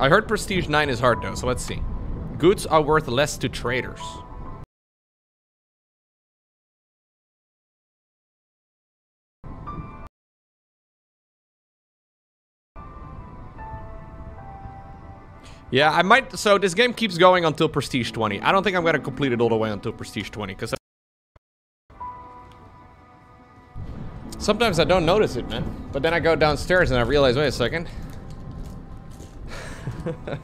I heard Prestige 9 is hard though, so let's see. Goods are worth less to traders. Yeah, I might... So this game keeps going until Prestige 20. I don't think I'm going to complete it all the way until Prestige 20, because... Sometimes I don't notice it, man. But then I go downstairs and I realize, wait a second. It's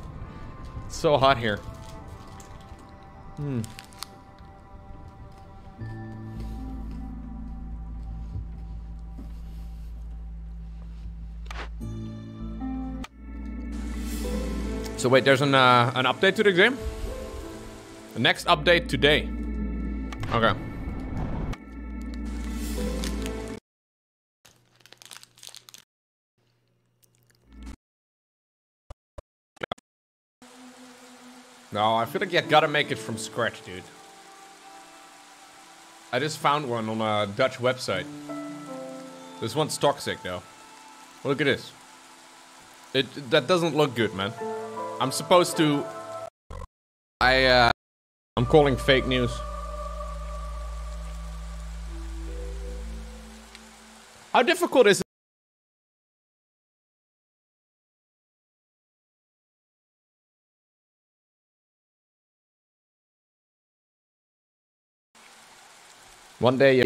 so hot here. Hmm. So wait, there's an uh, an update to the game. The next update today. Okay. No, I feel like you gotta make it from scratch, dude. I just found one on a Dutch website. This one's toxic, though. Look at this. It that doesn't look good, man. I'm supposed to. I uh, I'm calling fake news. How difficult is it? One day,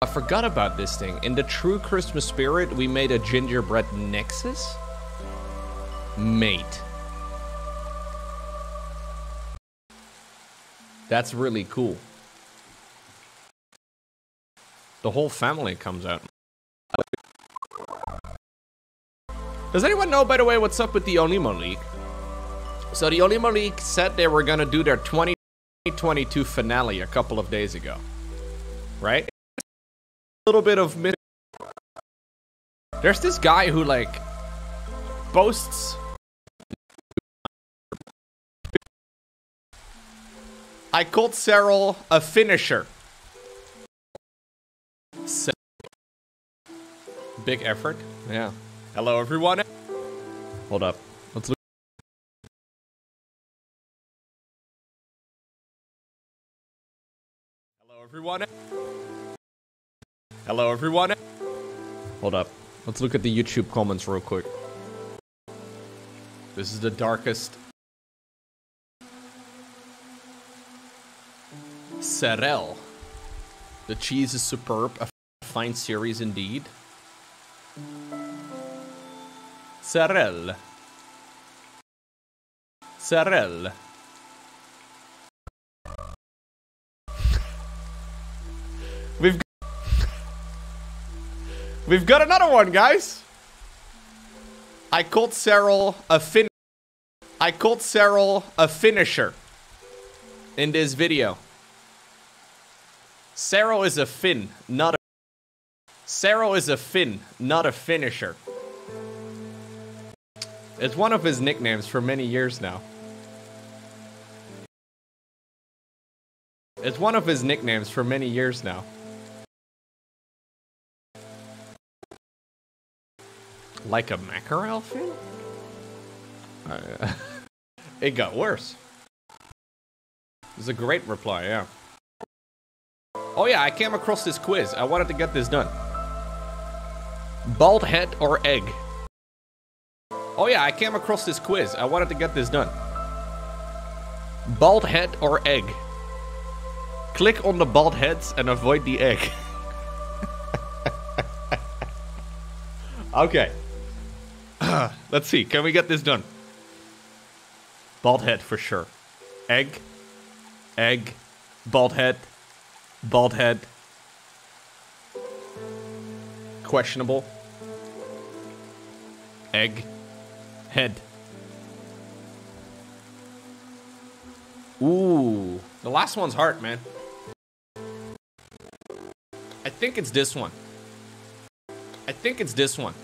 I forgot about this thing. In the true Christmas spirit, we made a gingerbread nexus? Mate. That's really cool. The whole family comes out. Does anyone know, by the way, what's up with the Onimo League? So the Onimo League said they were gonna do their 2022 finale a couple of days ago. Right? A little bit of... mid- There's this guy who, like, boasts... I called Serral a finisher. Big effort. Yeah. Hello, everyone. Hold up. Let's look. Hello, everyone. Hello, everyone. Hold up. Let's look at the YouTube comments real quick. This is the darkest. Serral. The cheese is superb. A fine series indeed. Serral. Serral. We've got We've got another one, guys. I called Serral a fin I called Serral a finisher in this video. Serral is a fin, not a Serral is a fin, not a finisher. It's one of his nicknames for many years now. It's one of his nicknames for many years now. Like a mackerel fin? Uh, it got worse. It's a great reply, yeah. Oh yeah, I came across this quiz. I wanted to get this done. Bald head or egg? Oh yeah, I came across this quiz. I wanted to get this done. Bald head or egg? Click on the bald heads and avoid the egg. okay. Let's see. Can we get this done? Bald head for sure. Egg. Egg. Bald head. Bald head. Questionable. Egg. Head. Ooh. The last one's heart, man. I think it's this one. I think it's this one.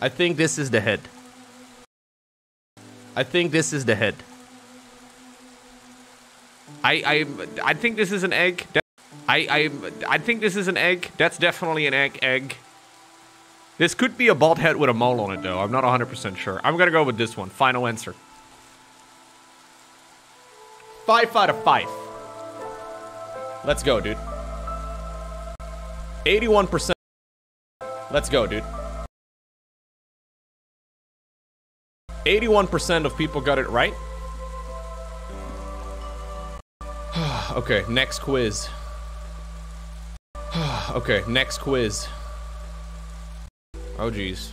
I think this is the head. I think this is the head. I I I think this is an egg. I I I think this is an egg. That's definitely an egg. Egg. This could be a bald head with a mole on it, though. I'm not 100% sure. I'm gonna go with this one. Final answer. Five out of five. Let's go, dude. 81%. Let's go, dude. 81% of people got it right. okay, next quiz. okay, next quiz. Oh, geez.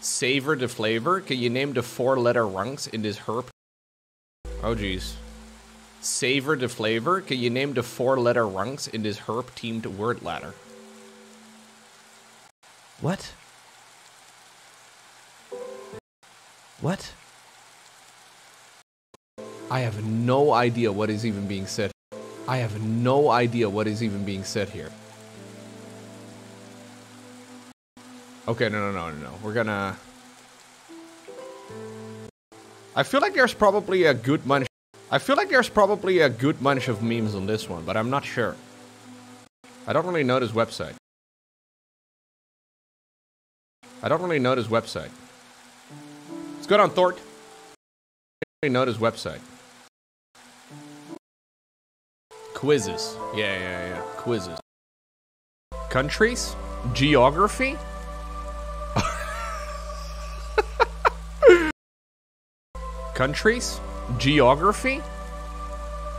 Savor the flavor? Can you name the four letter rungs in this herb? Oh, geez. Savor the flavor? Can you name the four letter rungs in this herb teamed word ladder? What? What? I have no idea what is even being said. I have no idea what is even being said here. Okay, no, no, no, no, no. We're gonna... I feel like there's probably a good bunch... I feel like there's probably a good bunch of memes on this one, but I'm not sure. I don't really know this website. I don't really know this website. Let's go down Thort. I don't really know his website. Quizzes. Yeah, yeah, yeah. Quizzes. Countries? Geography? Countries? Geography?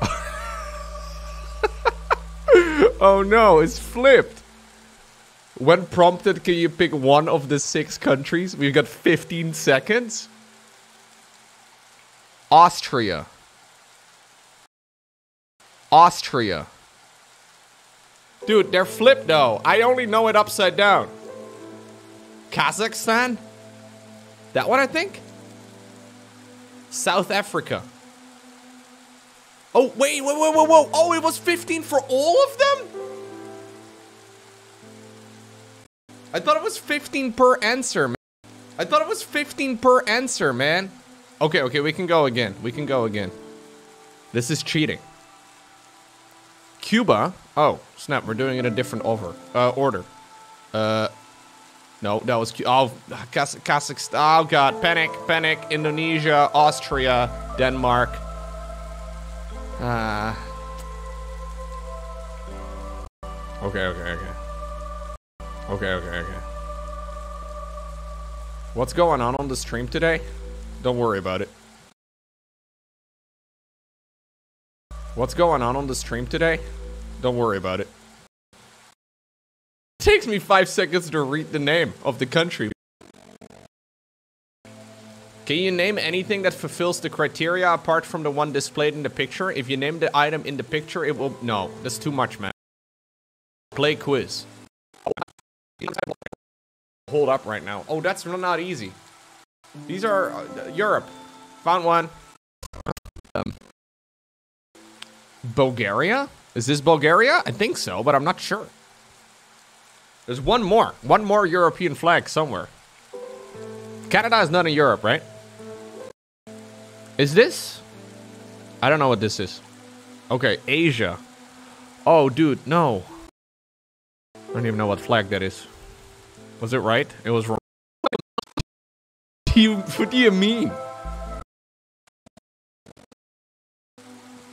oh no, it's flipped. When prompted, can you pick one of the six countries? We've got 15 seconds. Austria. Austria. Dude, they're flipped though. I only know it upside down. Kazakhstan? That one, I think? South Africa. Oh, wait, wait, wait, wait, whoa. Oh, it was 15 for all of them? I thought it was 15 per answer, man. I thought it was 15 per answer, man. Okay, okay, we can go again. We can go again. This is cheating. Cuba. Oh, snap. We're doing it a different over, uh, order. Uh, no, that was... Oh, Kazakhstan. Oh, God. Panic, panic. Indonesia, Austria, Denmark. Ah. Uh, okay, okay, okay. Okay, okay, okay. What's going on on the stream today? Don't worry about it. What's going on on the stream today? Don't worry about it. Takes me five seconds to read the name of the country. Can you name anything that fulfills the criteria apart from the one displayed in the picture? If you name the item in the picture, it will... No, that's too much, man. Play quiz. Hold up right now. Oh, that's not easy. These are uh, Europe. Found one. Um, Bulgaria? Is this Bulgaria? I think so, but I'm not sure. There's one more. One more European flag somewhere. Canada is not in Europe, right? Is this? I don't know what this is. Okay, Asia. Oh, dude, no. I don't even know what flag that is. Was it right? It was wrong do you what do you mean?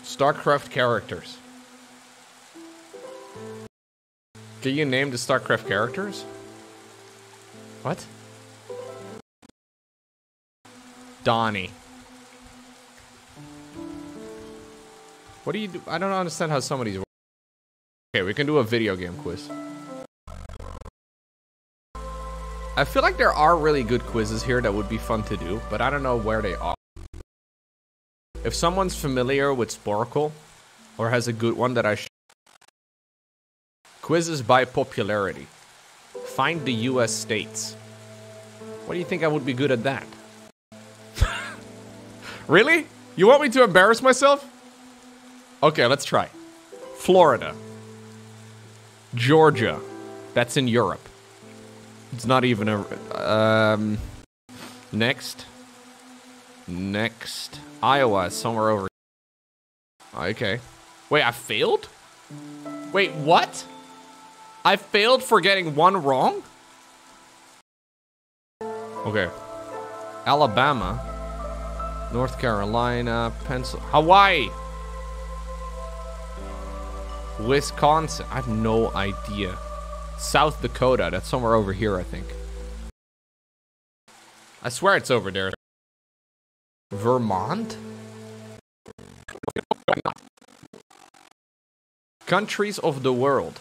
StarCraft characters. Can you name the StarCraft characters? What? Donnie. What do you do? I don't understand how some of these work. Okay, we can do a video game quiz. I feel like there are really good quizzes here that would be fun to do, but I don't know where they are. If someone's familiar with Sporcle, or has a good one that I should... Quizzes by popularity. Find the US states. What do you think I would be good at that? really? You want me to embarrass myself? Okay, let's try. Florida. Georgia. That's in Europe. It's not even a... Um, next. Next. Iowa somewhere over. Okay. Wait, I failed? Wait, what? I failed for getting one wrong? Okay. Alabama. North Carolina. Pencil. Hawaii. Wisconsin. I have no idea. South Dakota. That's somewhere over here, I think. I swear it's over there. Vermont? Countries of the world.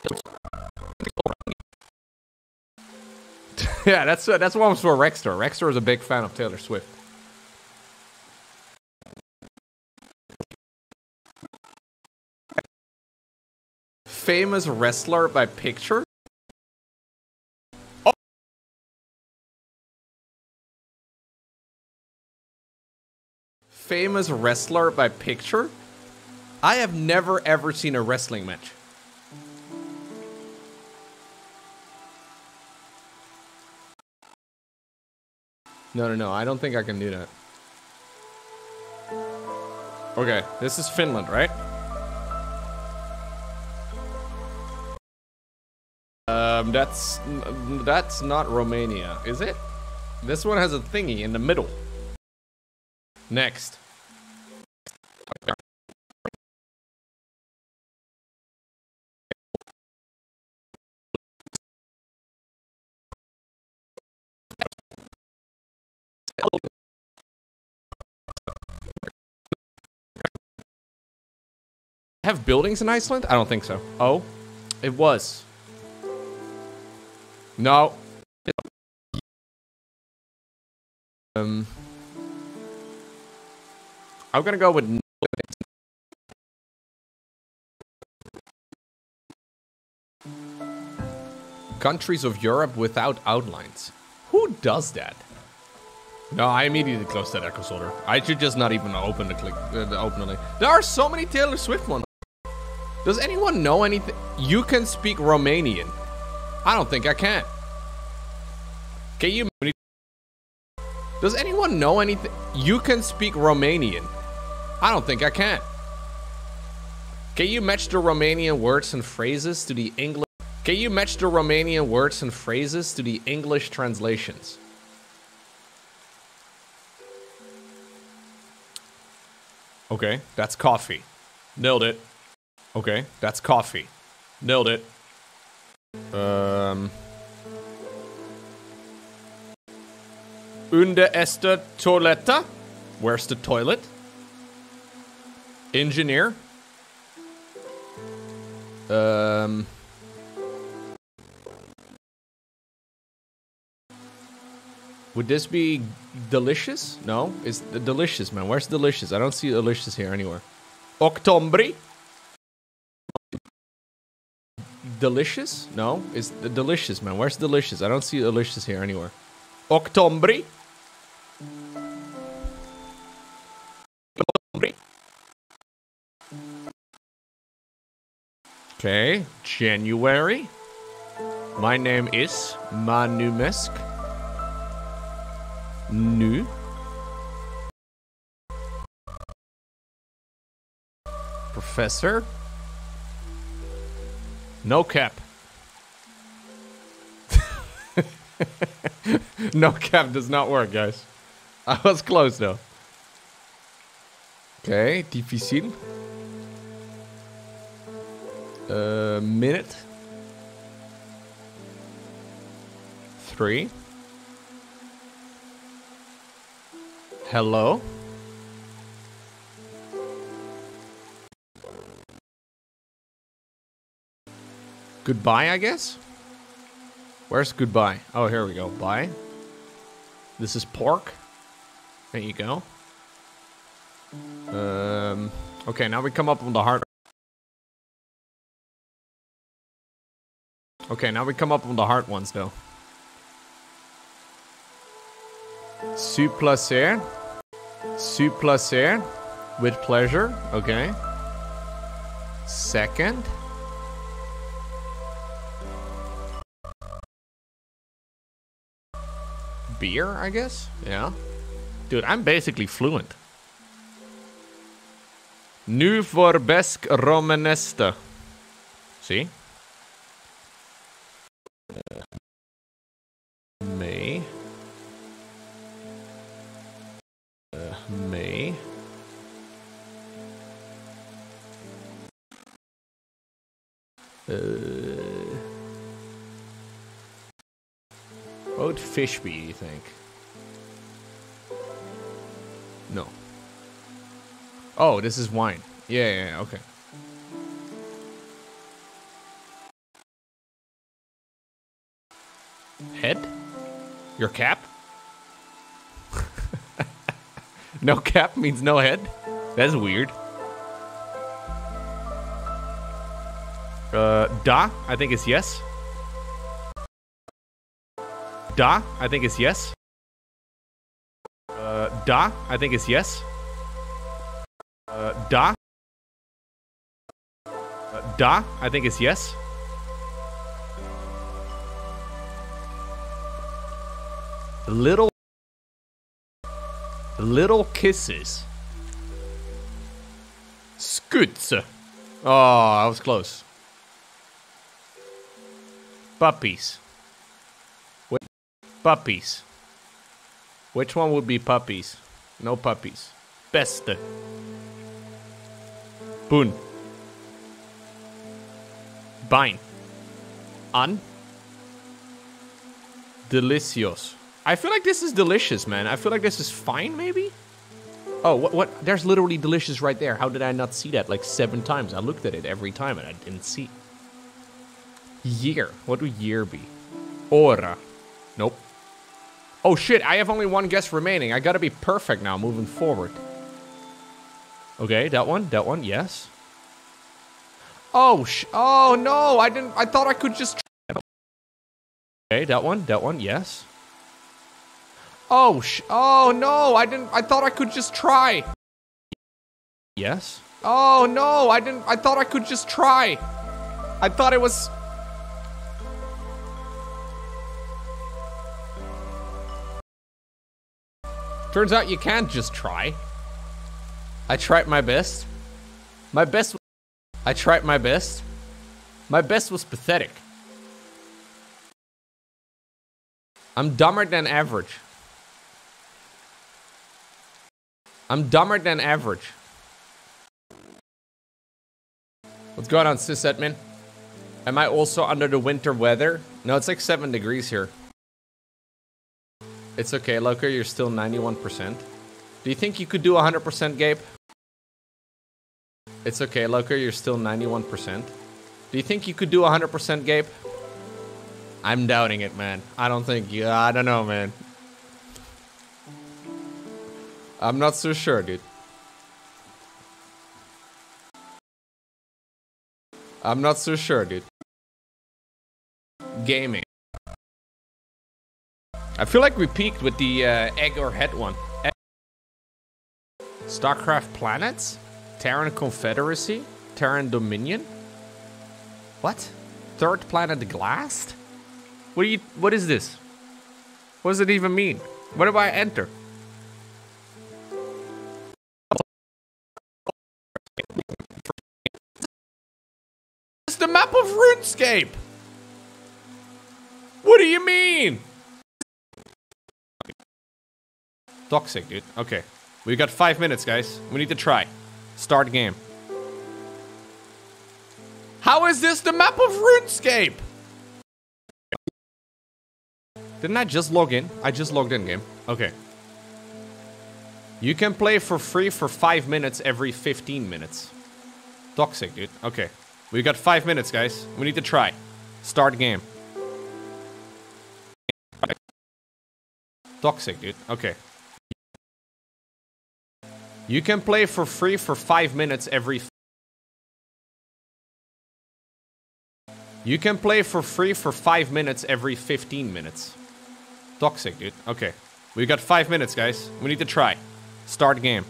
yeah, that's uh, that's one for Rexter. Rexter is a big fan of Taylor Swift. Famous wrestler by picture? Oh. Famous wrestler by picture? I have never ever seen a wrestling match. No, no, no. I don't think I can do that. Okay, this is Finland, right? Um, that's that's not Romania, is it? This one has a thingy in the middle. Next. Have buildings in Iceland? I don't think so. Oh, it was. No. Um, I'm gonna go with. Countries of Europe without outlines. Who does that? No, I immediately closed that echo solder. I should just not even open the click, uh, the link. There are so many Taylor Swift ones. Does anyone know anything? You can speak Romanian. I don't think I can. Can you? Does anyone know anything? You can speak Romanian. I don't think I can. Can you match the Romanian words and phrases to the English? Can you match the Romanian words and phrases to the English translations? Okay, that's coffee. Nailed it. Okay, that's coffee. Nailed it. Um. Unde esta toiletta? Where's the toilet? Engineer. Um. Would this be delicious? No, it's delicious, man. Where's delicious? I don't see delicious here anywhere. Octombri. Delicious? No, it's delicious, man. Where's delicious? I don't see delicious here anywhere. Octombri. Okay, January. My name is Manumesk. Nu. Professor. No cap. no cap does not work, guys. I was close though. Okay, difícil. Uh, minute. Three. Hello? Goodbye, I guess? Where's goodbye? Oh, here we go. Bye. This is pork. There you go. Um, okay, now we come up on the hard... Okay, now we come up on the hard ones, though. Supplacer. Supplacer. With pleasure. Okay. Second. Beer, I guess? Yeah. Dude, I'm basically fluent. Nu vorbesk romanesta. See? Fish be, you think? No. Oh, this is wine. Yeah, yeah, yeah, okay. Head? Your cap? no cap means no head? That's weird. Uh, da, I think it's yes. Da, I think it's yes. Uh, da, I think it's yes. Uh, da. Uh, da, I think it's yes. Little. Little kisses. Scoots. Oh, I was close. Puppies. Puppies. Which one would be puppies? No puppies. Beste. Boon. Bine. An. Delicious. I feel like this is delicious, man. I feel like this is fine, maybe? Oh, what, what? There's literally delicious right there. How did I not see that like seven times? I looked at it every time and I didn't see. Year. What would year be? Ora. Nope. Oh shit, I have only one guess remaining. I gotta be perfect now moving forward. Okay, that one, that one, yes. Oh sh- oh no, I didn't- I thought I could just- Okay, that one, that one, yes. Oh sh- oh no, I didn't- I thought I could just try. Yes. Oh no, I didn't- I thought I could just try. I thought it was- Turns out you can't just try. I tried my best. My best. I tried my best. My best was pathetic. I'm dumber than average. I'm dumber than average. What's going on, sis admin? Am I also under the winter weather? No, it's like 7 degrees here. It's okay, Lowko, you're still 91%. Do you think you could do 100%, Gabe? It's okay, Lowko, you're still 91%. Do you think you could do 100%, Gabe? I'm doubting it, man. I don't think you. I don't know, man. I'm not so sure, dude. I'm not so sure, dude. Gaming. I feel like we peaked with the uh, egg or head one. Egg StarCraft Planets? Terran Confederacy? Terran Dominion? What? Third planet glassed? What do you what is this? What does it even mean? What do I enter? It's the map of RuneScape! What do you mean? Toxic, dude. Okay. We got five minutes, guys. We need to try. Start game. How is this the map of RuneScape? Didn't I just log in? I just logged in, game. Okay. You can play for free for five minutes every 15 minutes. Toxic, dude. Okay. We got five minutes, guys. We need to try. Start game. Toxic, dude. Okay. You can play for free for five minutes every. You can play for free for five minutes every 15 minutes. Toxic, dude. Okay. We got five minutes, guys. We need to try. Start game.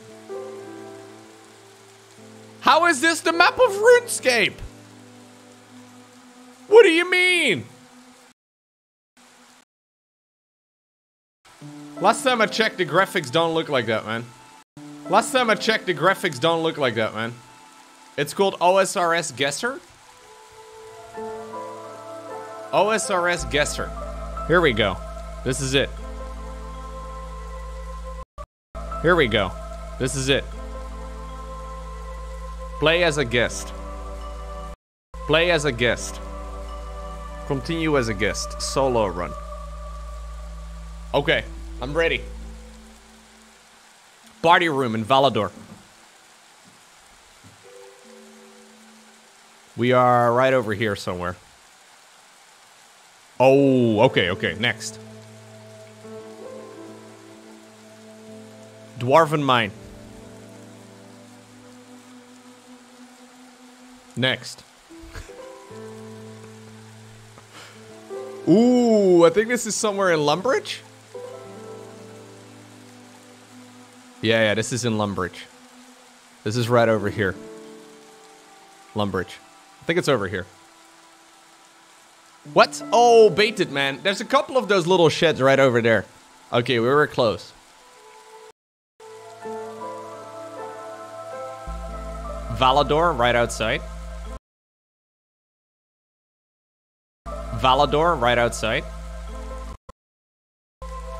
How is this the map of RuneScape? What do you mean? Last time I checked, the graphics don't look like that, man. Last time I checked, the graphics don't look like that, man. It's called OSRS Guesser. OSRS Guesser. Here we go. This is it. Here we go. This is it. Play as a guest. Play as a guest. Continue as a guest. Solo run. Okay, I'm ready. Party room in Falador. We are right over here somewhere. Oh, okay, okay, next. Dwarven Mine. Next. Ooh, I think this is somewhere in Lumbridge. Yeah, yeah, this is in Lumbridge. This is right over here. Lumbridge. I think it's over here. What? Oh, baited, man. There's a couple of those little sheds right over there. Okay, we were close. Falador, right outside. Falador, right outside.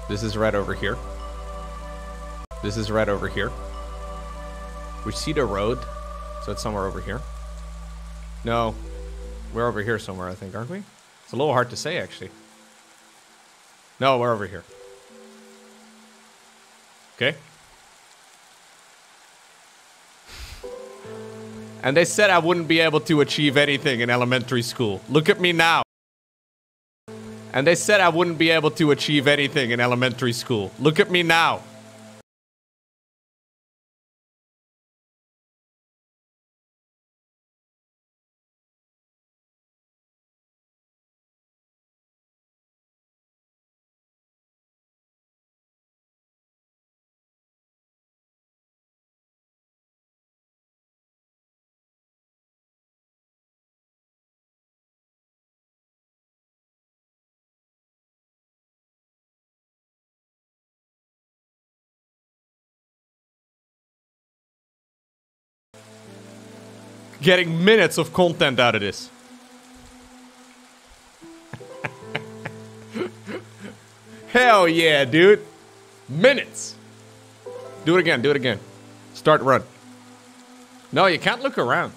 This is right over here. This is right over here. We see the road, so it's somewhere over here. No, we're over here somewhere, I think, aren't we? It's a little hard to say, actually. No, we're over here. Okay. And they said I wouldn't be able to achieve anything in elementary school. Look at me now. And they said I wouldn't be able to achieve anything in elementary school. Look at me now. Getting minutes of content out of this. Hell yeah, dude. Minutes. Do it again, do it again. Start run. No, you can't look around.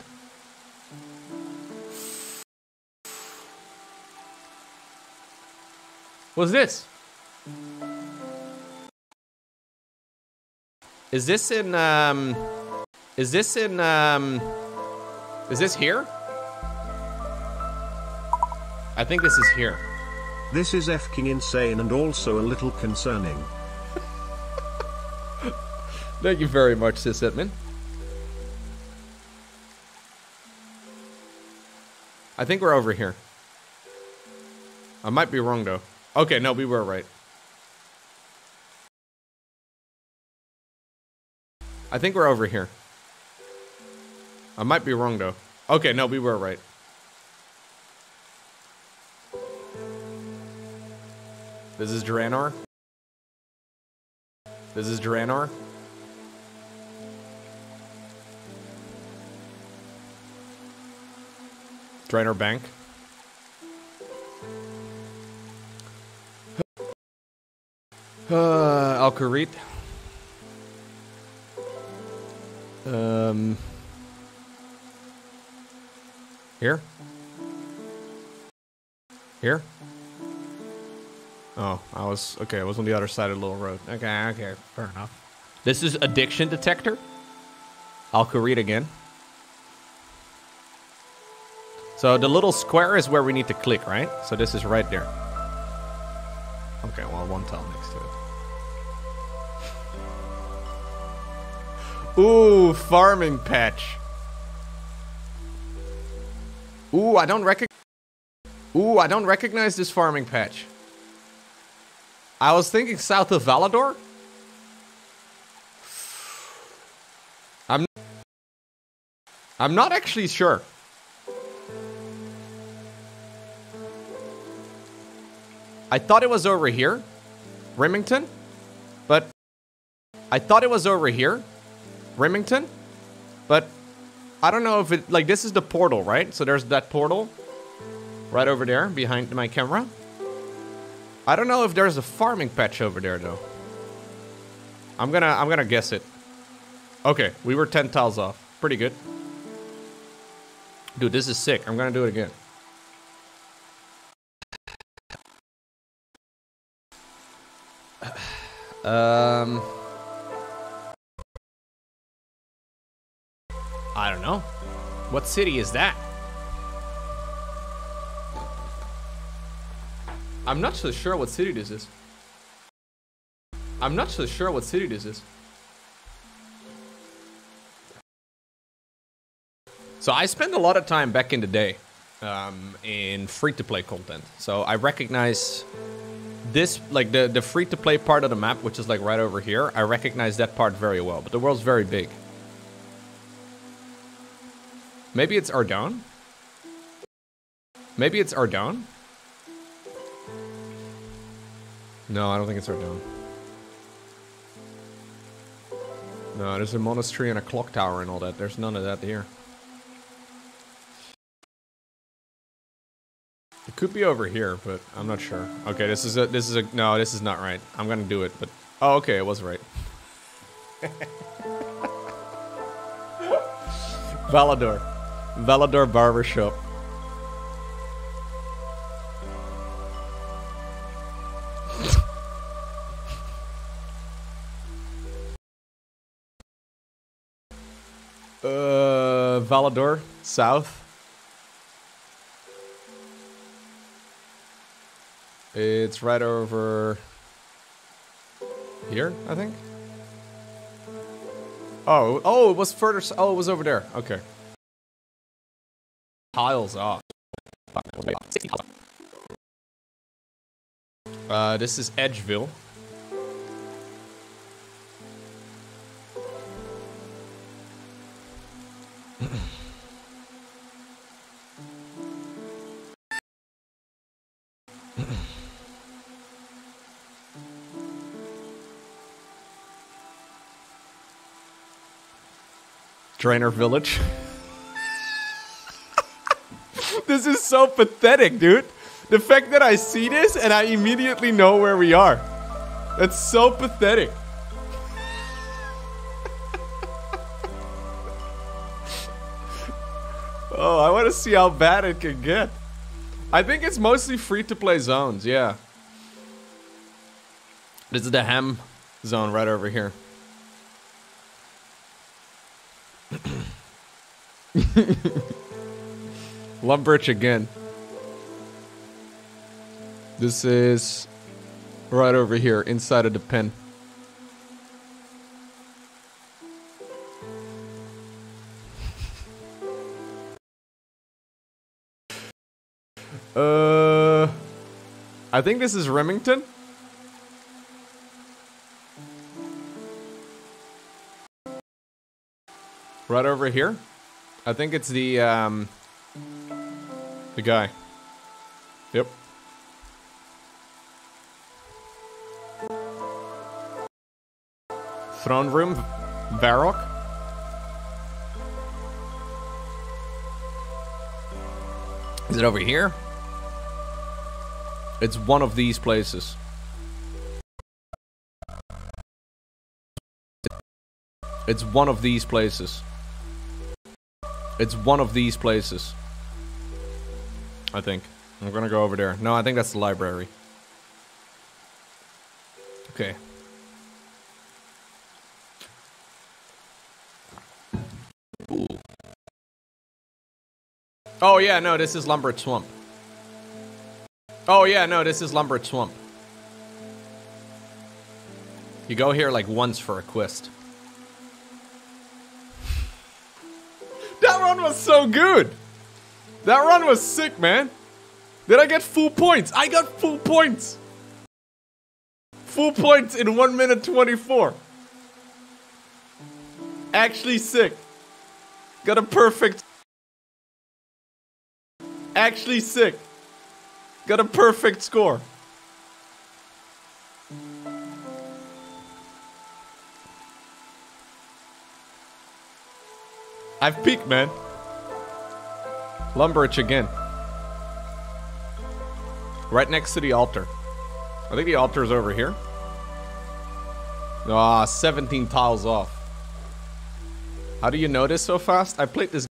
What's this? Is this in, um... Is this in, um... Is this here? I think this is here. This is F-King insane and also a little concerning. Thank you very much, Sis Edmund. I think we're over here. I might be wrong though. Okay, no, we were right. I think we're over here. I might be wrong though. Okay, no, we were right. This is Draynor. This is Draynor. Draynor Bank. Uh, Al Kharid. Um... Here? Here? Oh, I was okay. I was on the other side of the little road. Okay, okay, fair enough. This is addiction detector. I'll read again. So the little square is where we need to click, right? So this is right there. Okay, well, one tile next to it. Ooh, farming patch. Ooh, I don't recognize. Ooh, I don't recognize this farming patch. I was thinking south of Falador. I'm. I'm not actually sure. I thought it was over here, Rimmington. But I thought it was over here, Rimmington, but I don't know if it, like, this is the portal, right? So there's that portal right over there behind my camera. I don't know if there's a farming patch over there, though. I'm gonna, I'm gonna guess it. Okay, we were 10 tiles off. Pretty good. Dude, this is sick. I'm gonna do it again. Um... I don't know. What city is that? I'm not so sure what city this is. I'm not so sure what city this is. So I spent a lot of time back in the day um, in free-to-play content. So I recognize this, like the, the free-to-play part of the map, which is like right over here. I recognize that part very well, but the world's very big. Maybe it's Ardougne? Maybe it's Ardougne? No, I don't think it's Ardougne. No, there's a monastery and a clock tower and all that. There's none of that here. It could be over here, but I'm not sure. Okay, this is a this is a no, this is not right. I'm gonna do it, but oh, okay, it was right. Falador, Falador Barbershop. uh, Falador South. It's right over here, I think. Oh, oh, it was further. Oh, it was over there. Okay. Tiles off. Uh, this is Edgeville. Draynor Village. This is so pathetic, dude. The fact that I see this and I immediately know where we are. That's so pathetic. oh, I want to see how bad it can get. I think it's mostly free-to-play zones, yeah. This is the Hem zone right over here. Lumbridge again. This is right over here, inside of the pen. uh, I think this is Rimmington. Right over here. I think it's the, um, the guy. Yep. Throne room, Varrock. Is it over here? It's one of these places. It's one of these places. It's one of these places. I think. I'm gonna go over there. No, I think that's the library. Okay. Oh yeah, no, this is Lumbridge Swamp. Oh yeah, no, this is Lumbridge Swamp. You go here like once for a quest. That run was so good. That run was sick, man. Did I get full points? I got full points. Full points in 1 minute 24. Actually sick. Got a perfect. Actually sick. Got a perfect score. I've peaked, man. Lumbridge again. Right next to the altar. I think the altar is over here. Ah, 17 tiles off. How do you know this so fast? I played this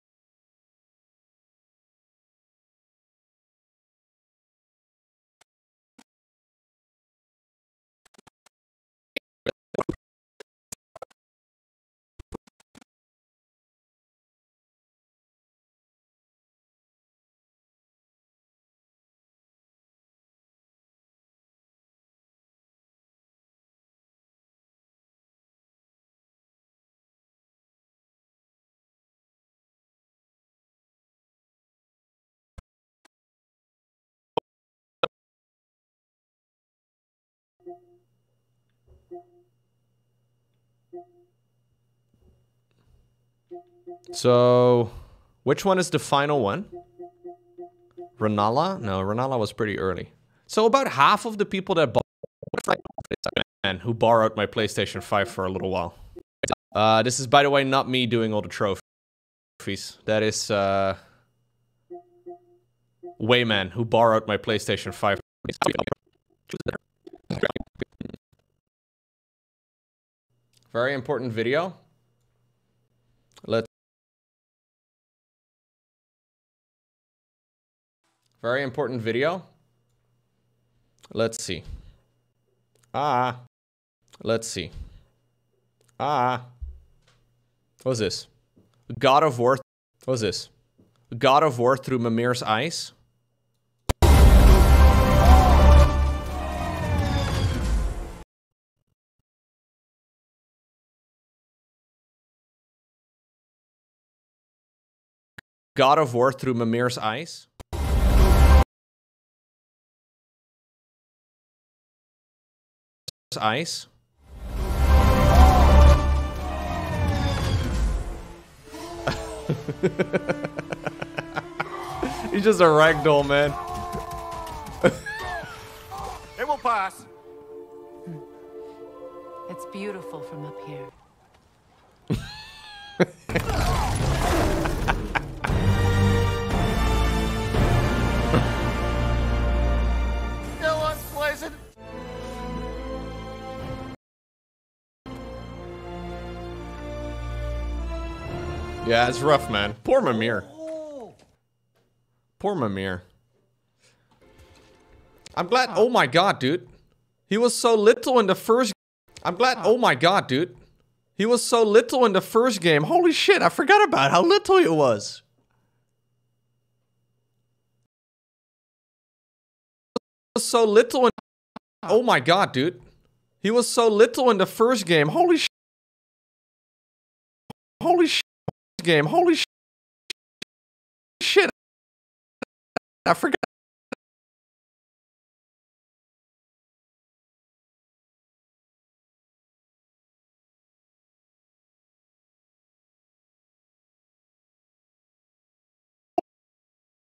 So, which one is the final one? Renala? No, Renala was pretty early. So about half of the people that bought and who borrowed my PlayStation 5 for a little while. Uh, this is, by the way, not me doing all the trophies. That is uh, Wayman who borrowed my PlayStation 5. Very important video. Let's Very important video. Let's see. Ah. Let's see. Ah. What's this? God of War. What's this? God of War through Mimir's eyes. God of War through Mimir's eyes. Ice. He's just a ragdoll, man. it will pass. It's beautiful from up here. Yeah, it's rough, man. Poor Mimir. Poor Mimir. I'm glad. Oh my god, dude. He was so little in the first. I'm glad. Oh my god, dude. He was so little in the first game. Holy shit, I forgot about how little. He was so little in. Oh my god, dude. He was so little in the first game. Holy shit. Holy shit. Game. Holy sh- shit. I forgot.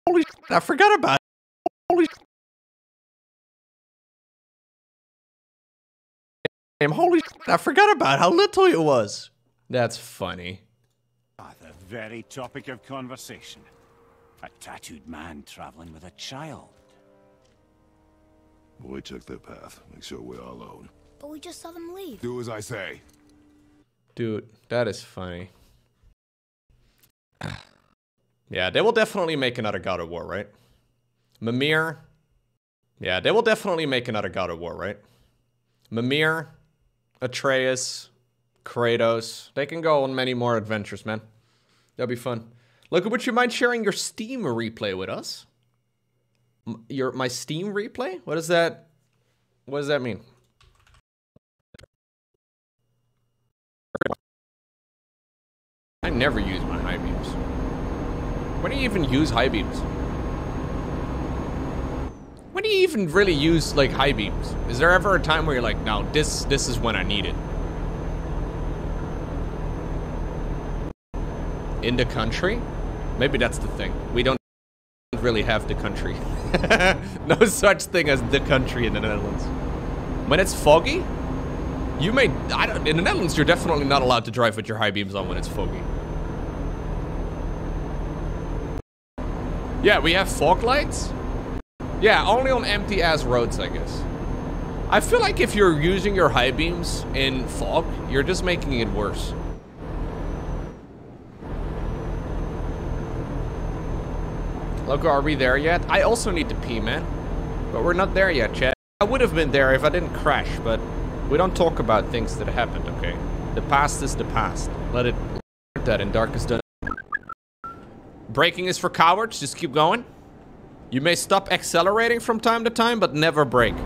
Holy shit. I forgot about it. Holy sh- Game. Holy shit. I forgot about how little it was. That's funny. Ah, the very topic of conversation. A tattooed man traveling with a child. We took their path. Make sure we're all alone. But we just saw them leave. Do as I say. Dude, that is funny. yeah, they will definitely make another God of War, right? Mimir. Yeah, they will definitely make another God of War, right? Mimir, Atreus, Kratos. They can go on many more adventures, man. That'll be fun. Look, at would you mind sharing your Steam replay with us? M- Your my Steam replay? What does that? What does that mean? I never use my high beams. When do you even use high beams? When do you even really use like high beams? Is there ever a time where you're like, no, this this is when I need it? In the country? Maybe that's the thing. We don't really have the country. no such thing as the country in the Netherlands. When it's foggy, you may. I don't, in the Netherlands, you're definitely not allowed to drive with your high beams on when it's foggy. Yeah, we have fog lights? Yeah, only on empty ass roads, I guess. I feel like if you're using your high beams in fog, you're just making it worse. Look, are we there yet? I also need to pee, man. But we're not there yet, Chad. I would have been there if I didn't crash, but we don't talk about things that happened, okay? The past is the past. Let it that in darkest done. Braking is for cowards. Just keep going. You may stop accelerating from time to time, but never. If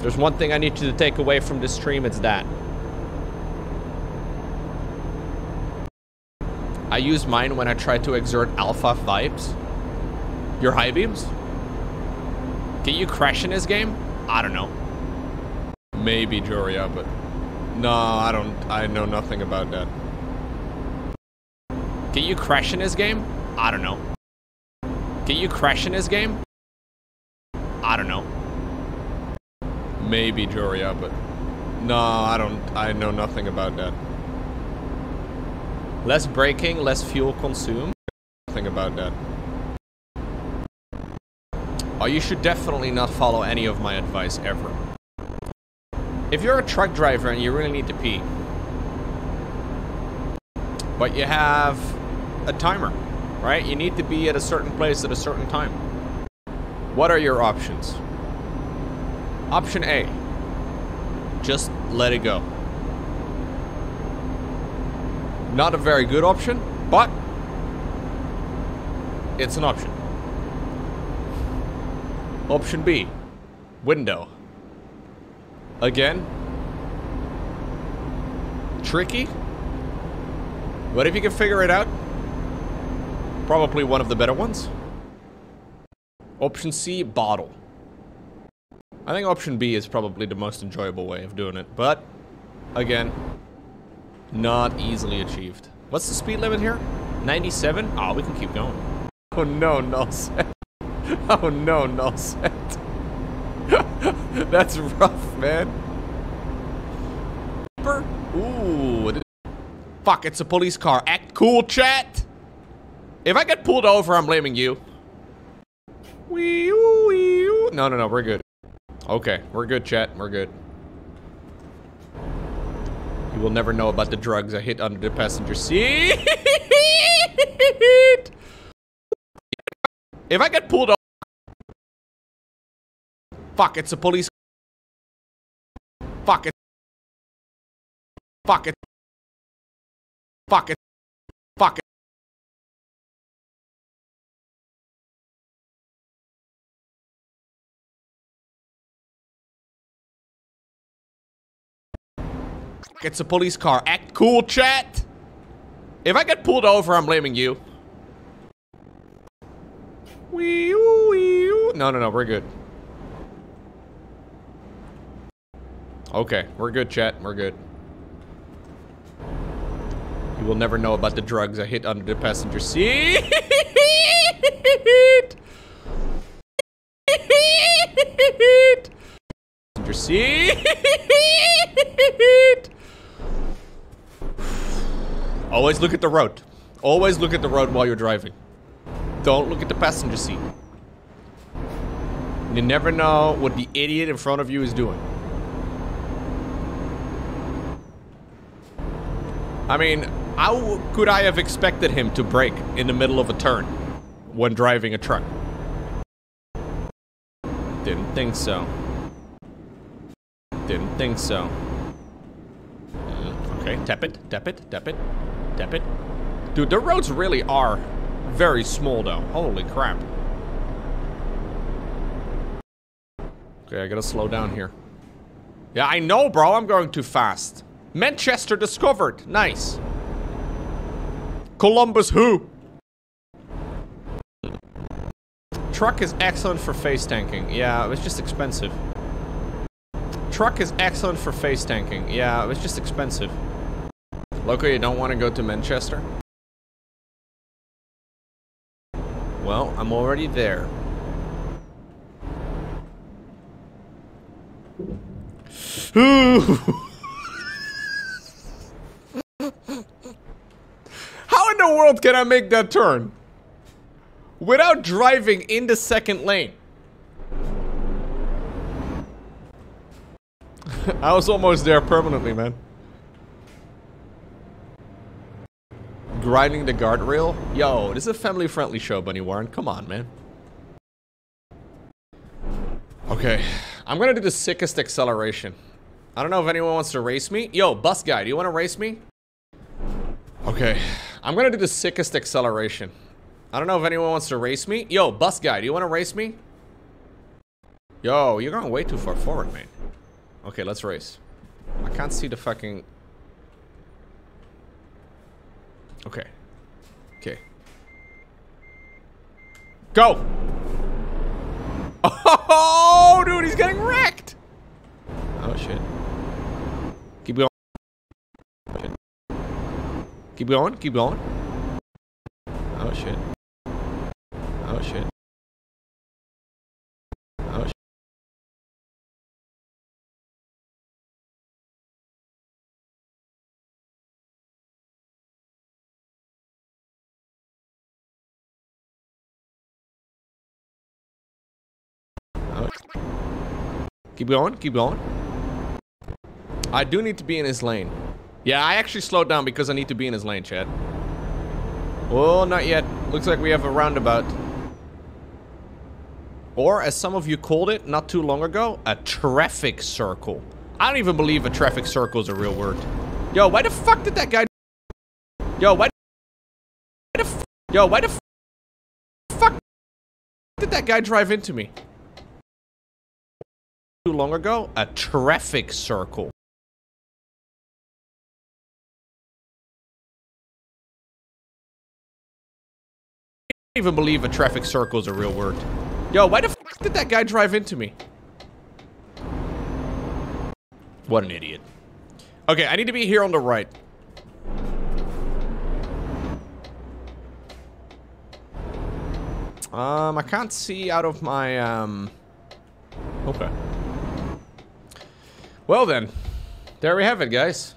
there's one thing I need you to take away from this stream, it's that. I use mine when I try to exert alpha vibes. Your high beams? Can you crash in this game? I don't know. Maybe Joria, but no, I don't. I know nothing about that. Can you crash in this game? I don't know. Can you crash in this game? I don't know. Maybe Joria, but no, I don't. I know nothing about that. Less braking, less fuel consumed. Nothing about that. Oh, you should definitely not follow any of my advice ever. If you're a truck driver and you really need to pee, but you have a timer, right? You need to be at a certain place at a certain time. What are your options? Option A, just let it go. Not a very good option, but it's an option. Option B, window. Again, tricky. But if you can figure it out, probably one of the better ones. Option C, bottle. I think option B is probably the most enjoyable way of doing it, but again, not easily achieved. What's the speed limit here? 97? Oh, ah, we can keep going. Oh no, set. Oh no, null set. That's rough, man. Ooh. Fuck, it's a police car. Act cool, chat. If I get pulled over, I'm blaming you. Wee -oo, wee -oo. No, no, no, we're good. Okay, we're good, chat. We're good. You will never know about the drugs I hit under the passenger seat. if I get pulled over... Fuck, it's a police... Fuck it. Fuck it. Fuck it. Fuck it. It's a police car. Act cool, chat. If I get pulled over, I'm blaming you. Wee -oo, wee -oo. No, no, no, we're good. Okay, we're good, chat. We're good. You will never know about the drugs I hit under the passenger seat. passenger seat. Always look at the road. Always look at the road while you're driving. Don't look at the passenger seat. You never know what the idiot in front of you is doing. I mean, how could I have expected him to brake in the middle of a turn when driving a truck? Didn't think so. Didn't think so. Mm, Okay, tap it, tap it, tap it, tap it. Dude, the roads really are very small though. Holy crap. Okay, I gotta slow down here. Yeah, I know, bro. I'm going too fast. Manchester discovered. Nice. Columbus who? Truck is excellent for face tanking. Yeah, it's just expensive. Truck is excellent for face tanking. Yeah, it's just expensive. Lowko, you don't want to go to Manchester? Well, I'm already there. Ooh. How in the world can I make that turn? without driving in the second lane. I was almost there permanently, man. Grinding the guardrail? Yo, this is a family-friendly show, Bunnywarren. Come on, man. Okay, I'm gonna do the sickest acceleration. I don't know if anyone wants to race me. Yo, bus guy, do you want to race me? Okay, I'm gonna do the sickest acceleration. I don't know if anyone wants to race me. Yo, bus guy, do you want to race me? Yo, you're going way too far forward, man. Okay, let's race. I can't see the fucking... Okay. Okay. Go! Oh, dude, he's getting wrecked! Oh, shit. Keep going. Shit. Keep going, keep going. Oh, shit. Oh, shit. Oh, shit. Oh. Keep going, keep going. I do need to be in his lane. Yeah, I actually slowed down because I need to be in his lane, Chad. Well, not yet. Looks like we have a roundabout. Or, as some of you called it not too long ago, a traffic circle. I don't even believe a traffic circle is a real word. Yo, why the fuck did that guy... Yo, why... why the Yo, why the fuck did that guy drive into me? Too long ago, a traffic circle. Even believe a traffic circle is a real word. Yo, why the did that guy drive into me? What an idiot. Okay, I need to be here on the right. Um, I can't see out of my, um... Okay. Well then, there we have it, guys.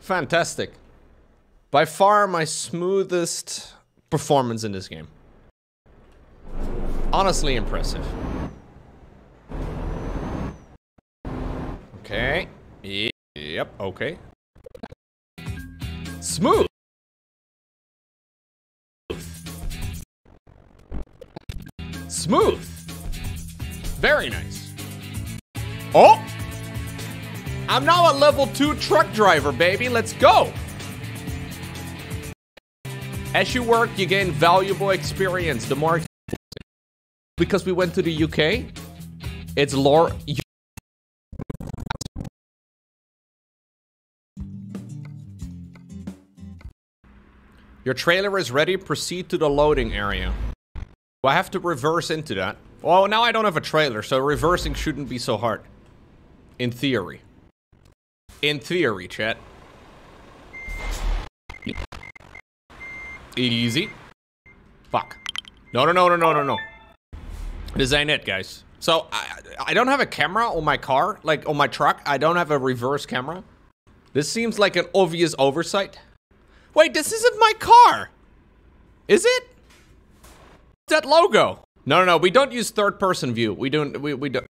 Fantastic. By far my smoothest performance in this game. Honestly impressive. Okay. Yep, okay. Smooth. Smooth. Very nice. Oh! I'm now a level 2 truck driver, baby. Let's go. As you work, you gain valuable experience. The more... Because we went to the UK, it's lore... Your trailer is ready. Proceed to the loading area. Do I have to reverse into that? Well, now I don't have a trailer, so reversing shouldn't be so hard. In theory. In theory, chat. Easy. Fuck. No, no, no, no, no, no, no. This ain't it, guys. So, I, I don't have a camera on my car, like on my truck. I don't have a reverse camera. This seems like an obvious oversight. Wait, this isn't my car. Is it? That logo. No, no, no. We don't use third person view. We don't, we, we don't.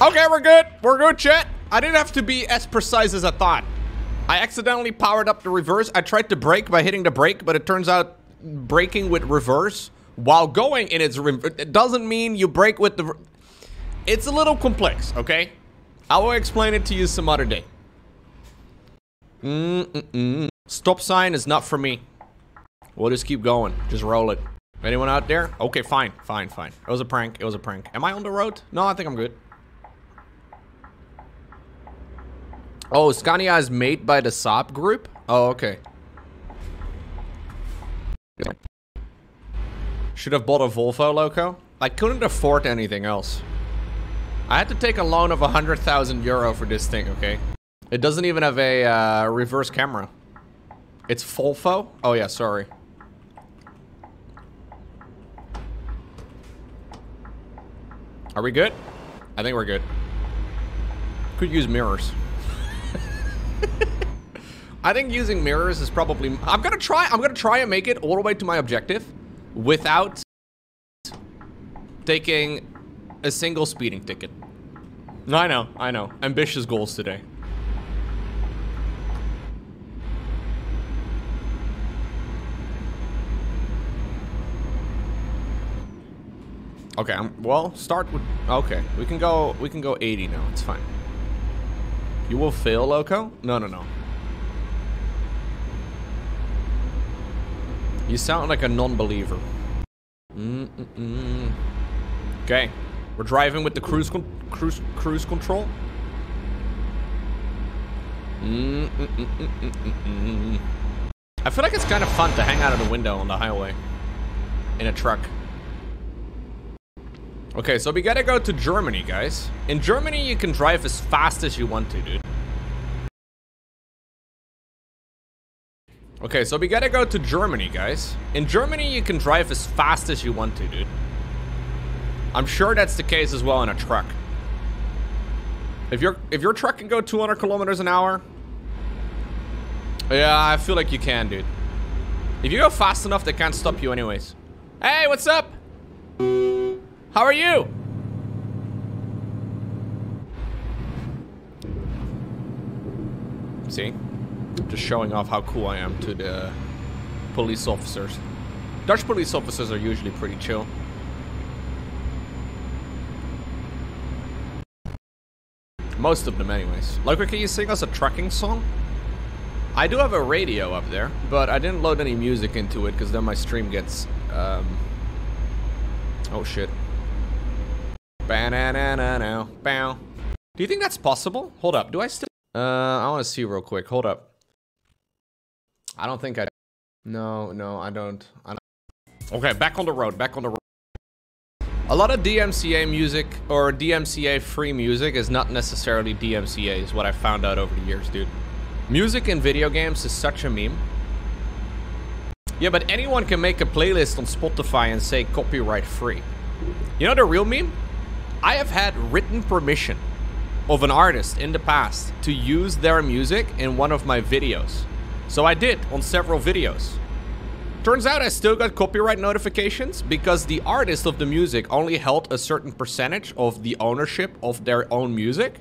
Okay, we're good. We're good, chat. I didn't have to be as precise as I thought. I accidentally powered up the reverse. I tried to brake by hitting the brake, but it turns out braking with reverse while going in its it doesn't mean you brake with the It's a little complex, okay? I will explain it to you some other day. Mm -mm -mm. Stop sign is not for me. We'll just keep going. Just roll it. Anyone out there? Okay, fine, fine, fine. It was a prank. It was a prank. Am I on the road? No, I think I'm good. Oh, Scania is made by the Saab group? Oh, okay. Should have bought a Volvo Lowko. I couldn't afford anything else. I had to take a loan of 100,000 euro for this thing, okay? It doesn't even have a uh, reverse camera. It's Volvo? Oh yeah, sorry. Are we good? I think we're good. Could use mirrors. I think using mirrors is probably. I'm gonna try. I'm gonna try and make it all the way to my objective, without taking a single speeding ticket. No, I know. I know. Ambitious goals today. Okay, I'm, well, start with, okay, we can go, we can go 80 now, it's fine. You will fail, Lowko? No, no, no. You sound like a non-believer. Mm -mm -mm. Okay, we're driving with the cruise cruise cruise control. I feel like it's kind of fun to hang out of the window on the highway in a truck. Okay, so we gotta go to Germany, guys. In Germany, you can drive as fast as you want to, dude. Okay, so we gotta go to Germany, guys. In Germany, you can drive as fast as you want to, dude. I'm sure that's the case as well in a truck. If your if your truck can go 200 kilometers an hour, yeah, I feel like you can, dude. If you go fast enough, they can't stop you anyways. Hey, what's up? How are you? See? Just showing off how cool I am to the police officers. Dutch police officers are usually pretty chill. Most of them anyways. Lowko, can you sing us a trucking song? I do have a radio up there, but I didn't load any music into it because then my stream gets... Um... Oh shit. Ba-na-na-na-na, bow. Do you think that's possible? Hold up, do I still... Uh, I want to see real quick. Hold up. I don't think I... No, no, I don't. I don't. Okay, back on the road, back on the road. A lot of DMCA music, or DMCA free music, is not necessarily DMCA, is what I found out over the years, dude. Music in video games is such a meme. Yeah, but anyone can make a playlist on Spotify and say copyright free. You know the real meme? I have had written permission of an artist in the past to use their music in one of my videos. So I did on several videos. Turns out I still got copyright notifications because the artist of the music only held a certain percentage of the ownership of their own music.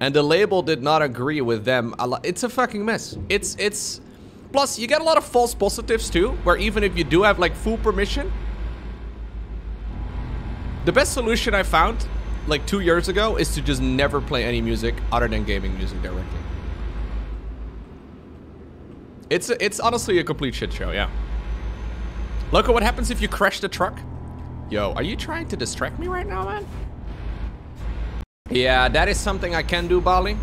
And the label did not agree with them. It's a fucking mess. It's, it's... Plus, you get a lot of false positives too, where even if you do have like full permission, the best solution I found, like two years ago, is to just never play any music other than gaming music directly. It's it's honestly a complete shit show, yeah. Look at what happens if you crash the truck. Yo, are you trying to distract me right now, man? Yeah, that is something I can do, Bali.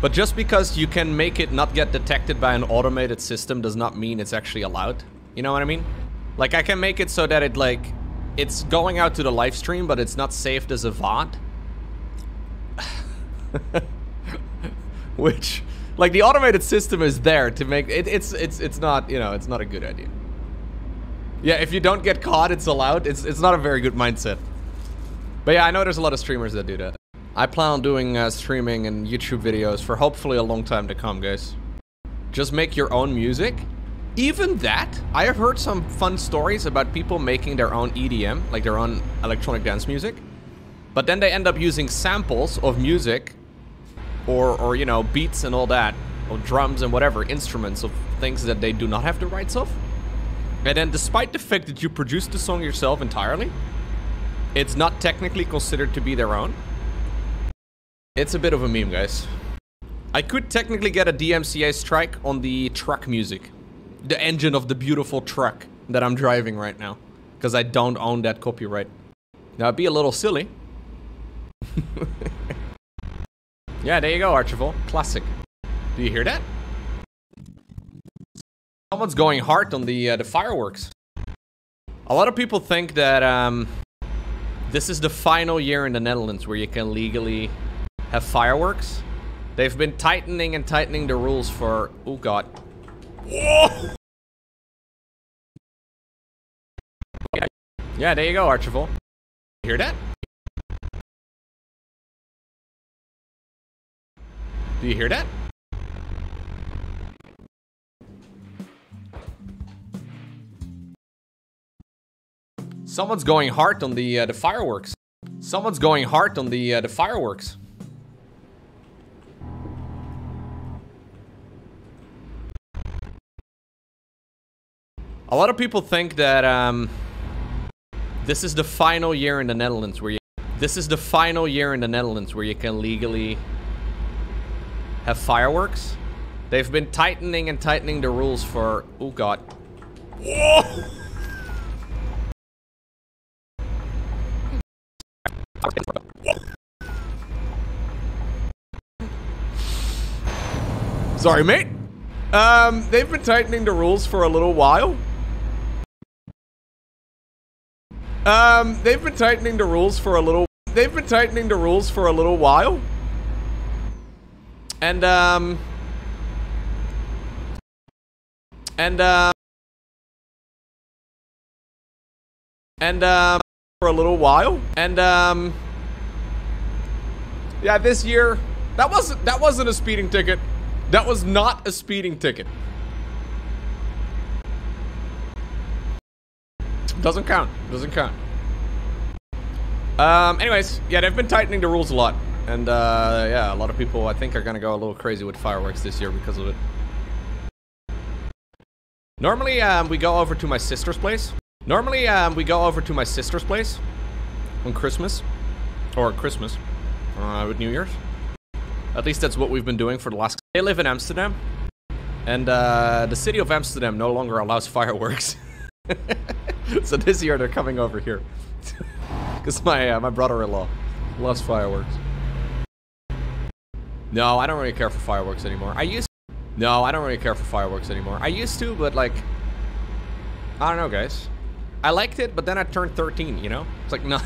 But just because you can make it not get detected by an automated system does not mean it's actually allowed. You know what I mean? Like, I can make it so that it, like, it's going out to the live stream, but it's not saved as a VOD. Which, like, the automated system is there to make it. It's it's it's not you know it's not a good idea. Yeah, if you don't get caught, it's allowed. It's it's not a very good mindset. But yeah, I know there's a lot of streamers that do that. I plan on doing uh, streaming and YouTube videos for hopefully a long time to come, guys. Just make your own music even that, I have heard some fun stories about people making their own EDM, like their own electronic dance music. But then they end up using samples of music or, or you know, beats and all that, or drums and whatever, instruments of things that they do not have the rights of. And then despite the fact that you produced the song yourself entirely, it's not technically considered to be their own. It's a bit of a meme, guys. I could technically get a DMCA strike on the truck music the engine of the beautiful truck that I'm driving right now. Because I don't own that copyright. Now, it'd be a little silly. yeah, there you go, Archibald. Classic. Do you hear that? Someone's going hard on the uh, the fireworks. A lot of people think that um, this is the final year in the Netherlands where you can legally have fireworks. They've been tightening and tightening the rules for... Oh, God. Whoa! Yeah, there you go, Archival. Hear that? Do you hear that? Someone's going hard on the uh, the fireworks. Someone's going hard on the uh, the fireworks. A lot of people think that um, this is the final year in the Netherlands where you. This is the final year in the Netherlands where you can legally have fireworks. They've been tightening and tightening the rules for. Oh God. Sorry, mate. Um, they've been tightening the rules for a little while. Um, they've been tightening the rules for a little. They've been tightening the rules for a little while. And um. And um. And um. For a little while. And um. Yeah, this year, that wasn't that wasn't a speeding ticket. That was not a speeding ticket. Doesn't count. Doesn't count. Um, anyways, yeah, they've been tightening the rules a lot. And, uh, yeah, a lot of people, I think, are gonna go a little crazy with fireworks this year because of it. Normally, um, we go over to my sister's place. Normally, um, we go over to my sister's place on Christmas. Or Christmas. Uh, with New Year's. At least that's what we've been doing for the last... They live in Amsterdam. And, uh, the city of Amsterdam no longer allows fireworks. so this year they're coming over here. Because my, uh, my brother-in-law loves fireworks. No, I don't really care for fireworks anymore. I used No, I don't really care for fireworks anymore. I used to, but like... I don't know, guys. I liked it, but then I turned 13, you know? It's like, no,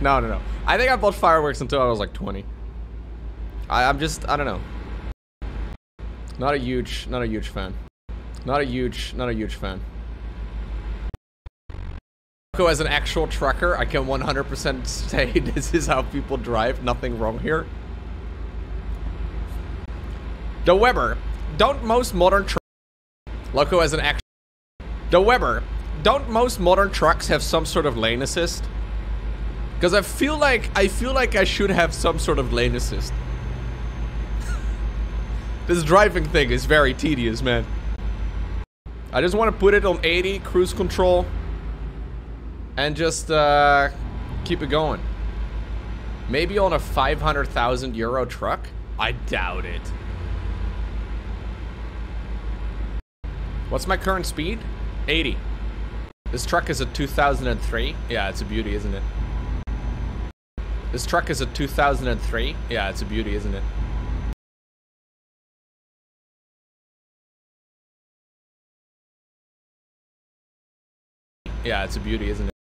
no, no, no. I think I bought fireworks until I was like 20. I, I'm just, I don't know. Not a huge, not a huge fan. Not a huge, not a huge fan. As an actual trucker, I can 100% say this is how people drive. Nothing wrong here. The Weber. Don't most modern trucks... Lowko as an actual... The Weber. Don't most modern trucks have some sort of lane assist? Because I feel like I feel like I should have some sort of lane assist. this driving thing is very tedious, man. I just want to put it on 80 cruise control and just uh, keep it going. Maybe on a 500,000 euro truck? I doubt it. What's my current speed? 80. This truck is a 2003. Yeah, it's a beauty, isn't it? This truck is a 2003. Yeah, it's a beauty, isn't it? Yeah, it's a beauty, isn't it?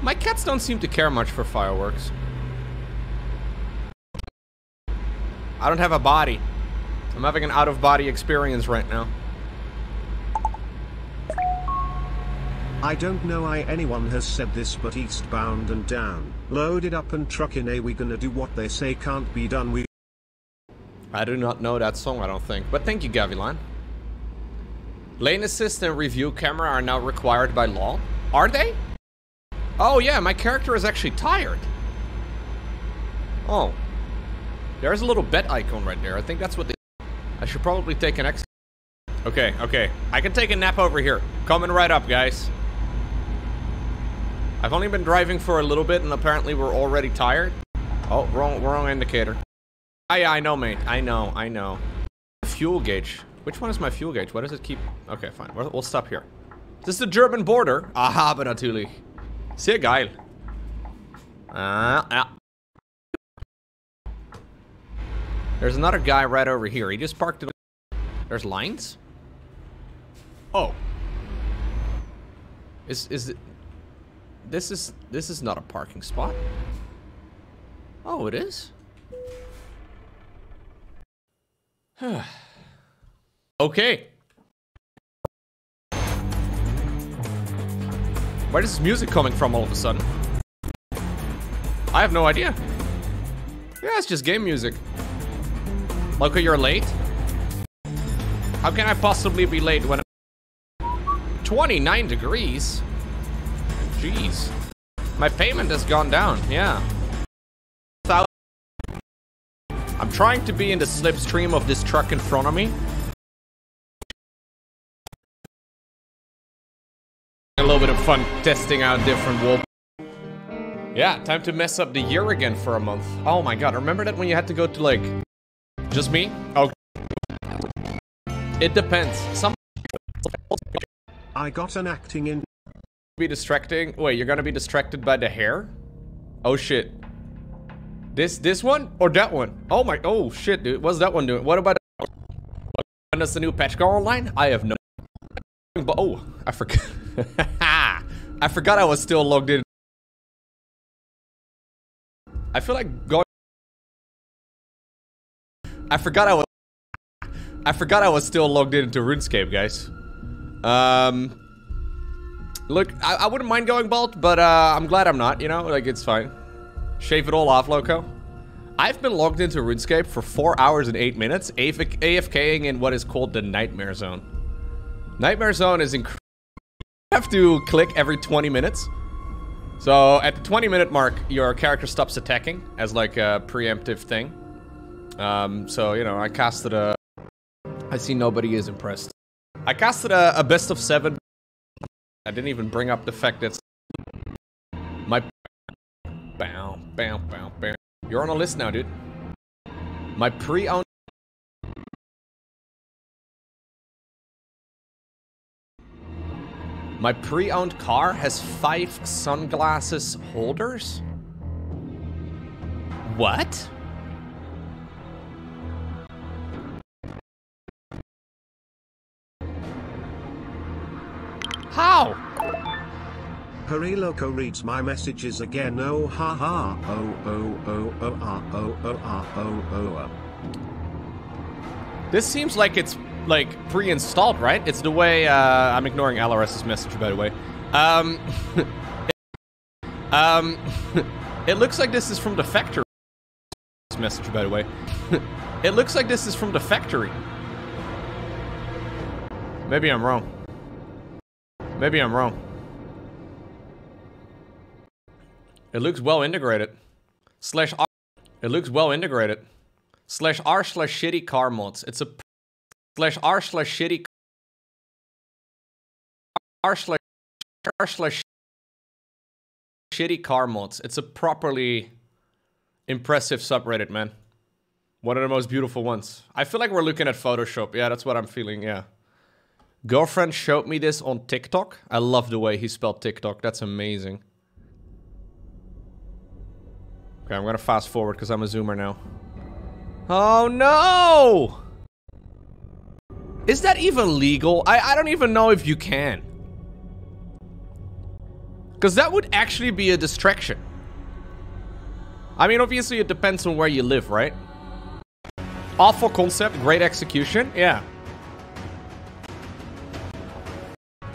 My cats don't seem to care much for fireworks. I don't have a body. I'm having an out-of-body experience right now. I don't know why anyone has said this but eastbound and down. Loaded up and truck in a eh, we gonna do what they say can't be done we I do not know that song, I don't think. But thank you, Gavilan. Lane assist and review camera are now required by law. Are they? Oh yeah, my character is actually tired. Oh. There's a little bet icon right there. I think that's what they... I should probably take an X... Okay, okay. I can take a nap over here. Coming right up, guys. I've only been driving for a little bit and apparently we're already tired. Oh, wrong, wrong indicator. Ah, I, I know, mate. I know, I know. Fuel gauge. Which one is my fuel gauge? What does it keep? Okay, fine. We'll, stop here. This is the German border. Aha, aber natürlich. Sehr geil. Uh, yeah. There's another guy right over here. He just parked it. There's lines? Oh. Is is it This is this is not a parking spot. Oh, it is? Okay. Where is this music coming from all of a sudden? I have no idea. Yeah, it's just game music. Lowko, you're late? How can I possibly be late when 29 degrees? Jeez. My payment has gone down, yeah. I'm trying to be in the slipstream of this truck in front of me. A little bit of fun testing out different wall. Yeah, time to mess up the year again for a month. Oh my god, remember that when you had to go to like... Just me? Oh. It depends. Some I got an acting in. be distracting. Wait, you're gonna be distracted by the hair? Oh shit. This this one or that one? Oh my oh shit, dude. What's that one doing? What about when does the new patch go online? I have no but oh, I forgot. I forgot I was still logged in. I feel like going I forgot I was I forgot I was still logged in into RuneScape, guys. Um Look, I, I wouldn't mind going bald, but uh, I'm glad I'm not, you know? Like, it's fine. Shave it all off, Lowko. I've been logged into RuneScape for 4 hours and 8 minutes, AF AFKing in what is called the Nightmare Zone. Nightmare Zone is incredible. You have to click every 20 minutes. So, at the 20 minute mark, your character stops attacking as like a preemptive thing. Um, so, you know, I casted a... I see nobody is impressed. I casted a, a best of 7 I didn't even bring up the fact that my bow bow bow bow. You're on a list now, dude. My pre-owned My pre-owned car has five sunglasses holders? What? How? Hurry Lowko reads my messages again. Oh ha ha. Oh oh oh oh ah oh oh ah oh oh ah. This seems like it's like pre-installed, right? It's the way uh, I'm ignoring LRS's message, by the way. Um, um, it looks like this is from the factory. Message, by the way. it looks like this is from the factory. Maybe I'm wrong. Maybe I'm wrong. It looks well integrated. Slash R. It looks well integrated. Slash R slash shitty car mods. It's a slash R slash shitty R slash R slash shitty car mods. It's a properly impressive subreddit, man. One of the most beautiful ones. I feel like we're looking at Photoshop. Yeah, that's what I'm feeling. Yeah. Girlfriend showed me this on TikTok. I love the way he spelled TikTok. That's amazing. Okay, I'm gonna fast forward because I'm a zoomer now. Oh no! Is that even legal? I, I don't even know if you can. Because that would actually be a distraction. I mean, obviously it depends on where you live, right? Awful concept, great execution, yeah.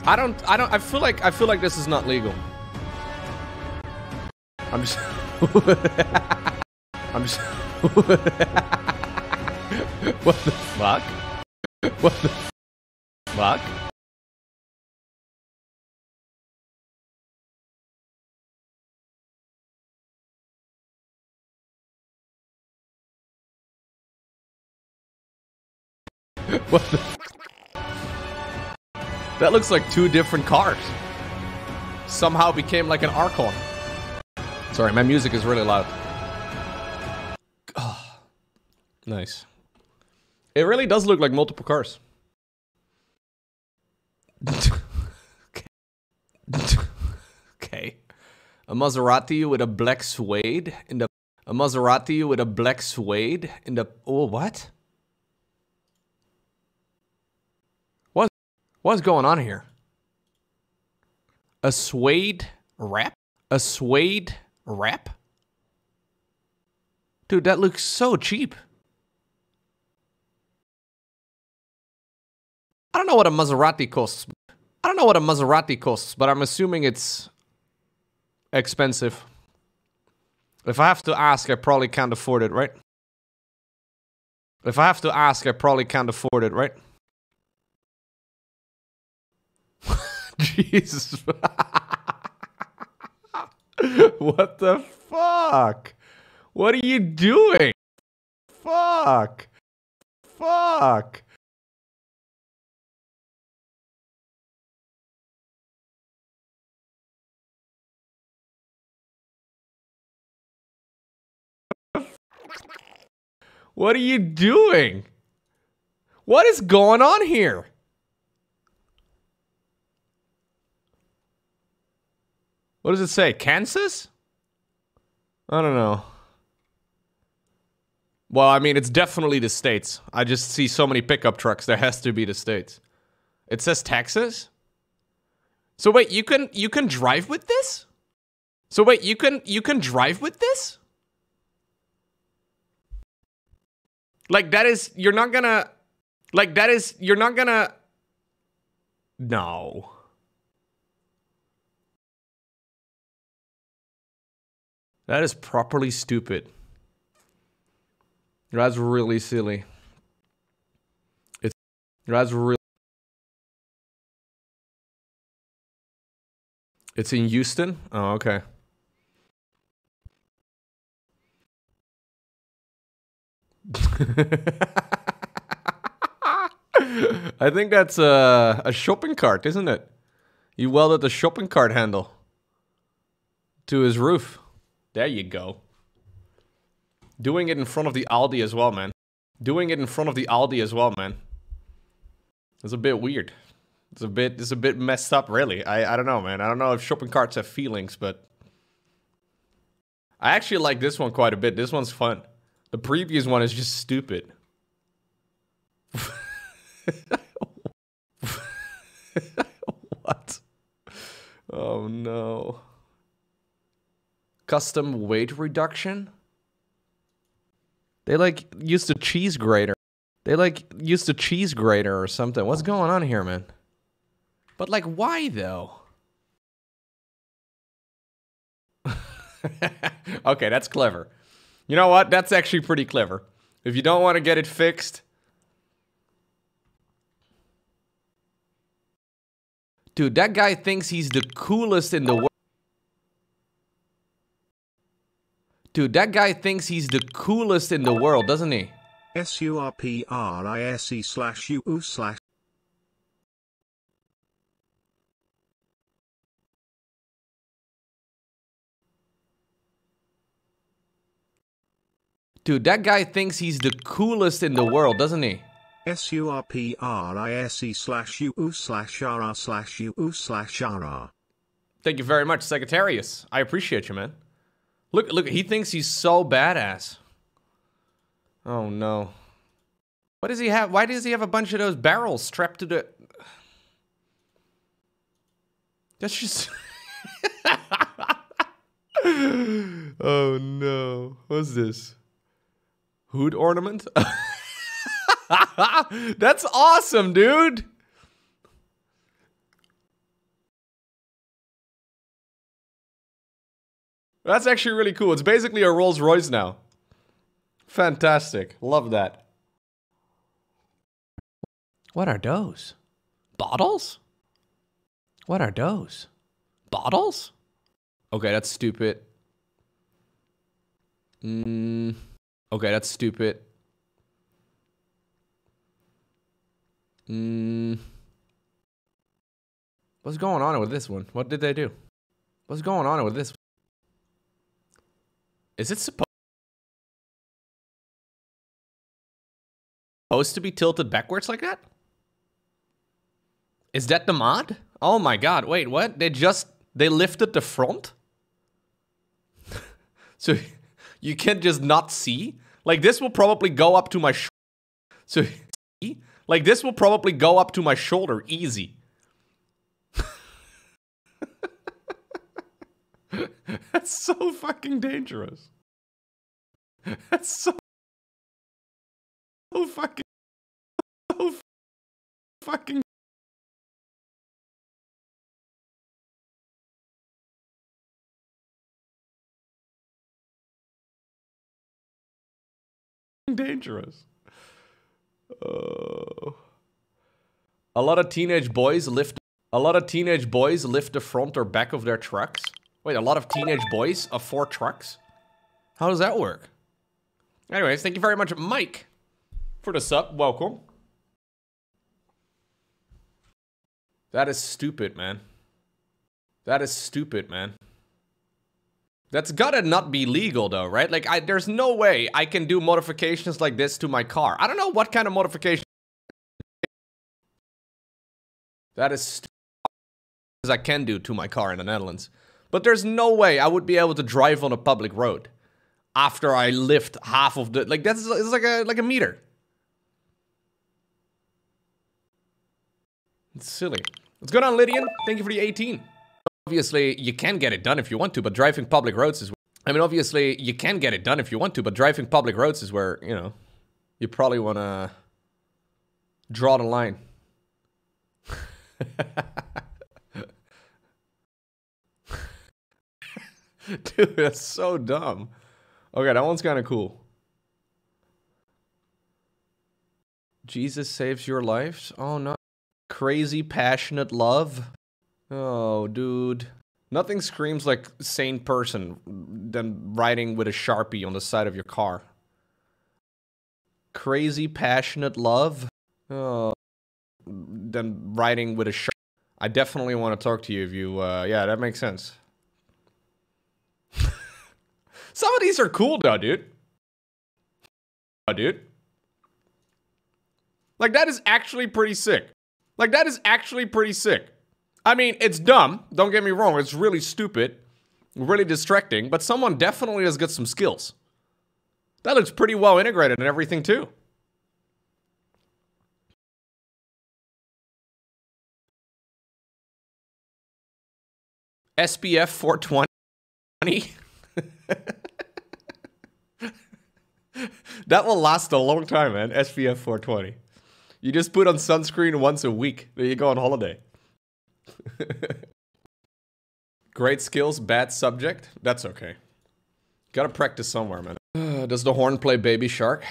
I don't, I don't, I feel like, I feel like this is not legal. I'm just, I'm just, what the fuck? What the fuck? What the? That looks like two different cars. Somehow became like an Archon. Sorry, my music is really loud. Oh, nice. It really does look like multiple cars. okay. okay. A Maserati with a black suede in the a Maserati with a black suede in the oh what? What what's going on here? A suede wrap? A suede wrap? Dude, that looks so cheap. I don't know what a Maserati costs. I don't know what a Maserati costs, but I'm assuming it's expensive. If I have to ask, I probably can't afford it, right? If I have to ask, I probably can't afford it, right? Jesus. what the fuck? What are you doing? Fuck. Fuck. What are you doing? What is going on here? What does it say? Kansas? I don't know. Well, I mean, it's definitely the states. I just see so many pickup trucks. There has to be the states. It says Texas. So wait, you can you can drive with this? So wait, you can you can drive with this? Like that is you're not gonna like that is you're not gonna No. That is properly stupid. That's really silly. It's that's really It's in Houston? Oh, okay. I think that's a, a shopping cart, isn't it? You welded the shopping cart handle to his roof. There you go. Doing it in front of the Aldi as well, man. Doing it in front of the Aldi as well, man. It's a bit weird. It's a bit it's a bit messed up, really. I I don't know, man. I don't know if shopping carts have feelings, but I actually like this one quite a bit. This one's fun. The previous one is just stupid. what? Oh no. Custom weight reduction? They like used a cheese grater. They like used a cheese grater or something. What's going on here, man? But like why though? okay, that's clever. You know what? That's actually pretty clever. If you don't want to get it fixed, Dude, that guy thinks he's the coolest in the world. Dude, that guy thinks he's the coolest in the world, doesn't he? S U R P R I S E slash U slash Dude, that guy thinks he's the coolest in the world, doesn't he? S U R P R I S E slash U slash R R slash U slash R R. Thank you very much, Secretarius. I appreciate you, man. Look, look, he thinks he's so badass. Oh no. What does he have? Why does he have a bunch of those barrels strapped to the That's just Oh no. What's this? Hood ornament? That's awesome, dude. That's actually really cool. It's basically a Rolls Royce now. Fantastic. Love that. What are those? Bottles? What are those? Bottles? Okay, that's stupid. Mm, okay, that's stupid. Mm. What's going on with this one? What did they do? What's going on with this? Is it supposed supposed to be tilted backwards like that? Is that the mod? Oh my god, wait, what? They just they lifted the front? so you can't just not see? Like this will probably go up to my So like this will probably go up to my shoulder easy. That's so fucking dangerous. That's so so fucking so fucking dangerous. Oh. A lot of teenage boys lift. A lot of teenage boys lift the front or back of their trucks. Wait, a lot of teenage boys of four trucks. How does that work? Anyways, thank you very much, Mike, for the sub. Welcome. That is stupid, man. That is stupid, man. That's gotta not be legal though, right? Like, I, there's no way I can do modifications like this to my car. I don't know what kind of modification. That is as I can do to my car in the Netherlands. But there's no way I would be able to drive on a public road after I lift half of the like that's it's like a like a meter. It's silly. What's going on, Lydian? Thank you for the 18. Obviously, you can get it done if you want to, but driving public roads is. I mean, obviously, you can get it done if you want to, but driving public roads is where you know you probably want to draw the line. Dude, that's so dumb. Okay, that one's kind of cool. Jesus saves your lives? Oh no. Crazy passionate love? Oh, dude. Nothing screams like sane person than riding with a Sharpie on the side of your car. Crazy passionate love? Oh, than riding with a Sharpie. I definitely want to talk to you if you, uh, yeah, that makes sense. Some of these are cool though, dude. Oh, dude. Like, that is actually pretty sick. Like, that is actually pretty sick. I mean, it's dumb. Don't get me wrong. It's really stupid. Really distracting. But someone definitely has got some skills. That looks pretty well integrated and everything, too. SPF 420. that will last a long time, man. SPF 420. You just put on sunscreen once a week. Then you go on holiday. Great skills, bad subject. That's okay. Gotta practice somewhere, man. Does the horn play Baby Shark?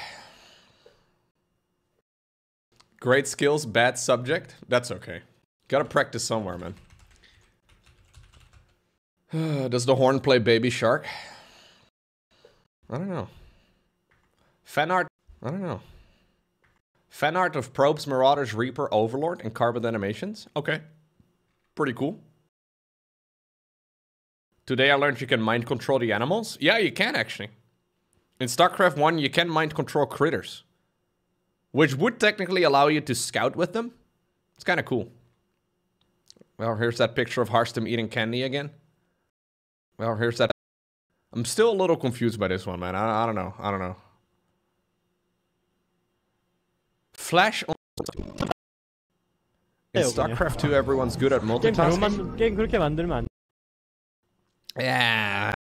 Great skills, bad subject. That's okay. Gotta practice somewhere, man. Does the horn play Baby Shark? I don't know. Fan art. I don't know. Fan art of Probes, Marauders, Reaper, Overlord, and Carbon animations. Okay. Pretty cool. Today I learned you can mind control the animals. Yeah, you can actually. In StarCraft 1, you can mind control critters. Which would technically allow you to scout with them. It's kind of cool. Well, here's that picture of Harstem eating candy again. Well, here's that. I'm still a little confused by this one, man. I, I don't know. I don't know. Flash on... In StarCraft 2, everyone's good at 게임 multitasking. 잘못 게임 그렇게 만들면 안 Yeah.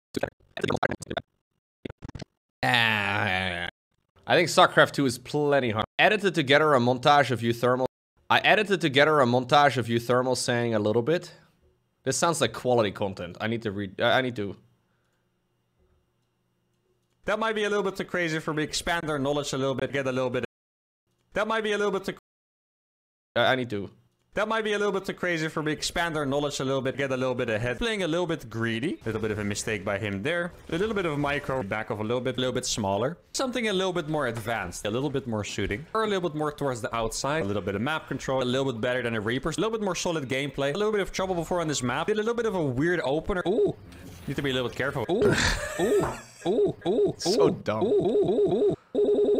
Yeah. I think StarCraft 2 is plenty hard. Edited together a montage of you thermal. I edited together a montage of you thermal saying a little bit. This sounds like quality content. I need to read. I need to. That might be a little bit too crazy for me. Expand our knowledge a little bit, get a little bit. That might be a little bit too. I need to. That might be a little bit too crazy for me. Expand our knowledge a little bit, get a little bit ahead. Playing a little bit greedy. A little bit of a mistake by him there. A little bit of micro back of a little bit, a little bit smaller. Something a little bit more advanced. A little bit more shooting. Or a little bit more towards the outside. A little bit of map control. A little bit better than a Reaper. A little bit more solid gameplay. A little bit of trouble before on this map. Did a little bit of a weird opener. Ooh. Need to be a little bit careful. Ooh. Ooh. Ooh. Ooh. So ooh, dumb. Ooh. Ooh. Ooh. Ooh.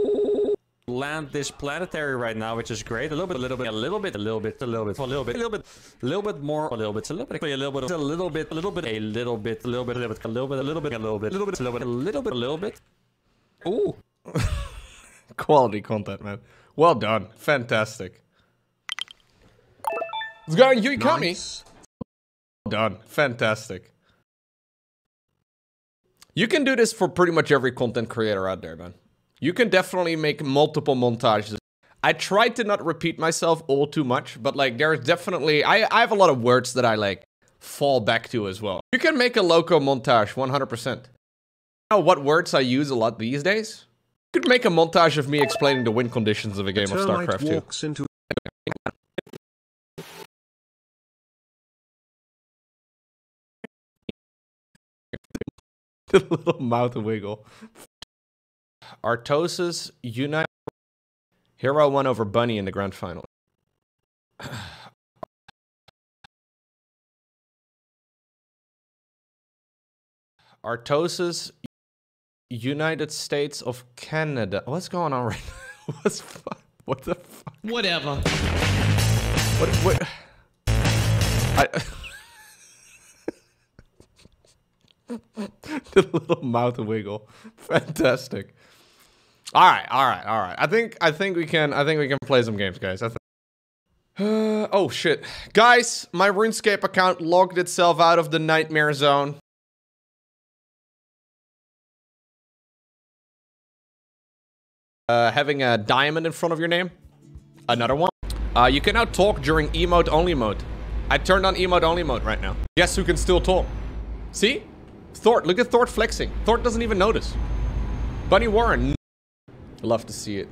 Land this planetary right now, which is great. A little bit, a little bit, a little bit, a little bit, a little bit, a little bit, a little bit, a little bit more, a little bit, a little bit, a little bit, a little bit, a little bit, a little bit, a little bit, a little bit, a little bit, a little bit, a little bit, a little bit, a little bit, a little bit, a little bit. Ooh. Quality content, man. Well done. Fantastic. Let's go on Nice. Well done. Fantastic. You can do this for pretty much every content creator out there, man. You can definitely make multiple montages. I tried to not repeat myself all too much, but like there's definitely I, I have a lot of words that I like fall back to as well. You can make a Lowko montage 100%. Know what words I use a lot these days? You Could make a montage of me explaining the win conditions of a game of StarCraft 2. walks into the little mouth wiggle. Artosis Unite Hero won over Bunny in the grand final. Artosis United States of Canada. What's going on right now? What's fu- what the fuck? Whatever. What what I the little mouth wiggle. Fantastic. All right, all right, all right. I think I think we can I think we can play some games, guys. I th- uh, oh shit. Guys, my RuneScape account logged itself out of the nightmare zone. Uh, having a diamond in front of your name. Another one. Uh, you can now talk during emote only mode. I turned on emote only mode right now. Guess who can still talk? See? Thort, look at Thort flexing. Thort doesn't even notice. Bunnywarren. Love to see it.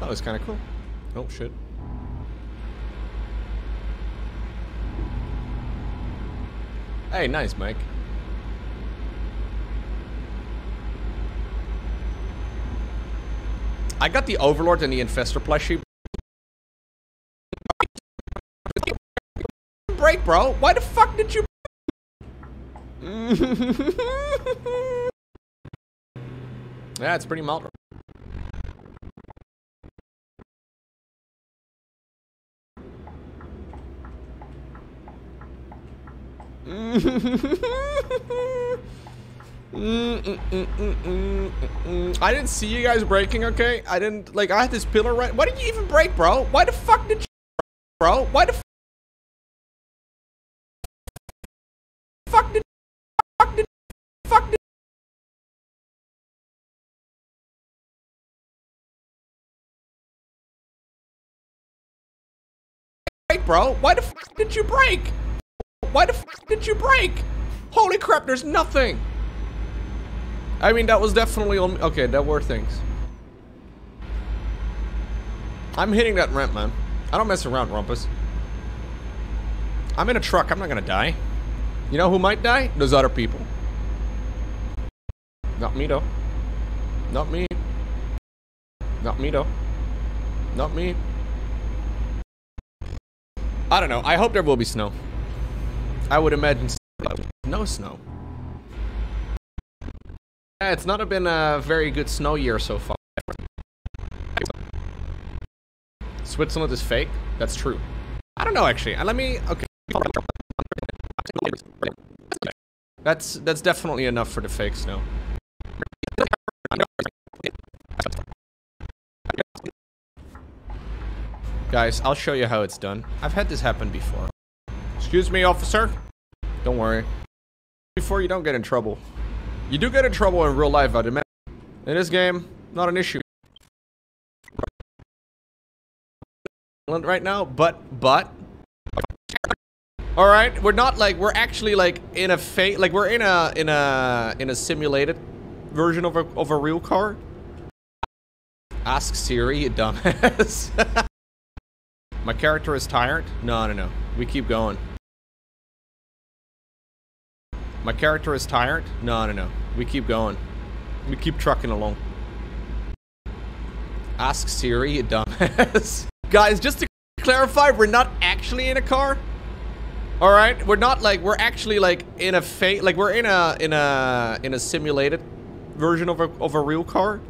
That was kind of cool. Oh, shit. Hey, nice, Mike. I got the Overlord and the Infestor plushie. Break, bro. Why the fuck did you? yeah, it's pretty mild. I didn't see you guys breaking, okay? I didn't, like, I had this pillar right. Why did you even break, bro? Why the fuck did you, bro? Why the bro? Why the fuck did you break? Why the fuck did you break? Holy crap, there's nothing. I mean, that was definitely on. Okay, there were things. I'm hitting that ramp, man. I don't mess around, Rumpus. I'm in a truck. I'm not gonna die. You know who might die? Those other people. Not me, though. Not me. Not me, though. Not me. I don't know. I hope there will be snow. I would imagine no snow. Yeah, it's not been a very good snow year so far. Switzerland is fake? That's true. I don't know actually. Let me okay. That's that's definitely enough for the fake snow. Guys, I'll show you how it's done. I've had this happen before. Excuse me, officer. Don't worry. Before you don't get in trouble. You do get in trouble in real life, I'd imagine. In this game, not an issue. Right now, but, but. Alright, we're not like, we're actually like in a fake, like we're in a, in a, in a simulated version of a, of a real car. Ask Siri, you dumbass. My character is tired? No, no, no. We keep going. My character is tired? No, no, no. We keep going. We keep trucking along. Ask Siri, you dumbass. Guys, just to clarify, we're not actually in a car. All right, we're not like we're actually like in a fake like we're in a in a in a simulated version of a of a real car.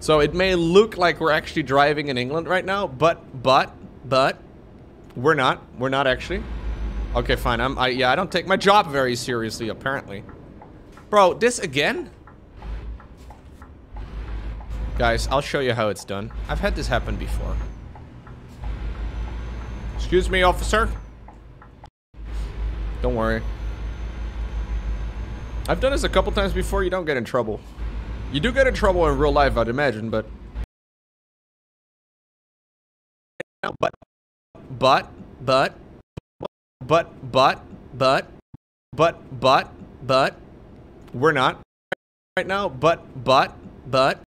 So it may look like we're actually driving in England right now, but but but we're not. We're not actually. Okay, fine. I'm I yeah, I don't take my job very seriously apparently. Bro, this again? Guys, I'll show you how it's done. I've had this happen before. Excuse me, officer. Don't worry. I've done this a couple times before. You don't get in trouble. You do get in trouble in real life, I'd imagine, but... But... But... But... But... But... But... But... But... But... We're not. right now, but, but, but,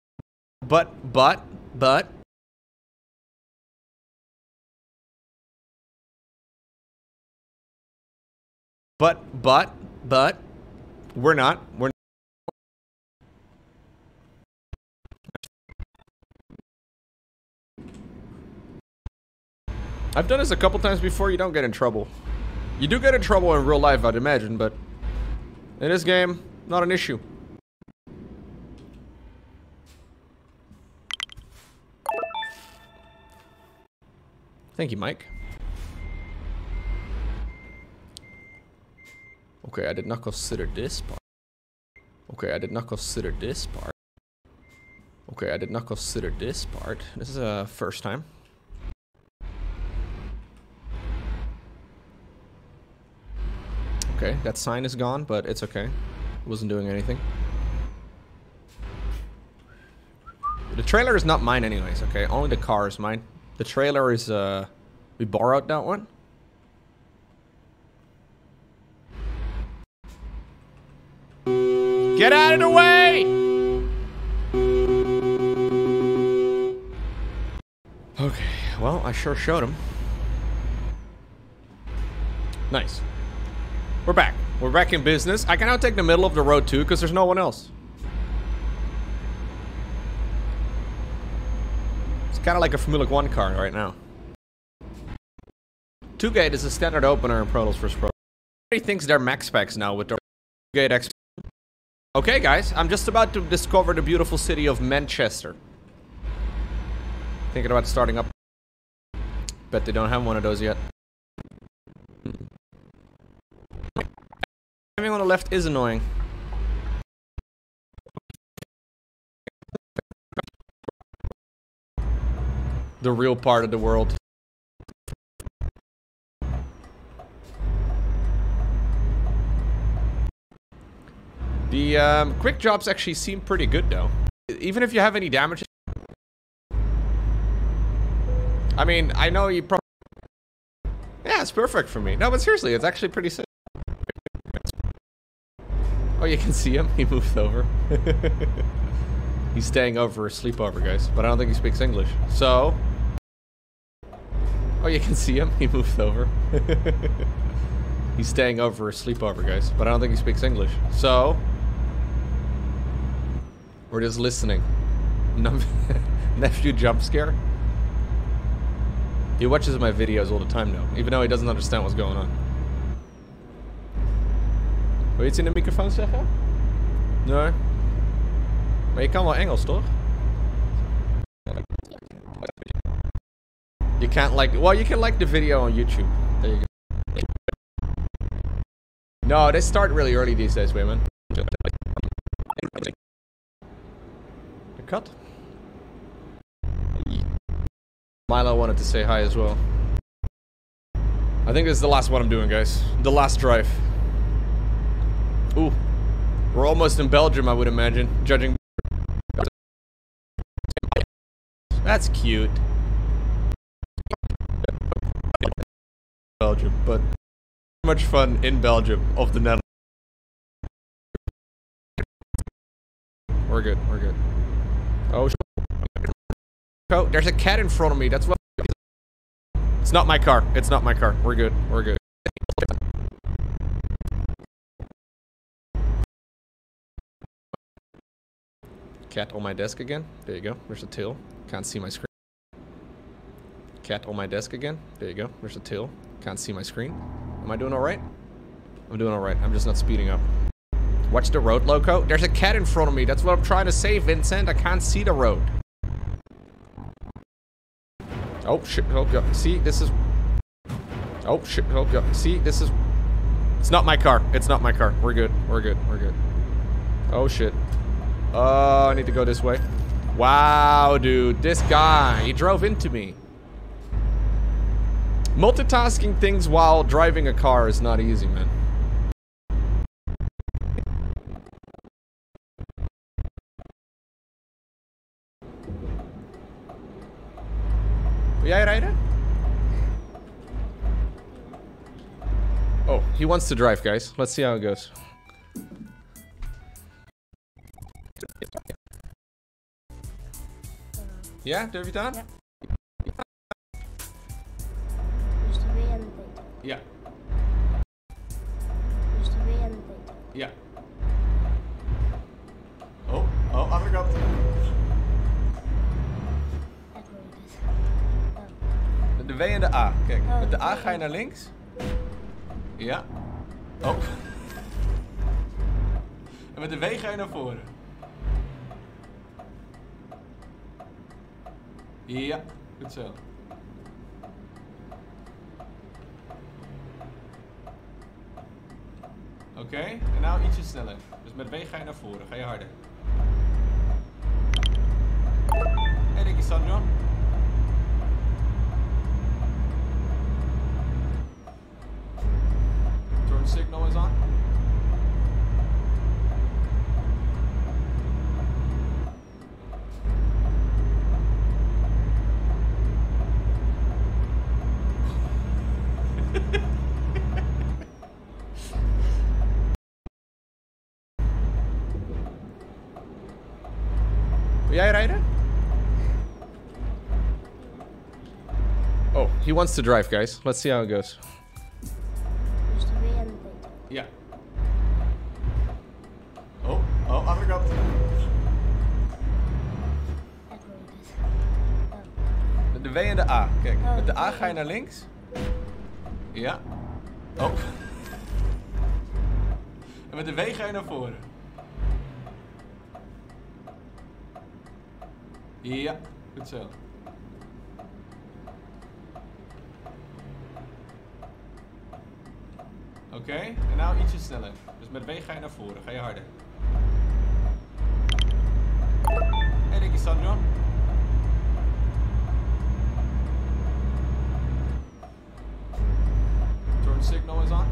but, but, but. But, but, but, we're not. We're I've done this a couple times before. You don't get in trouble. You do get in trouble in real life, I'd imagine, but in this game, not an issue. Thank you, Mike. Okay, I did not consider this part. Okay, I did not consider this part. Okay, I did not consider this part. This is a first time. Okay, that sign is gone, but it's okay. It wasn't doing anything. The trailer is not mine anyways, okay? Only the car is mine. The trailer is, uh... We borrowed that one. Get out of the way! Okay, well, I sure showed him. Nice. We're back. We're back in business. I can now take the middle of the road too, because there's no one else. It's kind of like a Formula 1 car right now. 2-Gate is a standard opener in Pro Tools First Pro. Everybody thinks they're max specs now with the Gate X. Okay, guys, I'm just about to discover the beautiful city of Manchester. Thinking about starting up. Bet they don't have one of those yet. Driving on the left is annoying. The real part of the world. The um, quick drops actually seem pretty good though. Even if you have any damage. I mean, I know you probably... Yeah, it's perfect for me. No, but seriously, it's actually pretty sick. Oh, you can see him? He moved over. He's staying over a sleepover, guys. But I don't think he speaks English. So... Oh, you can see him? He moved over. He's staying over a sleepover, guys. But I don't think he speaks English. So... We're just listening. Nephew jump scare? He watches my videos all the time now, even though he doesn't understand what's going on. Wil je iets in de microfoon zeggen? Nee. Maar je kan wel Engels, toch? You can't like... Well, you can like the video on YouTube. There you go. No, they start really early these days, women. The cut? Milo wanted to say hi as well. I think this is the last one I'm doing, guys. The last drive. Ooh. We're almost in Belgium, I would imagine, judging. That's cute. Belgium, but much fun in Belgium of the Netherlands. We're good, we're good. Oh, oh, there's a cat in front of me. That's what. It's not my car. It's not my car. We're good. We're good. Cat on my desk again. There you go. There's a tail. Can't see my screen. Cat on my desk again. There you go. There's a tail. Can't see my screen. Am I doing alright? I'm doing alright. I'm just not speeding up. Watch the road, Lowko. There's a cat in front of me. That's what I'm trying to say, Vincent. I can't see the road. Oh, shit. Oh, yeah. See, this is... Oh, shit. Oh, yeah. See, this is... It's not my car. It's not my car. We're good. We're good. We're good. Oh, shit. Oh, I need to go this way. Wow, dude. This guy. He drove into me. Multitasking things while driving a car is not easy, man. Jij rijden? Oh, he wants to drive, guys. Let's see how it goes. Ja. ja, durf je het aan? Ja. Dus de W en de B. Ja. Dus de W en de B. Ja. Oh, oh, andere kant. De W en de A. Kijk, oh, met de A ga je naar links. Ja. Oh. En met de W ga je naar voren. Ja, goed zo. Oké, en nou ietsje sneller. Dus met W ga je naar voren, ga je harder. Hey, denk Sandro? Turn signal is on. Wil jij rijden? Oh, he wants to drive, guys. Let's see how it goes. Dus de W en de D. Ja. Oh, oh, andere kant. De W en de A. Kijk, Oh, met de A ga je naar links. Ja. Oh. En met de W ga je naar voren. Ja, goed zo. Oké, en nou ietsje sneller. Dus met W ga je naar voren, ga je harder. Hey, je Sandro? Turn signal is on.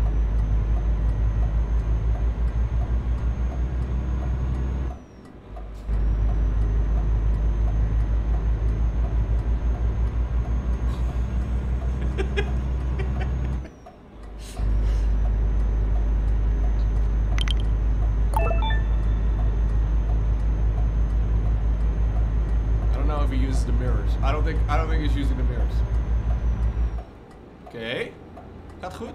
I don't know if he uses the mirrors. I don't think I don't think he's using the mirrors. Oké. Gaat goed.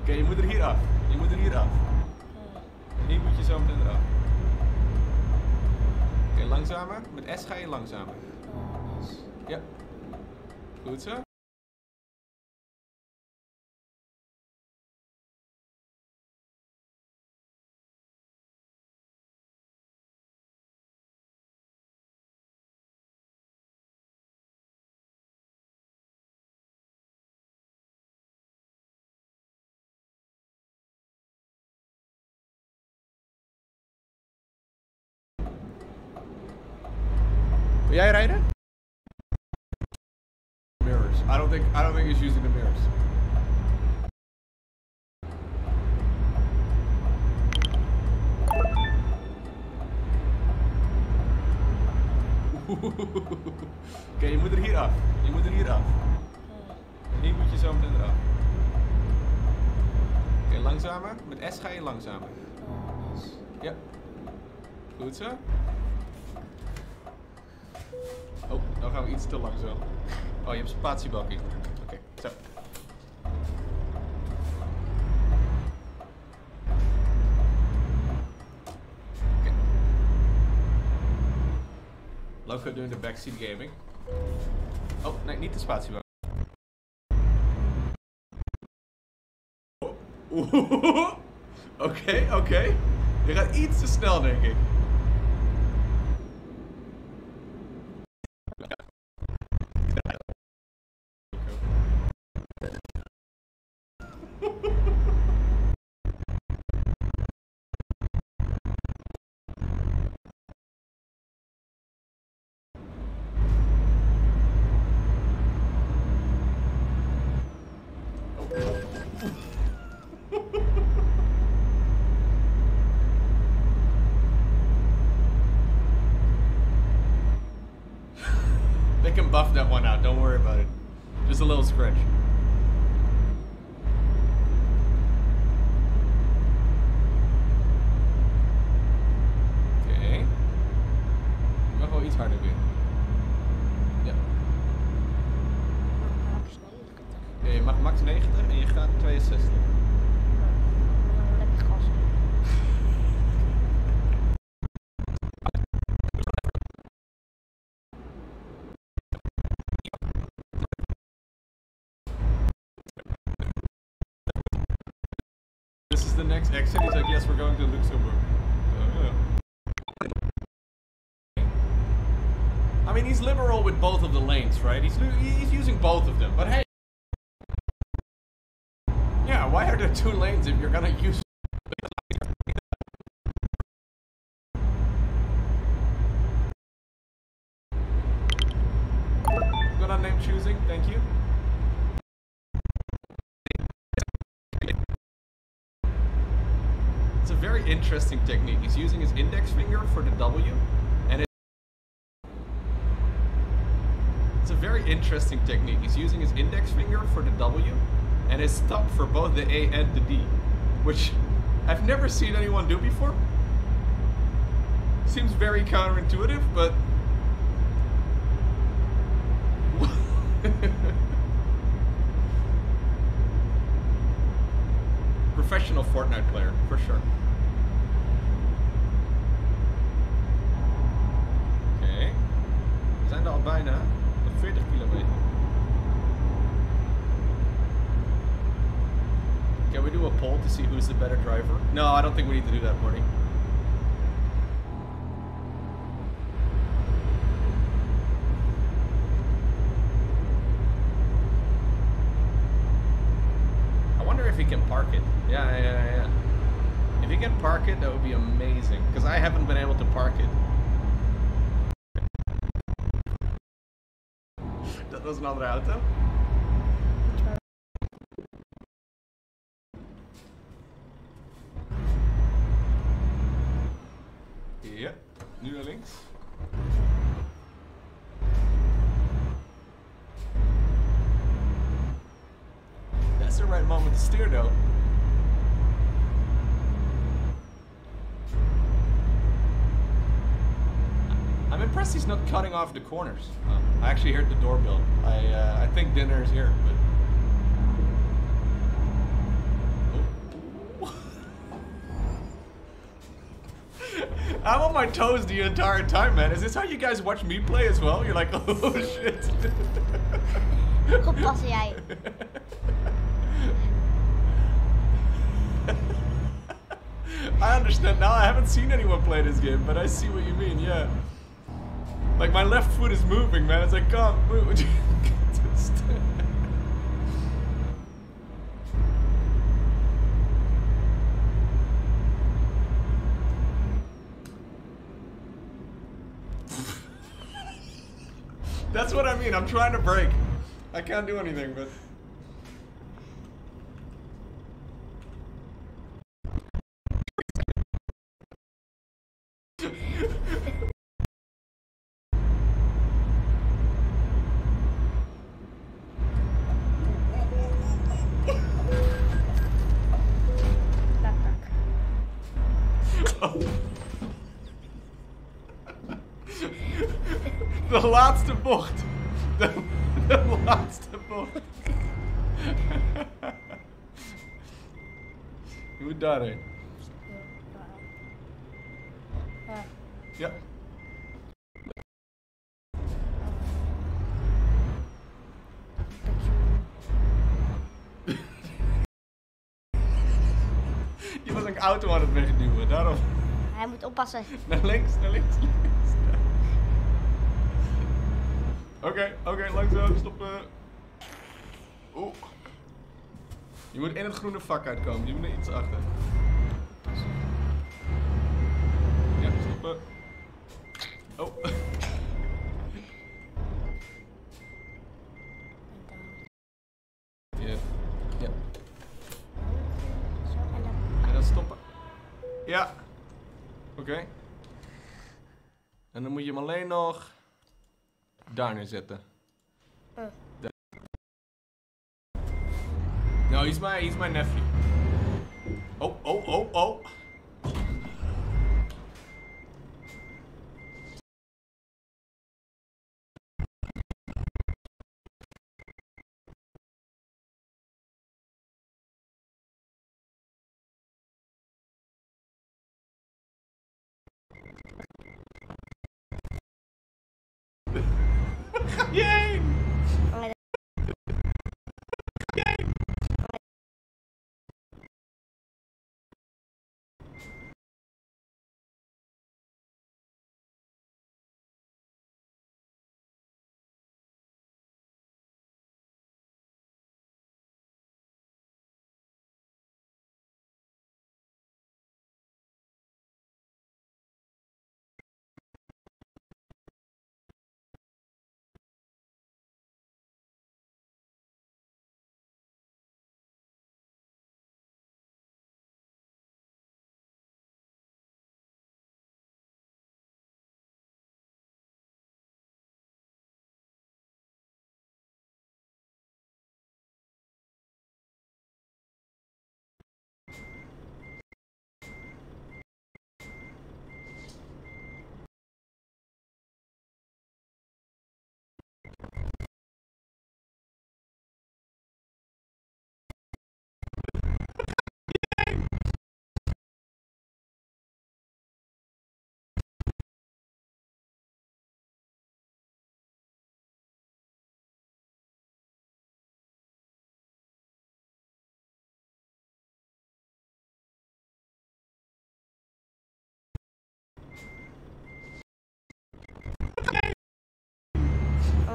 Oké, je moet er hier af. Je moet er hier af. En hier moet je zo meteen eraf. Oké, langzamer. Met S ga je langzamer. Ja. Goed zo. Wil jij rijden? Mirrors. I don't think I don't think he's using the mirrors. Oké, je moet er hier af. Je moet er hier af. En hier moet je zo meteen eraf. Oké, langzamer. Met S ga je langzamer. Ja. Goed zo. Nou gaan we iets te langzaam. Oh, je hebt spatiebakkie. Oké, zo. Oké. Loco doing de backseat gaming. Oh, nee, niet de spatiebak. Oké, oké. Je gaat iets te snel, denk ik. Next exit. He's like, yes, we're going to Luxembourg. Oh. I mean, he's liberal with both of the lanes, right? He's he's using both of them. But hey, yeah, why are there two lanes if you're gonna use? Good on name choosing. Thank you. Interesting technique. He's using his index finger for the W, and it's a very interesting technique. He's using his index finger for the W, and his thumb for both the A and the D, which I've never seen anyone do before. Seems very counterintuitive, but. Professional Fortnite player, for sure. Oké. We zijn er al bijna. Nog 40 kilometer. Can we do a poll to see who's the better driver? No, I don't think we need to do that, Morty. I wonder if he can park it. Yeah, yeah. yeah. If he can park it, that would be amazing. Because I haven't been able to park it. Andere auto. Ja, nu naar links. That's the right moment to steer though. I'm impressed he's not cutting off the corners. Oh, I actually heard the doorbell. I uh, I think dinner is here, but. I'm on my toes the entire time, man. Is this how you guys watch me play as well? You're like, oh shit. Passen jij. I understand now. I haven't seen anyone play this game, but I see what you mean. Yeah. Like my left foot is moving, man. It's like, come move. That's what I mean. I'm trying to break. I can't do anything, but. Auto aan het wegduwen, daarom. Hij moet oppassen. Naar links, naar links, links. Oké, oké, langzaam, stoppen. Oeh. Je moet in het groene vak uitkomen, je moet er iets achter. Ja, stoppen. Oh. Daar neerzetten. Oh. Daar. No, he's my he's my nephew. Oh, oh, oh, oh.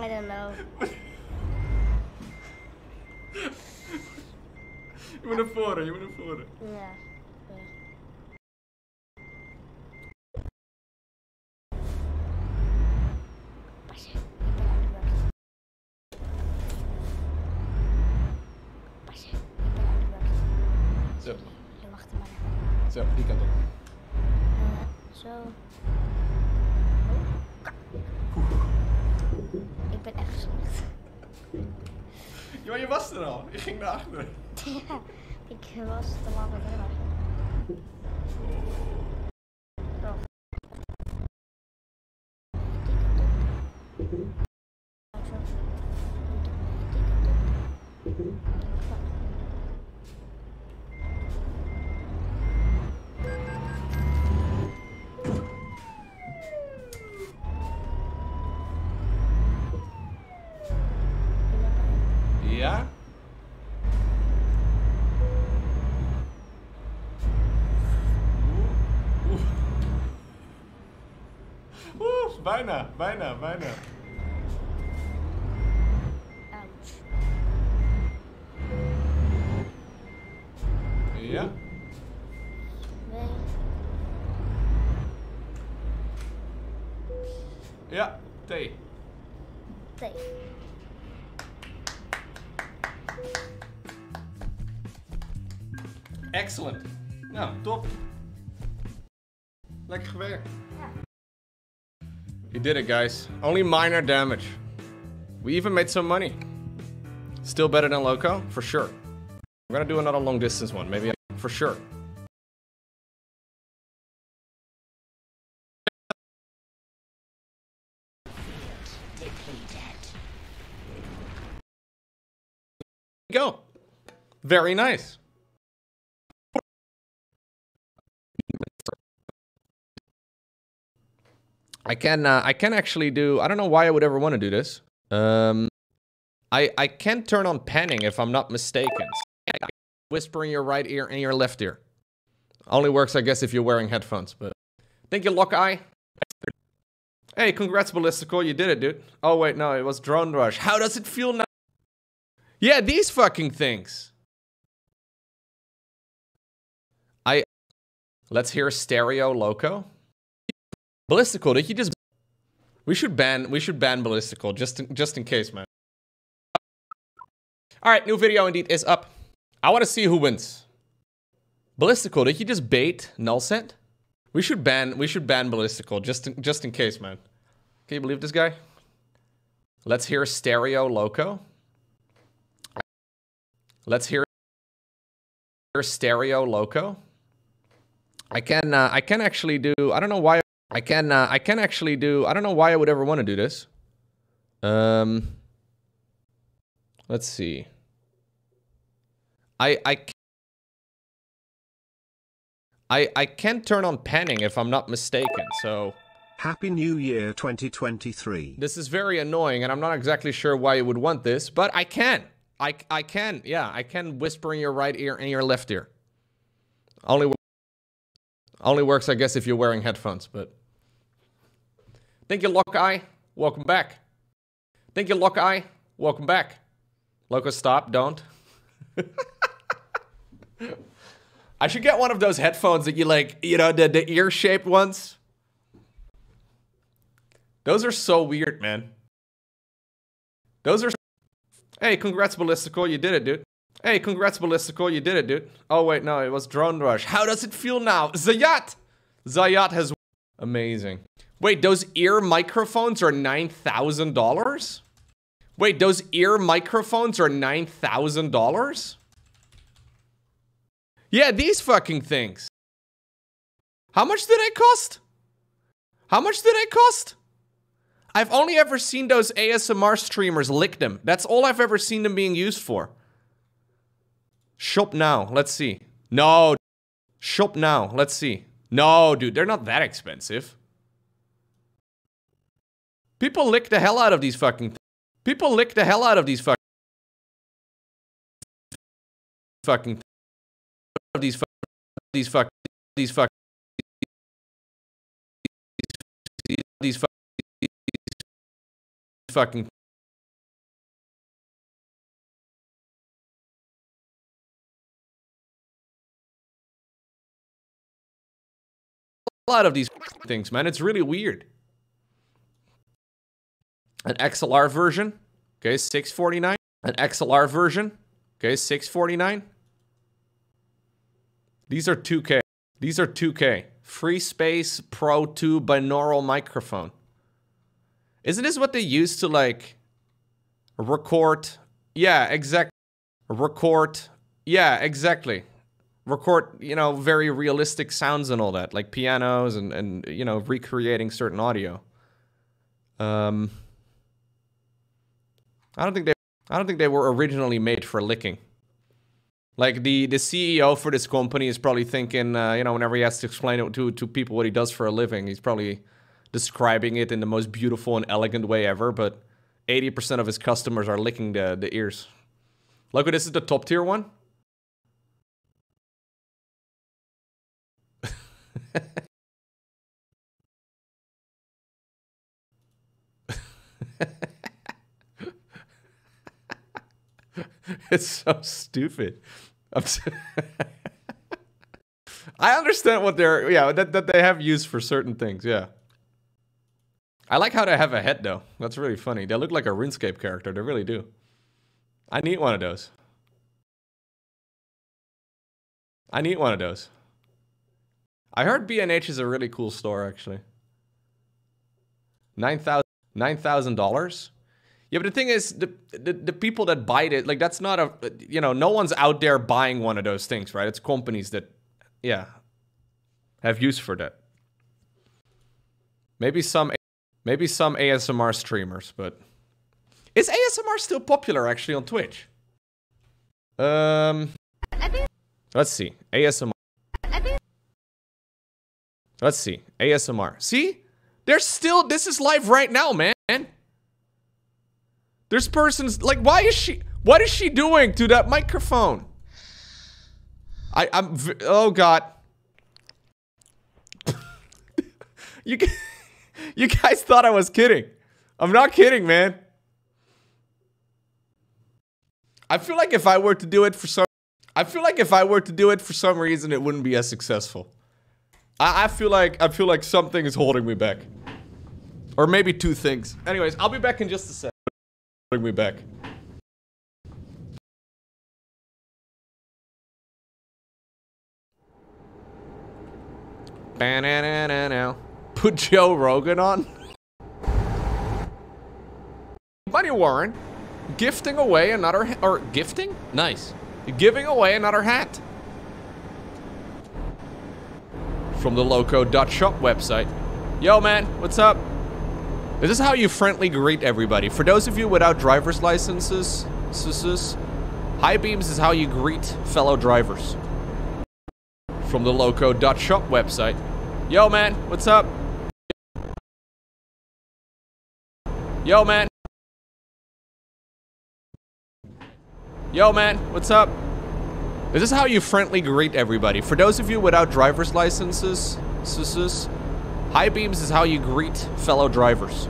I don't know. Je moet naar voren, je moet naar voren. Ja. Al. Je ging naar achteren. Ja, ik was te lang met hem. Bijna, bijna, bijna. Did it, guys. Only minor damage. We even made some money. Still better than Lowko? For sure. We're gonna do another long distance one, maybe. For sure. Go. Very nice. I can uh, I can actually do I don't know why I would ever want to do this. Um I I can turn on panning if I'm not mistaken. Whisper in your right ear and your left ear. Only works I guess if you're wearing headphones, but thank you Lockeye. Hey, congrats Ballistical, you did it, dude. Oh wait, no, it was Drone Rush. How does it feel now? Yeah, these fucking things. I Let's hear stereo Lowko. Ballistical, did you just We should ban we should ban Ballistical just in, just in case, man. All right, new video indeed is up. I want to see who wins. Ballistical, did you just bait null set? We should ban we should ban Ballistical just in, just in case, man. Can you believe this guy? Let's hear stereo Lowko. Let's hear stereo Lowko. I can uh, I can actually do I don't know why I can uh, I can actually do I don't know why I would ever want to do this. Um let's see. I I can turn on panning if I'm not mistaken. So Happy New Year 2023. This is very annoying, and I'm not exactly sure why you would want this, but I can. I, I can, yeah, I can whisper in your right ear and your left ear. Only, only works, I guess, if you're wearing headphones, but. Thank you, Lockeye. Welcome back. Thank you, Lockeye. Welcome back. Lowko, stop, don't. I should get one of those headphones that you like, you know, the, the ear shaped ones. Those are so weird, man. Those are. Hey, congrats, Ballistical. You did it, dude. Hey, congrats, Ballistical. You did it, dude. Oh, wait, no, it was Drone Rush. How does it feel now? Zayat! Zayat has. Amazing. Wait, those ear microphones are $9,000? Wait, those ear microphones are $9,000? Yeah, these fucking things. How much did they cost? How much did they cost? I've only ever seen those ASMR streamers lick them. That's all I've ever seen them being used for. Shop now. Let's see. No. Shop now. Let's see. No, dude, they're not that expensive. People lick the hell out of these fucking. People lick the hell out of these fucking. Fucking. Of these. fu- These fuck. These fuck. These fuck. Fucking. A lot of these things, man. It's really weird. An XLR version, okay, 649. An XLR version, okay, 649. These are 2K. These are 2K. Free Space Pro 2 binaural microphone. Isn't this what they use to like record? Yeah, exact. Record. Yeah, exactly. Record, you know, very realistic sounds and all that, like pianos and and you know, recreating certain audio. Um, I don't think they. I don't think they were originally made for licking. Like the the CEO for this company is probably thinking, uh, you know, whenever he has to explain it to to people what he does for a living, he's probably describing it in the most beautiful and elegant way ever. But 80% of his customers are licking the the ears. Look, this is the top tier one. it's so stupid. I'm s- I understand what they're yeah that, that they have used for certain things. Yeah, I like how they have a head though. That's really funny. They look like a RuneScape character. They really do. I need one of those. I need one of those. I heard B&H is a really cool store actually. Nine thousand nine thousand dollars. Yeah, but the thing is, the, the the people that buy it, like that's not a, you know, no one's out there buying one of those things, right? It's companies that, yeah, have use for that. Maybe some, maybe some ASMR streamers, but is ASMR still popular actually on Twitch? Um, let's see, ASMR. Let's see, ASMR. See, there's still, this is live right now, man. There's persons like why is she what is she doing to that microphone? I I'm oh god. you you guys thought I was kidding. I'm not kidding, man. I feel like if I were to do it for some I feel like if I were to do it for some reason it wouldn't be as successful. I, I feel like I feel like something is holding me back. Or maybe two things. Anyways, I'll be back in just a sec. Bring me back. Put Joe Rogan on. Bunnywarren, gifting away another or gifting? Nice. Giving away another hat. From the Lowko Dutch Shop website. Yo man, what's up? This is how you friendly greet everybody. For those of you without driver's licenses, high beams is how you greet fellow drivers. From the Lowko Dutch Shop website. Yo, man, what's up? Yo, man. Yo, man. What's up? This is how you friendly greet everybody? For those of you without driver's licenses, high beams is how you greet fellow drivers.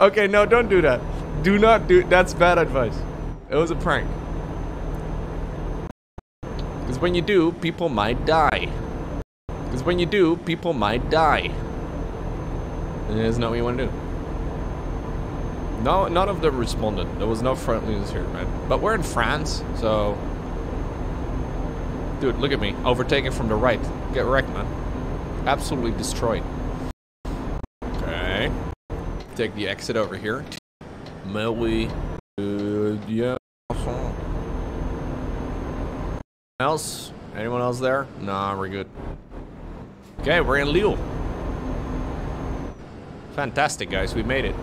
okay, no, don't do that. Do not do. That's bad advice. It was a prank. Because when you do, people might die. Because when you do, people might die. And isn't what you want to do? No, none of them responded. There was no friendliness here, man. But we're in France, so... Dude, look at me. Overtaken from the right. Get wrecked, man. Absolutely destroyed. Okay. Take the exit over here. Oui. Euh, yeah. Uh-huh. Else? Anyone else there? Nah, we're good. Okay, we're in Lille. Fantastic, guys. We made it.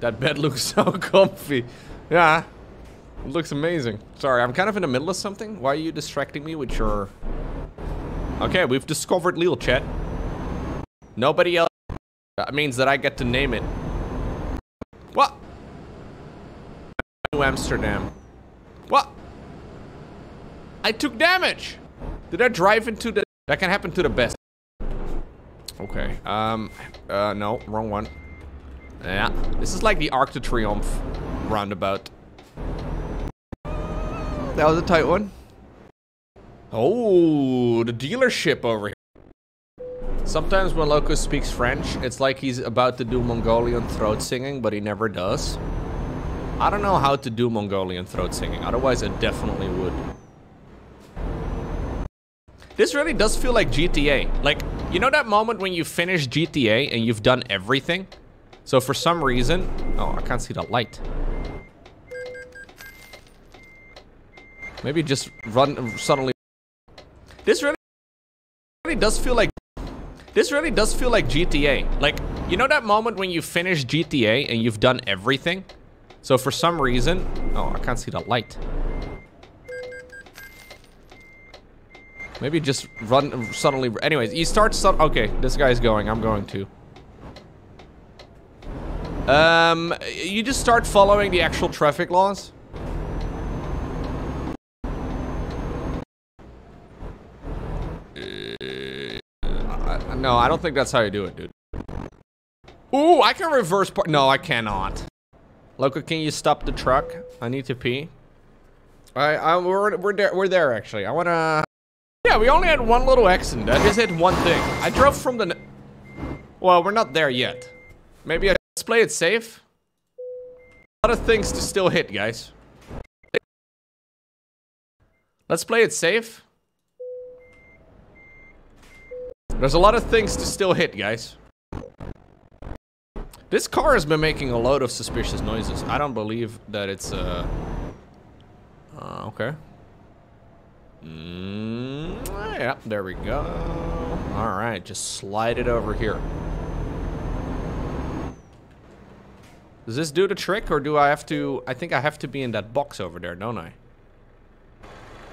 That bed looks so comfy. Yeah. It looks amazing. Sorry, I'm kind of in the middle of something. Why are you distracting me with your... Okay, we've discovered Lille, chat. Nobody else... That means that I get to name it. What? New Amsterdam. What? I took damage! Did I drive into the... That can happen to the best. Okay, um... Uh, no, wrong one. Yeah, this is like the Arc de Triomphe roundabout. That was a tight one. Oh, the dealership over here. Sometimes when Lowko speaks French, it's like he's about to do Mongolian throat singing, but he never does. I don't know how to do Mongolian throat singing, otherwise I definitely would. This really does feel like GTA. Like, you know that moment when you finish GTA and you've done everything? So for some reason... Oh, I can't see the light. Maybe just run suddenly... This really, really does feel like... This really does feel like GTA. Like, you know that moment when you finish GTA and you've done everything? So for some reason... Oh, I can't see the light. Maybe just run suddenly... Anyways, you start... Okay, this guy's going. I'm going too. Um, you just start following the actual traffic laws. Uh, no, I don't think that's how you do it, dude. Ooh, I can reverse part. No, I cannot. Lowko, can you stop the truck? I need to pee. I, I, we're, we're there, we're there actually. I wanna. Yeah, we only had one little accident. I just hit one thing. I drove from the. Well, we're not there yet. Maybe I. Let's play it safe. A lot of things to still hit, guys. Let's play it safe. There's a lot of things to still hit, guys. This car has been making a load of suspicious noises. I don't believe that it's, uh... uh okay. Mm, yeah, there we go. Alright, just slide it over here. Does this do the trick, or do I have to... I think I have to be in that box over there, don't I?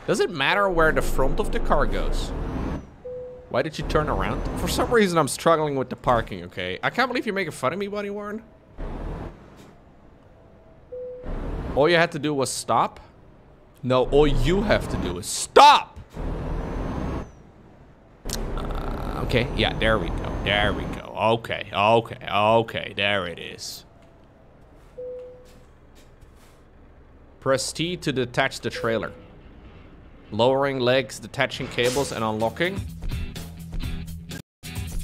Does it matter where the front of the car goes? Why did you turn around? For some reason, I'm struggling with the parking, okay? I can't believe you're making fun of me, Bunnywarren. All you had to do was stop? No, all you have to do is stop! Uh, okay, yeah, there we go. There we go. Okay, okay, okay, there it is. Press T to detach the trailer. Lowering legs, detaching cables, and unlocking.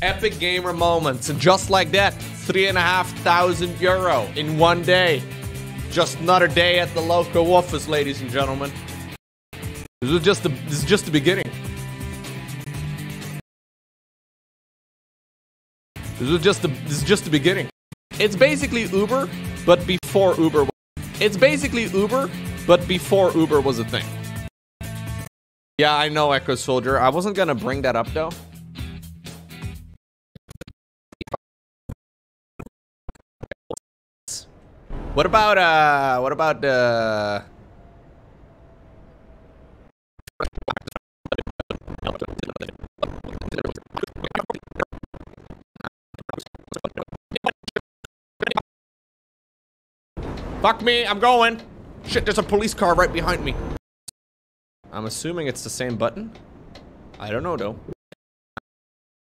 Epic gamer moments, and just like that, three and a half thousand euro in one day. Just another day at the local office, ladies and gentlemen. This is just the this is just the beginning. This is just the this is just the beginning. It's basically Uber, but before Uber it's basically Uber, but before Uber was a thing. Yeah, I know, Echo Soldier. I wasn't gonna bring that up though. What about uh? What about the? Uh... Fuck me, I'm going. Shit, there's a police car right behind me. I'm assuming it's the same button. I don't know though.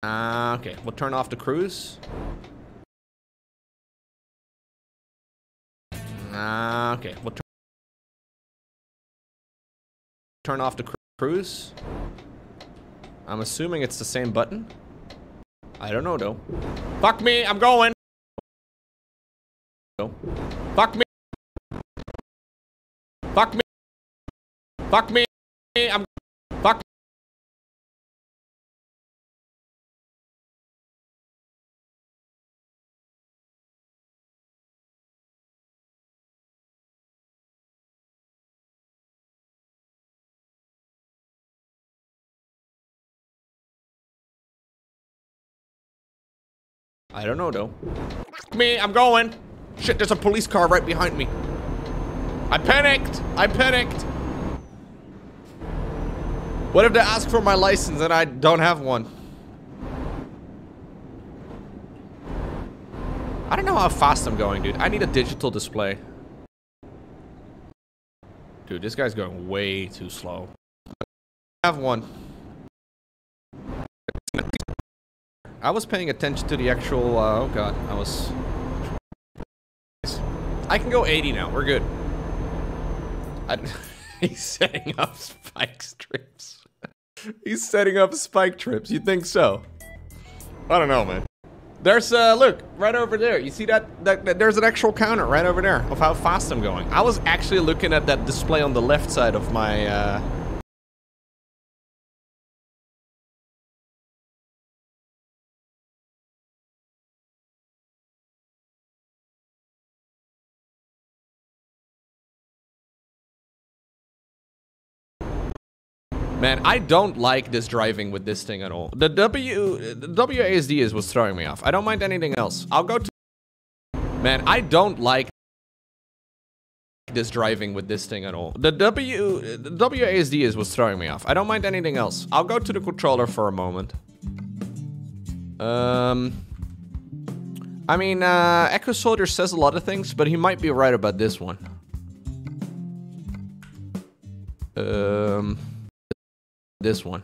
Uh, okay, we'll turn off the cruise. Uh, okay, we'll turn turn off the cru cruise. I'm assuming it's the same button. I don't know though. Fuck me, I'm going. Fuck me. Fuck me. Fuck me. I'm fuck. I don't know though. Me, I'm going. Shit, there's a police car right behind me. I panicked. I panicked. What if they ask for my license and I don't have one? I don't know how fast I'm going, dude. I need a digital display. Dude, this guy's going way too slow. I have one. I was paying attention to the actual, uh, oh god, I was... I can go 80 now, we're good. He's setting up spike trips. he's setting up spike trips, you think so? I don't know, man. There's, uh, look, right over there. You see that, that, that? There's an actual counter right over there of how fast I'm going. I was actually looking at that display on the left side of my, uh, Man, I don't like this driving with this thing at all. The W, the WASD is what's throwing me off. I don't mind anything else. I'll go to... Man, I don't like this driving with this thing at all. The W, the WASD is what's throwing me off. I don't mind anything else. I'll go to the controller for a moment. Um... I mean, uh, Echo Soldier says a lot of things, but he might be right about this one. Um this one.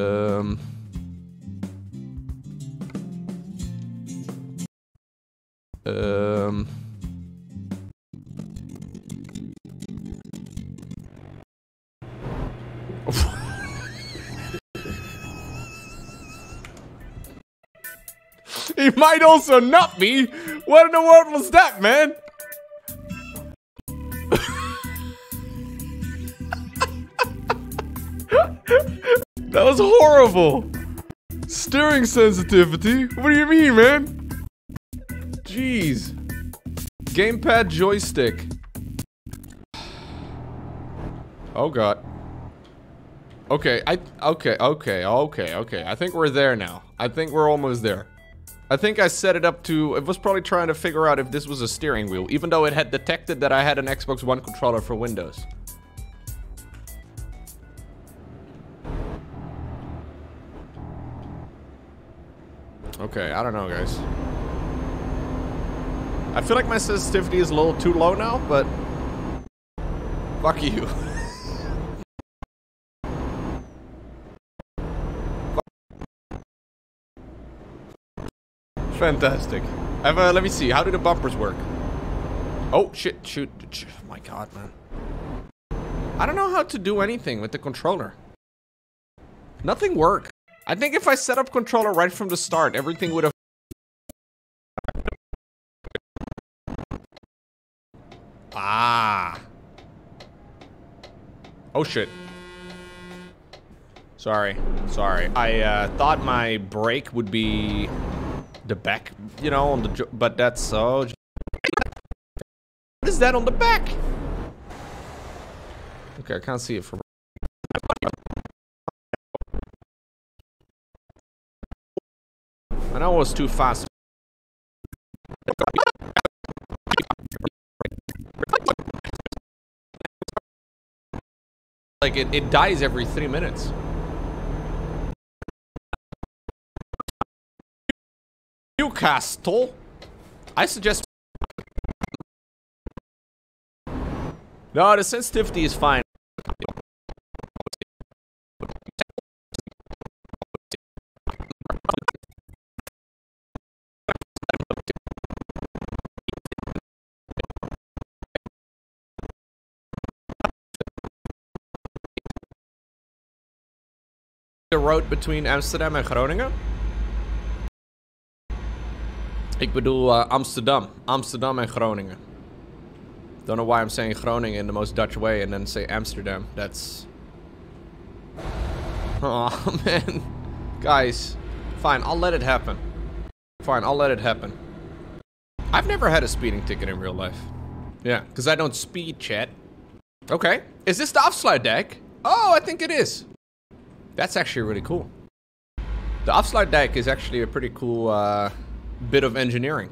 Um... Um... He might also not be. What in the world was that, man? that was horrible. Steering sensitivity? What do you mean, man? Jeez. Gamepad joystick. Oh god. Okay, I okay, okay, okay, okay. I think we're there now. I think we're almost there. I think I set it up to, it was probably trying to figure out if this was a steering wheel, even though it had detected that I had an Xbox One controller for Windows. Okay, I don't know, guys. I feel like my sensitivity is a little too low now, but... Fuck you. Fantastic. Uh, let me see. How do the bumpers work? Oh, shit. Shoot. Oh my god, man. I don't know how to do anything with the controller. Nothing worked. I think if I set up controller right from the start, everything would have... Ah. Oh, shit. Sorry. Sorry. I uh, thought my brake would be the back, you know, on the but that's so. What is that on the back? Okay, I can't see it from. I know it was too fast. like it, it dies every three minutes. Newcastle. I suggest. No, the sensitivity is fine. The road between Amsterdam and Groningen? Ik bedoel uh, Amsterdam. Amsterdam en Groningen. Don't know why I'm saying Groningen in the most Dutch way and then say Amsterdam. That's... Oh, man. Guys. Fine, I'll let it happen. Fine, I'll let it happen. I've never had a speeding ticket in real life. Yeah, because I don't speed, chat. Okay. Is this the Afsluitdijk? Oh, I think it is. That's actually really cool. The Afsluitdijk is actually a pretty cool uh, bit of engineering.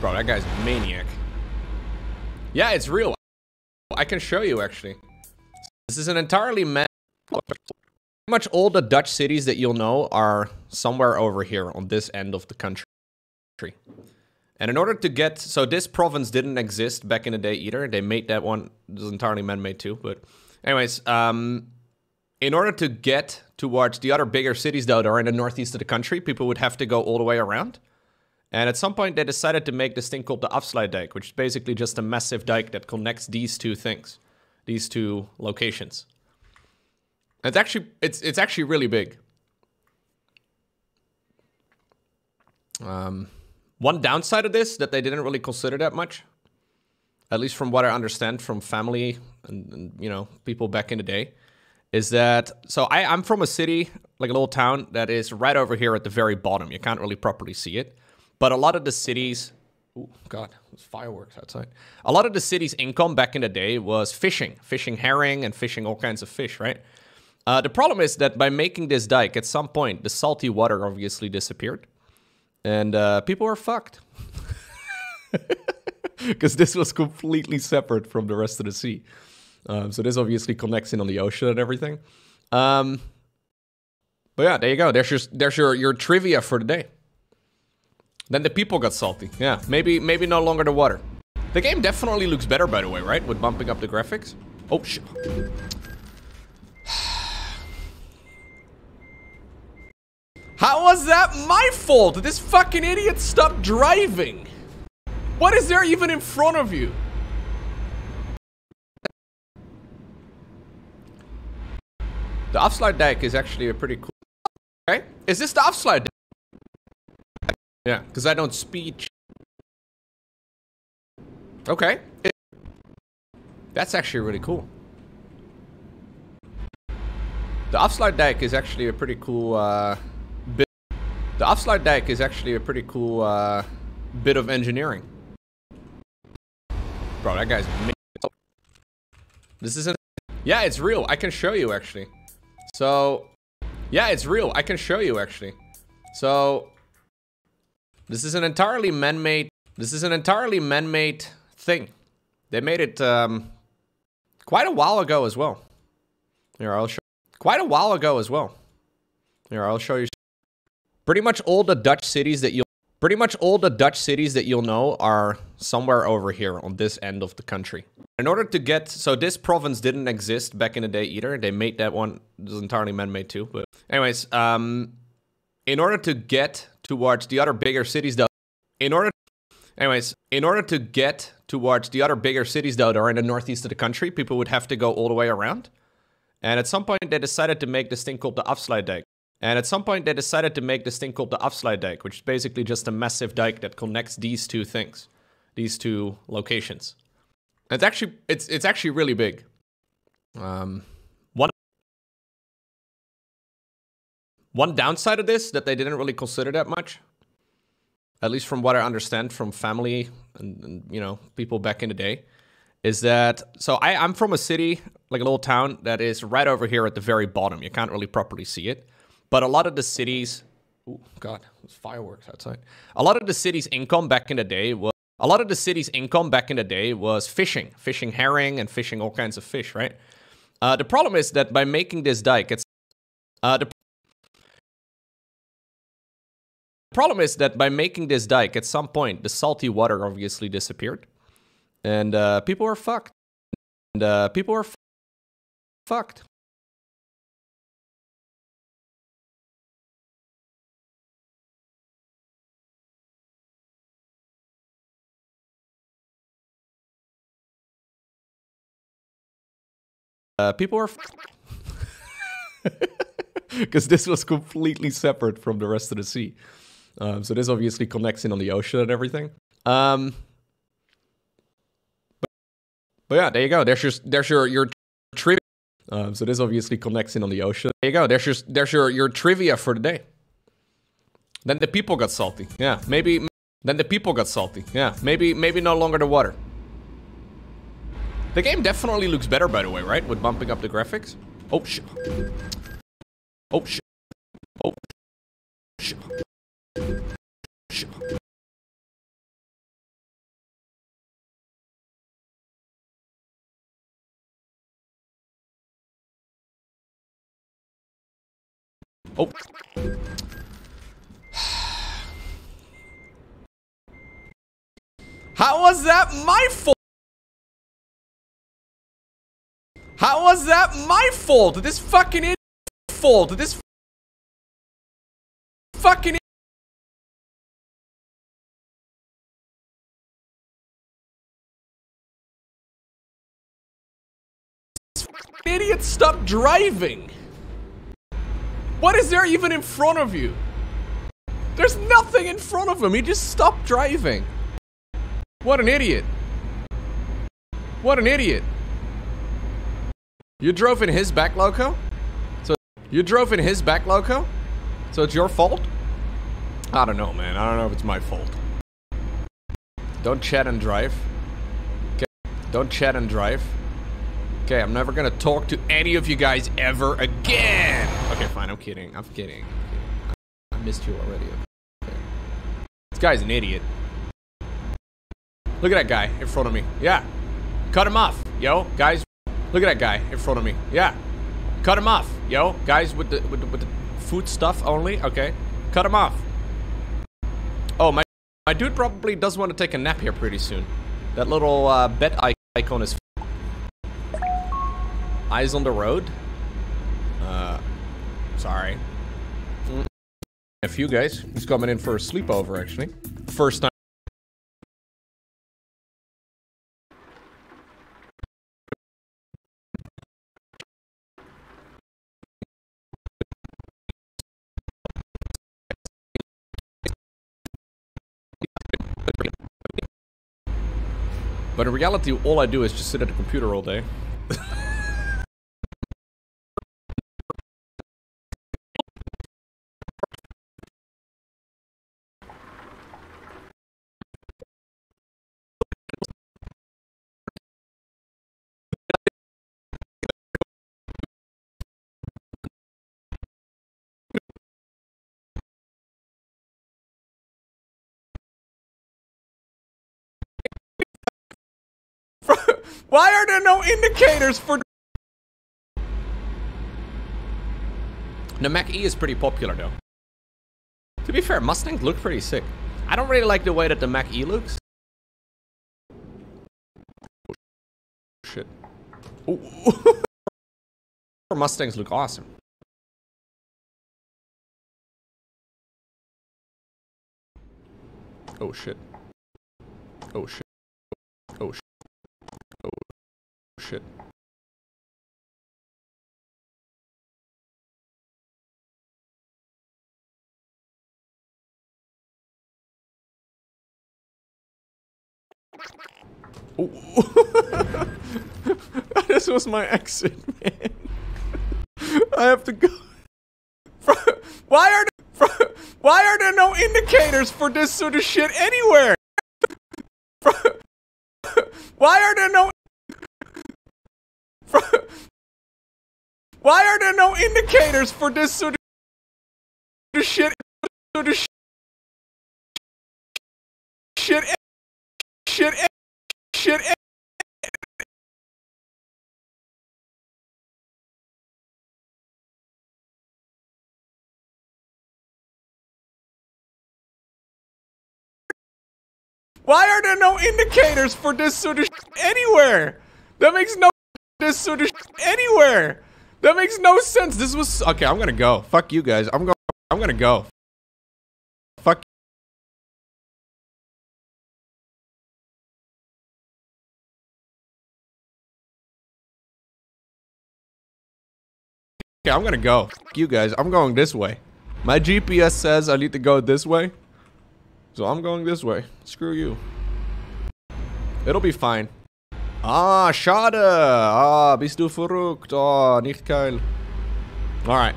Bro, that guy's a maniac. Yeah, it's real. I can show you, actually. This is an entirely man... Pretty much all the Dutch cities that you'll know are somewhere over here on this end of the country. And in order to get... So this province didn't exist back in the day either. They made that one. It was entirely man-made too. But anyways, um, in order to get towards the other bigger cities, though, that are in the northeast of the country, people would have to go all the way around. And at some point, they decided to make this thing called the Afsluitdijk, which is basically just a massive dike that connects these two things, these two locations. It's actually it's it's actually really big. Um, one downside of this that they didn't really consider that much, at least from what I understand from family and, and you know people back in the day, is that so I, I'm from a city, like a little town that is right over here at the very bottom. You can't really properly see it. But a lot of the cities, oh God, there's fireworks outside. A lot of the city's income back in the day was fishing, fishing herring and fishing all kinds of fish, right? Uh, the problem is that by making this dike, at some point, the salty water obviously disappeared. And uh, people were fucked. Because this was completely separate from the rest of the sea. Um, so this obviously connects in on the ocean and everything. Um, but yeah, there you go. There's your, there's your, your trivia for the day. Then the people got salty. Yeah, maybe maybe no longer the water. The game definitely looks better, by the way, right? With bumping up the graphics. Oh, shit. How was that my fault? This fucking idiot stopped driving. What is there even in front of you? The Afsluitdijk is actually a pretty cool... Okay, is this the Afsluitdijk? Yeah, because I don't speed. Okay. It, that's actually really cool. The Afsluitdijk is actually a pretty cool uh, bit. The Afsluitdijk is actually a pretty cool uh, bit of engineering. Bro, that guy's. This isn't. Yeah, it's real. I can show you actually. So, yeah, it's real. I can show you actually. So, this is an entirely man-made. This is an entirely man-made thing. They made it um, quite a while ago as well. Here, I'll show. Quite a while ago as well. Here, I'll show you. Pretty much all the Dutch cities that you'll. Pretty much all the Dutch cities that you'll know are somewhere over here on this end of the country. In order to get, so this province didn't exist back in the day either. They made that one, it was entirely man-made too. But anyways, um, in order to get towards the other bigger cities though, in order, anyways, in order to get towards the other bigger cities though that are in the northeast of the country, people would have to go all the way around. And at some point they decided to make this thing called the Afsluitdijk. And at some point they decided to make this thing called the Afsluitdijk, which is basically just a massive dike that connects these two things, these two locations. It's actually it's it's actually really big. Um, one one downside of this that they didn't really consider that much, at least from what I understand from family and, and you know people back in the day, is that so I I'm from a city like a little town that is right over here at the very bottom. You can't really properly see it, but a lot of the cities. Oh God, there's fireworks outside. A lot of the city's income back in the day was A lot of the city's income back in the day was fishing, fishing herring and fishing all kinds of fish, right? Uh, the problem is that by making this dike, it's uh, the problem is that by making this dike, at some point, the salty water obviously disappeared, and uh, people were fucked. And uh, people were fucked. Uh, people were because this was completely separate from the rest of the sea. Um, so this obviously connects in on the ocean and everything. Um, but, but yeah, there you go. There's your there's your your trivia. Um, so this obviously connects in on the ocean. There you go. There's your there's your your trivia for the day. Then the people got salty. Yeah, maybe. Then the people got salty. Yeah, maybe maybe no longer the water. The game definitely looks better, by the way, right? With bumping up the graphics. Oh shit. Oh shit. Oh shit. Shit. Oh. How was that my fault? How was that my fault? This fucking idiot fault. This fucking idiot Idiot, stop driving. What is there even in front of you? There's nothing in front of him. He just stopped driving. What an idiot. What an idiot. You drove in his back Lowko? So you drove in his back Lowko? So it's your fault? I don't know, man. I don't know if it's my fault. Don't chat and drive. Okay. Don't chat and drive. Okay, I'm never gonna talk to any of you guys ever again. Okay, fine. I'm kidding. I'm kidding. I missed you already. Okay. This guy's an idiot. Look at that guy in front of me. Yeah. Cut him off. Yo, guys, Look at that guy in front of me. Yeah. Cut him off. Yo, guys with the with the, with the food stuff only. Okay. Cut him off. Oh, my my dude probably does want to take a nap here pretty soon. That little uh, bet icon is Eyes on the road. Uh, sorry. Mm. A few guys. He's coming in for a sleepover, actually. First time. But in reality, all I do is just sit at the computer all day. Why are there no indicators for... The Mach-E is pretty popular though. To be fair, Mustangs look pretty sick. I don't really like the way that the Mach-E looks. Oh, shit. Oh. Mustangs look awesome. Oh shit. Oh shit. Oh shit. Shit. Oh. this was my exit, man. I have to go. Why are there, why are there no indicators for this sort of shit anywhere? Why are there no Why are there no indicators for this sort of shit sort of shit shit, shit. eh. Why are there no indicators for this sort of sh- anywhere? That makes no this sort of anywhere. That makes no sense. This was okay. I'm gonna go. Fuck you guys. I'm going. I'm gonna go. Fuck. Okay, I'm gonna go. Fuck you guys. I'm going this way. My GPS says I need to go this way. So I'm going this way. Screw you. It'll be fine. Ah, schade. Ah, bist du verrückt? Oh, nicht geil. Alright.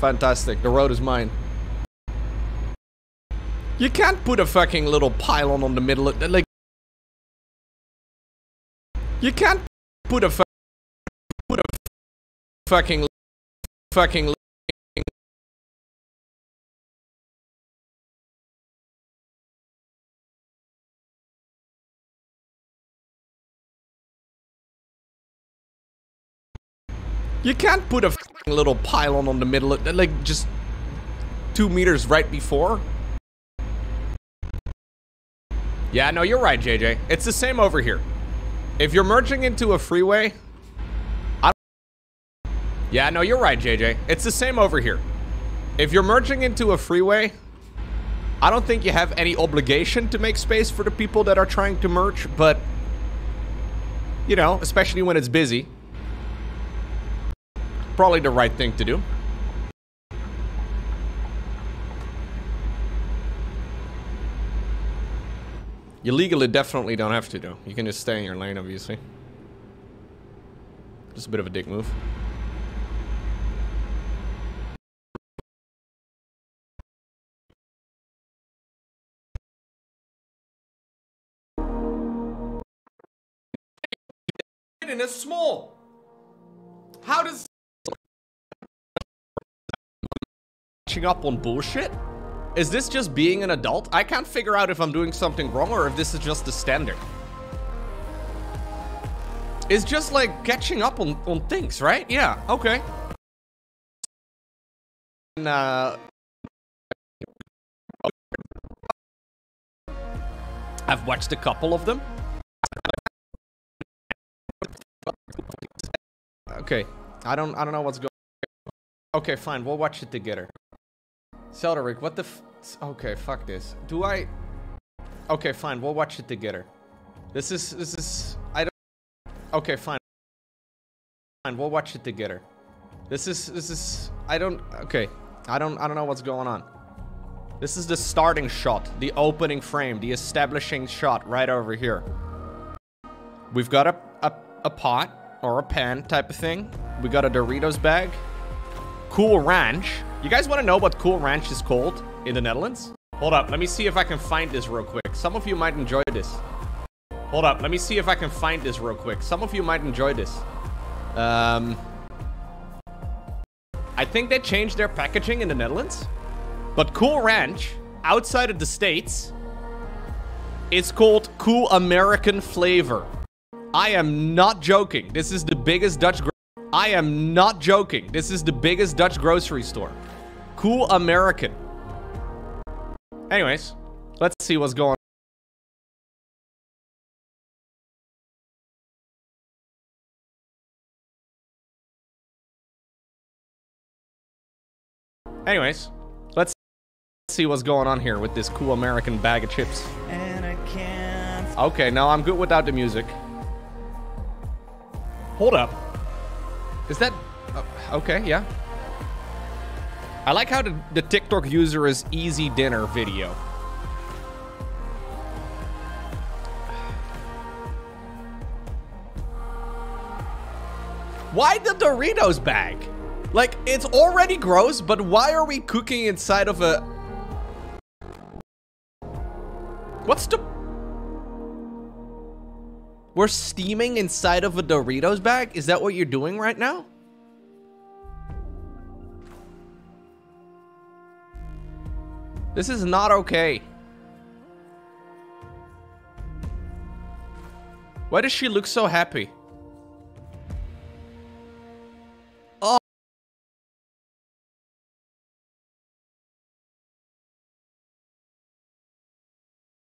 Fantastic. The road is mine. You can't put a fucking little pylon on the middle of the, like You can't put a put a fucking fucking You can't put a little pylon on the middle of like just 2 meters right before. Yeah, no, you're right, JJ. It's the same over here. If you're merging into a freeway, I don't... Yeah, no, you're right, JJ. It's the same over here. If you're merging into a freeway, I don't think you have any obligation to make space for the people that are trying to merge, but you know, especially when it's busy. Probably the right thing to do. You legally definitely don't have to do. You can just stay in your lane, obviously. Just a bit of a dick move. And it's small. How does catching up on bullshit? Is this just being an adult? I can't figure out if I'm doing something wrong or if this is just the standard. It's just like catching up on, on things, right? Yeah, okay. Uh, I've watched a couple of them. Okay, I don't I don't know what's going. Okay, fine, we'll watch it together. Celderic, what the Okay, fuck this. Do I... Okay, fine, we'll watch it together. This is... This is... I don't... Okay, fine. Fine, we'll watch it together. This is... This is... I don't... Okay. I don't... I don't know what's going on. This is the starting shot. The opening frame. The establishing shot right over here. We've got a... A, a pot. Or a pan type of thing. We got a Doritos bag. Cool Ranch. You guys want to know what Cool Ranch is called in the Netherlands? Hold up, let me see if I can find this real quick. Some of you might enjoy this. Hold up, let me see if I can find this real quick. Some of you might enjoy this. Um, I think they changed their packaging in the Netherlands. But Cool Ranch, outside of the States, is called Cool American Flavor. I am not joking. This is the biggest Dutch... Gro- I am not joking. This is the biggest Dutch grocery store. Cool American. Anyways, let's see what's going on. Anyways, let's see what's going on here with this cool American bag of chips. And I can't. Okay, now I'm good without the music. Hold up. Is that... uh, okay, yeah. I like how the, the TikTok user is easy dinner video. Why the Doritos bag? Like, it's already gross, but why are we cooking inside of a... What's the... We're steaming inside of a Doritos bag? Is that what you're doing right now? This is not okay. Why does she look so happy?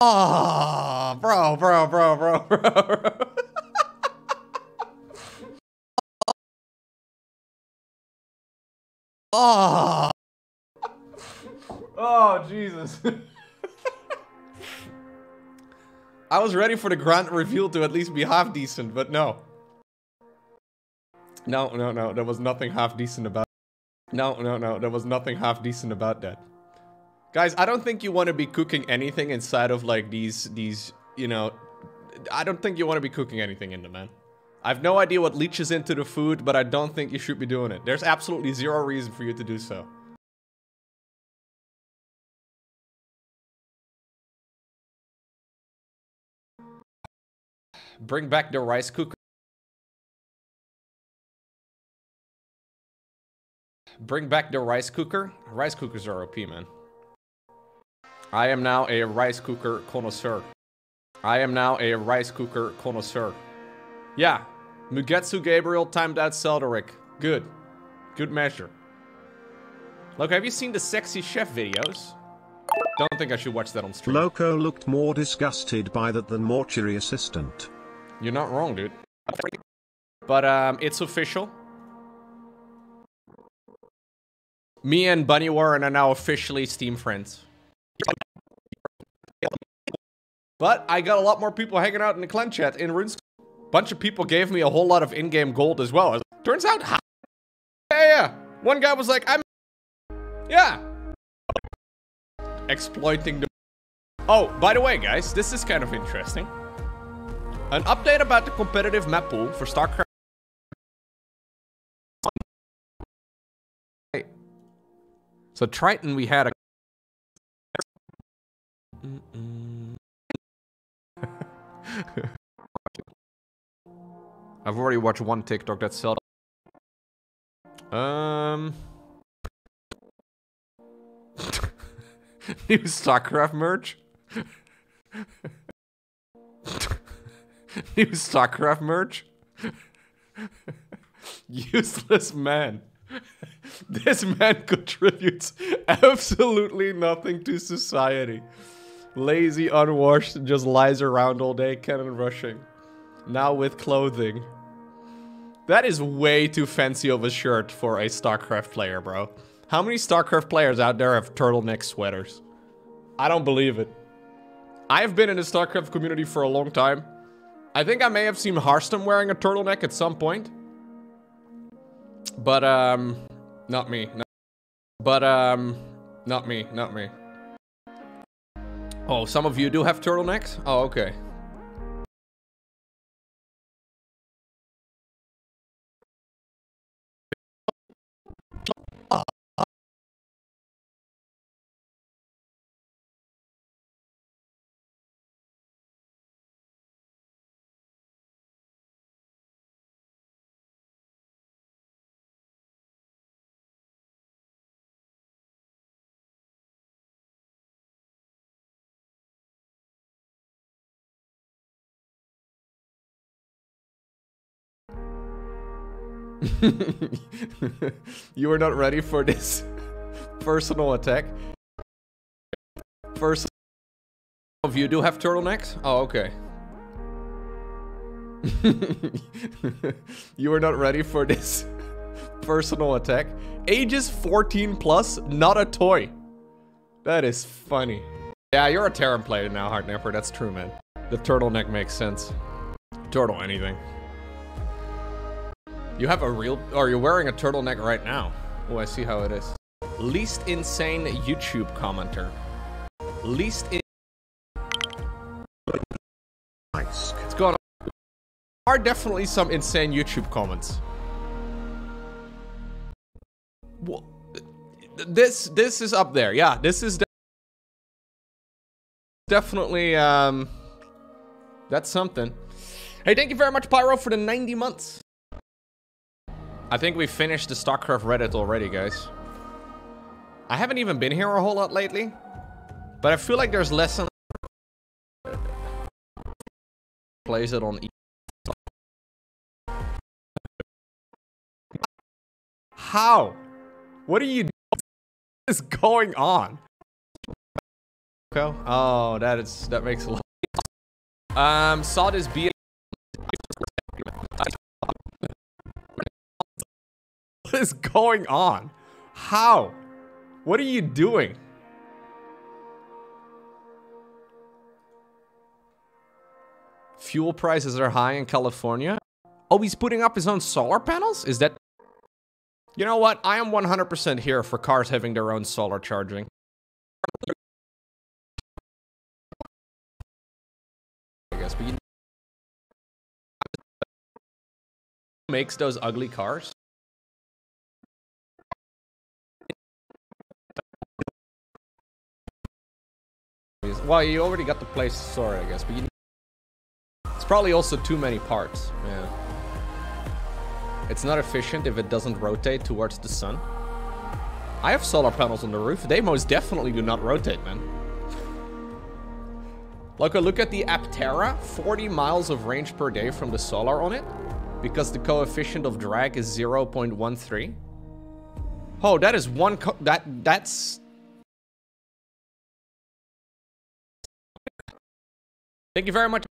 Oh. Bro, bro, bro, bro, bro, bro. Oh. Oh, Jesus. I was ready for the grand reveal to at least be half decent, but no. No, no, no, there was nothing half decent about No, no, no, there was nothing half decent about that. Guys, I don't think you want to be cooking anything inside of like these, these, you know, I don't think you want to be cooking anything in them, man. I have no idea what leaches into the food, but I don't think you should be doing it. There's absolutely zero reason for you to do so. Bring back the rice cooker. Bring back the rice cooker. Rice cookers are OP, man. I am now a rice cooker connoisseur. I am now a rice cooker connoisseur. Yeah. Mugetsu Gabriel timed out Selderic. Good. Good measure. Look, have you seen the sexy chef videos? Don't think I should watch that on stream. Lowko looked more disgusted by that than mortuary assistant. You're not wrong, dude. But um, it's official. Me and Bunnywarren are now officially Steam friends. But I got a lot more people hanging out in the clan chat in RuneScape. Bunch of people gave me a whole lot of in-game gold as well. Turns out, yeah, yeah. One guy was like, I'm, yeah. Exploiting the. Oh, by the way, guys, this is kind of interesting. An update about the competitive map pool for StarCraft. So Triton, we had a. I've already watched one TikTok that sold. Um. New StarCraft merch. New StarCraft merch. Useless man. This man contributes absolutely nothing to society. Lazy, unwashed, and just lies around all day, cannon rushing. Now with clothing. That is way too fancy of a shirt for a StarCraft player, bro. How many StarCraft players out there have turtleneck sweaters? I don't believe it. I've been in the StarCraft community for a long time. I think I may have seen Harstem wearing a turtleneck at some point. But, um, not me. No. But, um, not me, not me. Oh, some of you do have turtlenecks? Oh, okay. you are not ready for this personal attack. First of you do have turtlenecks? Oh, okay. you are not ready for this personal attack. Ages 14 plus, not a toy. That is funny. Yeah, you're a Terran player now, Heartnapper. That's true, man. The turtleneck makes sense. Turtle anything. You have a real... Or you're wearing a turtleneck right now. Oh, I see how it is. Least insane YouTube commenter. Least in... Going on? There are definitely some insane YouTube comments. Well, this this is up there. Yeah, this is de definitely um that's something. Hey, thank you very much Pyro for the 90 months. I think we finished the StarCraft Reddit already, guys. I haven't even been here a whole lot lately, but I feel like there's less and plays it on. How? What are you? What is going on? Oh, that is that makes a lot. Um, saw this BL What is going on? How? What are you doing? Fuel prices are high in California. Oh, he's putting up his own solar panels? Is that... You know what? I am 100% here for cars having their own solar charging. Makes those ugly cars? Well, you already got the place sorry, I guess, but you... It's probably also too many parts, yeah. It's not efficient if it doesn't rotate towards the sun. I have solar panels on the roof. They most definitely do not rotate, man. Look, look at the Aptera. 40 miles of range per day from the solar on it. Because the coefficient of drag is 0.13. Oh, that is one that that's Thank you very much.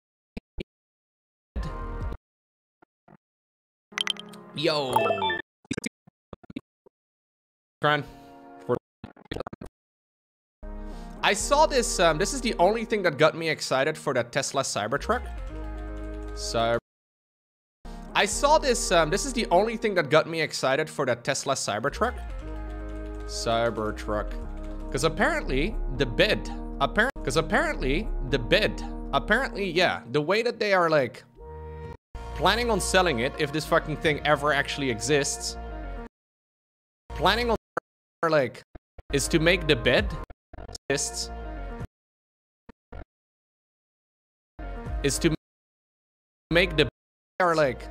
Yo. I saw this. Um, this is the only thing that got me excited for that Tesla Cybertruck. So. I saw this. Um, this is the only thing that got me excited for that Tesla Cybertruck. Cybertruck. Because apparently the bid. Apparently, because apparently the bid apparently, yeah, the way that they are like planning on selling it, if this fucking thing ever actually exists, planning on like is to make the bed exists is to make the are like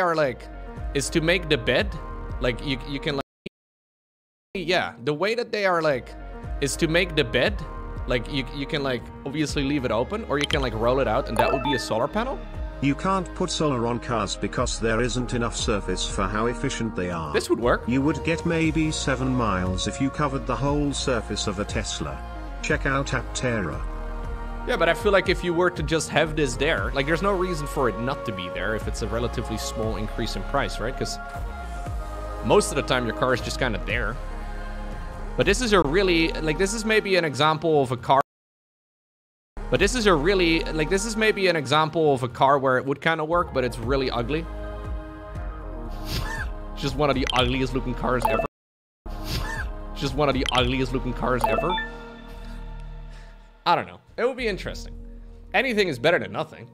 are like is to make the bed like you you can like yeah the way that they are like is to make the bed like, you, you can, like, obviously leave it open, or you can, like, roll it out, and that would be a solar panel? You can't put solar on cars because there isn't enough surface for how efficient they are. This would work. You would get maybe 7 miles if you covered the whole surface of a Tesla. Check out Aptera. Yeah, but I feel like if you were to just have this there, like there's no reason for it not to be there if it's a relatively small increase in price, right? Because most of the time your car is just kind of there. But this is a really, like, this is maybe an example of a car. But this is a really, like, this is maybe an example of a car where it would kind of work, but it's really ugly. Just one of the ugliest looking cars ever. Just one of the ugliest looking cars ever. I don't know. It would be interesting. Anything is better than nothing.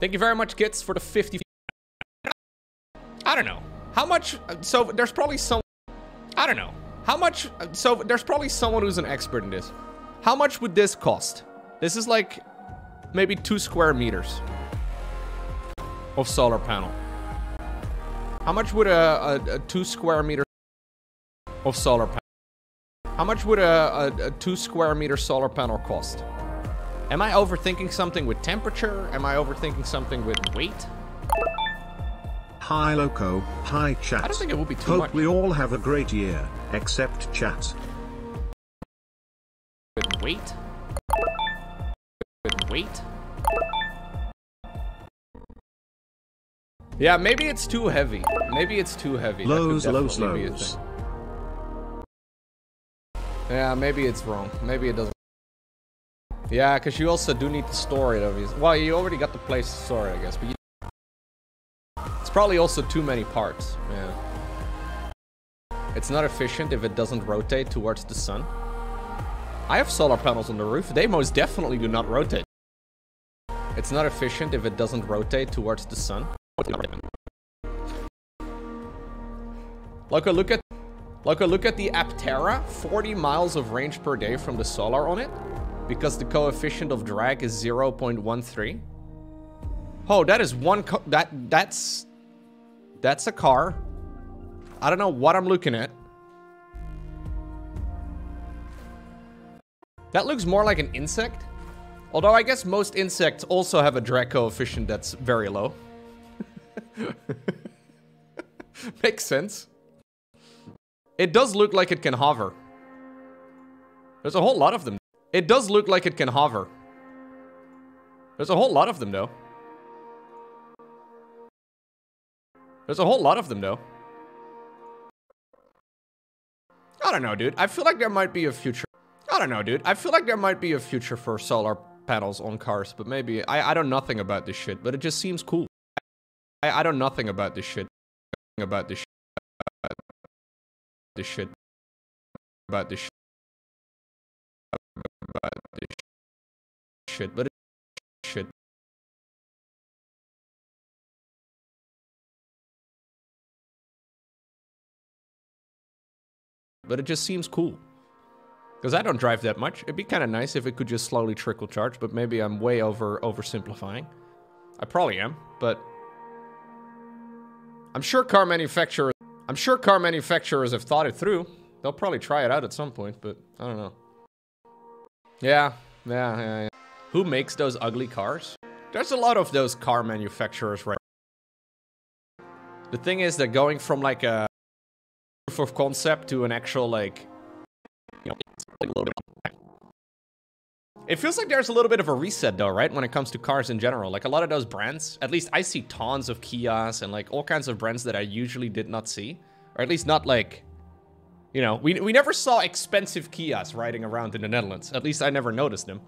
Thank you very much, Gits, for the 50. I don't know. How much? So there's probably some. I don't know. How much? So there's probably someone who's an expert in this. How much would this cost? This is like maybe two square meters of solar panel. How much would a, a, a two square meter of solar panel? How much would a, a, a two square meter solar panel cost? Am I overthinking something with temperature? Am I overthinking something with weight? Hi Lowko, hi chat. I don't think it will be too Hope much. we all have a great year, except chat. With weight? Yeah, maybe it's too heavy. Maybe it's too heavy. Lows, lows, definitely be a lows. Yeah, maybe it's wrong. Maybe it doesn't. Yeah, because you also do need to store it, obviously. Well, you already got the place to store it, I guess. But you... Probably also too many parts. Yeah. It's not efficient if it doesn't rotate towards the sun. I have solar panels on the roof. They most definitely do not rotate. It's not efficient if it doesn't rotate towards the sun. Lowko, look at Lowko, look at the Aptera. 40 miles of range per day from the solar on it. Because the coefficient of drag is 0.13. Oh, that is one that that's that's a car. I don't know what I'm looking at. That looks more like an insect. Although I guess most insects also have a drag coefficient that's very low. Makes sense. It does look like it can hover. There's a whole lot of them. It does look like it can hover. There's a whole lot of them, though. There's a whole lot of them, though. I don't know, dude. I feel like there might be a future. I don't know, dude. I feel like there might be a future for solar panels on cars, but maybe I I don't nothing about this shit, but it just seems cool. I I don't nothing about this shit. About this shit. This shit. About this shit. About this shit, but But it just seems cool. Because I don't drive that much. It'd be kind of nice if it could just slowly trickle charge, but maybe I'm way over oversimplifying. I probably am, but I'm sure car manufacturers I'm sure car manufacturers have thought it through. They'll probably try it out at some point, but I don't know. Yeah, yeah, yeah, yeah. Who makes those ugly cars? There's a lot of those car manufacturers right The thing is that going from like a proof of concept to an actual like you know, like a little bit it feels like there's a little bit of a reset though, right? When it comes to cars in general. Like a lot of those brands, at least I see tons of Kias and like all kinds of brands that I usually did not see. Or at least not like, you know, we, we never saw expensive Kias riding around in the Netherlands. At least I never noticed them.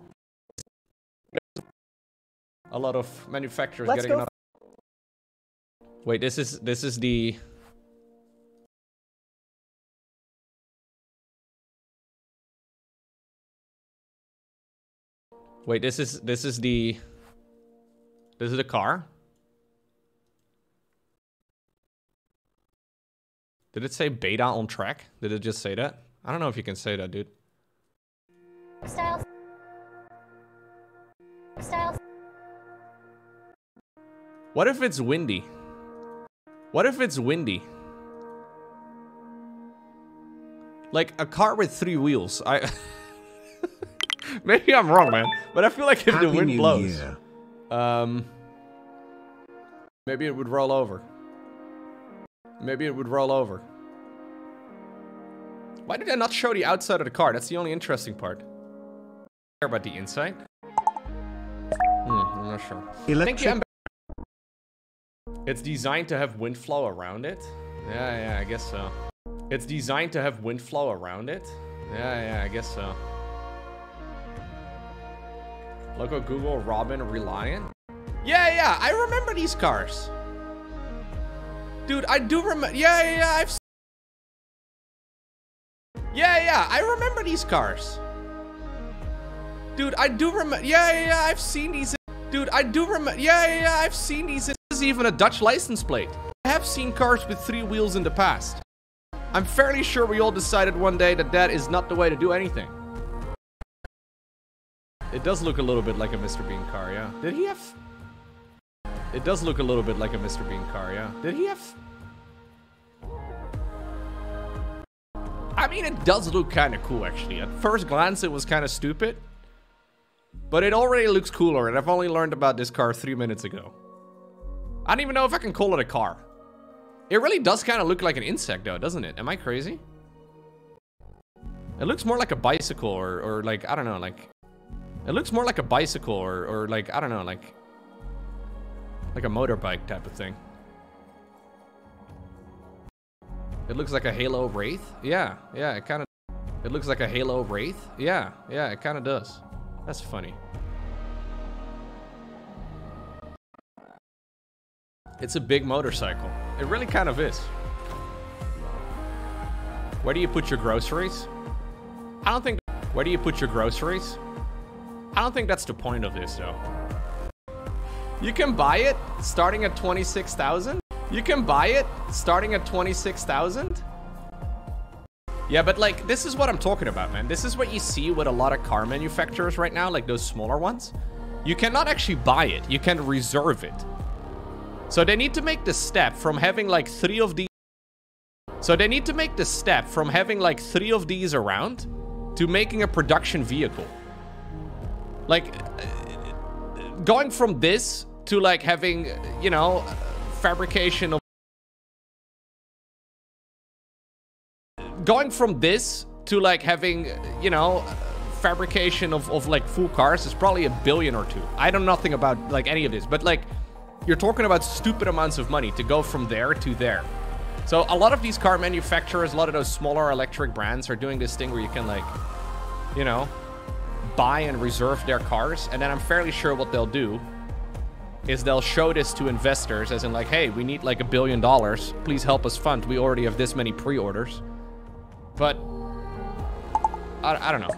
A lot of manufacturers Let's getting another. Wait, this is this is the Wait, this is this is the This is the car? Did it say beta on track? Did it just say that? I don't know if you can say that, dude. Styles. Styles. What if it's windy? What if it's windy? Like a car with three wheels. I Maybe I'm wrong, man. But I feel like if the wind New blows, Year. um maybe it would roll over. Maybe it would roll over. Why did I not show the outside of the car? That's the only interesting part. Care about the inside? Hmm, I'm not sure. Electric It's designed to have wind flow around it. Yeah, yeah, I guess so. It's designed to have wind flow around it. Yeah, yeah, I guess so. Local Google Robin Reliant. Yeah, yeah, I remember these cars. Dude, I do remember. Yeah, yeah, yeah, I've. Yeah, yeah, I remember these cars. Dude, I do remember. Yeah, yeah, yeah, I've seen these. Dude, I do remember. Yeah, yeah, yeah, I've seen these. This is even a Dutch license plate. I have seen cars with three wheels in the past. I'm fairly sure we all decided one day that that is not the way to do anything. It does look a little bit like a Mr. Bean car, yeah. Did he have... It does look a little bit like a Mr. Bean car, yeah. Did he have... I mean, it does look kind of cool, actually. At first glance, it was kind of stupid. But it already looks cooler, and I've only learned about this car three minutes ago. I don't even know if I can call it a car. It really does kind of look like an insect, though, doesn't it? Am I crazy? It looks more like a bicycle, or, or like, I don't know, like... It looks more like a bicycle, or, or like, I don't know, like... Like a motorbike type of thing. It looks like a Halo Wraith? Yeah, yeah, it kind of... It looks like a Halo Wraith? Yeah, yeah, it kind of does. That's funny. It's a big motorcycle. It really kind of is. Where do you put your groceries? I don't think... Where do you put your groceries? I don't think that's the point of this, though. You can buy it starting at 26,000? You can buy it starting at 26,000? Yeah, but like, this is what I'm talking about, man. This is what you see with a lot of car manufacturers right now, like those smaller ones. You cannot actually buy it. You can reserve it. So they need to make the step from having like three of these. So they need to make the step from having like three of these around to making a production vehicle. Like, uh, going from this to like having, you know, fabrication of going from this to like having, you know, fabrication of, of like full cars is probably a billion or two. I know nothing about like any of this, but like you're talking about stupid amounts of money to go from there to there. So a lot of these car manufacturers, a lot of those smaller electric brands are doing this thing where you can like, you know, buy and reserve their cars. And then I'm fairly sure what they'll do is they'll show this to investors as in like, hey, we need like a billion dollars. Please help us fund. We already have this many pre-orders. But I, I don't know.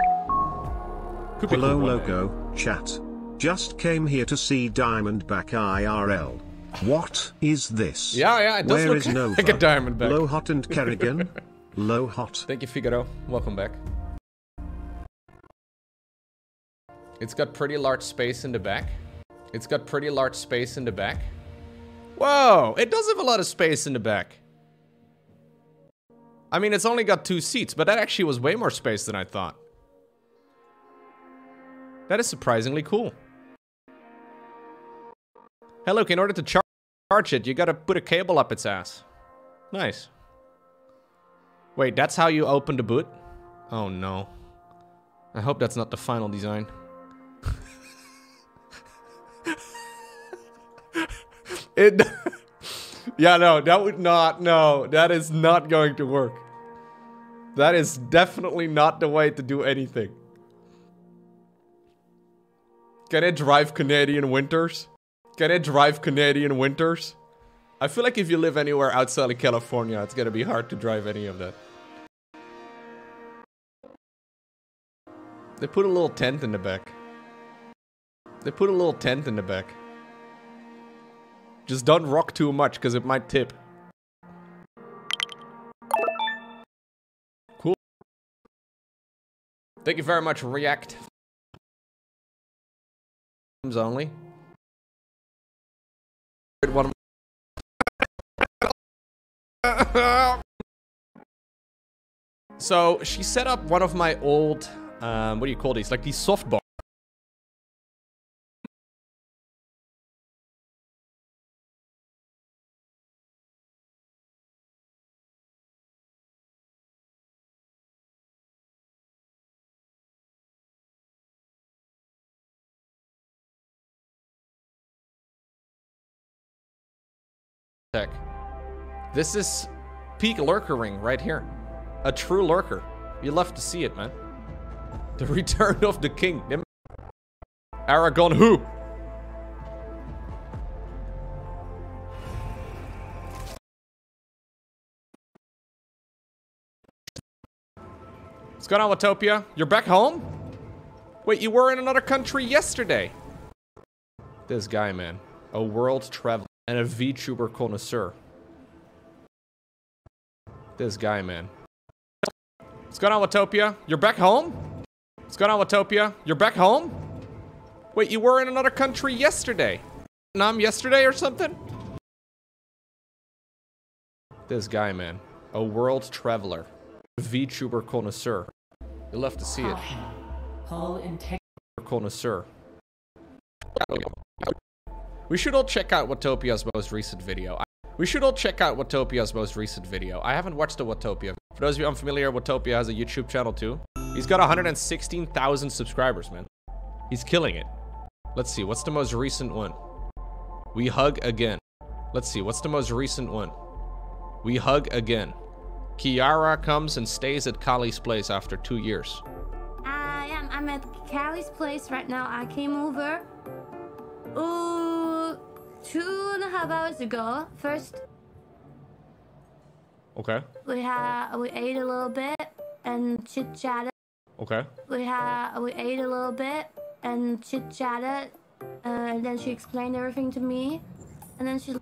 Could Hello cool one chat. Just came here to see Diamondback IRL. What is this? Yeah, yeah, it does Where look is Nova? like a Diamondback. Low Hot and Kerrigan? Low Hot. Thank you, Figaro. Welcome back. It's got pretty large space in the back. It's got pretty large space in the back. Whoa, it does have a lot of space in the back. I mean, it's only got two seats, but that actually was way more space than I thought. That is surprisingly cool. Hey, look, in order to char charge it, you gotta put a cable up its ass. Nice. Wait, that's how you open the boot? Oh no. I hope that's not the final design. It. yeah, no, that would not. No, that is not going to work. That is definitely not the way to do anything. Can it drive Canadian winters? Can it drive Canadian winters? I feel like if you live anywhere outside of California, it's gonna be hard to drive any of that. They put a little tent in the back. They put a little tent in the back. Just don't rock too much, because it might tip. Cool. Thank you very much, React. Only. So she set up one of my old, um, what do you call these? Like these softball. Tech. This is peak lurker ring right here. A true lurker. You love to see it, man. The return of the king. Aragorn who? What's going on, Watopia? You're back home? Wait, you were in another country yesterday. This guy, man. A world traveler and a VTuber connoisseur. This guy, man. What's going on, Watopia? You're back home? What's going on, Watopia? You're back home? Wait, you were in another country yesterday. Vietnam yesterday or something? This guy, man. A world traveler. VTuber connoisseur. You'll have to see it. Hull integrity. Connoisseur. We should all check out Watopia's most recent video. I- we should all check out Watopia's most recent video. I haven't watched the Watopia. For those of you unfamiliar, Watopia has a YouTube channel too. He's got 116,000 subscribers, man. He's killing it. Let's see, what's the most recent one? We hug again. Let's see, what's the most recent one? We hug again. Kiara comes and stays at Calli's place after two years. I am. I'm at Calli's place right now. I came over. Ooh, two and a half hours ago. First, Okay. we had we ate a little bit and chit chatted. Okay. We had we ate a little bit and chit chatted, uh, and then she explained everything to me, and then she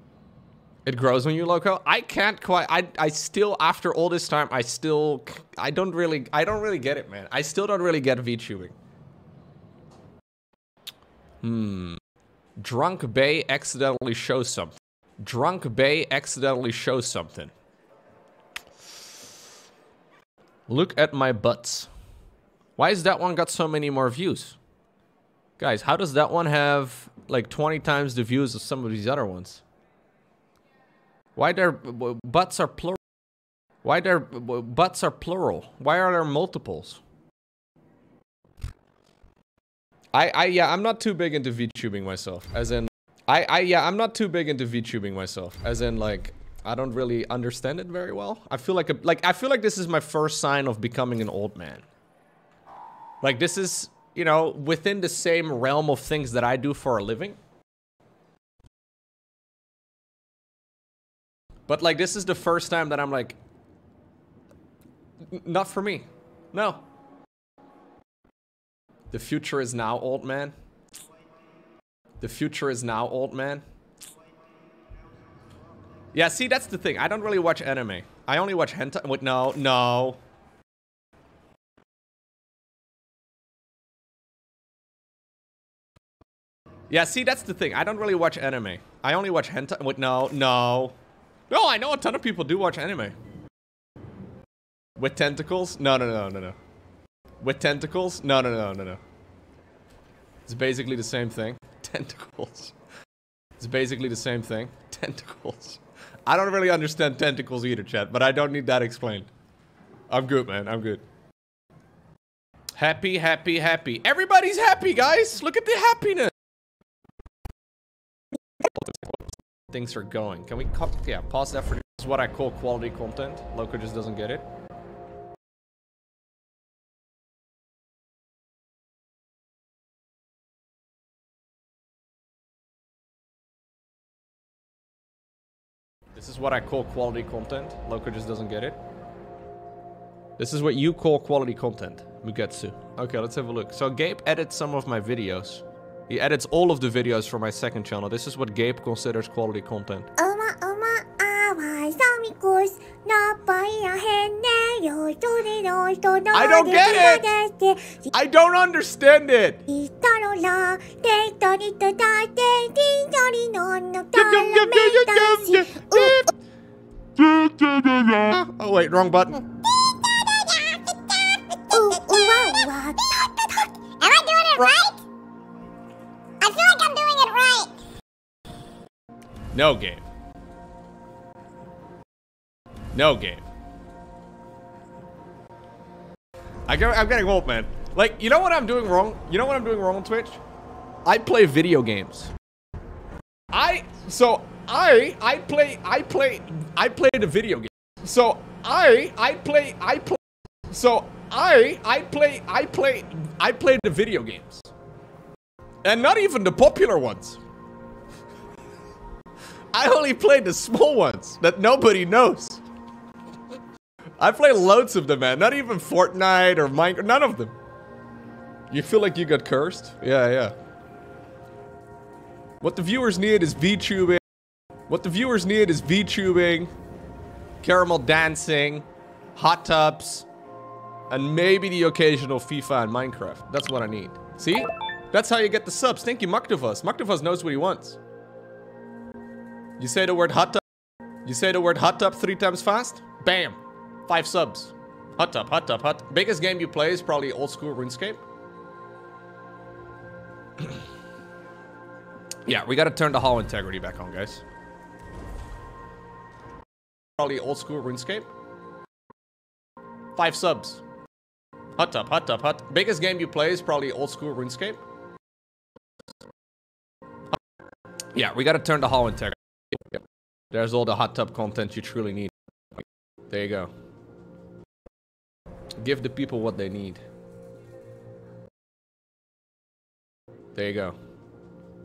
It grows on you, Lowko. I can't quite. I I still after all this time, I still I don't really I don't really get it, man. I still don't really get VTubing. Hmm. Drunk Bay accidentally shows something. Drunk Bay accidentally shows something. Look at my butts. Why has that one got so many more views? Guys, how does that one have like 20 times the views of some of these other ones? Why their butts are plural? Why their butts are plural? Why are there multiples? I I yeah, I'm not too big into VTubing myself. As in I I yeah, I'm not too big into VTubing myself. As in like I don't really understand it very well. I feel like a, like I feel like this is my first sign of becoming an old man. Like this is, you know, within the same realm of things that I do for a living. But like this is the first time that I'm like not for me. No. The future is now, old man. The future is now, old man. Yeah, see, that's the thing. I don't really watch anime. I only watch hentai. Wait, no, no. Yeah, see, that's the thing. I don't really watch anime. I only watch hentai. Wait, no, no. No, I know a ton of people do watch anime. With tentacles? No, no, no, no, no. With tentacles? No, no, no, no, no. It's basically the same thing. Tentacles. It's basically the same thing. Tentacles. I don't really understand tentacles either, chat, but I don't need that explained. I'm good, man. I'm good. Happy, happy, happy. Everybody's happy, guys. Look at the happiness. Things are going. Can we, yeah, pause that for this is what I call quality content. Lowko just doesn't get it. This is what I call quality content. Lowko just doesn't get it. This is what you call quality content, Mugetsu. Okay, let's have a look. So Gabe edits some of my videos. He edits all of the videos for my second channel. This is what Gabe considers quality content. I don't get it! I don't understand it! Oh wait, wrong button. Am I doing it right? I feel like I'm doing it right. No game. No game. I go, I'm getting old, man. Like, you know what I'm doing wrong? You know what I'm doing wrong on Twitch? I play video games. I so I I play I play I play the video game. So I I play I play so I I play I play I play the video games. And not even the popular ones. I only play the small ones that nobody knows. I play loads of them, man. Not even Fortnite or Minecraft. None of them. You feel like you got cursed? Yeah, yeah. What the viewers need is VTubing. What the viewers need is VTubing, caramel dancing, hot tubs, and maybe the occasional FIFA and Minecraft. That's what I need. See? That's how you get the subs. Thank you, Maktovas. Maktovas knows what he wants. You say the word hot tub. You say the word hot tub three times fast. Bam. Five subs. Hot tub, hot tub, hot. Biggest game you play is probably old school RuneScape. yeah, we gotta turn the hull integrity back on, guys. Probably old school RuneScape. Five subs. Hot tub, hot tub, hot. Biggest game you play is probably old school RuneScape. Yeah, we gotta turn the hull integrity. Yep. There's all the hot tub content you truly need. There you go. Give the people what they need. There you go.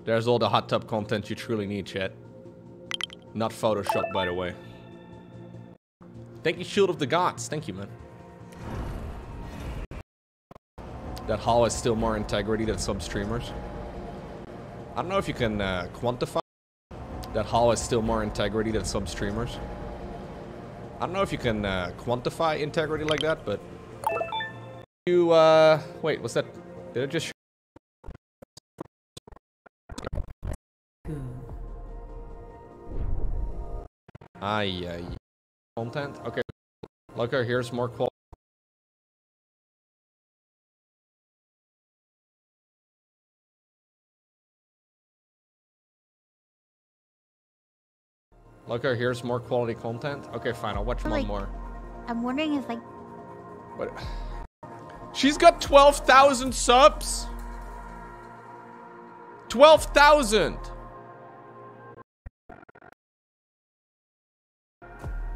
There's all the hot tub content you truly need, chat. Not Photoshop, by the way. Thank you, Shield of the Gods. Thank you, man. That hull has still more integrity than some streamers. I don't know if you can uh, quantify. That hull has still more integrity than some streamers. I don't know if you can uh, quantify integrity like that, but you uh wait, what's that? Did it just? Ay, ay. Content. Okay. Look, here's more qual. Okay, here's more quality content. Okay, fine. I'll watch one like- more. I'm wondering if like What? She's got 12,000 subs. 12,000.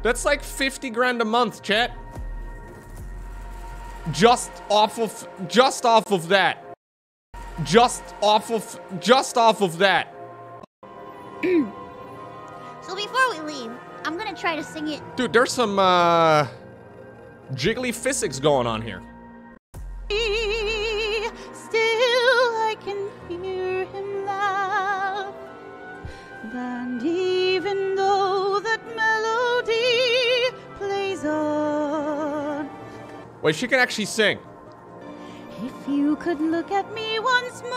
That's like 50 grand a month, chat. Just off of just off of that. Just off of just off of that. So before we leave, I'm gonna try to sing it. Dude, there's some uh jiggly physics going on here. Wait, she can actually sing. if you could look at me once more.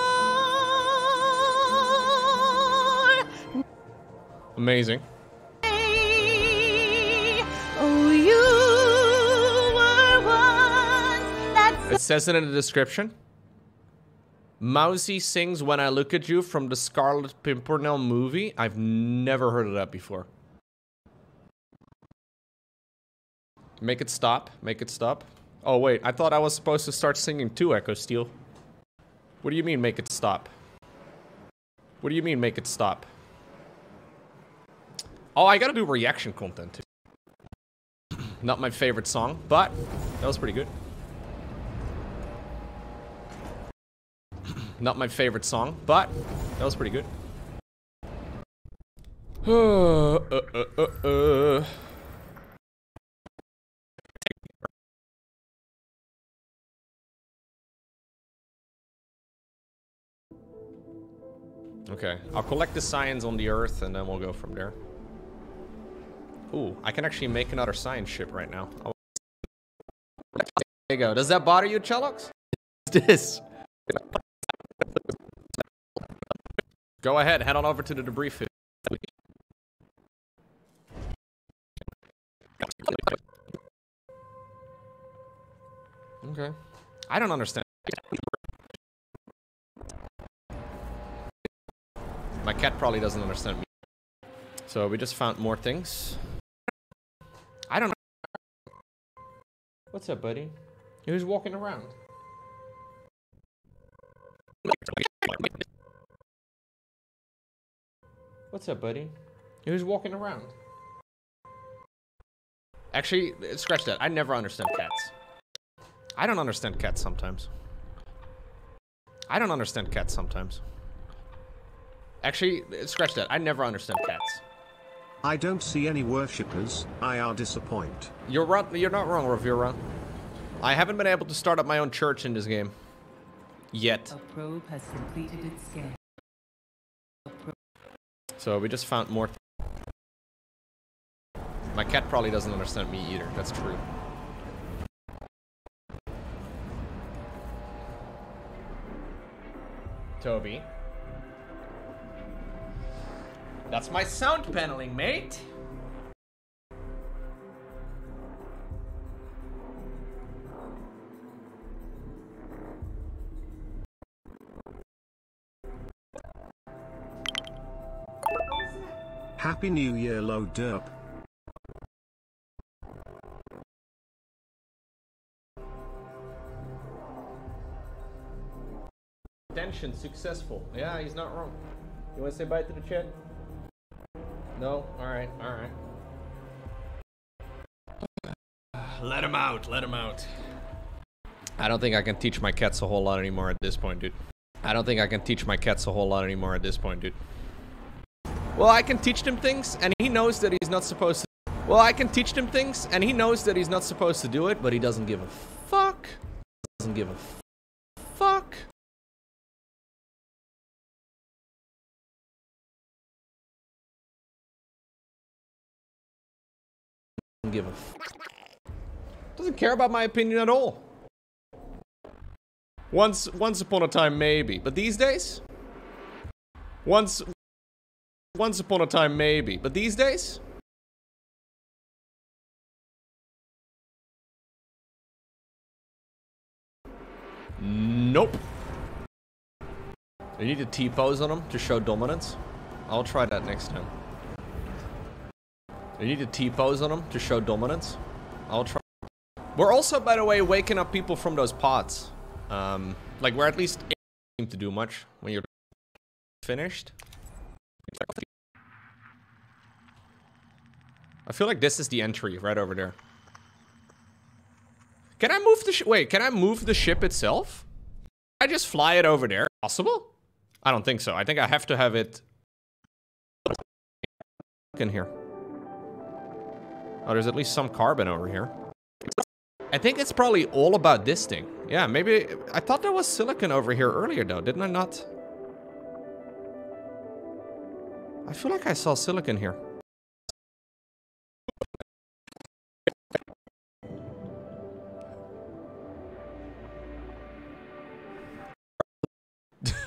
Amazing. Oh, you were once that It says it in the description. Mousy sings When I Look at You from the Scarlet Pimpernel movie. I've never heard of that before. Make it stop. Make it stop. Oh, wait. I thought I was supposed to start singing too, Echo Steel. What do you mean, make it stop? What do you mean, make it stop? Oh, I gotta do reaction content too. Not my favorite song, but that was pretty good. Not my favorite song, but that was pretty good. uh, uh, uh, uh. Okay, I'll collect the signs on the earth and then we'll go from there. Ooh, I can actually make another science ship right now. Oh. There you go. Does that bother you, Chelux? this? Go ahead, head on over to the debris field. Okay. I don't understand. My cat probably doesn't understand me. So we just found more things. I don't know. What's up, buddy? Who's walking around? What's up, buddy? Who's walking around? Actually, scratch that. I never understand cats. I don't understand cats sometimes. I don't understand cats sometimes. Actually, scratch that. I never understand cats. I don't see any worshippers, I are disappoint. You're wrong. You're not wrong, Ravira. I haven't been able to start up my own church in this game. Yet. A probe has completed its scan. So we just found more. my cat probably doesn't understand me either. That's true. Toby. That's my sound paneling, mate. Happy New Year, low derp. Tension successful. Yeah, he's not wrong. You want to say bye to the chat? No? Alright, alright. Let him out, let him out. I don't think I can teach my cats a whole lot anymore at this point, dude. I don't think I can teach my cats a whole lot anymore at this point, dude. Well, I can teach them things, and he knows that he's not supposed to. Well, I can teach them things, and he knows that he's not supposed to do it, but he doesn't give a fuck. Doesn't give a fuck. Doesn't give a f- doesn't care about my opinion at all. Once once upon a time maybe, but these days once once upon a time maybe, but these days Nope. You need to T-pose on him to show dominance. I'll try that next time. You need to T-pose on them to show dominance. I'll try. We're also, by the way, waking up people from those pots. Um, like, we're at least aiming to do much when you're finished. I feel like this is the entry right over there. Can I move the wait? Can I move the ship itself? I just fly it over there. Possible? I don't think so. I think I have to have it in here. Oh, there's at least some carbon over here. I think it's probably all about this thing. Yeah, maybe... I thought there was silicon over here earlier, though. Didn't I not? I feel like I saw silicon here.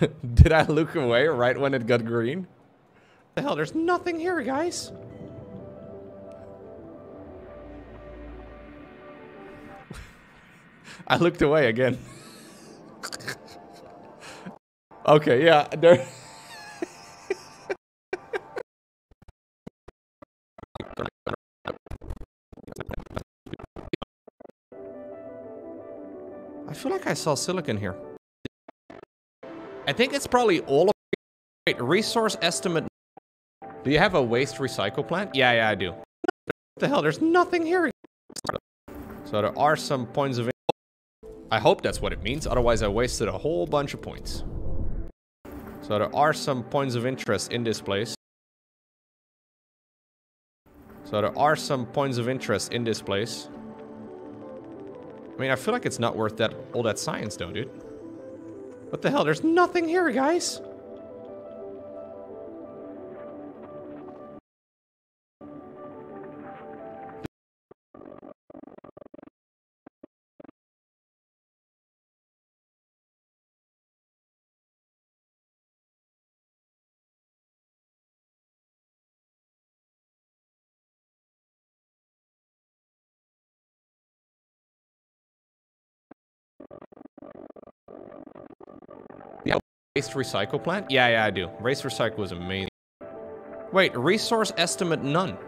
Did I look away right when it got green? The hell, there's nothing here, guys. I looked away again. okay, yeah, there. I feel like I saw silicon here. I think it's probably all of Wait, resource estimate. Do you have a waste recycle plant? Yeah, yeah, I do. What the hell? There's nothing here. So there are some points of... I hope that's what it means. Otherwise, I wasted a whole bunch of points. So there are some points of interest in this place. So there are some points of interest in this place. I mean, I feel like it's not worth that all that science, though, dude. What the hell? There's nothing here, guys. Waste recycle plant? Yeah, yeah, I do. Waste recycle is amazing. Wait, resource estimate none.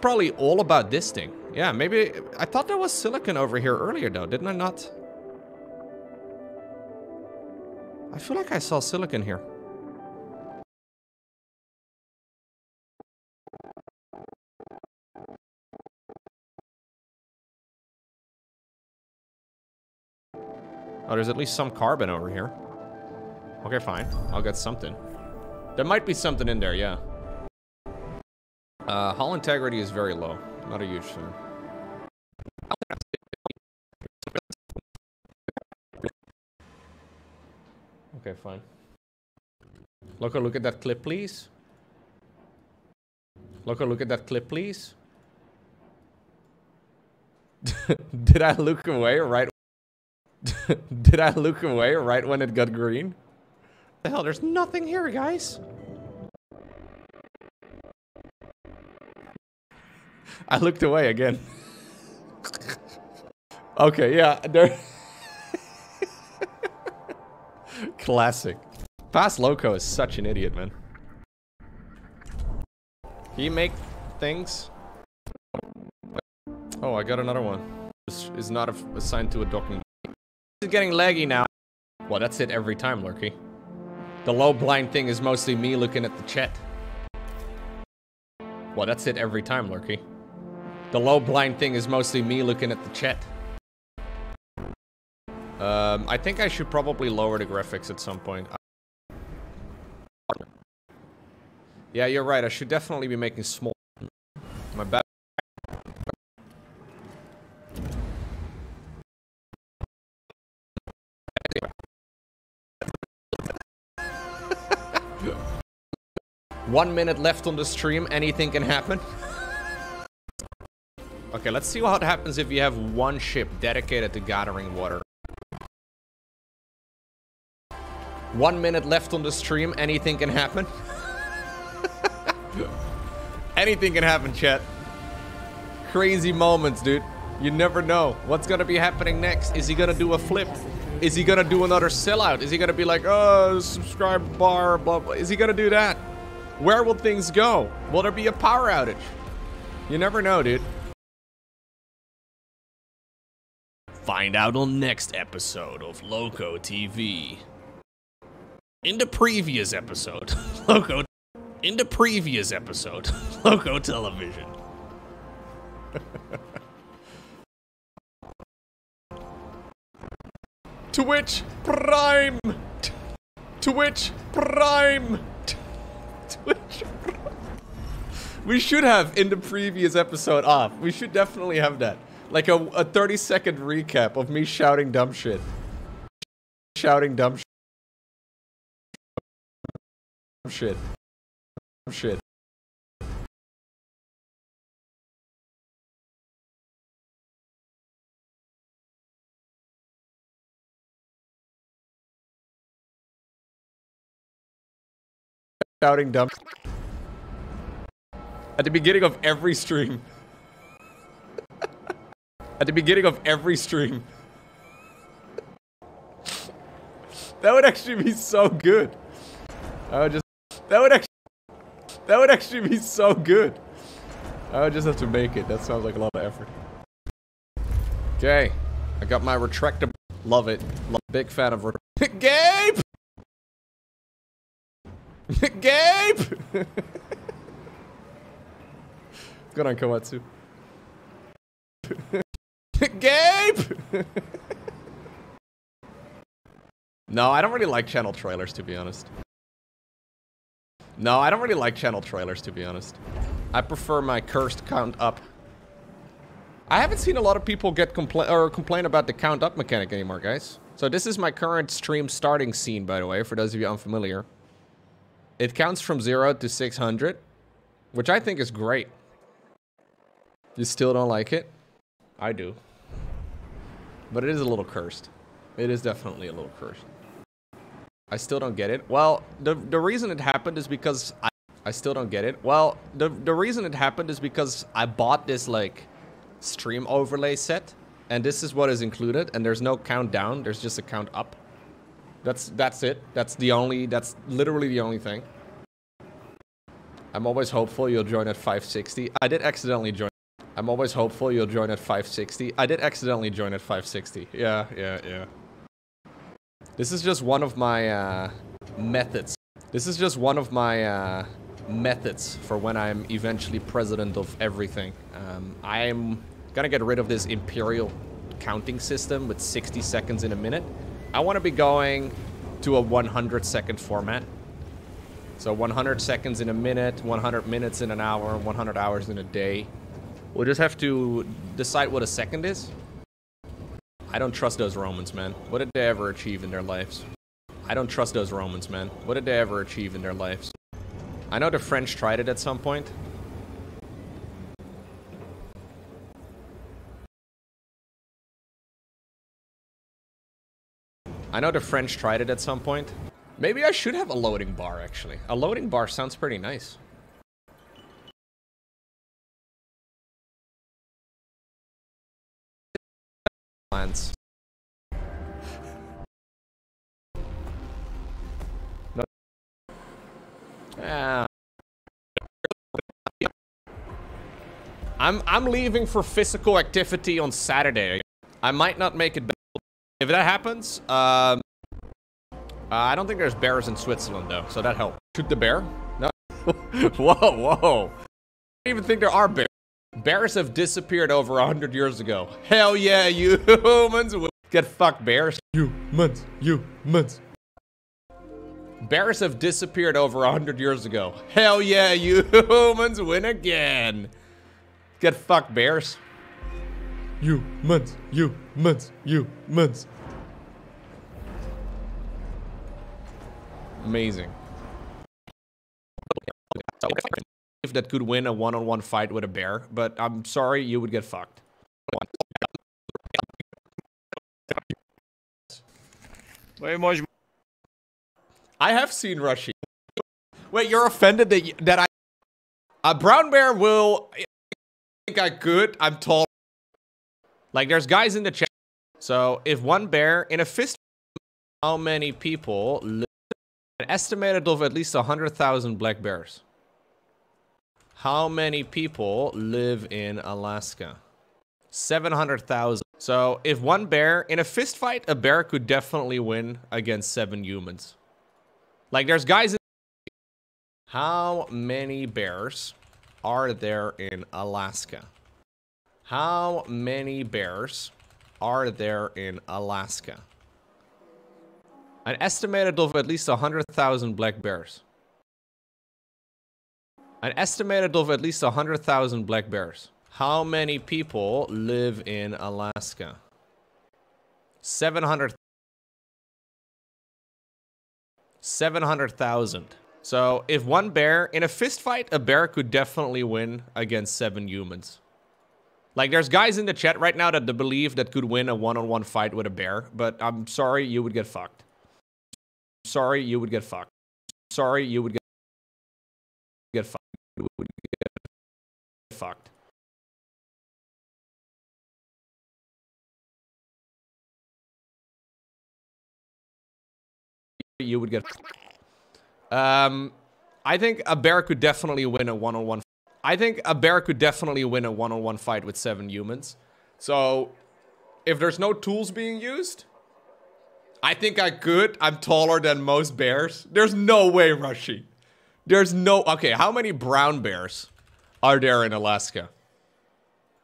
Probably all about this thing. Yeah, maybe I thought there was silicon over here earlier though, didn't I not? I feel like I saw silicon here. Oh, there's at least some carbon over here. Okay, fine. I'll get something. There might be something in there, yeah. Uh, hull integrity is very low. Not a huge fan. Okay, fine. Lowko, look at that clip, please. Lowko, look at that clip, please. Did I look away right? Did I look away right when it got green? The hell, there's nothing here, guys. I looked away again. okay, yeah, there. Classic. Fast Lowko is such an idiot, man. You make things? Oh, I got another one. This is not assigned to a document. It's getting laggy now. Well, that's it every time, Lurky. The low blind thing is mostly me looking at the chat. Well, that's it every time, Lurky. The low blind thing is mostly me looking at the chat. Um, I think I should probably lower the graphics at some point. Yeah, you're right. I should definitely be making small. My bad. One minute left on the stream. Anything can happen. Okay, let's see what happens if you have one ship dedicated to gathering water. One minute left on the stream. Anything can happen. Anything can happen, chat. Crazy moments, dude. You never know. What's gonna be happening next? Is he gonna do a flip? Is he gonna do another sellout? Is he gonna be like, oh, subscribe bar, blah, blah. Is he gonna do that? Where will things go? Will there be a power outage? You never know, dude. Find out on next episode of Lowko TV. In the previous episode, Lowko. In the previous episode, Lowko Television. Twitch Prime. Twitch Prime. Twitch. We should have in the previous episode off. We should definitely have that. Like a, a 30 second recap of me shouting dumb shit. Shouting dumb sh shit. Dumb shit. Shouting dumb at the beginning of every stream. At the beginning of every stream. that would actually be so good. I would just that would actually that would actually be so good. I would just have to make it. That sounds like a lot of effort. Okay. I got my retractable love it. Love, big fan of Gabe! Gabe! Good on Komatsu. Gabe! no, I don't really like channel trailers, to be honest. No, I don't really like channel trailers, to be honest. I prefer my cursed count up. I haven't seen a lot of people get compla or complain about the count up mechanic anymore, guys. So this is my current stream starting scene, by the way, for those of you unfamiliar. It counts from 0 to 600, which I think is great. You still don't like it? I do. But it is a little cursed. It is definitely a little cursed. I still don't get it. Well, the, the reason it happened is because I, I still don't get it. Well, the, the reason it happened is because I bought this, like, stream overlay set. And this is what is included. And there's no countdown. There's just a count up. That's that's it. That's the only, that's literally the only thing. I'm always hopeful you'll join at 560. I did accidentally join. I'm always hopeful you'll join at 560. I did accidentally join at 560. Yeah, yeah, yeah. This is just one of my uh, methods. This is just one of my uh, methods for when I'm eventually president of everything. Um, I'm gonna get rid of this imperial counting system with 60 seconds in a minute. I want to be going to a 100 second format. So 100 seconds in a minute, 100 minutes in an hour, 100 hours in a day. We'll just have to decide what a second is. I don't trust those Romans, man. What did they ever achieve in their lives? I don't trust those Romans, man. What did they ever achieve in their lives? I know the French tried it at some point. I know the French tried it at some point. Maybe I should have a loading bar, actually. A loading bar sounds pretty nice. Plans. Yeah. I'm I'm leaving for physical activity on Saturday. I might not make it back. If that happens, um, uh, I don't think there's bears in Switzerland though, so that helps. Shoot the bear? No. whoa, whoa. I don't even think there are bears. Bears have disappeared over a hundred years ago. Hell yeah, you humans get fucked, bears. You humans, You humans. Bears have disappeared over a hundred years ago. Hell yeah, you humans win again. Get fucked, bears. Humans, humans, humans. Amazing. If that could win a one-on-one -on -one fight with a bear, but I'm sorry, you would get fucked. I have seen Rushy. Wait, you're offended that that I a brown bear will I think I could. I'm tall. Like there's guys in the chat. So if one bear in a fist How many people? An estimated of at least 100,000 black bears. How many people live in Alaska? 700,000. So if one bear, in a fist fight, a bear could definitely win against seven humans. Like there's guys in How many bears are there in Alaska? How many bears are there in Alaska? An estimated of at least 100,000 black bears. An estimated of at least 100,000 black bears. How many people live in Alaska? 700 700,000. So if one bear in a fist fight, a bear could definitely win against seven humans. Like there's guys in the chat right now that believe that could win a one-on-one fight with a bear, but I'm sorry, you would get fucked. Sorry, you would get fucked. Sorry, you would get get fucked. You would get fucked. You would get. Um, I think a bear could definitely win a one-on-one. I think a bear could definitely win a one-on-one fight with seven humans. So, if there's no tools being used, I think I could. I'm taller than most bears. There's no way, Rushy. There's no... Okay, how many brown bears are there in Alaska?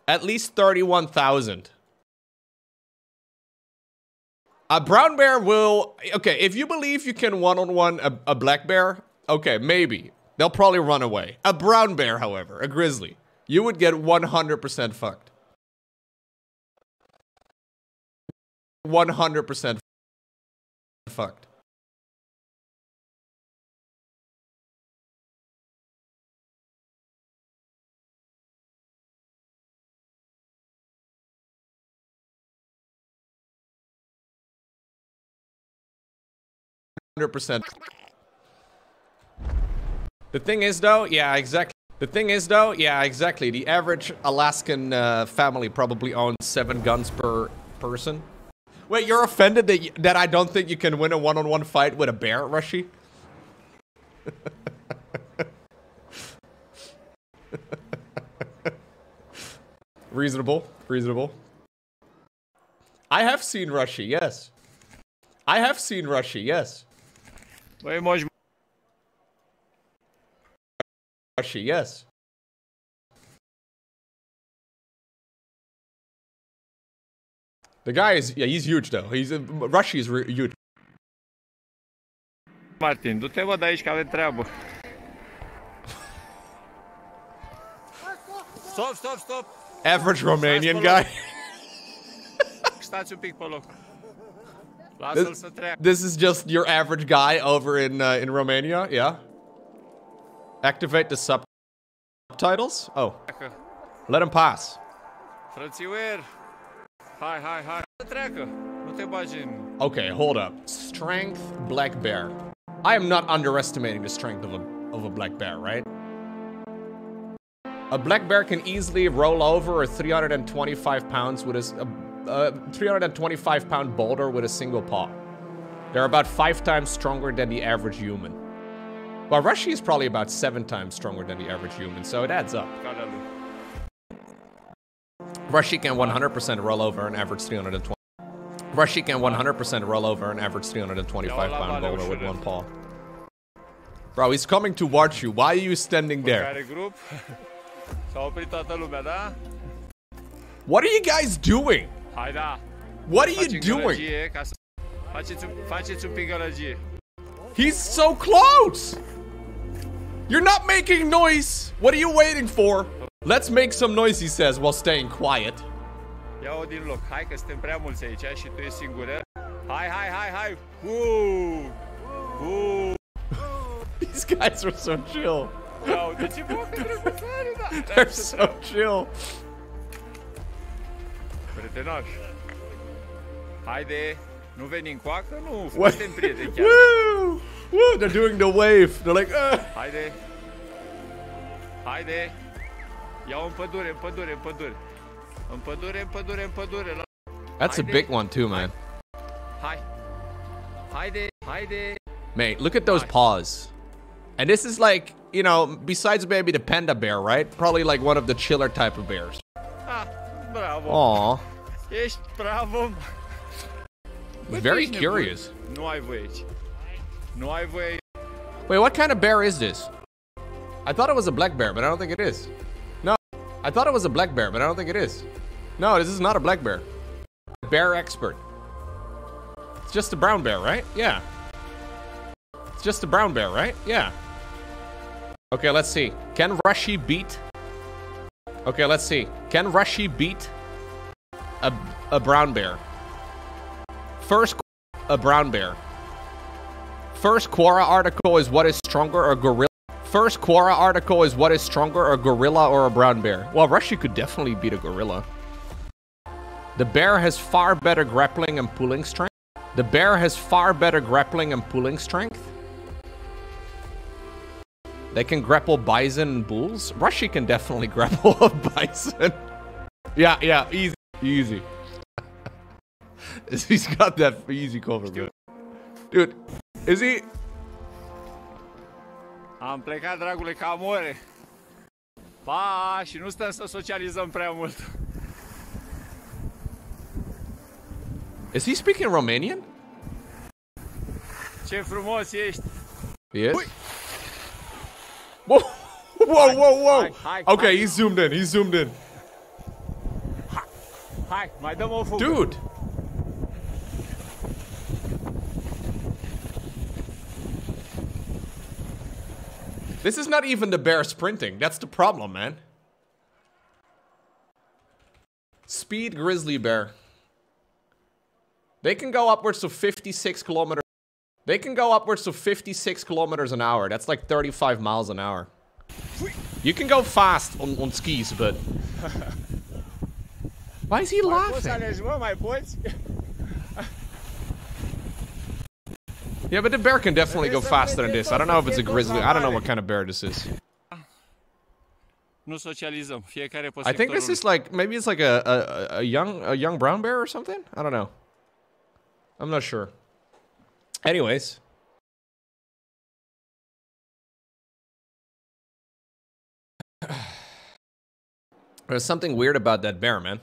At least 31,000. A brown bear will... Okay, if you believe you can one-on-one -on -one a, a black bear, okay, maybe. They'll probably run away. A brown bear, however, a grizzly, you would get 100% fucked. 100% fucked. Hundred percent. The thing is, though, yeah, exactly. The thing is, though, yeah, exactly. The average Alaskan uh, family probably owns seven guns per person. Wait, you're offended that, that I don't think you can win a one-on-one -on -one fight with a bear, Rushy? reasonable, reasonable. I have seen Rushy, yes. I have seen Rushy, yes. Rushy, yes. The guy is, yeah, he's huge though. He's, uh, Rushy is huge. Martin, du-te vă de aici că avem treabă. Stop, stop, stop! Average Romanian guy. Stați un pic pe loc. Lasă-l să treacă. This is just your average guy over in uh, in Romania, yeah? Activate the subtitles? Oh. Let him pass. Frățiuer! Hai, hai, hai! Treacă! Nu te bagi. Okay, hold up. Strength, black bear. I am not underestimating the strength of a, of a black bear, right? A black bear can easily roll over a 325 pounds with a, a, a 325 pound boulder with a single paw. They're about five times stronger than the average human. Well, Rushy is probably about seven times stronger than the average human, so it adds up. Rushy can 100% roll over an average 320. Rushy can 100% roll over an average 325 pound boulder with one paw. Bro, he's coming towards you. Why are you standing there? What are you guys doing? What are you doing? He's so close! You're not making noise! What are you waiting for? Let's make some noise, he says, while staying quiet. Ia-o din loc. Hai că suntem prea mulți aici și tu ești singură. Eh? Hai, hai, hai, hai! Woo! Woo! These guys are so chill. Ia uite ce They're so chill. Prietenoși. Haide, nu veni în coacă? Nu, What? suntem prieteni chiar. Woo! Woo! They're doing the wave. They're like, uh. Haide. Haide. Ia-o în pădure, în pădure, în pădure. În pădure, în pădure, în pădure. La... That's a big one too, man. Hai. Haide, haide. Mate, look at those paws. And this is like, you know, besides maybe the panda bear, right? Probably like one of the chiller type of bears. Ah, bravo. Aw. Ești bravo. Very curious. Nu ai voie aici. Nu ai voie. Wait, what kind of bear is this? I thought it was a black bear, but I don't think it is. No, I thought it was a black bear, but I don't think it is. No, this is not a black bear. Bear expert. It's just a brown bear, right? Yeah. It's just a brown bear, right? Yeah. Okay, let's see. Can Rushy beat? Okay, let's see. Can Rushy beat a, a brown bear? First, a brown bear. First Quora article is what is stronger, a gorilla? First Quora article is what is stronger, a gorilla or a brown bear? Well, Rushy could definitely beat a gorilla. The bear has far better grappling and pulling strength. The bear has far better grappling and pulling strength. They can grapple bison and bulls. Rushy can definitely grapple a bison. yeah, yeah, easy, easy. He's got that easy cover, bro. Dude, is he? Am plecat, dragule, ca amore. Pa, și nu stăm să socializăm prea mult. Is he speaking Romanian? Ce frumos ești. He is. Whoa, whoa, whoa, whoa! Hai, hai, Okay, hai. he's zoomed in. He's zoomed in. Hai, mai dăm o fugă. Dude. This is not even the bear sprinting. That's the problem, man. Speed grizzly bear. They can go upwards of 56 kilometers. They can go upwards of 56 kilometers an hour. That's like 35 miles an hour. You can go fast on, on skis, but... Why is he Mai poți să laughing? Yeah, but the bear can definitely go faster than this. I don't know if it's a grizzly. I don't know what kind of bear this is. Nu socializăm, fiecare pe I think this is like maybe it's like a, a a young a young brown bear or something. I don't know. I'm not sure. Anyways, there's something weird about that bear, man.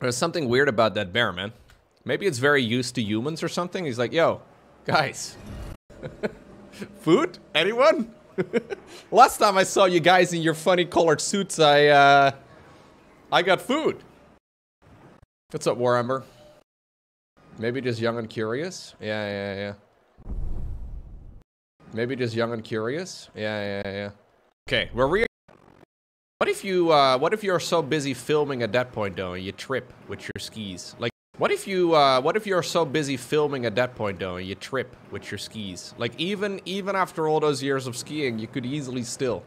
There's something weird about that bear, man. Maybe it's very used to humans or something. He's like, yo, guys, food? Anyone? Last time I saw you guys in your funny colored suits, I uh I got food. What's up, Warhammer? Maybe just young and curious? Yeah, yeah, yeah. Maybe just young and curious? Yeah, yeah, yeah. Okay, we're re What if you uh what if you're so busy filming at that point though and you trip with your skis? Like what if you uh what if you're so busy filming at that point though and you trip with your skis? Like even even after all those years of skiing, you could easily still.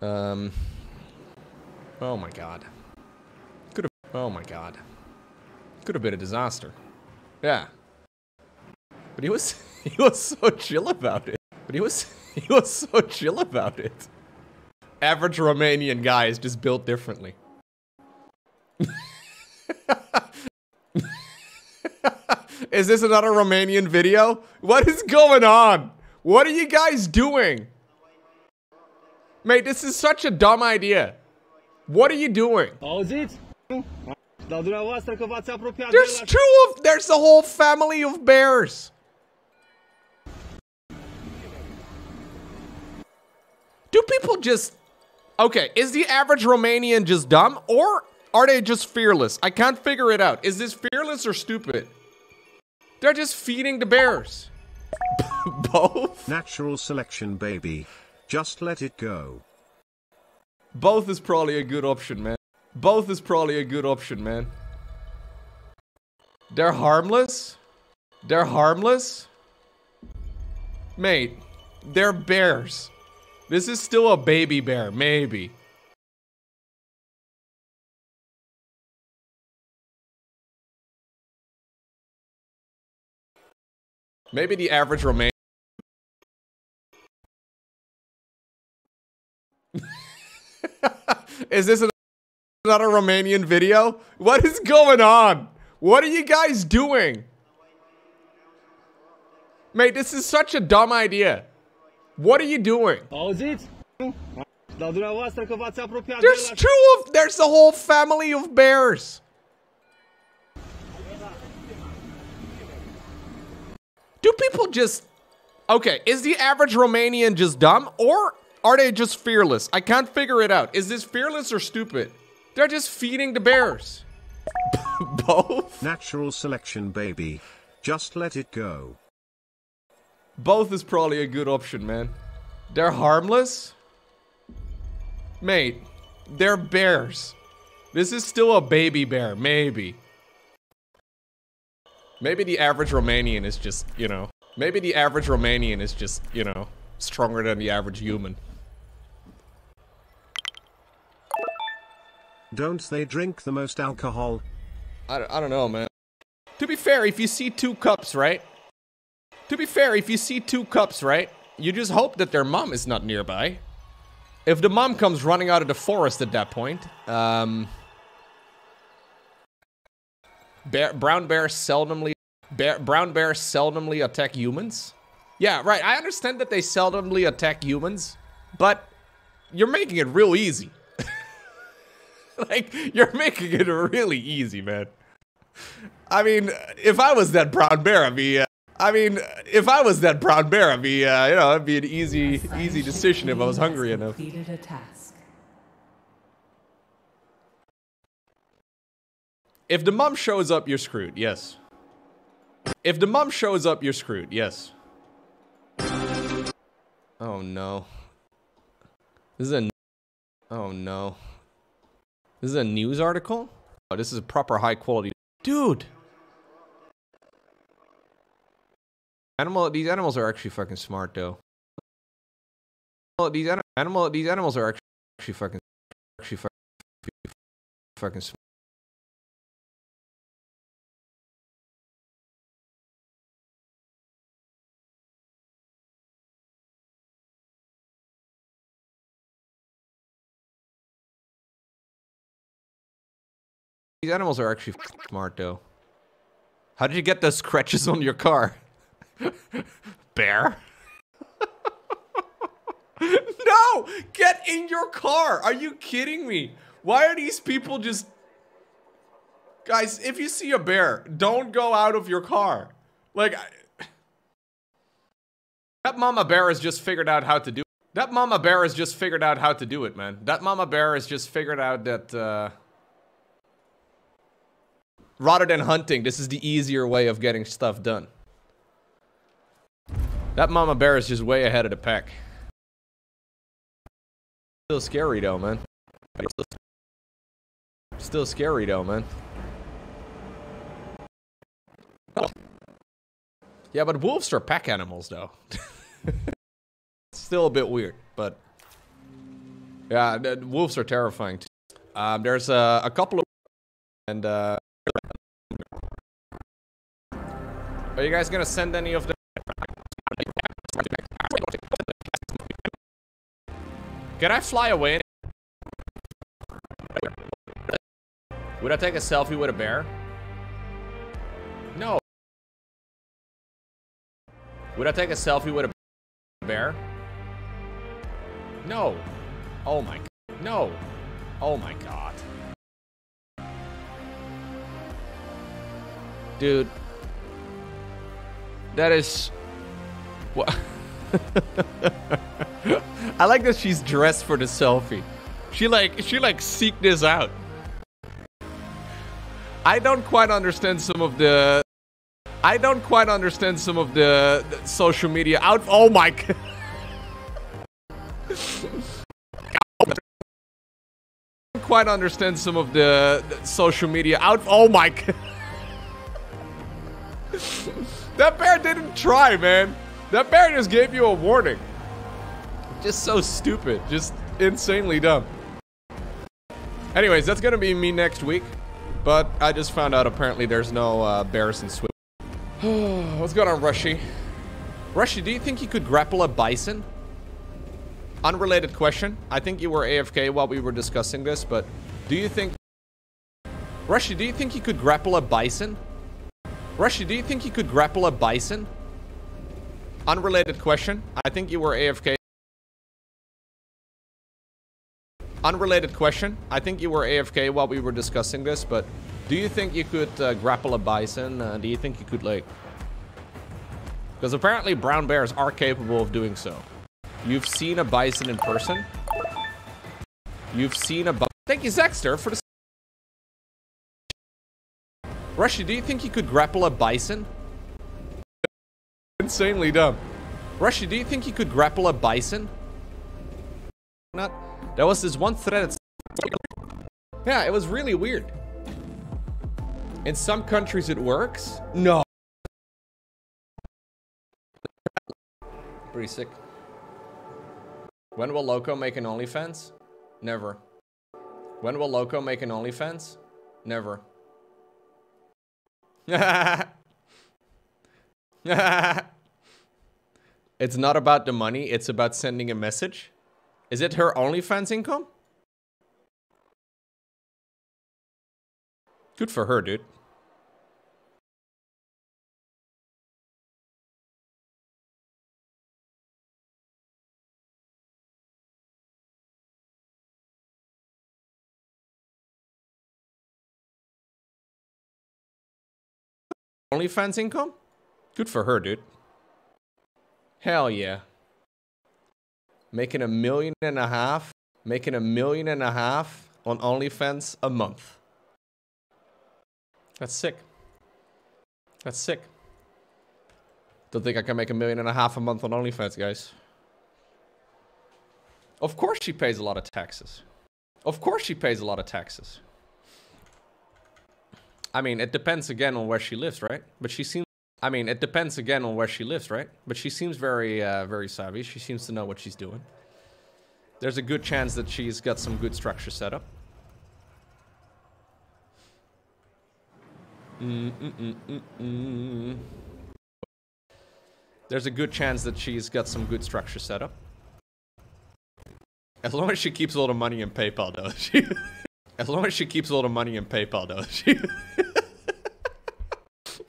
Um Oh my god. Could have Oh my god. Could have been a disaster. Yeah. But he was he was so chill about it. But he was he was so chill about it. Average Romanian guy is just built differently. is this another Romanian video? What is going on? What are you guys doing? Mate, this is such a dumb idea. What are you doing? Auziți? Dar dumneavoastră că v-ați apropiat There's two of there's a whole family of bears. Do people just Okay, is the average Romanian just dumb or are they just fearless? I can't figure it out. Is this fearless or stupid? They're just feeding the bears. Both? Natural selection, baby. Just let it go. Both is probably a good option, man. Both is probably a good option, man. They're harmless. They're harmless. Mate, they're bears. This is still a baby bear, maybe. Maybe the average Romanian. Is this another Romanian video? What is going on? What are you guys doing? Mate, this is such a dumb idea. What are you doing? Auziți? Dar dumneavoastră că v-ați apropiat There's two of there's a whole family of bears. Do people just Okay, is the average Romanian just dumb or are they just fearless? I can't figure it out. Is this fearless or stupid? They're just feeding the bears. Both? Natural selection, baby. Just let it go. Both is probably a good option, man. They're harmless? Mate, they're bears. This is still a baby bear, maybe. Maybe the average Romanian is just, you know, maybe the average Romanian is just, you know, stronger than the average human. Don't they drink the most alcohol? I, I don't know, man. To be fair, if you see two cups, right? To be fair, if you see two cups, right? You just hope that their mom is not nearby. If the mom comes running out of the forest at that point, um... Bear, brown bears seldomly... Bear, brown bears seldomly attack humans? Yeah, right, I understand that they seldomly attack humans, but you're making it real easy. like, you're making it really easy, man. I mean, if I was that brown bear, I'd be. Uh, I mean, if I was that brown bear, I'd be. Uh, you know, it'd be an easy, easy decision if I was hungry enough. If the mom shows up, you're screwed. Yes. If the mom shows up, you're screwed. Yes. Oh no. This is a. Oh no. This is a news article. Oh, this is a proper high quality. Dude. Animal. These animals are actually fucking smart, though. These ani- animal. These animals are actually, actually fucking. Actually fucking. Fucking smart. These animals are actually smart, though. How did you get those scratches on your car? Bear? no! Get in your car! Are you kidding me? Why are these people just... Guys, if you see a bear, don't go out of your car. Like, I... that mama bear has just figured out how to do it. That mama bear has just figured out how to do it, man. That mama bear has just figured out that, uh... Rather than hunting, this is the easier way of getting stuff done. That mama bear is just way ahead of the pack. Still scary though, man. Still scary though, man. Yeah, but wolves are pack animals though. Still a bit weird, but yeah, wolves are terrifying too. Um, there's uh, a couple of and uh, are you guys gonna send any of them? Can I fly away? Would I take a selfie with a bear? No. Would I take a selfie with a bear? No. Oh my. No. Oh my god. Dude. That is. What? I like that she's dressed for the selfie. She like she like seek this out. I don't quite understand some of the I don't quite understand some of the, the social media out Oh my god. I don't quite understand some of the, the social media out Oh my god. That bear didn't try, man. That bear just gave you a warning. Just so stupid. Just insanely dumb. Anyways, that's gonna be me next week. But I just found out apparently there's no uh, bears in Zwift. What's going on, Rushy? Rushy, do you think you could grapple a bison? Unrelated question. I think you were AFK while we were discussing this, but do you think... Rushy, do you think you could grapple a bison? Rushy, do you think you could grapple a bison? Unrelated question. I think you were AFK. Unrelated question. I think you were AFK while we were discussing this, but do you think you could uh, grapple a bison? Uh, do you think you could, like... Because apparently brown bears are capable of doing so. You've seen a bison in person? You've seen a bison... Thank you, Zexter, for the... Rushy, do you think you could grapple a bison? Insanely dumb. Rushy, do you think you could grapple a bison? Not. There was this one thread. Yeah, it was really weird. In some countries it works. No. Pretty sick. When will Lowko make an OnlyFans? Never. When will Lowko make an OnlyFans? Never. it's not about the money, it's about sending a message. Is it her OnlyFans income? Good for her, dude. OnlyFans income? Good for her, dude. Hell yeah. Making a million and a half, making a million and a half on OnlyFans a month. That's sick. That's sick. Don't think I can make a million and a half a month on OnlyFans, guys. Of course she pays a lot of taxes. Of course she pays a lot of taxes. I mean, it depends again on where she lives, right? But she seems I mean, it depends again on where she lives, right? But she seems very, uh, very savvy. She seems to know what she's doing. There's a good chance that she's got some good structure set up. Mm -mm -mm, There's a good chance that she's got some good structure set up. As long as she keeps all the money in PayPal, though. She, as long as she keeps all the money in PayPal, though. She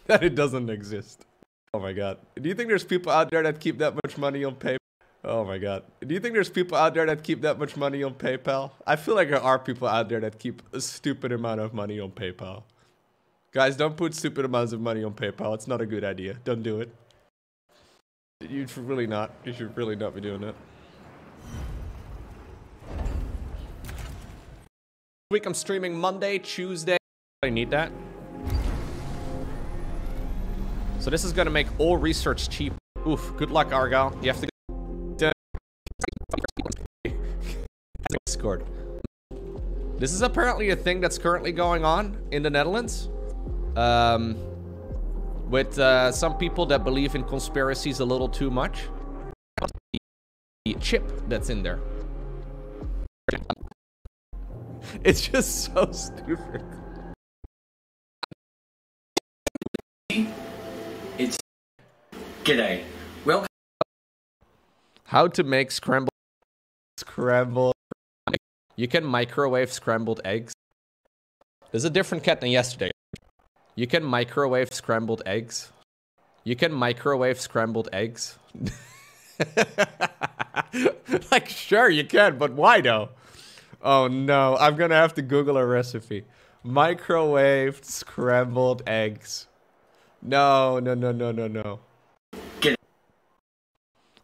that it doesn't exist. Oh my god. Do you think there's people out there that keep that much money on PayPal? Oh my god. Do you think there's people out there that keep that much money on PayPal? I feel like there are people out there that keep a stupid amount of money on PayPal. Guys, don't put stupid amounts of money on PayPal. It's not a good idea. Don't do it. You should really not. You should really not be doing it. Week I'm streaming Monday, Tuesday. I need that. So this is gonna make all research cheap. Oof, good luck, Argyle. You have to Discord. This is apparently a thing that's currently going on in the Netherlands. Um, with uh, some people that believe in conspiracies a little too much. The chip that's in there. It's just so stupid. G'day. Welcome. How to make scrambled scrambled You can microwave scrambled eggs. There's a different cat than yesterday. You can microwave scrambled eggs. You can microwave scrambled eggs. like sure you can, but why though? Oh no, I'm gonna have to Google a recipe. Microwaved scrambled eggs. No, no, no, no, no, no.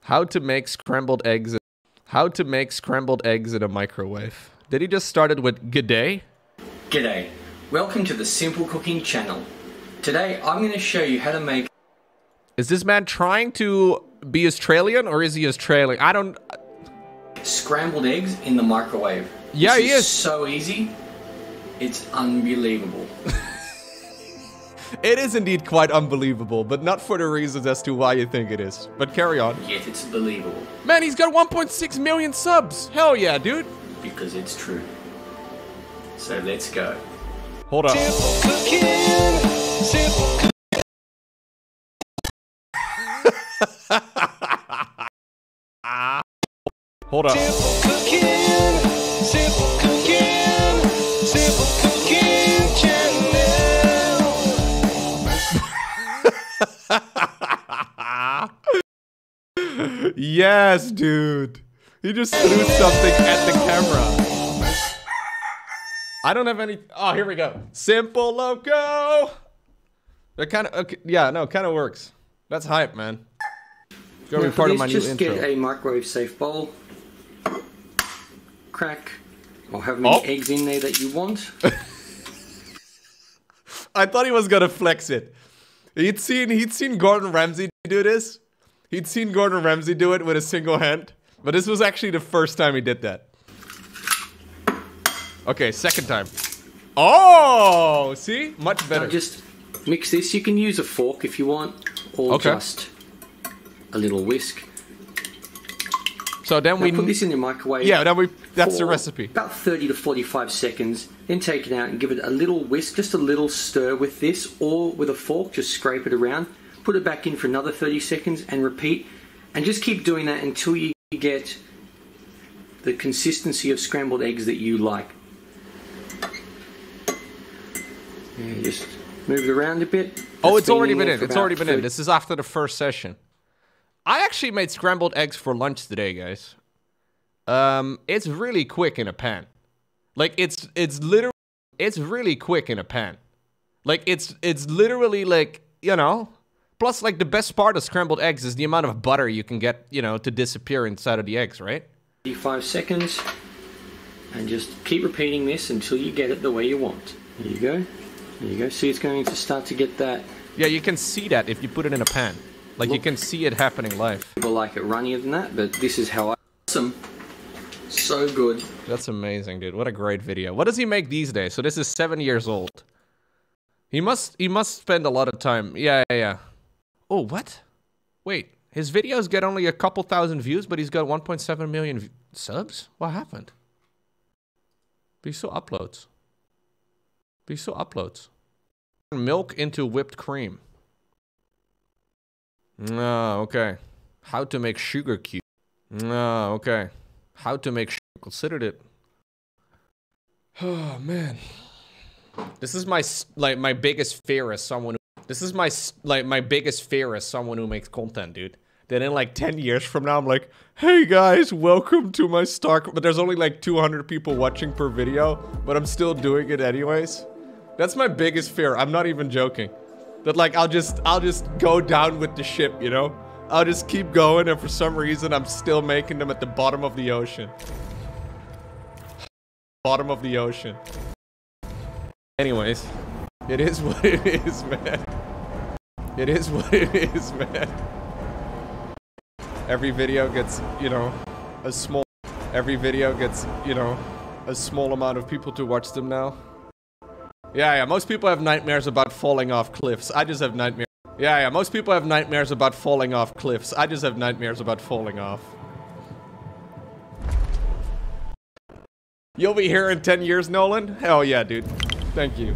How to make scrambled eggs. How to make scrambled eggs in a microwave. Did he just started with g'day? G'day. Welcome to the Simple Cooking channel. Today I'm going to show you how to make Is this man trying to be Australian or is he Australian? I don't. scrambled eggs in the microwave. Yeah, This he is. so easy. It's unbelievable. It is indeed quite unbelievable, but not for the reasons as to why you think it is. But carry on. Yet it's believable Man, he's got 1.6 million subs. Hell yeah, dude. because it's true. So let's go. Hold on. Hold on. Yes, dude. He just threw something at the camera. I don't have any. Oh, here we go. Simple loco. That kind of. Okay, yeah, no, kind of works. That's hype, man. It's gonna Now be part of my new intro. just get a microwave safe bowl. Crack. Or have many Oh. eggs in there that you want. I thought he was gonna flex it. He'd seen he'd seen Gordon Ramsay do this. He'd seen Gordon Ramsay do it with a single hand, but this was actually the first time he did that. Okay, second time. Oh, see, much better. Now just mix this. You can use a fork if you want, or Okay. just a little whisk. So then Now we put this in the microwave. Yeah, then we that's the recipe. About 30 to 45 seconds. Then take it out and give it a little whisk, just a little stir with this, or with a fork, just scrape it around. Put it back in for another 30 seconds and repeat. And just keep doing that until you get the consistency of scrambled eggs that you like. Yeah, just move it around a bit. Oh, That's it's already been in. It's already been in. This is after the first session. I actually made scrambled eggs for lunch today, guys. Um, it's really quick in a pan. Like it's it's literally it's really quick in a pan. Like it's it's literally like, you know, plus like the best part of scrambled eggs is the amount of butter you can get, you know, to disappear inside of the eggs, right? Five seconds and just keep repeating this until you get it the way you want. There you go. There you go. See, it's going to start to get that. Yeah, you can see that if you put it in a pan. Like you can see it happening live. People like it runnier than that, but this is how I. Awesome. So good. That's amazing, dude. What a great video. What does he make these days? So this is seven years old. He must he must spend a lot of time. Yeah, yeah, yeah. Oh, what? Wait, his videos get only a couple thousand views, but he's got 1.7 million subs? What happened? Biso uploads. Biso uploads. Milk into whipped cream. No, okay. How to make sugar cube. No, okay. How to make sugar. Considered it. Oh man. This is my like my biggest fear as someone. This is my like my biggest fear as someone who makes content, dude. That in like 10 years from now, I'm like, hey guys, welcome to my Stark. But there's only like 200 people watching per video, but I'm still doing it anyways. That's my biggest fear. I'm not even joking. That like I'll just I'll just go down with the ship, you know? I'll just keep going, and for some reason, I'm still making them at the bottom of the ocean. Bottom of the ocean. Anyways, it is what it is, man. It is what it is, man. Every video gets, you know, a small. Every video gets, you know, a small amount of people to watch them now. Yeah, yeah. Most people have nightmares about falling off cliffs. I just have nightmares. Yeah, yeah. Most people have nightmares about falling off cliffs. I just have nightmares about falling off. You'll be here in 10 years, Nolan? Hell yeah, dude. Thank you.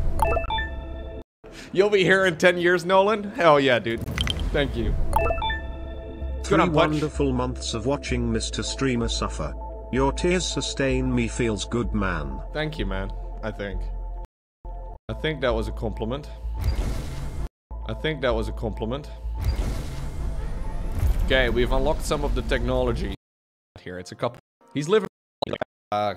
You'll be here in 10 years, Nolan? Hell yeah, dude. Thank you. Three Gonna wonderful months of watching Mr. Streamer suffer. Your tears sustain me feels good man. Thank you, man. I think. I think that was a compliment. I think that was a compliment. Okay, we've unlocked some of the technology here. It's a couple. He's living. Uh,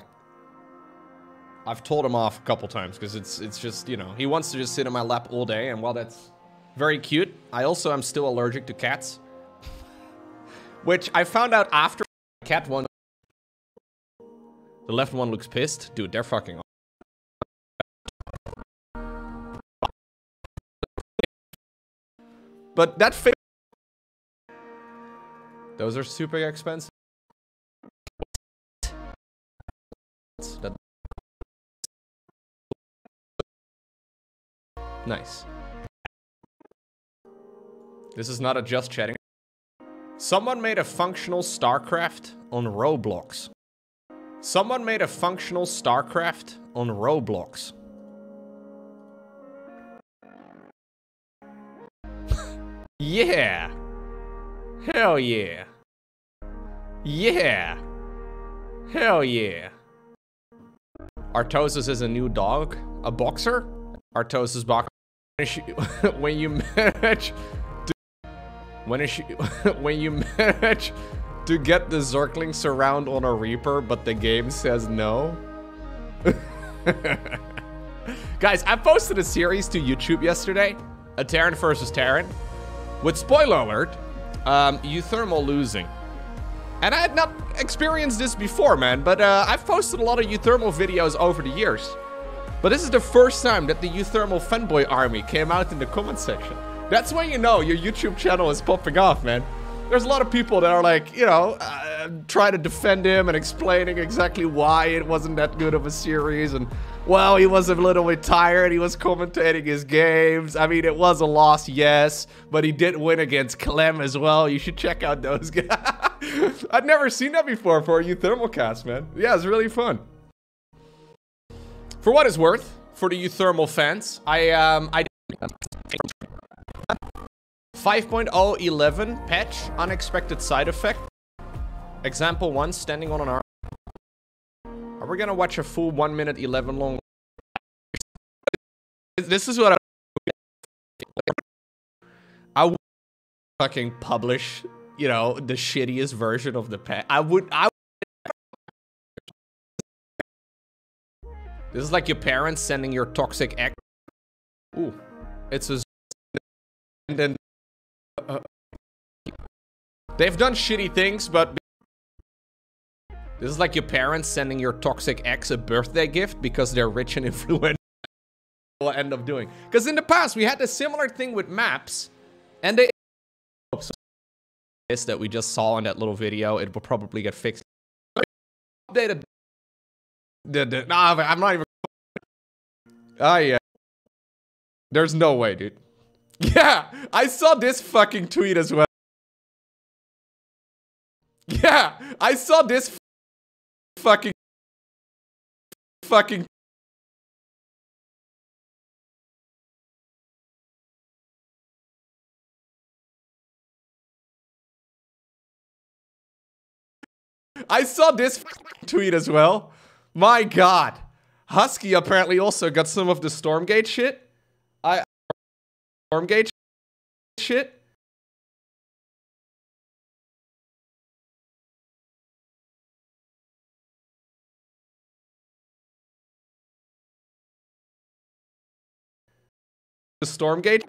I've told him off a couple times because it's it's just you know he wants to just sit in my lap all day, and while that's very cute, I also am still allergic to cats, which I found out after cat one. The left one looks pissed, dude. They're fucking. off. But that. Those are super expensive. Nice. This is not a just chatting. Someone made a functional StarCraft on Roblox. Someone made a functional StarCraft on Roblox. yeah. Hell yeah. Yeah. Hell yeah. Artosis is a new dog? A boxer? Artosis box. when you match. When, is she, when you manage to get the Zergling surround on a Reaper, but the game says no? Guys, I posted a series to YouTube yesterday, a Terran versus Terran, with spoiler alert, um, uThermal losing. And I had not experienced this before, man, but uh, I've posted a lot of uThermal videos over the years. But this is the first time that the uThermal fanboy army came out in the comment section. That's when you know your YouTube channel is popping off, man. There's a lot of people that are like, you know, uh, try to defend him and explaining exactly why it wasn't that good of a series and well, he was a little bit tired. He was commentating his games. I mean, it was a loss, yes, but he did win against Clem as well. You should check out those guys. I'd never seen that before for a uThermal cast, man. Yeah, it's really fun. For what it's worth, for the uThermal fans, I um I 5.011 patch unexpected side effect. Example one, standing on an arm. Are we gonna watch a full 1 minute 11 long? This is what I... I would fucking publish, you know, the shittiest version of the pet. I would... I This is like your parents sending your toxic ex... Ooh. It's a... And then... Uh, they've done shitty things, but... This is like your parents sending your toxic ex a birthday gift because they're rich and influential. will end up doing. Because in the past, we had a similar thing with maps, and they this that we just saw in that little video, it will probably get fixed. Updated. The, the, nah, I'm not even. Ah, yeah. There's no way, dude. Yeah, I saw this fucking tweet as well. Yeah, I saw this fucking fucking I saw this tweet as well. My god. Husky apparently also got some of the Stormgate shit. I Stormgate shit. the Stormgate.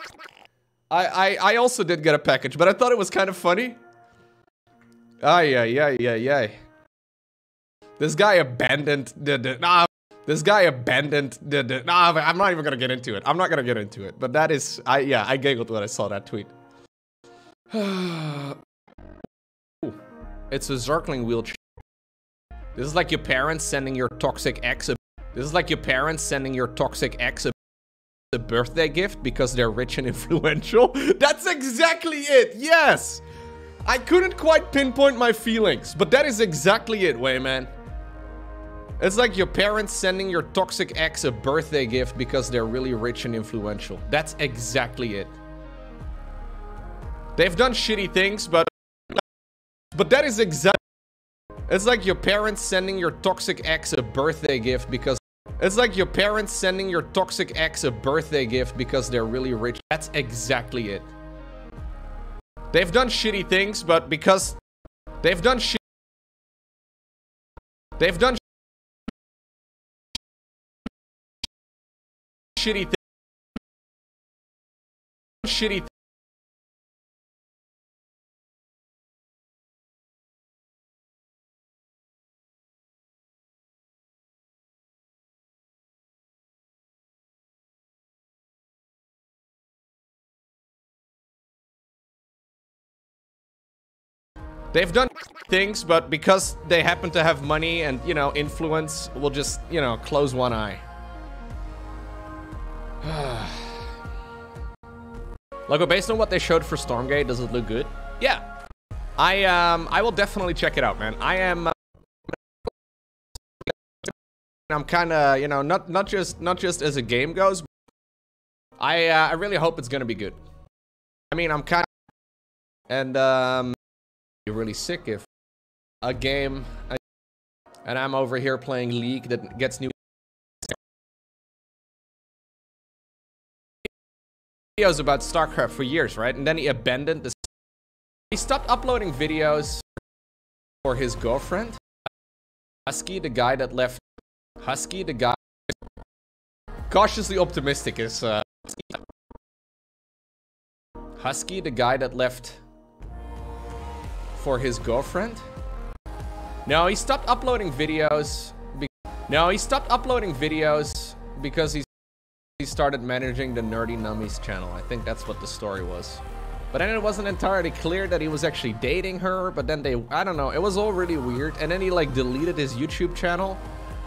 I, I I also did get a package, but I thought it was kind of funny. Ay, ay, ay, ay, ay. This guy abandoned the, the nah. This guy abandoned the, the nah. I'm not even gonna get into it. I'm not gonna get into it. But that is, I yeah, I giggled when I saw that tweet. It's a Zergling wheelchair. This is like your parents sending your toxic ex. A, this is like your parents sending your toxic ex a a birthday gift because they're rich and influential? That's exactly it, yes! I couldn't quite pinpoint my feelings, but that is exactly it, Wayman. It's like your parents sending your toxic ex a birthday gift because they're really rich and influential. That's exactly it. They've done shitty things, but... But that is exactly... It's like your parents sending your toxic ex a birthday gift because it's like your parents sending your toxic ex a birthday gift because they're really rich. That's exactly it. They've done shitty things, but because they've done shit. They've done shitty things. Shitty th They've done things, but because they happen to have money and, you know, influence, we'll just, you know, close one eye. Lowko, based on what they showed for Stormgate, does it look good? Yeah. I, um, I will definitely check it out, man. I am... Uh, I'm kind of, you know, not not just not just as a game goes. I uh, I really hope it's gonna be good. I mean, I'm kind of, and um, you're really sick if a game and I'm over here playing League that gets new videos about StarCraft for years, right? And then he abandoned the He stopped uploading videos for his girlfriend. Husky, the guy that left. Husky, the guy. Cautiously optimistic is. Uh, Husky, the guy that left for his girlfriend. No, he stopped uploading videos. no, he stopped uploading videos because he's he started managing the Nerdy Nummies channel. I think that's what the story was. But then it wasn't entirely clear that he was actually dating her. But then they, I don't know, it was all really weird. And then he like deleted his YouTube channel.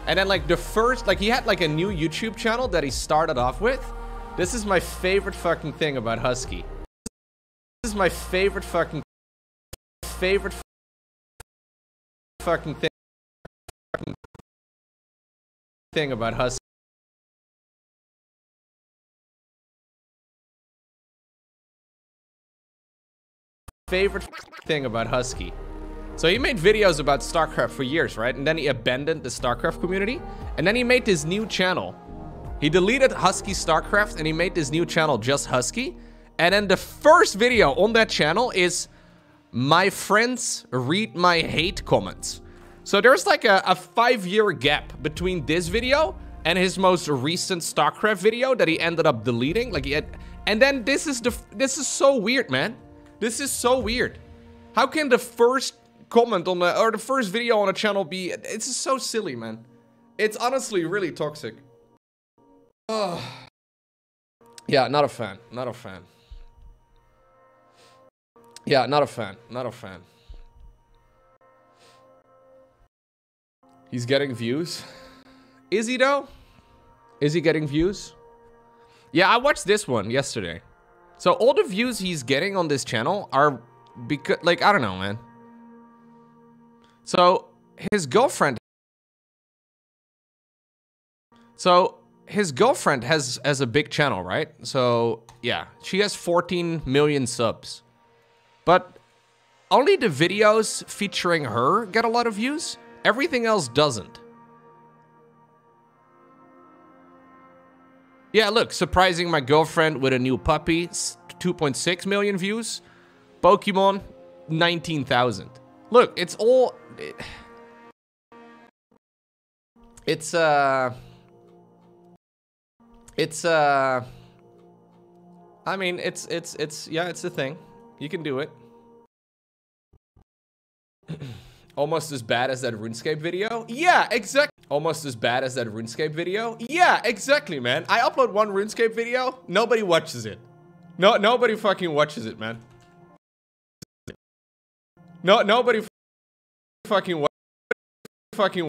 And then like the first, like he had like a new YouTube channel that he started off with. This is my favorite fucking thing about Husky. This is my favorite fucking, favorite fucking thing, thing about Husky. Favorite thing about Husky. So he made videos about StarCraft for years, right? And then he abandoned the StarCraft community. And then he made this new channel. He deleted Husky StarCraft and he made this new channel just Husky. And then the first video on that channel is my friends read my hate comments. So there's like a, a five year gap between this video and his most recent StarCraft video that he ended up deleting. Like he had, and then this is the, this is so weird, man. This is so weird. How can the first comment on the, or the first video on a channel be, it's just so silly, man. It's honestly really toxic. Oh. Yeah, not a fan, not a fan. Yeah, not a fan, not a fan. He's getting views. Is he though? Is he getting views? Yeah, I watched this one yesterday. So all the views he's getting on this channel are because, like, I don't know, man. So his girlfriend. So his girlfriend has has a big channel, right? So yeah, she has 14 million subs, but only the videos featuring her get a lot of views. Everything else doesn't. Yeah, look, surprising my girlfriend with a new puppy, 2.6 million views. Pokemon, 19,000. Look, it's all... It, it's, uh... It's, uh... I mean, it's, it's, it's, yeah, it's a thing. You can do it. Almost as bad as that RuneScape video? Yeah, exactly. Almost as bad as that RuneScape video? Yeah, exactly, man. I upload one RuneScape video, nobody watches it. No, nobody fucking watches it, man. No, nobody fucking fucking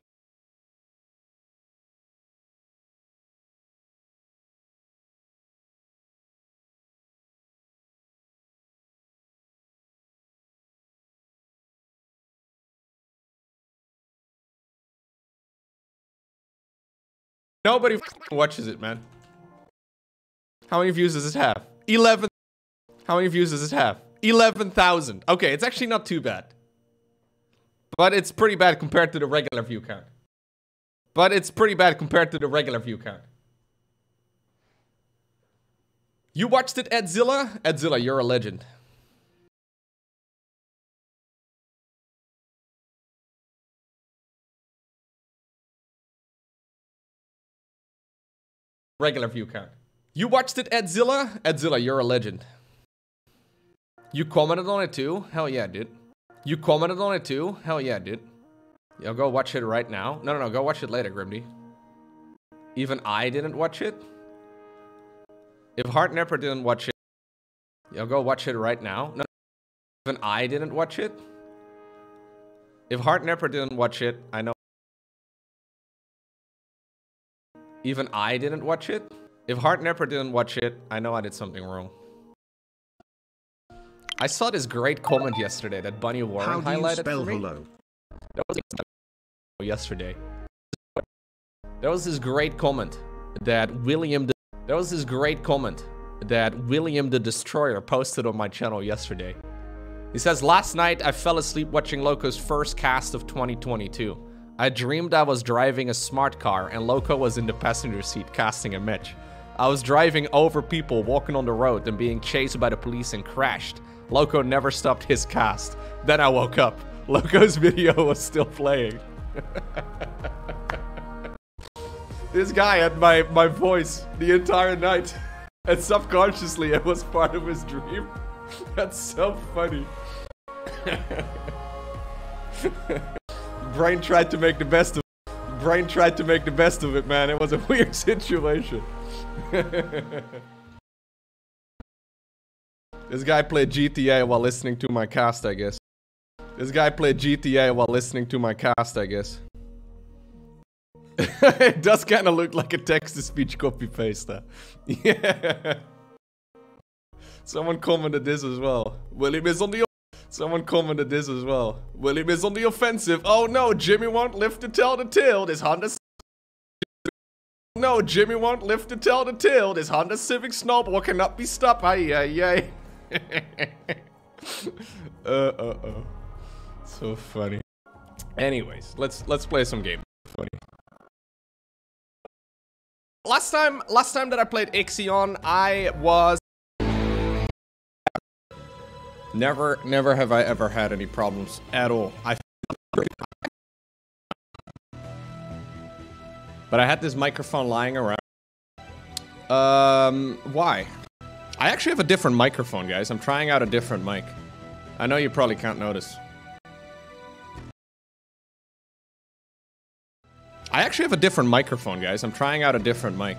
Nobody watches it, man. How many views does it have? 11. How many views does it have? 11,000. Okay, it's actually not too bad. But it's pretty bad compared to the regular view count. But it's pretty bad compared to the regular view count. You watched it, Edzilla? Edzilla, you're a legend. Regular view count. You watched it, Edzilla? Edzilla, you're a legend. You commented on it too? Hell yeah, dude. You commented on it too? Hell yeah, dude. Yo, go watch it right now. No, no, no, go watch it later, Grimdy. Even I didn't watch it? If Heartnapper didn't watch it, yo, go watch it right now. No, even I didn't watch it? If Heartnapper didn't watch it, I know. Even I didn't watch it? If Heartnapper didn't watch it, I know I did something wrong. I saw this great comment yesterday that Bunnywarren How do you highlighted spell for me. hello? That was yesterday. There was this great comment that William the there was this great comment that William the Destroyer posted on my channel yesterday. He says, Last night I fell asleep watching Lowko's first cast of 2022. I dreamed I was driving a smart car and Lowko was in the passenger seat casting a match. I was driving over people walking on the road and being chased by the police and crashed. Lowko never stopped his cast. Then I woke up. Lowko's video was still playing. this guy had my, my voice the entire night. And subconsciously, it was part of his dream. That's so funny. Brain tried to make the best of it. Brain tried to make the best of it, man. It was a weird situation. this guy played GTA while listening to my cast, I guess. This guy played GTA while listening to my cast, I guess. it does kind of look like a text-to-speech copy-paste. uh. Yeah. Someone commented this as well. William is on the... Someone commented this as well. William is on the offensive. Oh no, Jimmy won't live to tell the tale. This Honda... No, Jimmy won't live to tell the tale. This Honda Civic Snowball cannot be stopped. Ay, ay, ay. uh, uh, uh. So funny. Anyways, let's let's play some game. Funny. Last time, last time that I played Ixion, I was never, never have I ever had any problems at all. I but I had this microphone lying around. Um, why? I actually have a different microphone, guys. I'm trying out a different mic. I know you probably can't notice. I actually have a different microphone, guys. I'm trying out a different mic.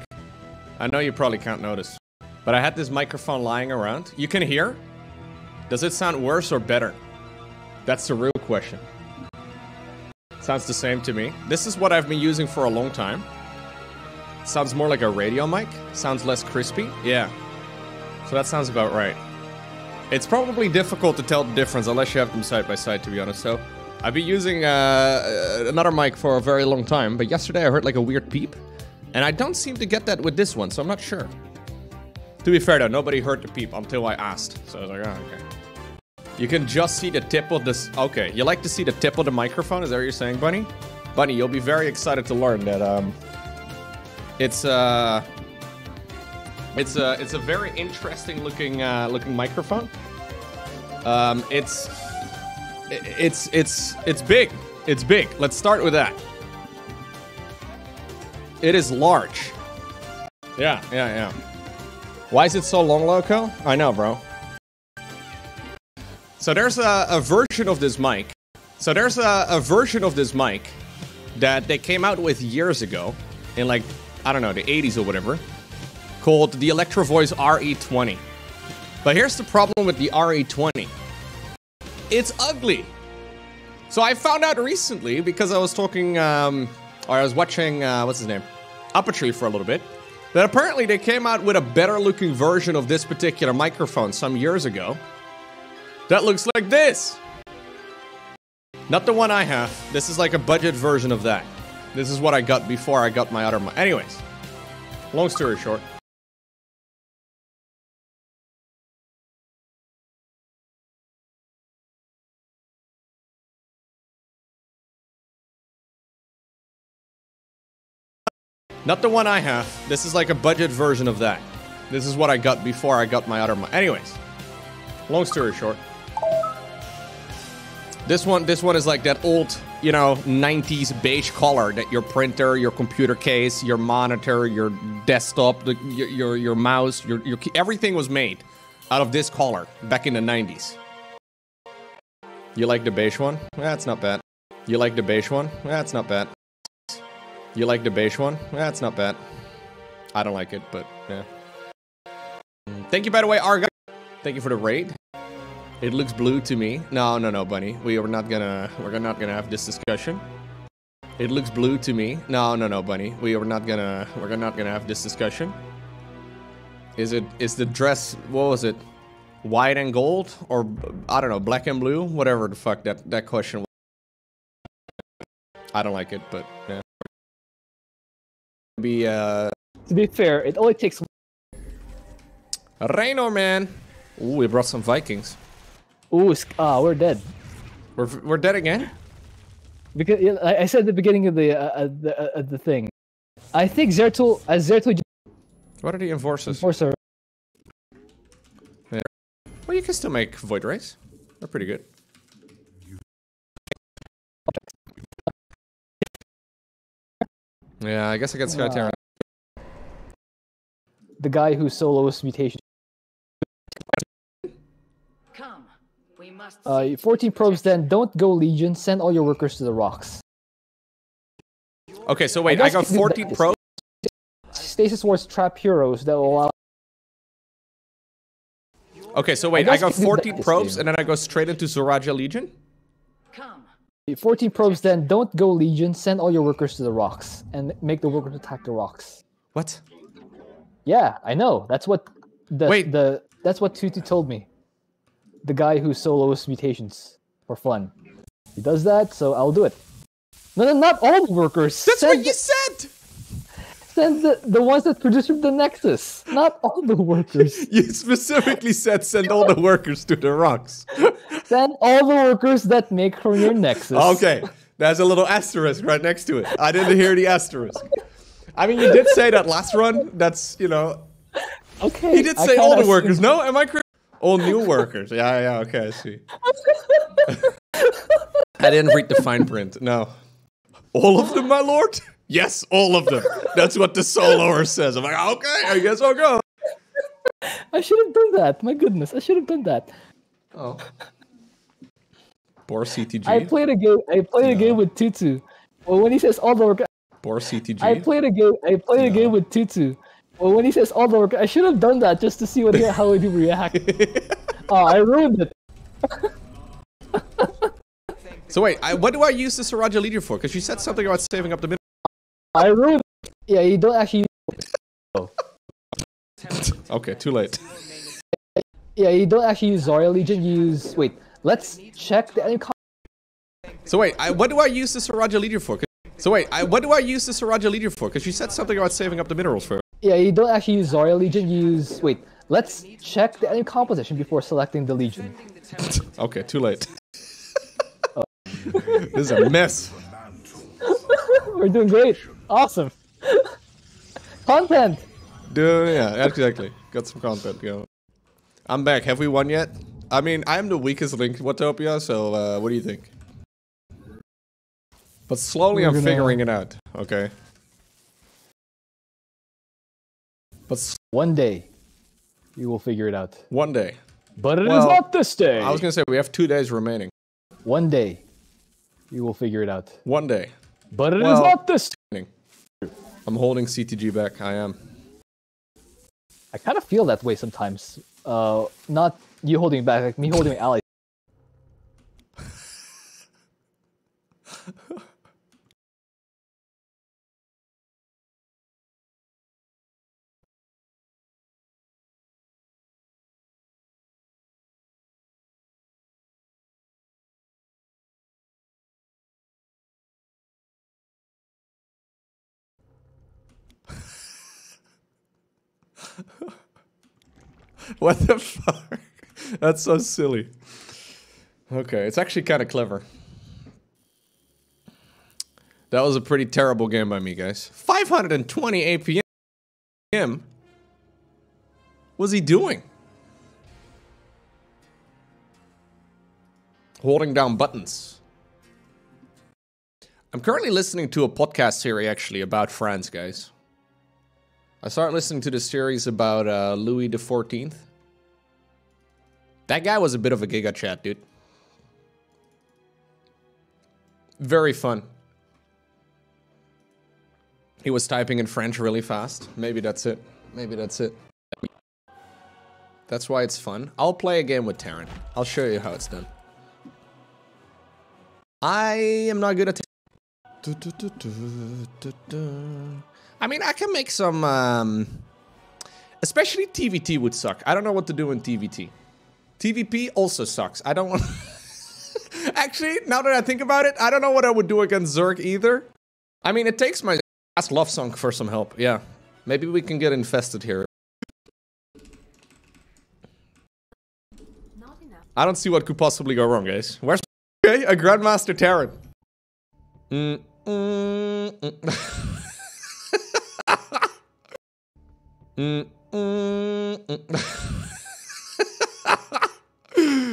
I know you probably can't notice. But I had this microphone lying around. You can hear? Does it sound worse or better? That's the real question. Sounds the same to me. This is what I've been using for a long time. Sounds more like a radio mic. Sounds less crispy. Yeah. So that sounds about right. It's probably difficult to tell the difference unless you have them side by side, to be honest. So I've been using uh, another mic for a very long time, but yesterday I heard like a weird peep. And I don't seem to get that with this one, so I'm not sure. To be fair though, nobody heard the peep until I asked. So I was like, oh, okay. You can just see the tip of this. Okay, you like to see the tip of the microphone? Is that what you're saying, Bunny? Bunny, you'll be very excited to learn that um, it's uh, it's a it's a very interesting looking uh, looking microphone. Um, it's it's it's it's big. It's big. Let's start with that. It is large. Yeah, yeah, yeah. Why is it so long, Lowko? I know, bro. So there's a, a version of this mic. So there's a, a version of this mic that they came out with years ago in like, I don't know, the 80s or whatever, called the Electro Voice RE20. But here's the problem with the RE20. It's ugly. So I found out recently because I was talking, um, or I was watching, uh, what's his name? Upper Tree for a little bit. That apparently they came out with a better looking version of this particular microphone some years ago. That looks like this. Not the one I have. This is like a budget version of that. This is what I got before I got my other mic. Anyways, long story short. Not the one I have. This is like a budget version of that. This is what I got before I got my other mic. Anyways, long story short. This one, this one is like that old, you know, 90s beige color that your printer, your computer case, your monitor, your desktop, the, your, your your mouse, your your everything was made out of this color back in the 90s. You like the beige one? That's not bad. You like the beige one? That's not bad. You like the beige one? That's not bad. I don't like it, but yeah. Thank you, by the way, Argo. Thank you for the raid. It looks blue to me. No, no, no, Bunny. We are not gonna. We're not gonna have this discussion. It looks blue to me. No, no, no, Bunny. We are not gonna. We're not gonna have this discussion. Is it? Is the dress? What was it? White and gold, or I don't know, black and blue, whatever the fuck that that question was. I don't like it, but yeah. Be uh. To be fair, it only takes. Raynor, man. Ooh, we brought some Vikings. Ooh, ah, we're dead. We're we're dead again. Because yeah, I I said at the beginning of the uh, uh, the, uh, the thing, I think Zeratul as Zeratul What are the enforcers? enforcer. Well, you can still make Void Rays. They're pretty good. Yeah, I guess I get Sky Uh. The guy who solos mutation. Uh, 14 probes. Then don't go Legion. Send all your workers to the rocks. Okay, so wait, I, guess got we 14 probes. Stasis Wars trap heroes that will allow. Okay, so wait, I, guess got we 14 probes game. and then I go straight into Zoraja Legion? 14 probes. Then don't go Legion. Send all your workers to the rocks and make the workers attack the rocks. What? Yeah, I know. That's what the Wait. the that's what Tutu told me. The guy who solos mutations for fun. He does that, so I'll do it. No, no, not all the workers. That's send what you said! Send the, the ones that produce the Nexus. Not all the workers. You specifically said send all the workers to the rocks. Send all the workers that make from your Nexus. Okay, there's a little asterisk right next to it. I didn't hear the asterisk. I mean, you did say that last run. That's, you know. Okay. He did say all the workers. No? Am I correct? All new workers. Yeah, yeah, okay, I see. I didn't read the fine print. No. All of them, my lord? Yes, all of them. That's what the soloer says. I'm like, okay, I guess I'll go. I should have done that. My goodness, I should have done that. Oh. Bore CTG. I played a game. I played a game with Tutu. Well, when he says all the work, Bore CTG. I played a game. I played a game with Tutu. Well, when he says all the work, I should have done that just to see what he, how he react. oh, I ruined it. So wait, I, what do I use the Saraja leader for? Because you said something about saving up the middle. I ruined. It. Yeah, you don't actually. Okay, too late. Yeah, you don't actually use Zarya Legion. You use. Wait, let's check the enemy. So wait, I, what do I use the Saraja leader for? 'Cause- So wait, I, what do I use the Saraja leader for? Because you said something about saving up the minerals for. Yeah, you don't actually use Zarya Legion. You use. Wait, let's check the enemy composition before selecting the Legion. Okay, too late. this is a mess. We're doing great. Awesome. Content. Dude, yeah, exactly. Got some content going. I'm back. Have we won yet? I mean, I'm the weakest link, in Watopia, so uh, what do you think? But slowly We're I'm gonna- figuring it out, okay? But One day, you will figure it out. one day. But it is Well, not this day. I was gonna say, we have two days remaining. One day, you will figure it out. One day. But it is Well- not this. Day. I'm holding CTG back, I am. I kind of feel that way sometimes. Uh, not you holding back, like me holding allies. What the fuck? That's so silly. Okay, it's actually kind of clever. That was a pretty terrible game by me, guys. 520 APM. What's he doing? Holding down buttons. I'm currently listening to a podcast series actually about France, guys. I started listening to the series about uh, Louis Fourteenth. That guy was a bit of a giga chat, dude. Very fun. He was typing in French really fast. Maybe that's it. Maybe that's it. That's why it's fun. I'll play a game with Terran. I'll show you how it's done. I am not good at. I mean, I can make some. Um, especially TVT would suck. I don't know what to do in TVT. TVP also sucks. I don't want. Actually, now that I think about it, I don't know what I would do against Zerg either. I mean, it takes my last love song for some help. Yeah, maybe we can get infested here. I don't see what could possibly go wrong, guys. Where's okay a Grandmaster Terran? Mm, mm, mm. Mm, mm, mm.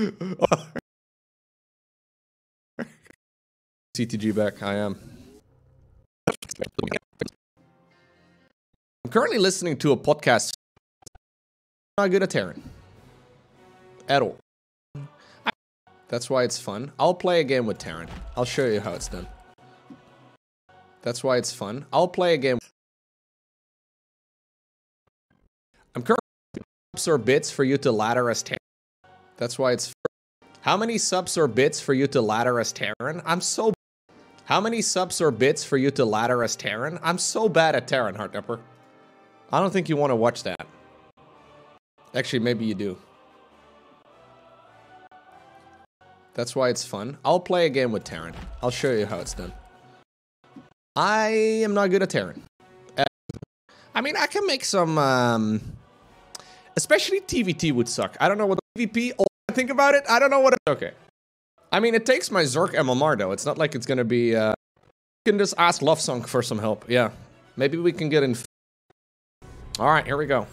CTG back. I am. I'm currently listening to a podcast. I'm not good at Terran at all. That's why it's fun. I'll play a game with Terran. I'll show you how it's done. That's why it's fun. I'll play a game. I'm currently or bits for you to ladder as Terran. That's why it's how many subs or bits for you to ladder as Terran? I'm so. How many subs or bits for you to ladder as Terran? I'm so bad at Terran, Heartnupper. I don't think you want to watch that. Actually, maybe you do. That's why it's fun. I'll play a game with Terran. I'll show you how it's done. I am not good at Terran. I mean, I can make some... Um, especially TVT would suck. I don't know what PvP... Think about it. I don't know what... Okay. I mean, it takes my Zerg MMR, though. It's not like it's gonna be... Uh, you can just ask Lovesong for some help. Yeah. Maybe we can get in... Alright, here we go.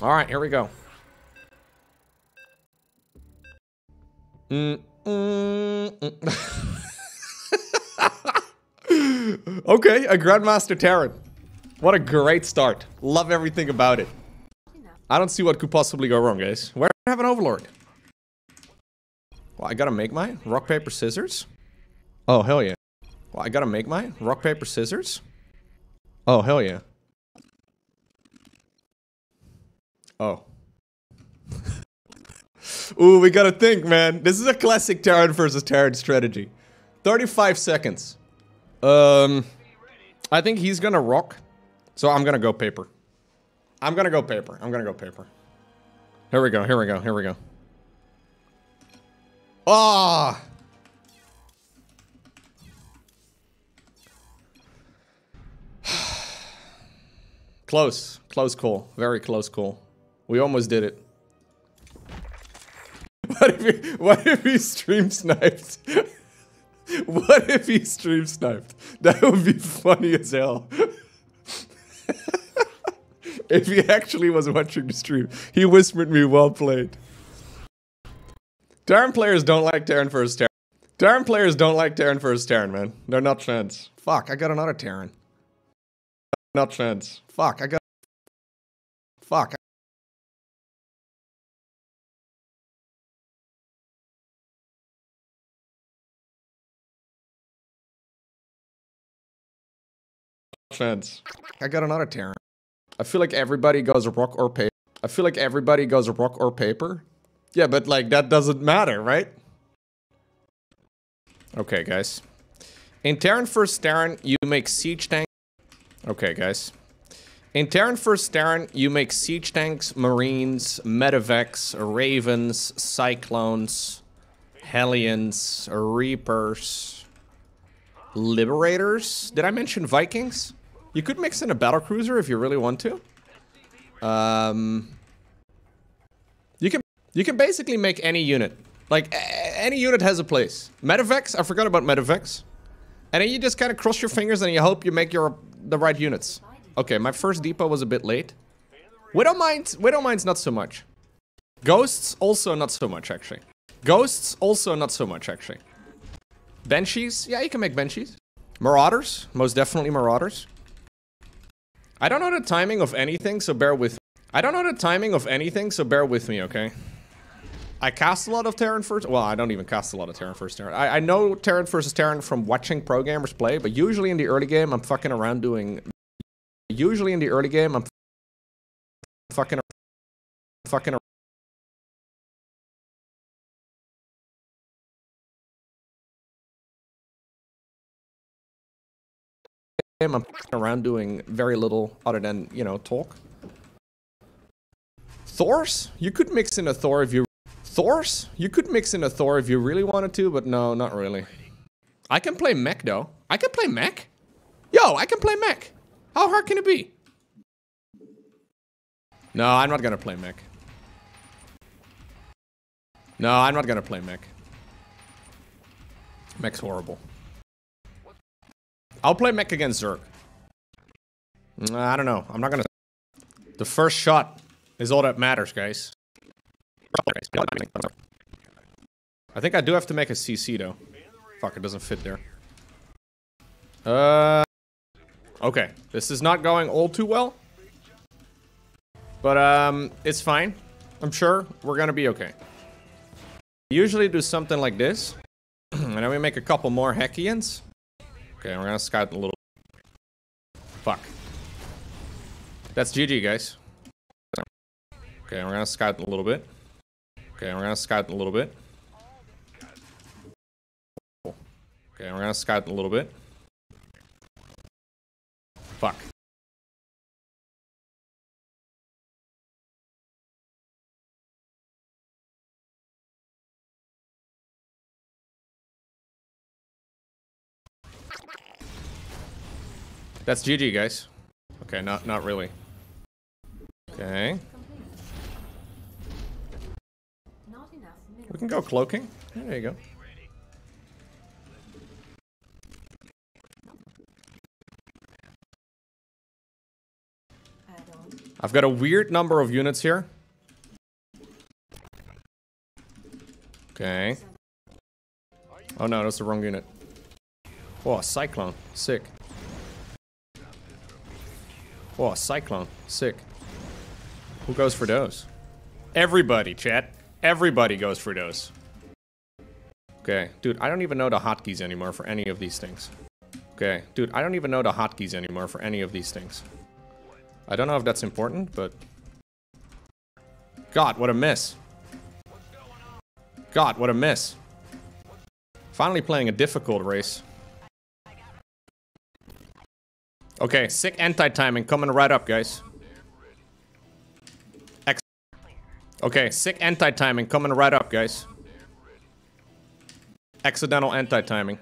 Alright, here we go. Mm, mm, mm. okay, a Grandmaster Terran. What a great start. Love everything about it. I don't see what could possibly go wrong, guys. Where do I have an Overlord? Well, I gotta make mine? Rock, paper, scissors? Oh, hell yeah. Well, I gotta make mine? Rock, paper, scissors? Oh, hell yeah. Oh. Ooh, we gotta think, man. This is a classic Terran versus Terran strategy. 35 seconds. Um, I think he's gonna rock. So I'm gonna go paper. I'm gonna go paper. I'm gonna go paper. Here we go, here we go, here we go. Ah! close. Close call. Very close call. We almost did it. What if he, what if he stream sniped? what if he stream sniped? That would be funny as hell. if he actually was watching the stream. He whispered me, well played. Terran players don't like Terran first Terran. Terran players don't like Terran first Terran, man. They're not fans. Fuck, I got another Terran. Not fans. Fuck, I got... Fuck. Fans. I got another Terran. I feel like everybody goes rock or paper. I feel like everybody goes rock or paper. Yeah, but like that doesn't matter, right? Okay, guys. In Terran first Terran, you make siege tanks. Okay, guys. In Terran first Terran, you make siege tanks, marines, medevacs, ravens, cyclones, hellions, reapers, liberators. Did I mention Vikings? You could mix in a battle cruiser if you really want to. Um, you can you can basically make any unit. Like any unit has a place. Medevacs, I forgot about medevacs. And then you just kind of cross your fingers and you hope you make your the right units. Okay, my first depot was a bit late. Widowmines, Widowmines not so much. Ghosts also not so much actually. Ghosts also not so much actually. Banshees, yeah, you can make Banshees. Marauders, most definitely Marauders. I don't know the timing of anything, so bear with me. I don't know the timing of anything, so bear with me, okay? I cast a lot of Terran first. Well, I don't even cast a lot of Terran first Terran. I, I know Terran versus Terran from watching pro gamers play, but usually in the early game, I'm fucking around doing. Usually in the early game, I'm fucking fucking I'm around doing very little other than, you know, talk. Thors? You could mix in a Thor if you... Thors? You could mix in a Thor if you really wanted to, but no, not really. I can play mech, though. I can play mech? Yo, I can play mech. How hard can it be? No, I'm not gonna play mech. No, I'm not gonna play mech. Mech's horrible. I'll play mech against Zerg. I don't know. I'm not gonna... The first shot is all that matters, guys. I think I do have to make a CC though. Fuck, it doesn't fit there. Uh, okay. This is not going all too well. But um, it's fine. I'm sure we're gonna be okay. Usually do something like this. and then we make a couple more Hellions. Okay, we're gonna scout a little. Fuck. That's GG, guys. Okay, we're gonna scout a little bit. Okay, we're gonna scout a little bit. Okay, we're gonna scout a little bit. Fuck. That's GG, guys. Okay, not not really. Okay. We can go cloaking. There you go. I've got a weird number of units here. Okay. Oh no, that's the wrong unit. Oh, Cyclone. Sick. Oh, Cyclone. Sick. Who goes for those? Everybody, chat. Everybody goes for those. Okay, dude, I don't even know the hotkeys anymore for any of these things. Okay, dude, I don't even know the hotkeys anymore for any of these things. I don't know if that's important, but... God, what a miss. God, what a miss. Finally playing a difficult race. Okay, sick anti-timing coming right up, guys. Okay, sick anti-timing coming right up, guys. Accidental anti-timing.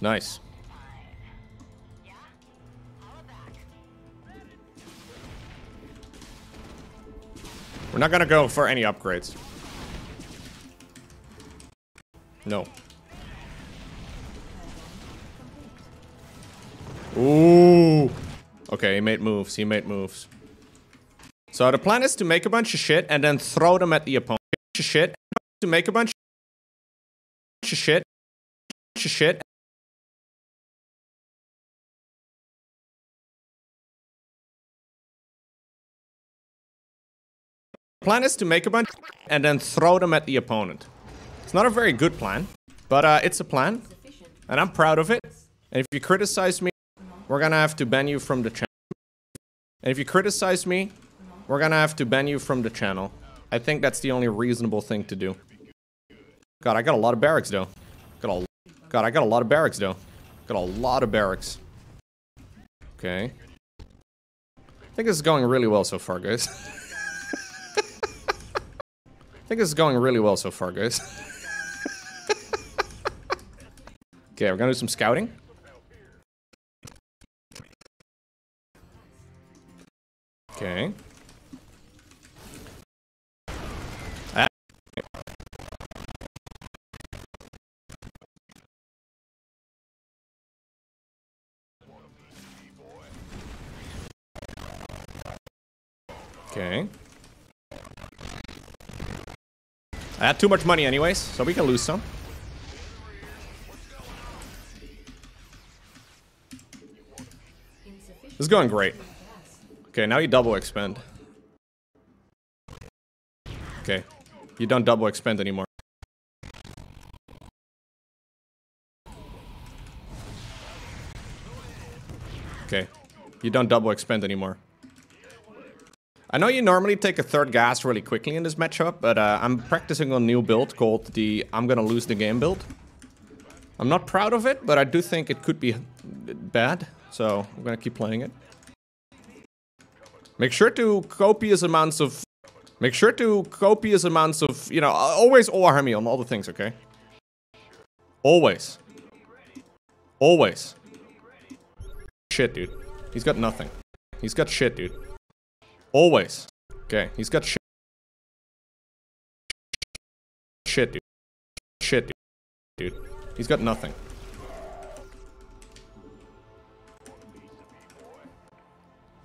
Nice. We're not gonna go for any upgrades. No. Ooh. Okay, he made moves. He made moves. So the plan is to make a bunch of shit and then throw them at the opponent. Shit. To make a bunch of shit. Shit. Plan is to make a bunch and then throw them at the opponent. It's not a very good plan, but uh, it's a plan, and I'm proud of it. And if you criticize me, we're gonna have to ban you from the channel. And if you criticize me, we're gonna have to ban you from the channel. I think that's the only reasonable thing to do. God, I got a lot of barracks though. Got a God, I got a lot of barracks though. Got a lot of barracks. Okay. I think this is going really well so far, guys. I think this is going really well so far, guys. okay, we're gonna do some scouting. Okay. Ah. Okay. I had too much money anyways, so we can lose some. This is going great. Okay, now you double expend. Okay. You don't double expend anymore. Okay. You don't double expend anymore. I know you normally take a third gas really quickly in this matchup, but uh, I'm practicing on a new build called the I'm gonna lose the game build. I'm not proud of it, but I do think it could be bad, so I'm gonna keep playing it. Make sure to copious amounts of... Make sure to copious amounts of, you know, always OR me on all the things, okay? Always. Always. Shit, dude. He's got nothing. He's got shit, dude. Always. Okay, he's got shit. Shit, dude. Shit, dude. Dude. He's got nothing.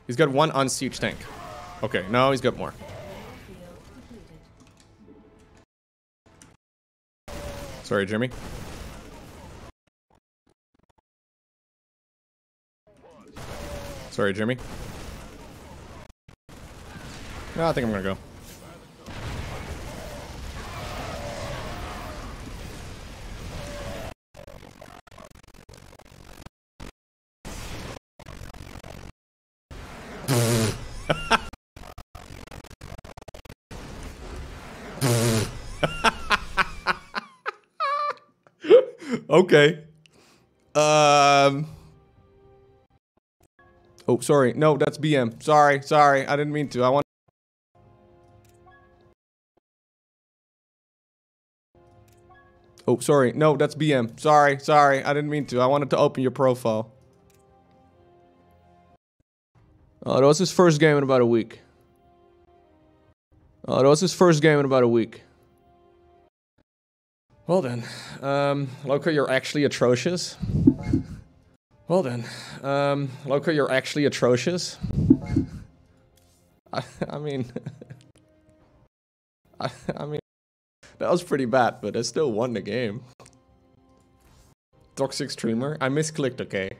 He's got one on siege tank. Okay, no, he's got more. Sorry, Jimmy. Sorry, Jimmy. No, I think I'm gonna go. okay. Um. Oh, sorry. No, that's BM. Sorry, sorry. I didn't mean to. I want. Oh, sorry. No, that's BM. Sorry, sorry. I didn't mean to. I wanted to open your profile. Oh, that was his first game in about a week. Oh, that was his first game in about a week. Well then, um, Lowko, you're actually atrocious. Well then, um, Lowko, you're actually atrocious. I, I mean, I, I mean, that was pretty bad, but I still won the game. Toxic streamer, I misclicked. Okay,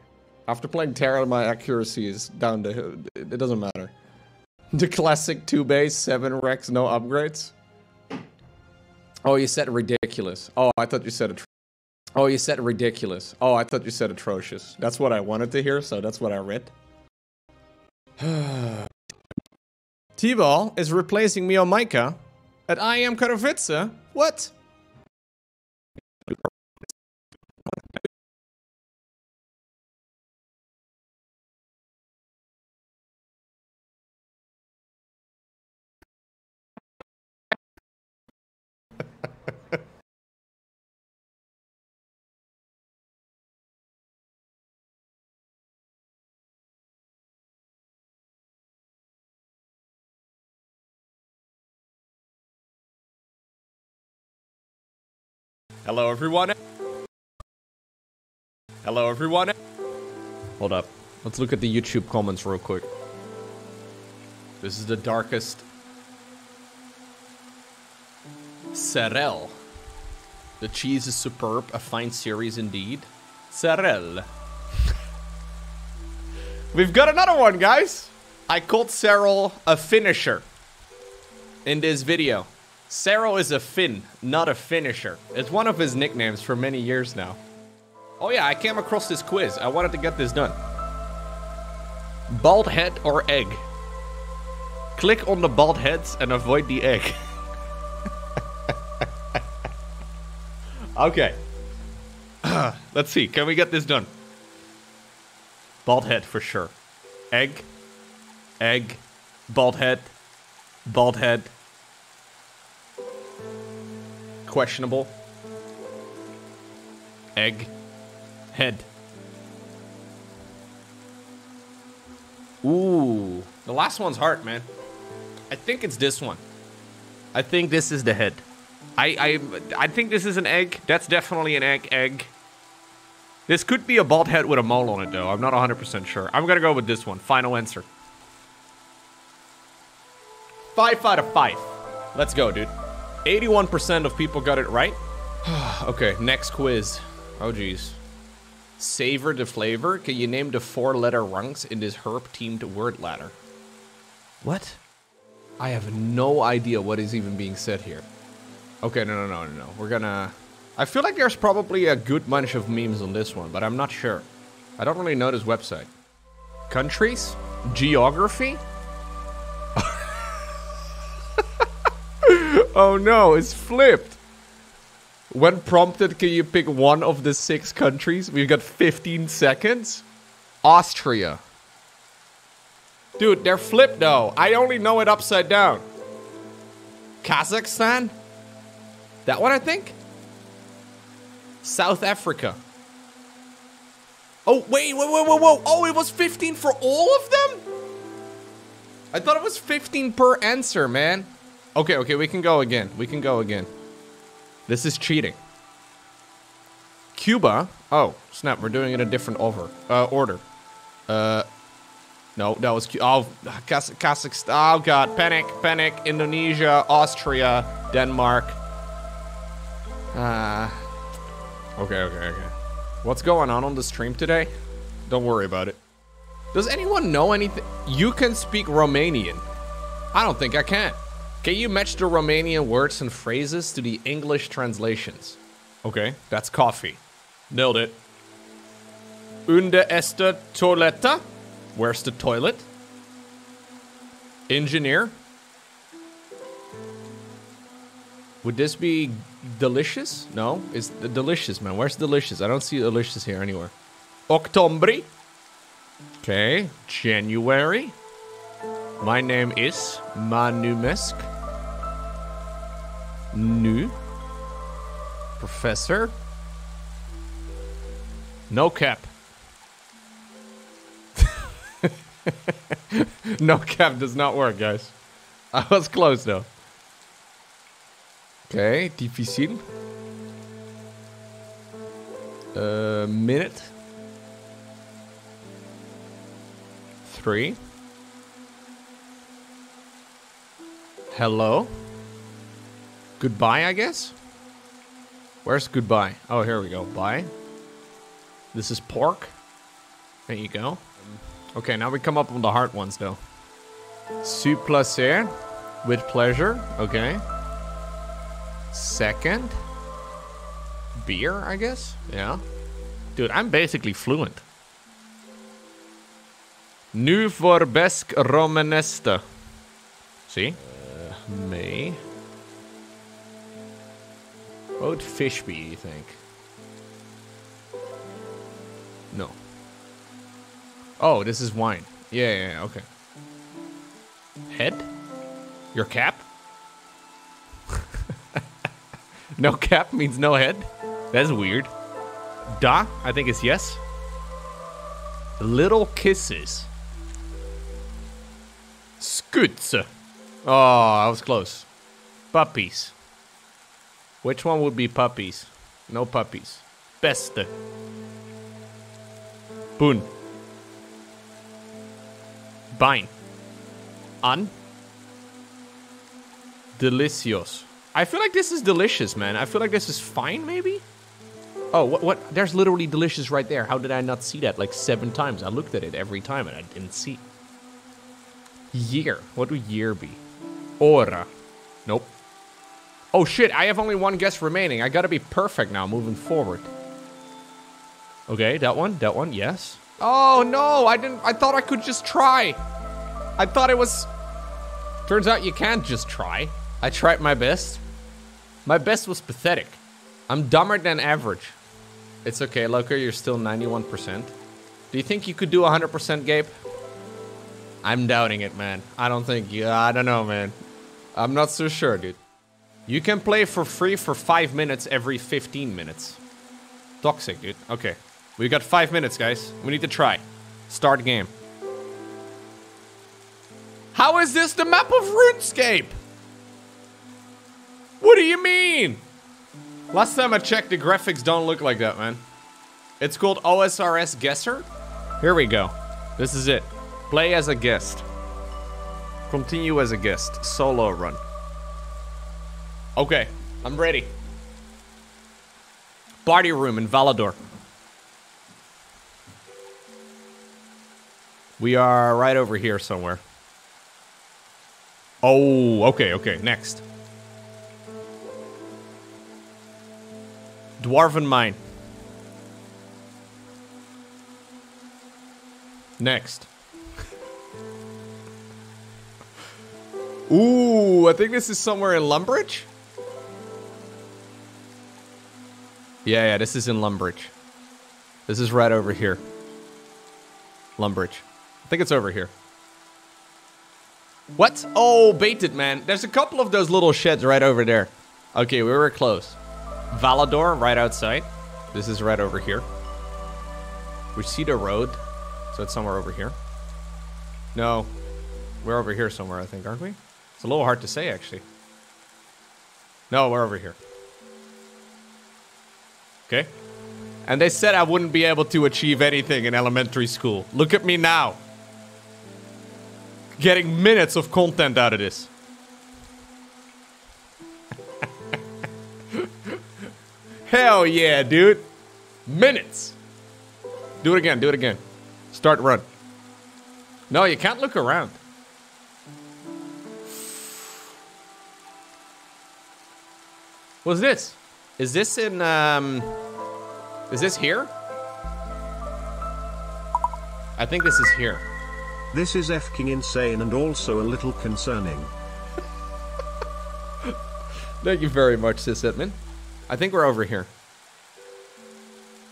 after playing Terran, my accuracy is down to it doesn't matter. The classic two base, seven rax, no upgrades. Oh, you said ridiculous. Oh, I thought you said Oh, you said ridiculous. Oh, I thought you said atrocious. That's what I wanted to hear, so that's what I read. T-Ball is replacing me on Micah at IEM Katowice. What? Hello, everyone. Hello, everyone. Hold up. Let's look at the YouTube comments real quick. This is the darkest. Serral. The cheese is superb. A fine series indeed. Serral. We've got another one, guys. I called Serral a finisher in this video. Serral is a Finn, not a finisher. It's one of his nicknames for many years now. Oh yeah, I came across this quiz. I wanted to get this done. Bald head or egg? Click on the bald heads and avoid the egg. okay. Let's see. Can we get this done? Bald head for sure. Egg. Egg. Bald head. Bald head. Questionable. Egg. Head. Ooh. The last one's hard, man. I think it's this one. I think this is the head. I I I think this is an egg. That's definitely an egg. Egg. This could be a bald head with a mole on it, though. I'm not 100% sure. I'm gonna go with this one. Final answer. Five out of five. Let's go, dude. 81% of people got it right. okay, next quiz. Oh, geez. Savor the flavor. Can you name the four-letter rungs in this herb-themed word ladder? What? I have no idea what is even being said here. Okay, no, no, no, no, no. We're gonna... I feel like there's probably a good bunch of memes on this one, but I'm not sure. I don't really know this website. Countries? Geography? oh no, it's flipped. When prompted, can you pick one of the six countries? We've got 15 seconds. Austria. Dude, they're flipped though. I only know it upside down. Kazakhstan? That one, I think? South Africa. Oh, wait, wait, wait, wait, whoa. Oh, it was 15 for all of them? I thought it was 15 per answer, man. Okay, okay, we can go again. We can go again. This is cheating. Cuba. Oh, snap. We're doing it a different over, uh, order. Uh, no, that was Oh, Kaz- Kazakhstan. Oh, God. Panic, panic. Indonesia, Austria, Denmark. Ah. okay, okay, okay. What's going on on the stream today? Don't worry about it. Does anyone know anything? You can speak Romanian. I don't think I can. Can you match the Romanian words and phrases to the English translations? Okay, that's coffee. Nailed it. Unde este toileta? Where's the toilet? Engineer? Would this be delicious? No, it's delicious, man. Where's delicious? I don't see delicious here anywhere. Octombri? Okay, January. My name is Manumesk. Nu. Professor. No cap. no cap does not work, guys. I was close though. Okay, difícil. Uh, minute. Three. Hello. Goodbye, I guess. Where's goodbye? Oh, here we go. Bye. This is pork. There you go. Okay, now we come up with the hard ones, though. Su. With pleasure. Okay. Second. Beer, I guess? Yeah. Dude, I'm basically fluent. Nu voorbesk romanesta. See? Uh, May. What would fish be, you think? No. Oh, this is wine. Yeah, yeah, yeah, okay. Head? Your cap? no cap means no head? That's weird. Da, I think it's yes. Little kisses. Scoots. Oh, I was close. Puppies. Which one would be puppies? No puppies. Beste. Boon. Bine. An. Delicious. I feel like this is delicious, man. I feel like this is fine, maybe? Oh, what? What? There's literally delicious right there. How did I not see that like seven times? I looked at it every time and I didn't see. Year. What would year be? Ora. Nope. Oh shit, I have only one guess remaining. I gotta be perfect now moving forward. Okay, that one, that one, yes. Oh no, I didn't, I thought I could just try. I thought it was, turns out you can't just try. I tried my best. My best was pathetic. I'm dumber than average. It's okay, Loker, you're still 91%. Do you think you could do 100%, Gabe? I'm doubting it, man. I don't think you, I don't know, man. I'm not so sure, dude. You can play for free for five minutes every 15 minutes. Toxic, dude. Okay. We got five minutes, guys. We need to try. Start game. How is this the map of RuneScape? What do you mean? Last time I checked, the graphics don't look like that, man. It's called OSRS Guesser. Here we go. This is it. Play as a guest. Continue as a guest. Solo run. Okay, I'm ready. Party room in Falador. We are right over here somewhere. Oh, okay, okay, next. Dwarven Mine. Next. Ooh, I think this is somewhere in Lumbridge. Yeah, yeah, this is in Lumbridge. This is right over here. Lumbridge. I think it's over here. What? Oh, baited, man. There's a couple of those little sheds right over there. Okay, we were close. Falador, right outside. This is right over here. We see the road, so it's somewhere over here. No, we're over here somewhere, I think, aren't we? It's a little hard to say, actually. No, we're over here. Okay? And they said I wouldn't be able to achieve anything in elementary school. Look at me now. Getting minutes of content out of this. Hell yeah, dude. Minutes. Do it again, do it again. Start run. No, you can't look around. What's this? Is this in, um... Is this here? I think this is here. This is F-King insane and also a little concerning. Thank you very much, Sis Edmund. I think we're over here.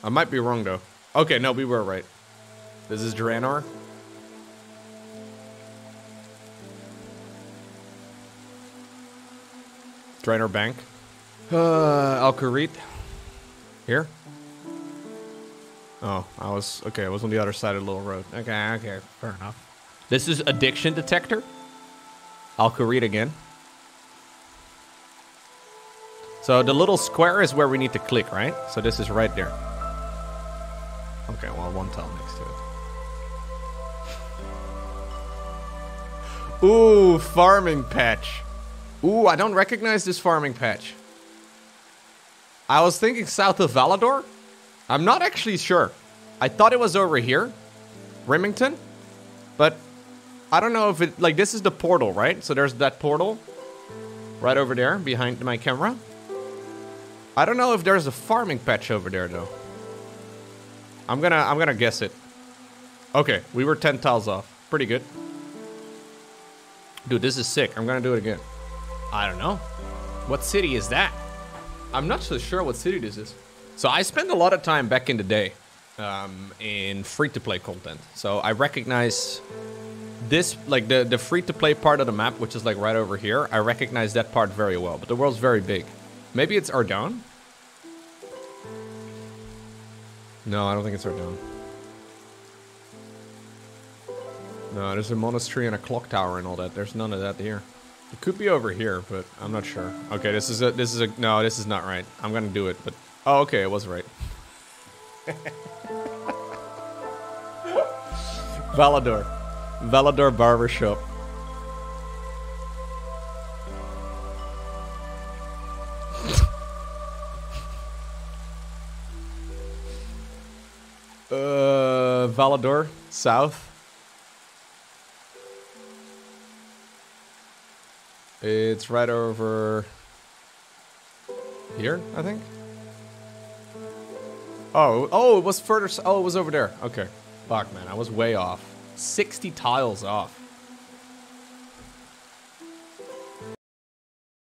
I might be wrong, though. Okay, no, we were right. This is Draynor. Draynor Bank. Uh, Al Kharid? Oh, I was... Okay, I was on the other side of the little road. Okay, okay, fair enough. This is Addiction Detector. Al again. So the little square is where we need to click, right? So this is right there. Okay, well, one tile next to it. Ooh, farming patch. Ooh, I don't recognize this farming patch. I was thinking south of Falador. I'm not actually sure. I thought it was over here. Rimmington. But I don't know if it... Like, this is the portal, right? So there's that portal. Right over there, behind my camera. I don't know if there's a farming patch over there, though. I'm gonna... I'm gonna guess it. Okay, we were 10 tiles off. Pretty good. Dude, this is sick. I'm gonna do it again. I don't know. What city is that? I'm not so sure what city this is. So I spent a lot of time back in the day um, in free-to-play content. So I recognize this, like the, the free-to-play part of the map, which is like right over here. I recognize that part very well, but the world's very big. Maybe it's Ardougne? No, I don't think it's Ardougne. No, there's a monastery and a clock tower and all that. There's none of that here. It could be over here, but I'm not sure. Okay, this is a, this is a, no, this is not right. I'm gonna do it, but, oh, okay, it was right. Falador. Falador Barbershop. uh, Falador, south. It's right over here, I think. Oh, oh, it was further. Oh, it was over there. Okay. Fuck, man, I was way off. 60 tiles off.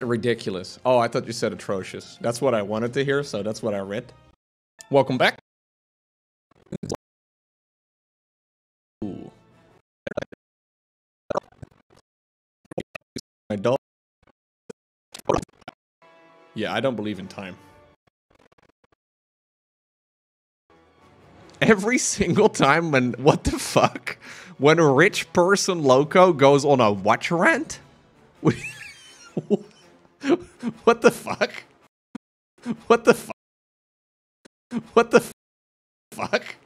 Ridiculous. Oh, I thought you said atrocious. That's what I wanted to hear, so that's what I read. Welcome back. Ooh. My dog. Yeah, I don't believe in time. Every single time when, what the fuck? When a rich person Lowko goes on a watch rant? what the fuck? What the fuck? What the fuck?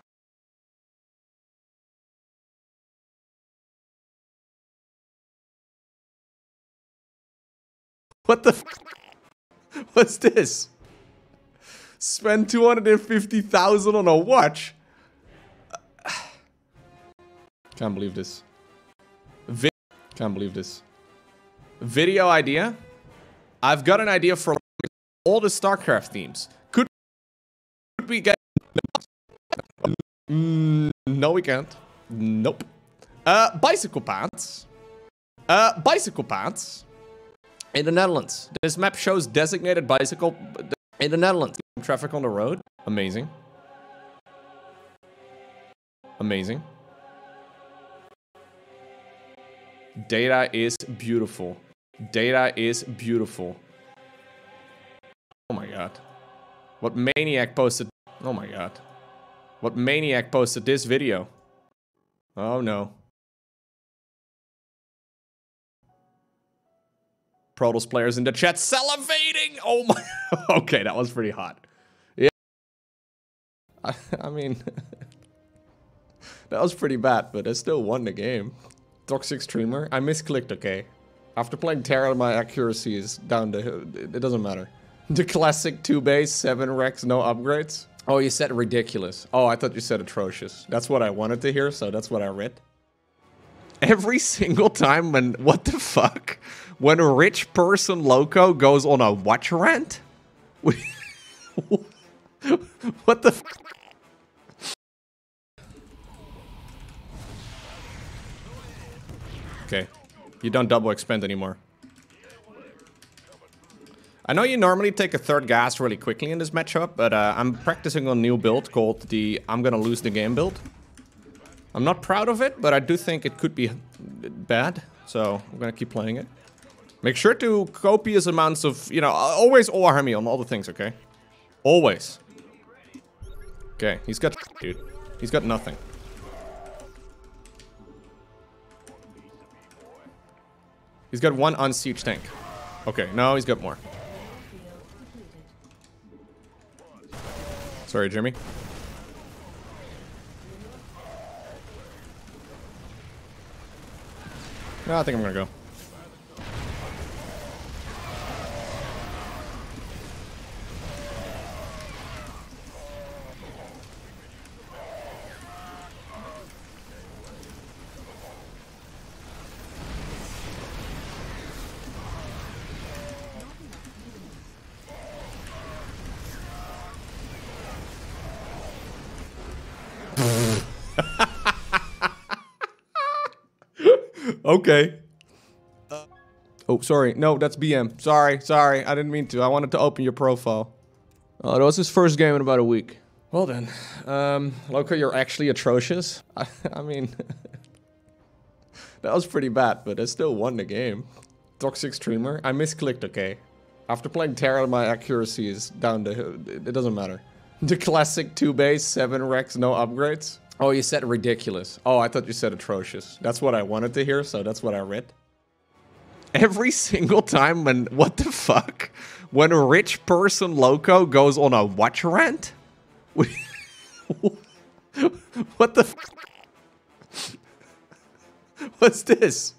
What the What's this? Spend 250,000 on a watch? Can't believe this. Can't believe this. Video idea? I've got an idea for all the StarCraft themes. Could we get... Mm, no, we can't. Nope. Uh, bicycle pants. Uh, bicycle pants. In the Netherlands. This map shows designated bicycle uh, in the Netherlands. Traffic on the road. Amazing. Amazing. Data is beautiful. Data is beautiful. Oh my god. What maniac posted... Oh my god. What maniac posted this video? Oh no. Protoss players in the chat salivating! Oh my... okay, that was pretty hot. I, I mean, that was pretty bad, but I still won the game. Toxic streamer. I misclicked, okay. After playing Terran, my accuracy is down to... It doesn't matter. The classic 2 base, 7 Rax, no upgrades. Oh, you said ridiculous. Oh, I thought you said atrocious. That's what I wanted to hear, so that's what I read. Every single time when... What the fuck? When a rich person Lowko goes on a watch rant? what the Okay. You don't double expend anymore. I know you normally take a third gas really quickly in this matchup, but uh, I'm practicing a new build called the I'm gonna lose the game build. I'm not proud of it, but I do think it could be bad, so I'm gonna keep playing it. Make sure to copious amounts of, you know, uh, always all army on all the things, okay? Always. Okay, he's got dude. He's got nothing. He's got one unsiege tank. Okay, no, he's got more. Sorry, Jimmy. No, I think I'm gonna go. Okay. oh, sorry. No, that's BM. Sorry, sorry. I didn't mean to. I wanted to open your profile. Oh, that was his first game in about a week. Well then, um, Lowko, you're actually atrocious. I, I mean, that was pretty bad, but I still won the game. Toxic streamer. I misclicked, okay. After playing Terran, my accuracy is down to... It doesn't matter. The classic 2 base, 7 Rax, no upgrades. Oh, you said ridiculous. Oh, I thought you said atrocious. That's what I wanted to hear, so that's what I read. Every single time when... What the fuck? When a rich person Lowko goes on a watch rant? what the What's this?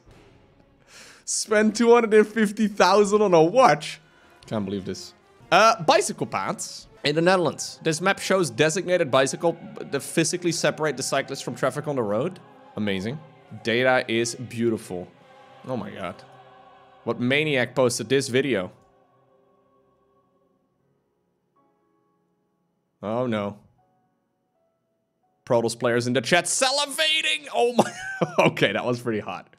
Spend 250,000 on a watch? Can't believe this. Uh, bicycle paths in the Netherlands. This map shows designated bicycle to physically separate the cyclists from traffic on the road. Amazing. Data is beautiful. Oh my god. What maniac posted this video? Oh no. Protoss players in the chat salivating! Oh my... okay, that was pretty hot.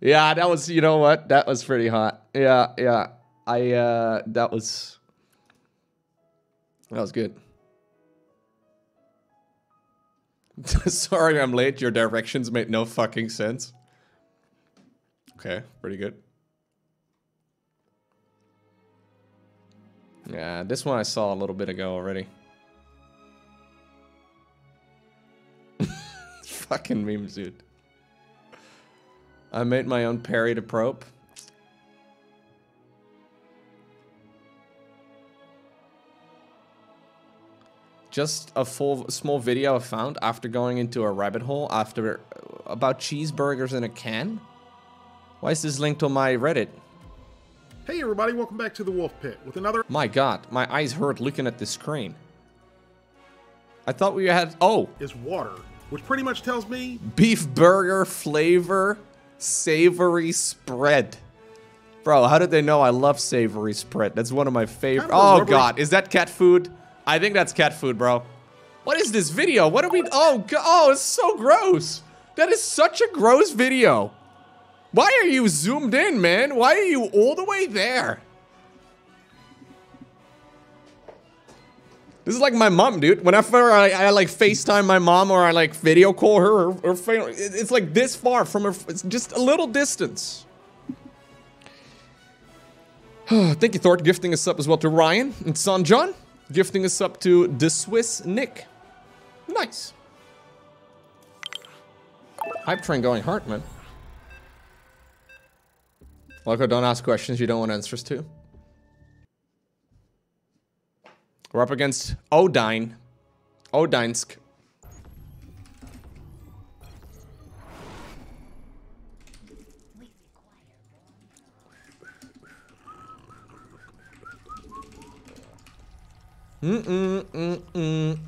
Yeah, that was... You know what? That was pretty hot. Yeah, yeah. I, uh... That was... That was good. Sorry I'm late. Your directions made no fucking sense. Okay, pretty good. Yeah, this one I saw a little bit ago already. fucking memes, dude. I made my own parry to probe. Just a full small video I found after going into a rabbit hole after uh, about cheeseburgers in a can. Why is this linked on my Reddit? Hey everybody, welcome back to the Wolf Pit with another- My god, my eyes hurt looking at the screen. I thought we had- oh! Is water, which pretty much tells me- Beef burger flavor savory spread. Bro, how did they know I love savory spread? That's one of my favorite- Oh god, is that cat food? I think that's cat food, bro. What is this video? What are we- Oh, oh, it's so gross. That is such a gross video. Why are you zoomed in, man? Why are you all the way there? This is like my mom, dude. Whenever I, I like FaceTime my mom or I like video call her, or, or it's like this far from her. It's just a little distance. Thank you, Thor, gifting us up as well to Ryan and Son John. Gifting us up to the Swiss Nick. Nice. Hype train going hard, man. Lowko, don't ask questions you don't want answers to. We're up against Odine. Odinsk. Mm-mm-mm-mm.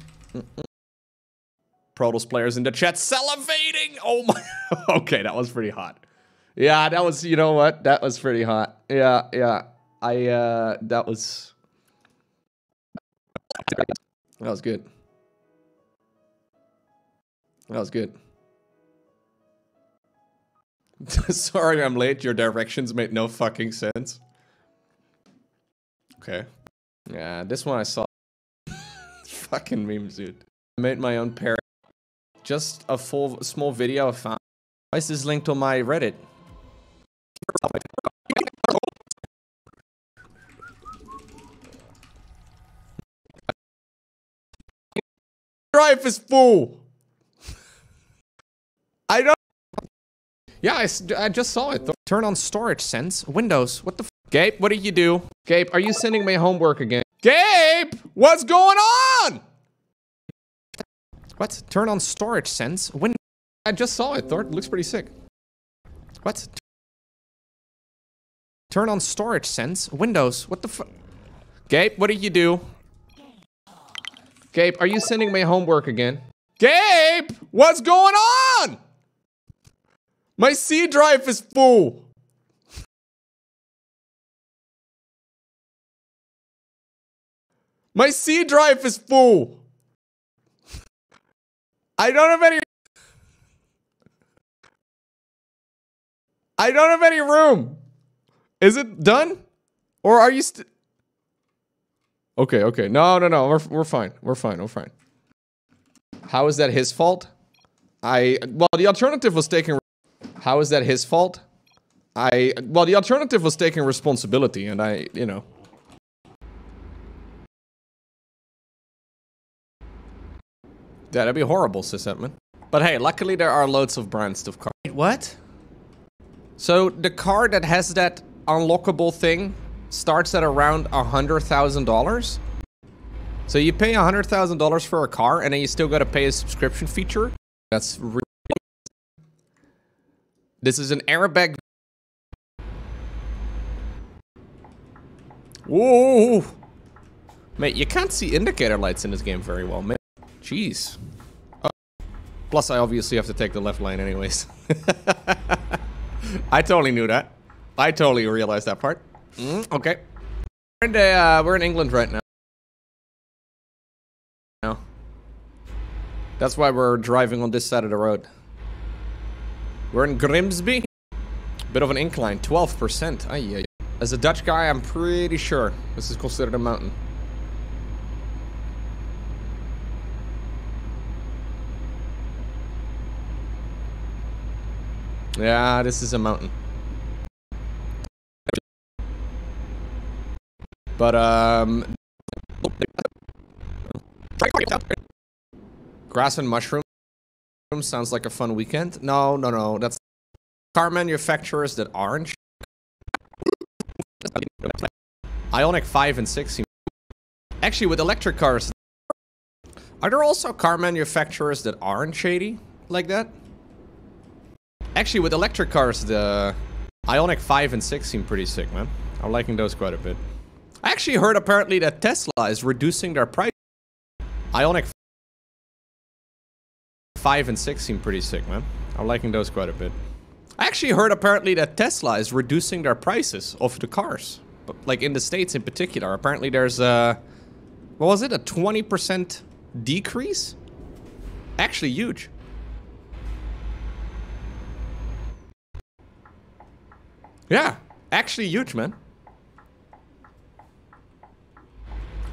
Protoss players in the chat salivating. Oh my. okay, that was pretty hot. Yeah, that was. You know what? That was pretty hot. Yeah, yeah. I. uh That was. That was good. That was good. Sorry, I'm late. Your directions made no fucking sense. Okay. Yeah, this one I saw. Fucking memes, dude. I made my own pair. Just a full small video I found. Why is this linked on my Reddit? Drive is full. I don't. Yeah, I, I just saw it. Turn on storage sense. Windows. What the f Gabe, what did you do? Gabe, are you sending me homework again? Gabe! What's going on? What? Turn on storage sense. When? I just saw it, Thor. It looks pretty sick. What? Turn on storage sense. Windows. What the fu- Gabe, what did you do? Gabe, are you sending me homework again? Gabe! What's going on? My C drive is full. My C drive is full. I don't have any. I don't have any room. Is it done? Or are you still. Okay, okay. No, no, no. We're, we're fine. We're fine. We're fine. How is that his fault? I. Well, the alternative was taking. How is that his fault? I. Well, the alternative was taking responsibility, and I, you know. That'd be horrible, Sis Edmund. But hey, luckily there are loads of brand stuff cars. Wait, what? So the car that has that unlockable thing starts at around a hundred thousand dollars. So you pay a hundred thousand dollars for a car, and then you still got to pay a subscription feature. That's re- this is an airbag. Whoa, mate! You can't see indicator lights in this game very well, mate. Jeez. Oh. Plus, I obviously have to take the left lane anyways. I totally knew that. I totally realized that part. Mm, okay. We're in, uh, we're in England right now. Now. That's why we're driving on this side of the road. We're in Grimsby. Bit of an incline, 12%. Ay, ay. As a Dutch guy, I'm pretty sure this is considered a mountain. Yeah, this is a mountain. But, um... Grass and mushroom sounds like a fun weekend. No, no, no. That's car manufacturers that aren't. Ioniq 5 and 6 seem... Actually, with electric cars... Are there also car manufacturers that aren't shady like that? Actually, with electric cars, the Ioniq 5 and 6 seem pretty sick, man. I'm liking those quite a bit. I actually heard apparently that Tesla is reducing their price. Ioniq 5 and 6 seem pretty sick, man. I'm liking those quite a bit. I actually heard apparently that Tesla is reducing their prices of the cars. But like in the States in particular. Apparently there's a... What was it? A 20% decrease? Actually huge. Yeah, actually huge, man.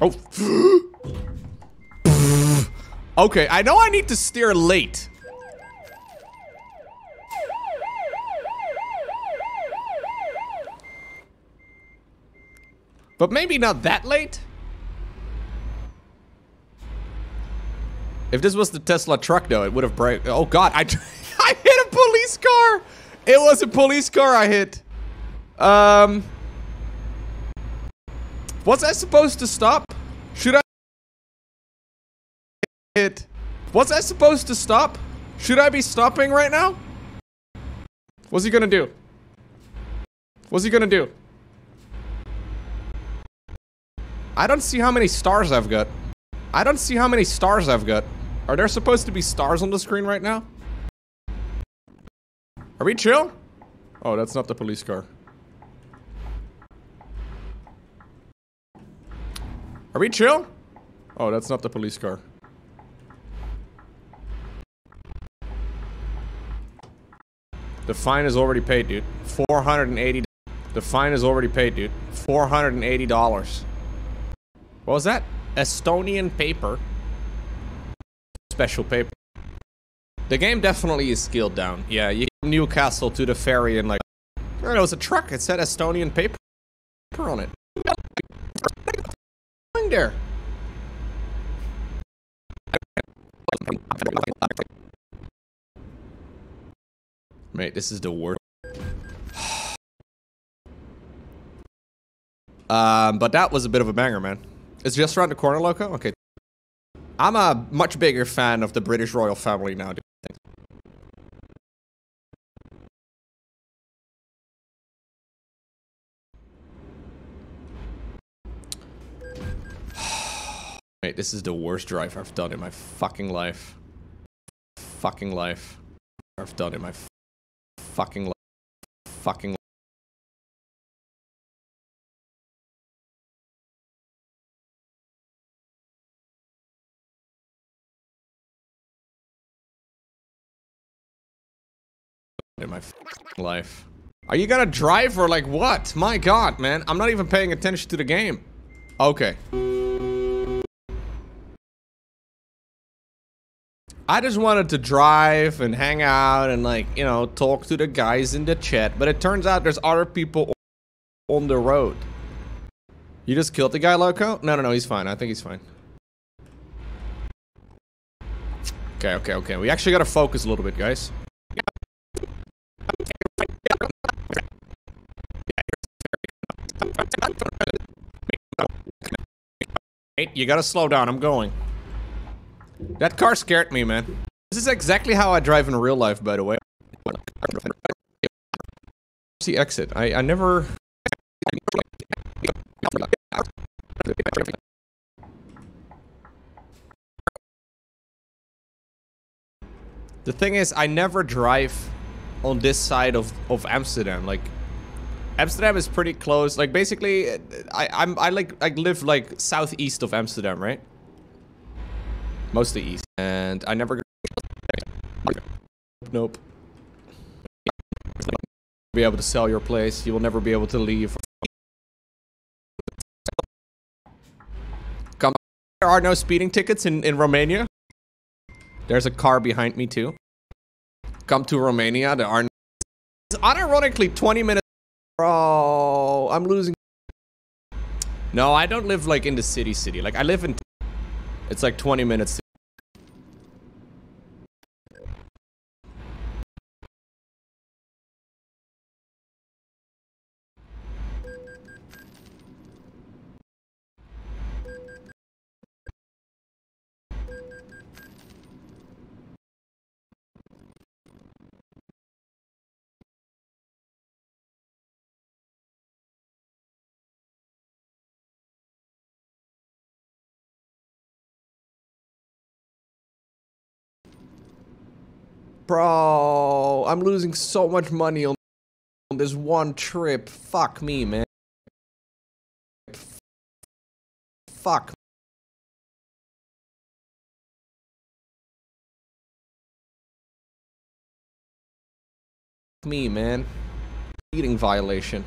Oh. okay, I know I need to steer late. But maybe not that late? If this was the Tesla truck, though, it would have break. Oh God, I I hit a police car. It was a police car I hit. Um, was I supposed to stop? Should I? It. Was I supposed to stop? Should I be stopping right now? What's he gonna do? What's he gonna do? I don't see how many stars I've got. I don't see how many stars I've got. Are there supposed to be stars on the screen right now? Are we chill? Oh, that's not the police car. Are we chill? Oh, that's not the police car. The fine is already paid, dude. 480 The fine is already paid, dude. $480. What was that? Estonian paper. Special paper. The game definitely is scaled down. Yeah, you Newcastle to the ferry and like... Oh, it was a truck. It said Estonian paper on it. There. Mate, this is the worst. um, but that was a bit of a banger, man. It's just around the corner, Lowko? Okay. I'm a much bigger fan of the British royal family now, dude. Mate, this is the worst drive I've done in my fucking life. Fucking life. I've done in my fucking life. Fucking in my life. Are you gonna drive or like what? My god, man. I'm not even paying attention to the game. Okay. I just wanted to drive and hang out and like, you know, talk to the guys in the chat. But it turns out there's other people on the road. You just killed the guy, Lowko? No, no, no, he's fine. I think he's fine. Okay, okay, okay. We actually gotta focus a little bit, guys. You gotta slow down, I'm going. That car scared me, man. This is exactly how I drive in real life, by the way. See exit. I, I never... The thing is, I never drive on this side of, of Amsterdam. Like, Amsterdam is pretty close. Like, basically, I, I'm, I like, I live like southeast of Amsterdam, right? Mostly east. And I never... Nope. Be able to sell your place. You will never be able to leave. Come. There are no speeding tickets in, in Romania. There's a car behind me too. Come to Romania. There are no... It's unironically 20 minutes... Bro, I'm losing... No, I don't live like in the city city. Like I live in... It's like 20 minutes. Bro, I'm losing so much money on this one trip. Fuck me, man. Fuck. me, man. Speeding violation.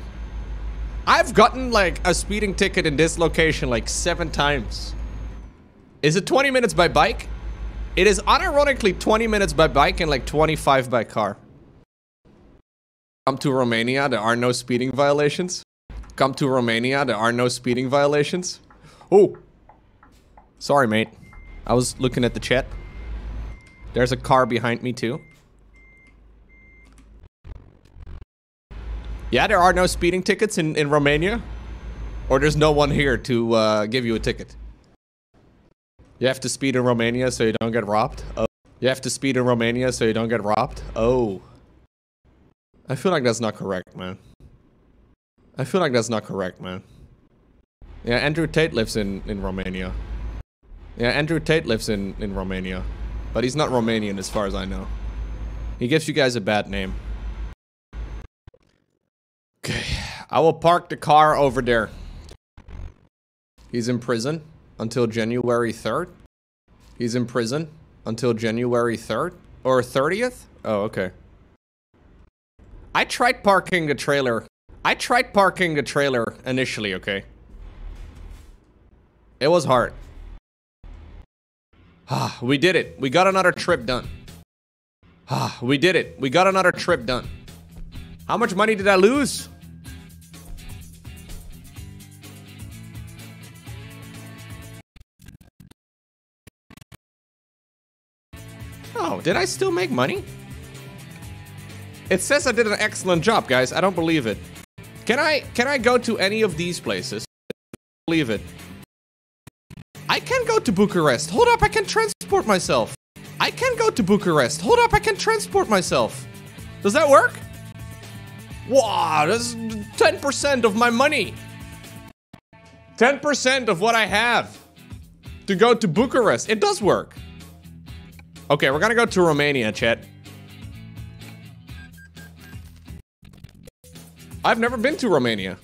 I've gotten like a speeding ticket in this location like seven times. Is it 20 minutes by bike? It is unironically 20 minutes by bike and like 25 by car. Come to Romania, there are no speeding violations. Come to Romania, there are no speeding violations. Oh. Sorry, mate. I was looking at the chat. There's a car behind me too. Yeah, there are no speeding tickets in, in Romania. Or there's no one here to uh, give you a ticket. You have to speed in Romania so you don't get robbed? Oh. You have to speed in Romania so you don't get robbed? Oh. I feel like that's not correct, man. I feel like that's not correct, man. Yeah, Andrew Tate lives in, in Romania. Yeah, Andrew Tate lives in, in Romania. But he's not Romanian as far as I know. He gives you guys a bad name. Okay. I will park the car over there. He's in prison until January 3rd. He's in prison until January 3rd? Or 30th? Oh, okay. I tried parking the trailer. I tried parking the trailer initially, okay? It was hard. Ah, we did it. We got another trip done. Ah, we did it. We got another trip done. How much money did I lose? Did I still make money? It says I did an excellent job, guys. I don't believe it. Can I can I go to any of these places? Believe it. I can go to Bucharest. Hold up, I can transport myself. I can go to Bucharest. Hold up, I can transport myself. Does that work? Wow, that's 10% of my money. 10% of what I have to go to Bucharest. It does work. Okay, we're gonna go to Romania, Chet. I've never been to Romania.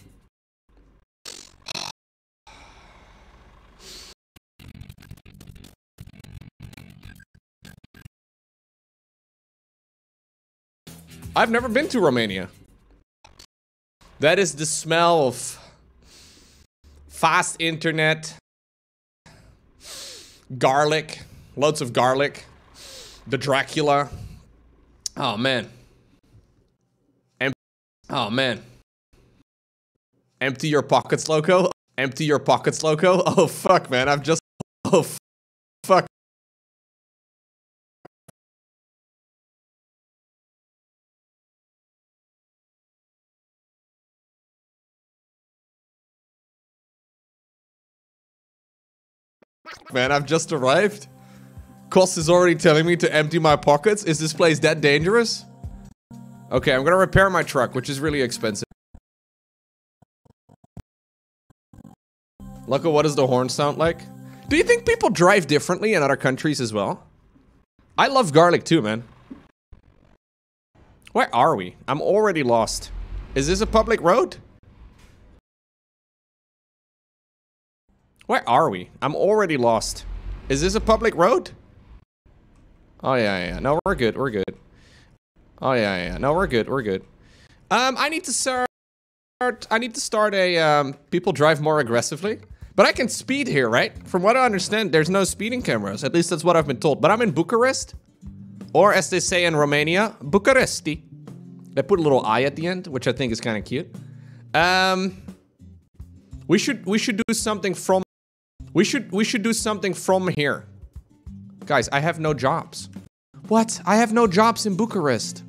I've never been to Romania. That is the smell of fast internet, garlic, loads of garlic, the Dracula. Oh man. Em oh man. Empty your pockets, Lowko. Empty your pockets, Lowko. Oh fuck, man. I've just. Oh fuck. Man, I've just arrived. Koss is already telling me to empty my pockets. Is this place that dangerous? Okay, I'm gonna repair my truck, which is really expensive. Look at what does the horn sound like? Do you think people drive differently in other countries as well? I love garlic too, man. Where are we? I'm already lost. Is this a public road? Where are we? I'm already lost. Is this a public road? Oh, yeah, yeah. No, we're good. We're good. Oh, yeah, yeah. No, we're good. We're good. Um, I need to start... I need to start a, um, people drive more aggressively. But I can speed here, right? From what I understand, there's no speeding cameras. At least that's what I've been told. But I'm in Bucharest. Or as they say in Romania, Bucharesti. They put a little I at the end, which I think is kind of cute. Um, we should we should do something from we should we should do something from here. Guys, I have no jobs. What? I have no jobs in Bucharest.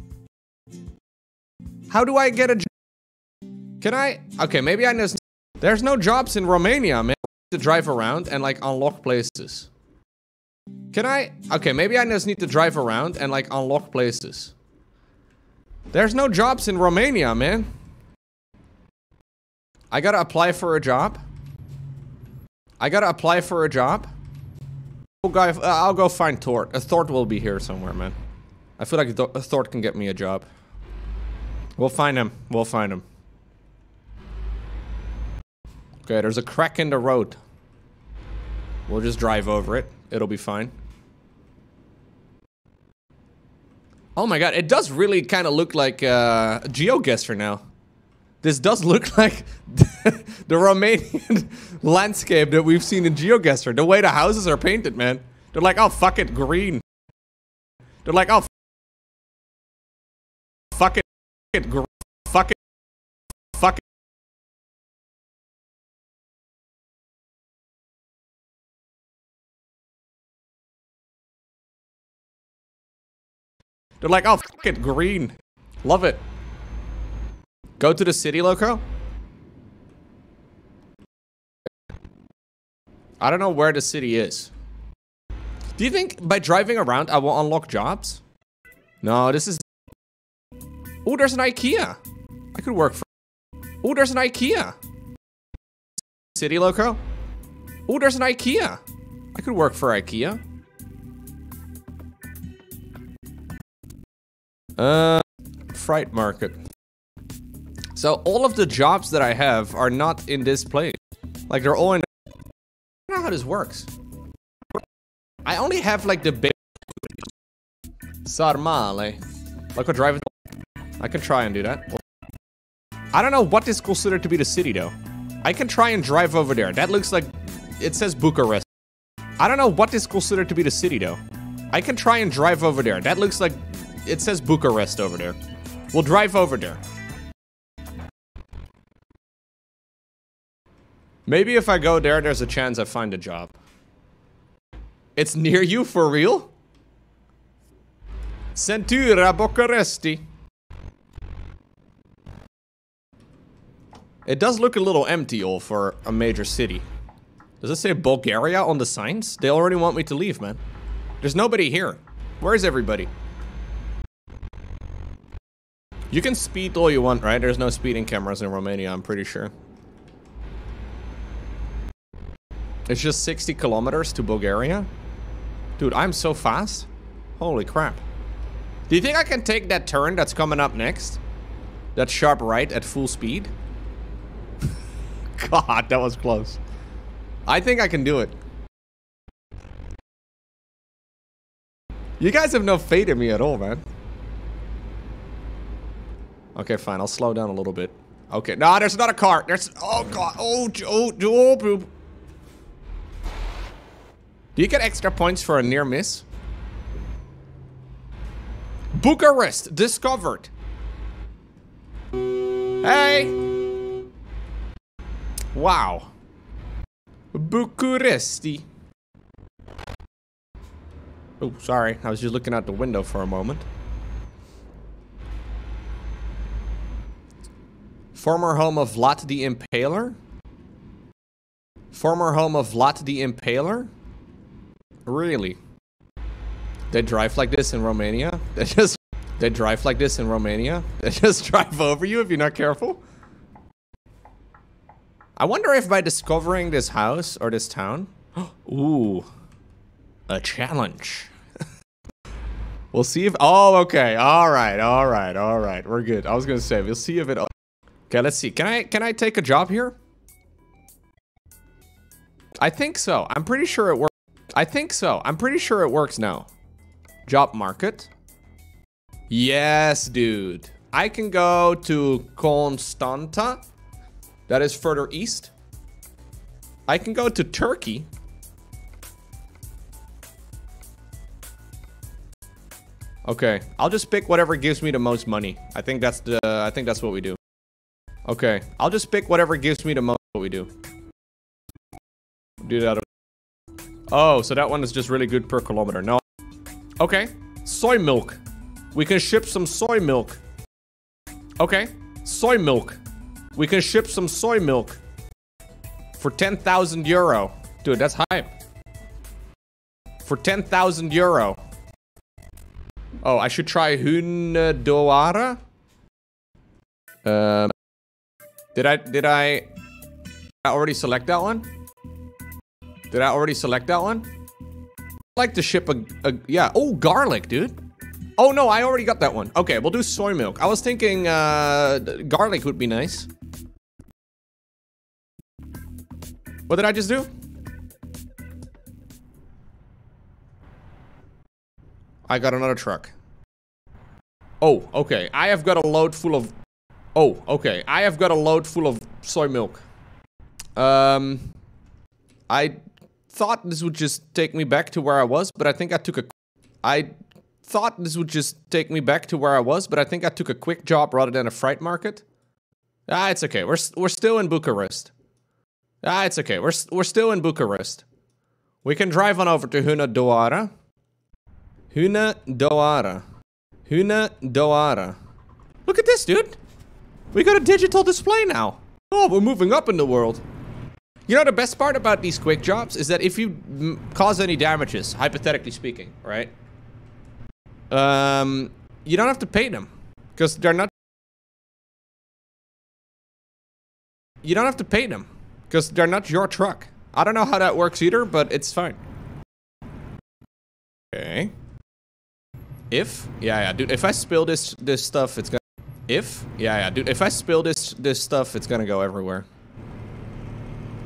How do I get a job? Can I? Okay, maybe I just There's no jobs in Romania, man. To drive around and like unlock places. Can I? Okay, maybe I just need to drive around and like unlock places. There's no jobs in Romania, man. I gotta apply for a job. I gotta apply for a job. Go, uh, I'll go find Tort. A Thort will be here somewhere, man. I feel like Thort can get me a job. We'll find him. We'll find him. Okay, there's a crack in the road. We'll just drive over it. It'll be fine. Oh my god, it does really kind of look like uh, GeoGuessr now. This does look like the Romanian landscape that we've seen in GeoGuessr. The way the houses are painted, man. They're like, oh, fuck it, green. They're like, oh, fuck it, fuck it, fuck it. They're like, oh, fuck it, green. Love it. Go to the city, Lowko? I don't know where the city is. Do you think by driving around I will unlock jobs? No, this is... Oh, there's an Ikea. I could work for... Oh, there's an Ikea. City Lowko? Oh, there's an Ikea. I could work for Ikea. Uh, Freight Market. So all of the jobs that I have are not in this place. Like they're all in... I don't know how this works. I only have like the big... Sarmale. Like a drive... I can try and do that. I don't know what is considered to be the city though. I can try and drive over there. That looks like... It says Bucharest. I don't know what is considered to be the city though. I can try and drive over there. That looks like... It says Bucharest over there. We'll drive over there. Maybe if I go there, there's a chance I find a job. It's near you for real? Centura Bucharesti. It does look a little empty, all for a major city. Does it say Bulgaria on the signs? They already want me to leave, man. There's nobody here. Where's everybody? You can speed all you want, right? There's no speeding cameras in Romania, I'm pretty sure. It's just 60 kilometers to Bulgaria? Dude, I'm so fast. Holy crap. Do you think I can take that turn that's coming up next? That sharp right at full speed? God, that was close. I think I can do it. You guys have no faith in me at all, man. Okay, fine. I'll slow down a little bit. Okay. No, there's not a car. There's... Oh, God. Oh, oh, oh. Do you get extra points for a near miss? Bucharest discovered. Hey. Wow. Bucharesti. Oh, sorry. I was just looking out the window for a moment. Former home of Vlad the Impaler? Former home of Vlad the Impaler? Really? They drive like this in Romania? They just... They drive like this in Romania? They just drive over you if you're not careful? I wonder if by discovering this house or this town... Ooh. A challenge. we'll see if... Oh, okay. All right. All right. All right. We're good. I was going to say, we'll see if it... Okay, let's see. Can I can I take a job here? I think so. I'm pretty sure it works. I think so. I'm pretty sure it works now. Job market. Yes, dude. I can go to Constanta. That is further east. I can go to Turkey. Okay, I'll just pick whatever gives me the most money. I think that's the I think that's what we do. Okay, I'll just pick whatever gives me the most what we do. Do that. Oh, so that one is just really good per kilometer. No. Okay, soy milk. We can ship some soy milk. Okay, soy milk. We can ship some soy milk. For 10,000 euro. Dude, that's hype. For 10,000 euro. Oh, I should try Hunedoara. Um, did I, did I, I already select that one? Did I already select that one? I'd like to ship a, a, yeah. Oh, garlic, dude. Oh, no, I already got that one. Okay, we'll do soy milk. I was thinking uh, garlic would be nice. What did I just do? I got another truck. Oh, okay. I have got a load full of... Oh, okay. I have got a load full of soy milk. Um, I thought this would just take me back to where I was, but I think I took a... I thought this would just take me back to where I was, but I think I took a quick job rather than a freight market. Ah, it's okay. We're, we're still in Bucharest. Ah, it's okay. We're, we're still in Bucharest. We can drive on over to Hunedoara. Hunedoara. Hunedoara. Look at this, dude. We got a digital display now. Oh, we're moving up in the world. You know the best part about these quick jobs is that if you cause any damages, hypothetically speaking, right? Um, you don't have to pay them because they're not. You don't have to pay them because they're not your truck. I don't know how that works either, but it's fine. Okay. If yeah yeah dude, if I spill this this stuff, it's gonna. If yeah yeah dude, if I spill this this stuff, it's gonna go everywhere.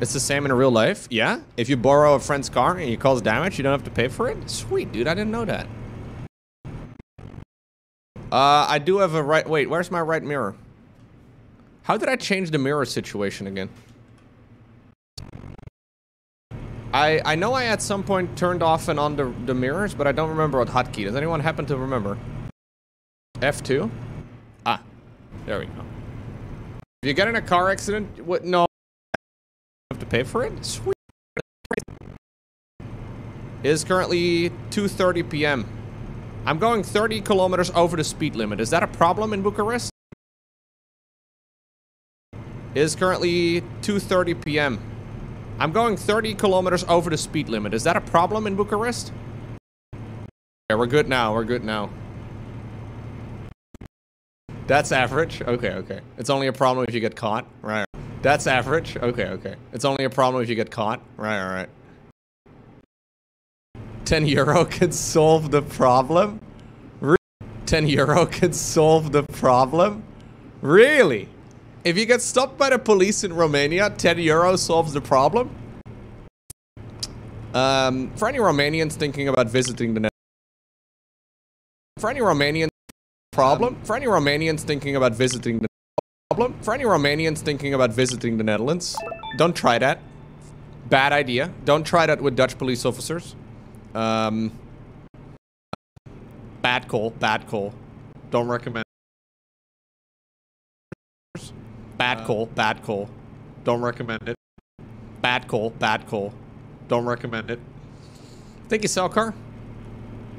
It's the same in real life? Yeah? If you borrow a friend's car and you cause damage, you don't have to pay for it? Sweet, dude. I didn't know that. Uh, I do have a right... Wait, where's my right mirror? How did I change the mirror situation again? I I know I at some point turned off and on the, the mirrors, but I don't remember what hotkey. Does anyone happen to remember? F2? Ah, there we go. If you get in a car accident, what? No, have to pay for it? Sweet. It is currently 2.30 p.m. I'm going 30 kilometers over the speed limit. Is that a problem in Bucharest? It is currently 2.30 p.m. I'm going 30 kilometers over the speed limit. Is that a problem in Bucharest? Yeah, we're good now. We're good now. That's average? Okay, okay. It's only a problem if you get caught? Right. That's average? Okay, okay. It's only a problem if you get caught? Right, alright. 10 euro could solve the problem? Re 10 euro could solve the problem? Really? If you get stopped by the police in Romania, 10 euro solves the problem? Um, for any Romanians thinking about visiting the for any Romanians problem, for any Romanians thinking about visiting the problem, for any Romanians thinking about visiting the Netherlands, don't try that. Bad idea. Don't try that with Dutch police officers. Um, bad call, bad call. Don't recommend. Bad call, bad call. Don't recommend it. Bad call, bad call. Don't recommend it. Thank you, Selkar.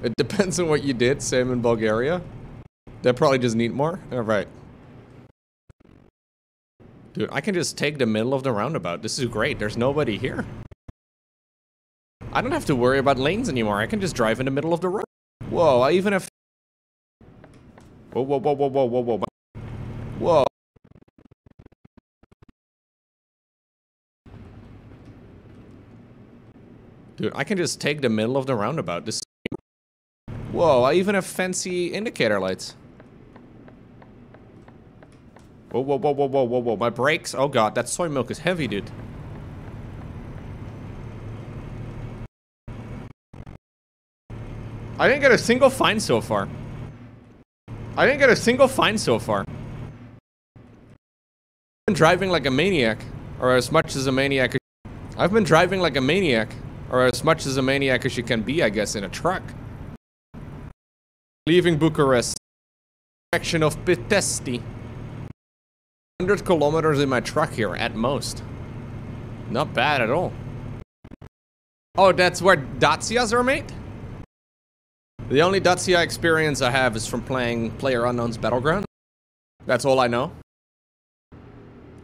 It depends on what you did, same in Bulgaria. They probably just need more. Alright. Dude, I can just take the middle of the roundabout. This is great. There's nobody here. I don't have to worry about lanes anymore. I can just drive in the middle of the road. Whoa, I even have... Whoa, whoa, whoa, whoa, whoa, whoa, whoa. Whoa. Dude, I can just take the middle of the roundabout. This. Whoa, I even have fancy indicator lights. Whoa, whoa, whoa, whoa, whoa, whoa, whoa. My brakes. Oh god, that soy milk is heavy, dude. I didn't get a single fine so far. I didn't get a single fine so far. I've been driving like a maniac. Or as much as a maniac. I've been driving like a maniac. Or as much as a maniac as you can be, I guess, in a truck. Leaving Bucharest. Direction of Pitesti. 100 kilometers in my truck here, at most. Not bad at all. Oh, that's where Dacias are made? The only Dacia experience I have is from playing Player Unknown's Battleground. That's all I know.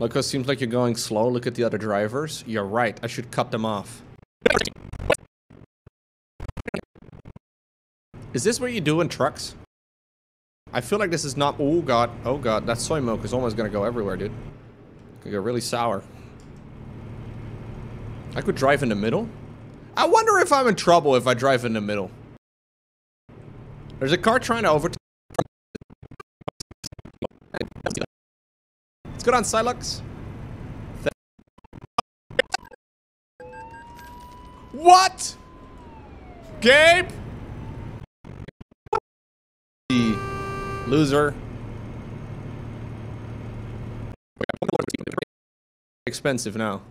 It seems like you're going slow. Look at the other drivers. You're right. I should cut them off. Is this what you do in trucks? I feel like this is not- Oh god. Oh god. That soy milk is almost gonna go everywhere, dude. Could go really sour. I could drive in the middle? I wonder if I'm in trouble if I drive in the middle. There's a car trying to overtake. Let's go down Silux. What? Gabe? The loser. Expensive now.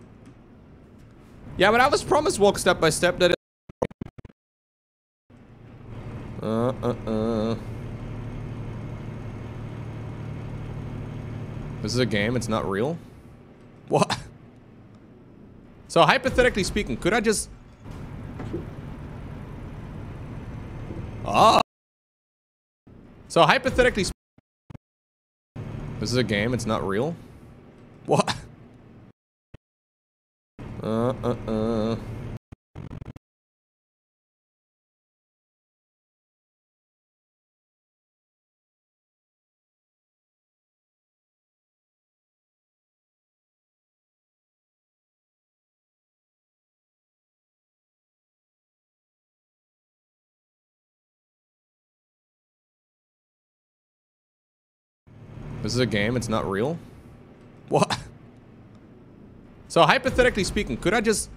Yeah, but I was promised walk step by step that Uh, uh, uh. This is a game, it's not real? What? So hypothetically speaking, could I just... Ah. So hypothetically This is a game, it's not real? What? Uh, uh, uh. This is a game, it's not real? What? So hypothetically speaking, could I just...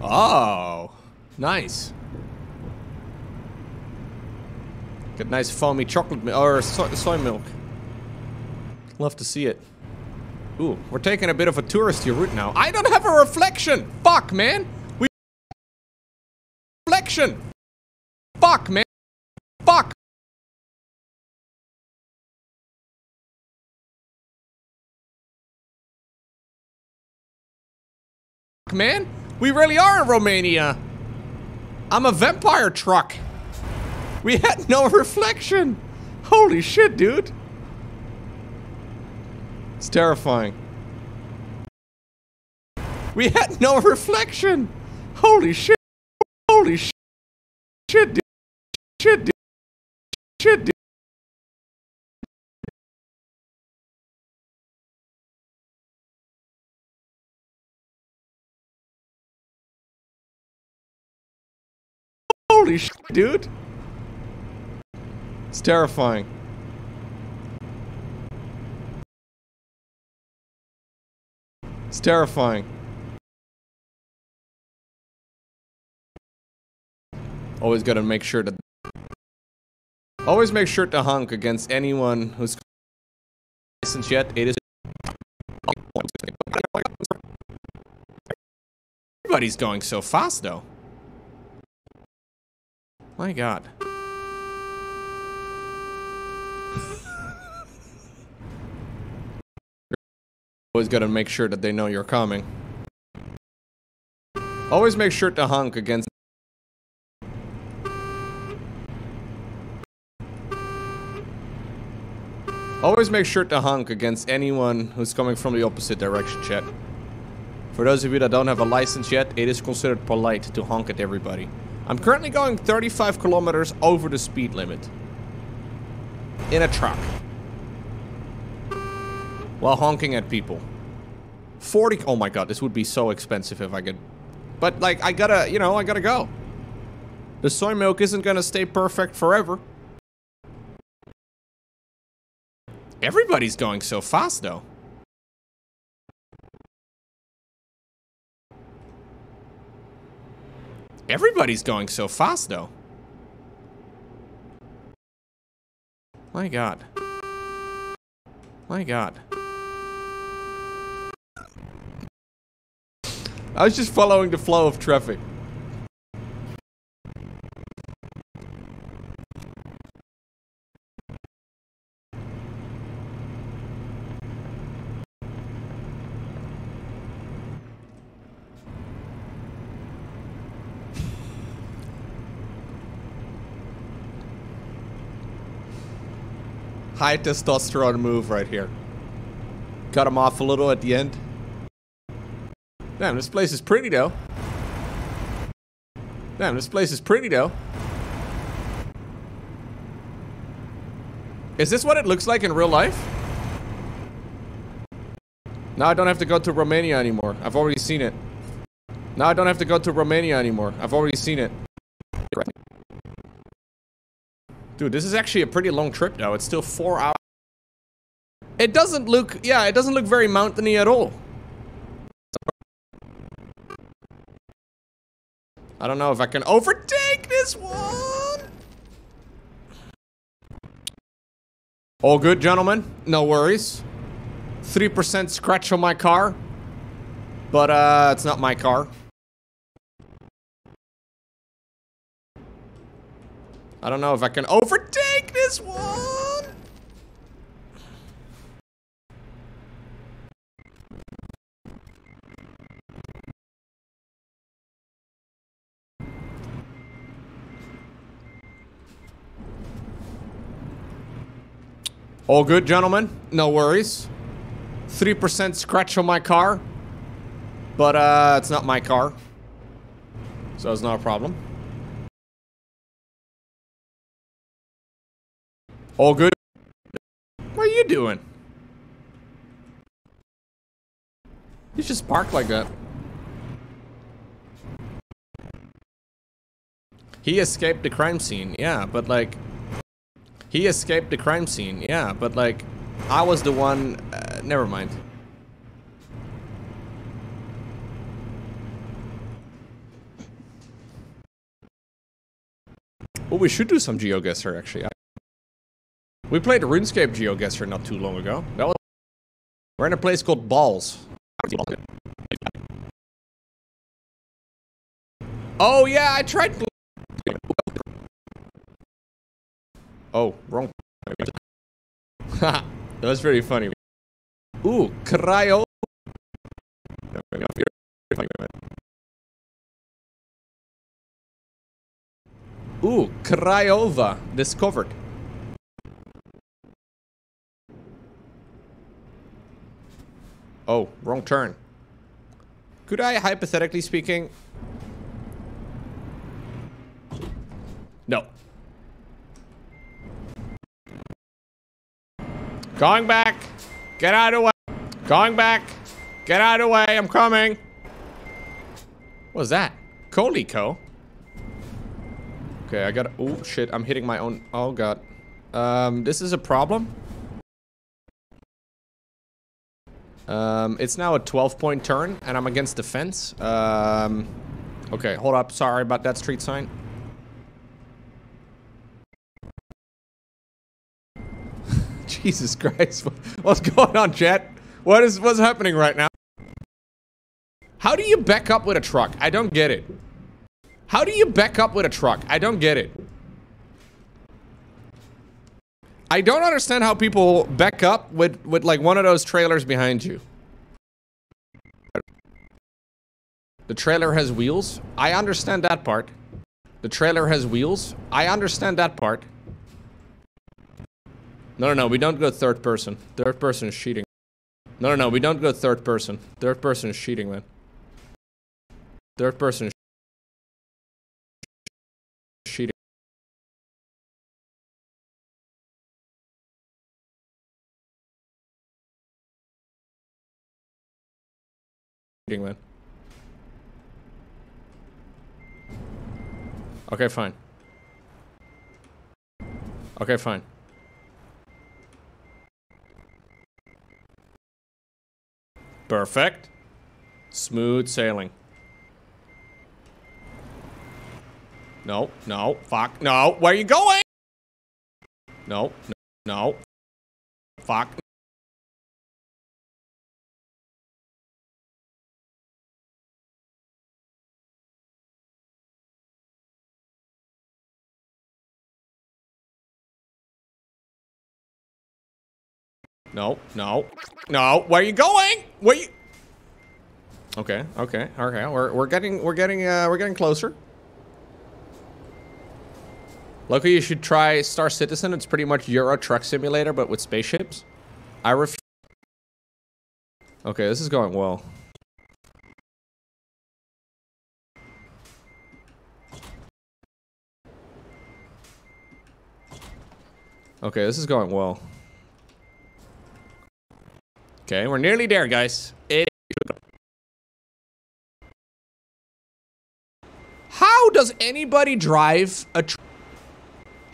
Oh, nice. Get nice foamy chocolate milk, or soy, soy milk. Love to see it. Ooh, we're taking a bit of a touristy route now. I don't have a reflection! Fuck, man! We... Reflection! Fuck, man! Man. We really are in Romania. I'm a vampire truck. We had no reflection. Holy shit, dude. It's terrifying. We had no reflection. Holy shit. Holy shit. Shit, dude. Shit, dude. Shit, dude. Holy shit, dude. It's terrifying. It's terrifying. Always gotta make sure to... Always make sure to hunk against anyone who's licensed yet. It is... Everybody's going so fast, though. My god. Always gotta make sure that they know you're coming. Always make sure to honk against Always make sure to hunk against anyone who's coming from the opposite direction, chat. For those of you that don't have a license yet, it is considered polite to honk at everybody. I'm currently going 35 kilometers over the speed limit. In a truck. While honking at people. 40, oh my god, this would be so expensive if I could. But like, I gotta, you know, I gotta go. The soy milk isn't gonna stay perfect forever. Everybody's going so fast though. Everybody's going so fast, though. My god. My god. I was just following the flow of traffic. High testosterone move right here. Cut him off a little at the end. Damn, this place is pretty though. Damn, this place is pretty though. Is this what it looks like in real life? Now I don't have to go to Romania anymore. I've already seen it. Now I don't have to go to Romania anymore. I've already seen it. Dude, this is actually a pretty long trip though. It's still four hours. It doesn't look, yeah, it doesn't look very mountainy at all. I don't know if I can overtake this one. All good, gentlemen. No worries. 3% scratch on my car. But, uh, it's not my car. I don't know if I can overtake this one. All good, gentlemen. No worries. 3% scratch on my car. But uh, it's not my car. So it's not a problem. All good. What are you doing? You just park like that. He escaped the crime scene, yeah, but like... He escaped the crime scene, yeah, but like... I was the one... Uh, never mind. Oh, we should do some GeoGuessr, actually. We played RuneScape GeoGuessr not too long ago. That was We're in a place called Balls. Oh, yeah, I tried... Oh, wrong. that was very funny. Ooh, cryo. Ooh, Craiova discovered. Oh, wrong turn. Could I, hypothetically speaking... No. Going back. Get out of the way. Going back. Get out of the way. I'm coming. What was that? Coleco? Okay, I got. Oh shit! I'm hitting my own. Oh god. Um, this is a problem. Um, it's now a 12 point turn, and I'm against the fence. Um, okay, hold up. Sorry about that street sign. Jesus Christ! What's going on, chat? What is what's happening right now? How do you back up with a truck? I don't get it. How do you back up with a truck? I don't get it. I don't understand how people back up with, with like one of those trailers behind you. The trailer has wheels. I understand that part. The trailer has wheels. I understand that part. No, no, no, we don't go third person. Third person is cheating. No, no, no, we don't go third person. Third person is cheating, man. Third person is Man. Okay, fine. Okay, fine. Perfect. Smooth sailing. No, no, fuck, no. Where are you going? No, no, no. Fuck. No, no, no. Where are you going? Where you? Okay, okay, okay. We're we're getting we're getting uh we're getting closer. Luckily, you should try Star Citizen. It's pretty much Euro Truck Simulator, but with spaceships. I ref. Okay, this is going well. Okay, this is going well. Okay, we're nearly there, guys. It How does anybody drive a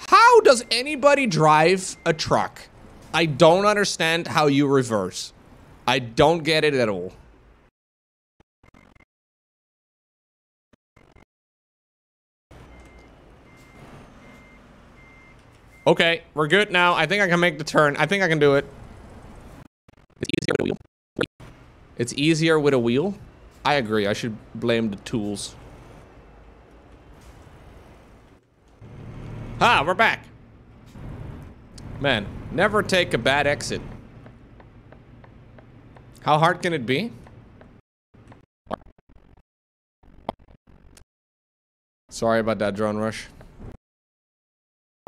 How does anybody drive a truck? I don't understand how you reverse. I don't get it at all. Okay, we're good now. I think I can make the turn. I think I can do it. It's easier with a wheel. It's easier with a wheel? I agree. I should blame the tools. Ah, we're back. Man, never take a bad exit. How hard can it be? Sorry about that drone rush.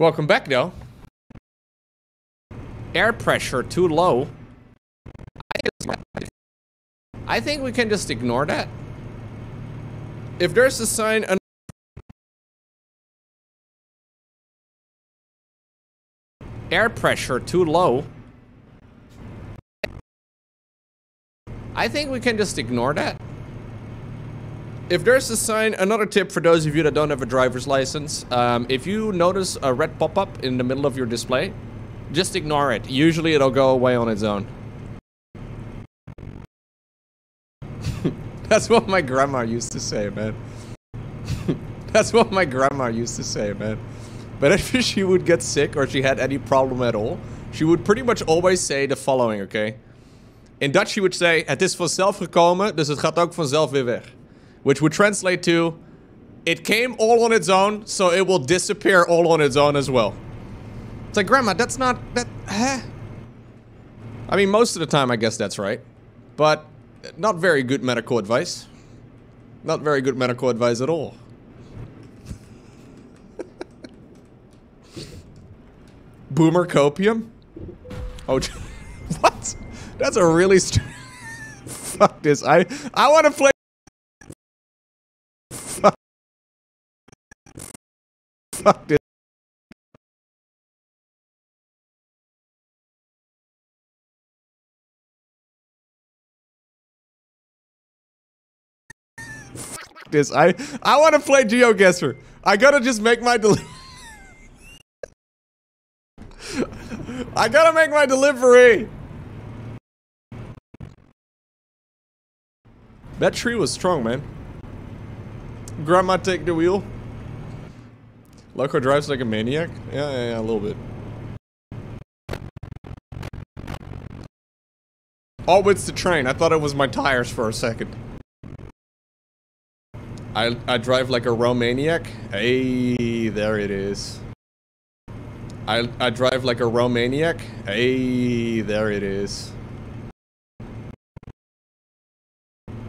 Welcome back, though. Air pressure too low. I think we can just ignore that. If there's a sign... Air pressure too low. I think we can just ignore that. If there's a sign, another tip for those of you that don't have a driver's license, um, if you notice a red pop-up in the middle of your display, just ignore it. Usually it'll go away on its own. That's what my grandma used to say, man. That's what my grandma used to say, man. But if she would get sick or she had any problem at all, she would pretty much always say the following, okay? In Dutch she would say, het is vanzelf gekomen, dus het gaat ook vanzelf weer weg. Which would translate to, it came all on its own, so it will disappear all on its own as well. It's like, Grandma, that's not, that, huh? I mean, most of the time I guess that's right. But, not very good medical advice. Not very good medical advice at all. Boomer copium? Oh, what? That's a really Fuck this. I I want to play. Fuck. Fuck this. This. I I want to play GeoGuessr. I gotta just make my delivery. I gotta make my delivery. That tree was strong, man. Grandma take the wheel. Lowko drives like a maniac? Yeah, yeah, yeah, a little bit. Oh, it's the train. I thought it was my tires for a second. I, I drive like a Romaniac. Hey, there it is. I, I drive like a Romaniac. Hey, there it is.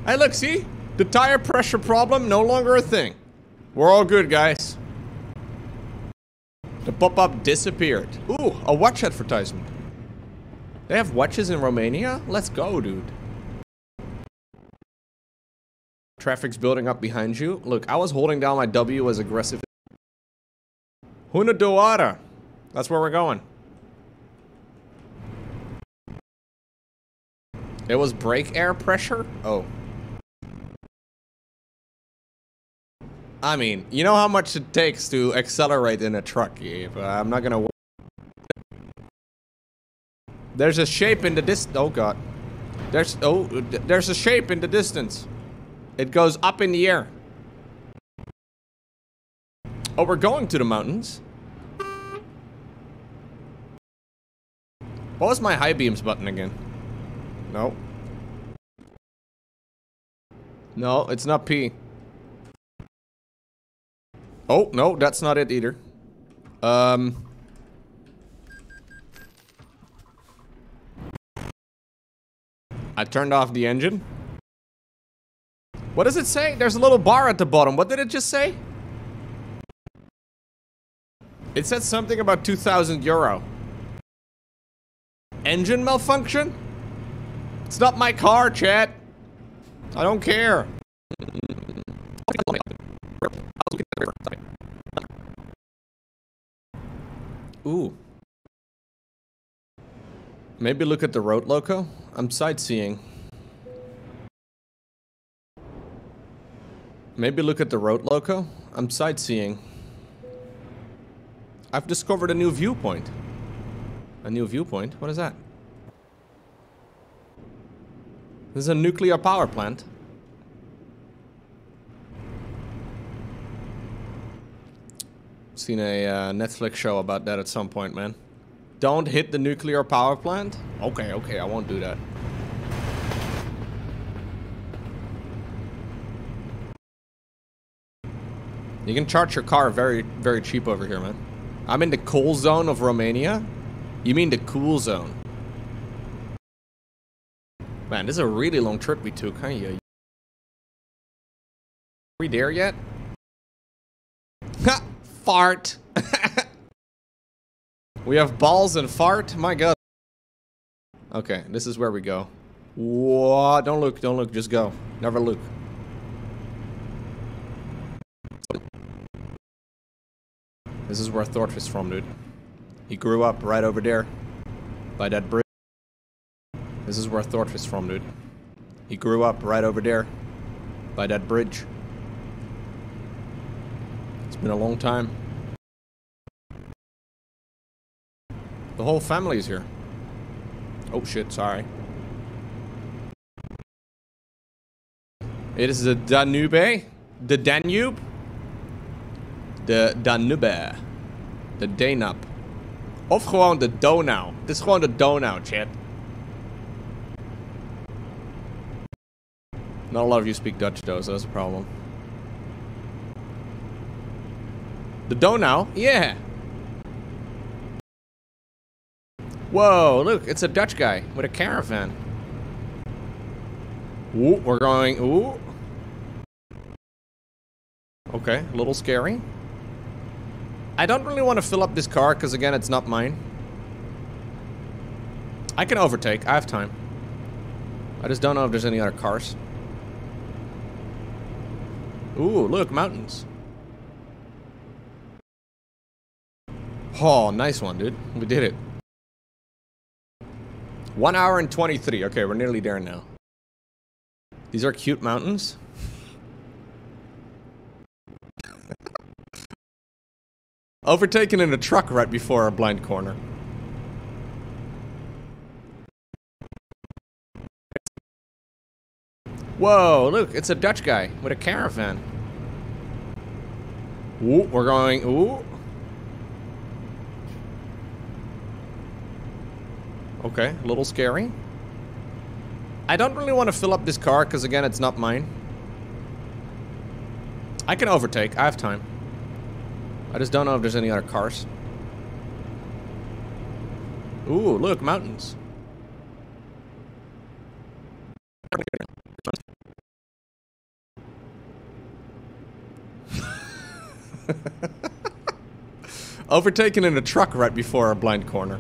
Hey, look, see? The tire pressure problem, no longer a thing. We're all good, guys. The pop-up disappeared. Ooh, a watch advertisement. They have watches in Romania? Let's go, dude. Traffic's building up behind you. Look, I was holding down my W as aggressive. Hunedoara. That's where we're going. It was brake air pressure? Oh. I mean, you know how much it takes to accelerate in a truck, Gabe. Uh, I'm not gonna... There's a shape in the dis- oh god. There's- oh, there's a shape in the distance. It goes up in the air. Oh, we're going to the mountains. What was my high beams button again? No. No, it's not P. Oh, no, that's not it either. Um... I turned off the engine. What does it say? There's a little bar at the bottom. What did it just say? It said something about 2,000 euro. Engine malfunction? It's not my car, chat. I don't care. Ooh. Maybe look at the road Lowko? I'm sightseeing. Maybe look at the road Lowko? I'm sightseeing. I've discovered a new viewpoint. A new viewpoint? What is that? This is a nuclear power plant. Seen a uh, Netflix show about that at some point, man. Don't hit the nuclear power plant? Okay, okay, I won't do that. You can charge your car very, very cheap over here, man. I'm in the cool zone of Romania. You mean the cool zone? Man, this is a really long trip we took, huh? Are we there yet? Ha! Fart! we have balls and fart? My god. Okay, this is where we go. Whoa, Don't look, don't look, just go. Never look. This is where Thorf is from, dude. He grew up right over there. By that bridge. This is where Thorf is from, dude. He grew up right over there. By that bridge. It's been a long time. The whole family is here. Oh shit, sorry. It is the Danube. The Danube. De Danube. De Danube. Of gewoon de Donau. Het is gewoon de Donau, chat. Not a lot of you speak Dutch though, so that's a problem. The Donau? Yeah. Whoa, look, it's a Dutch guy with a caravan. Ooh, we're going, ooh. Okay, a little scary. I don't really want to fill up this car, because again, it's not mine. I can overtake, I have time. I just don't know if there's any other cars. Ooh, look, mountains. Oh, nice one, dude. We did it. One hour and 23. Okay, we're nearly there now. These are cute mountains. Overtaken in a truck right before our blind corner. Whoa, look, it's a Dutch guy with a caravan. Ooh, we're going, ooh. Okay, a little scary. I don't really want to fill up this car, because again, it's not mine. I can overtake, I have time. I just don't know if there's any other cars. Ooh, look, mountains. Overtaken in a truck right before our blind corner.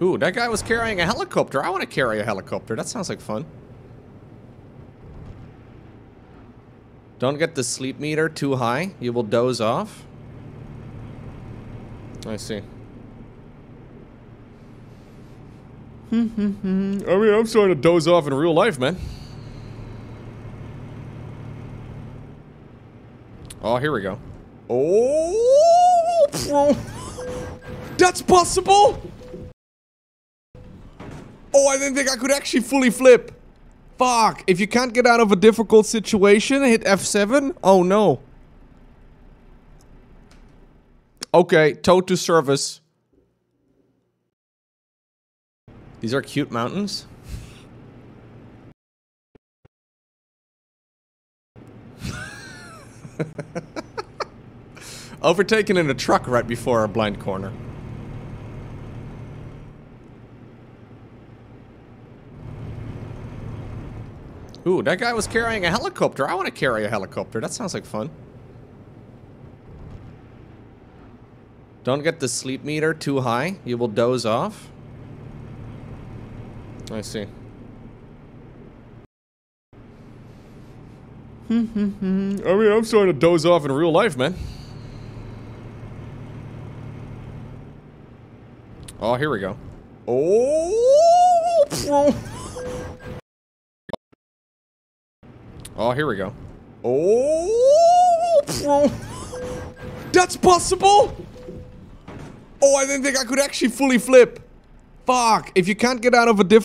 Ooh, that guy was carrying a helicopter. I want to carry a helicopter. That sounds like fun. Don't get the sleep meter too high. You will doze off. I see. I mean, I'm starting to doze off in real life, man. Oh, here we go. Oh, that's possible. Oh, I didn't think I could actually fully flip. Fuck. If you can't get out of a difficult situation, hit F7. Oh, no. Okay, tow to service. These are cute mountains. Overtaken in a truck right before our blind corner. Ooh, that guy was carrying a helicopter. I want to carry a helicopter. That sounds like fun. Don't get the sleep meter too high. You will doze off. I see. I mean, I'm starting to doze off in real life, man. Oh, here we go. Oh, Oh, here we go. Oh, that's possible. Oh, I didn't think I could actually fully flip. Fuck, if you can't get out of a diff-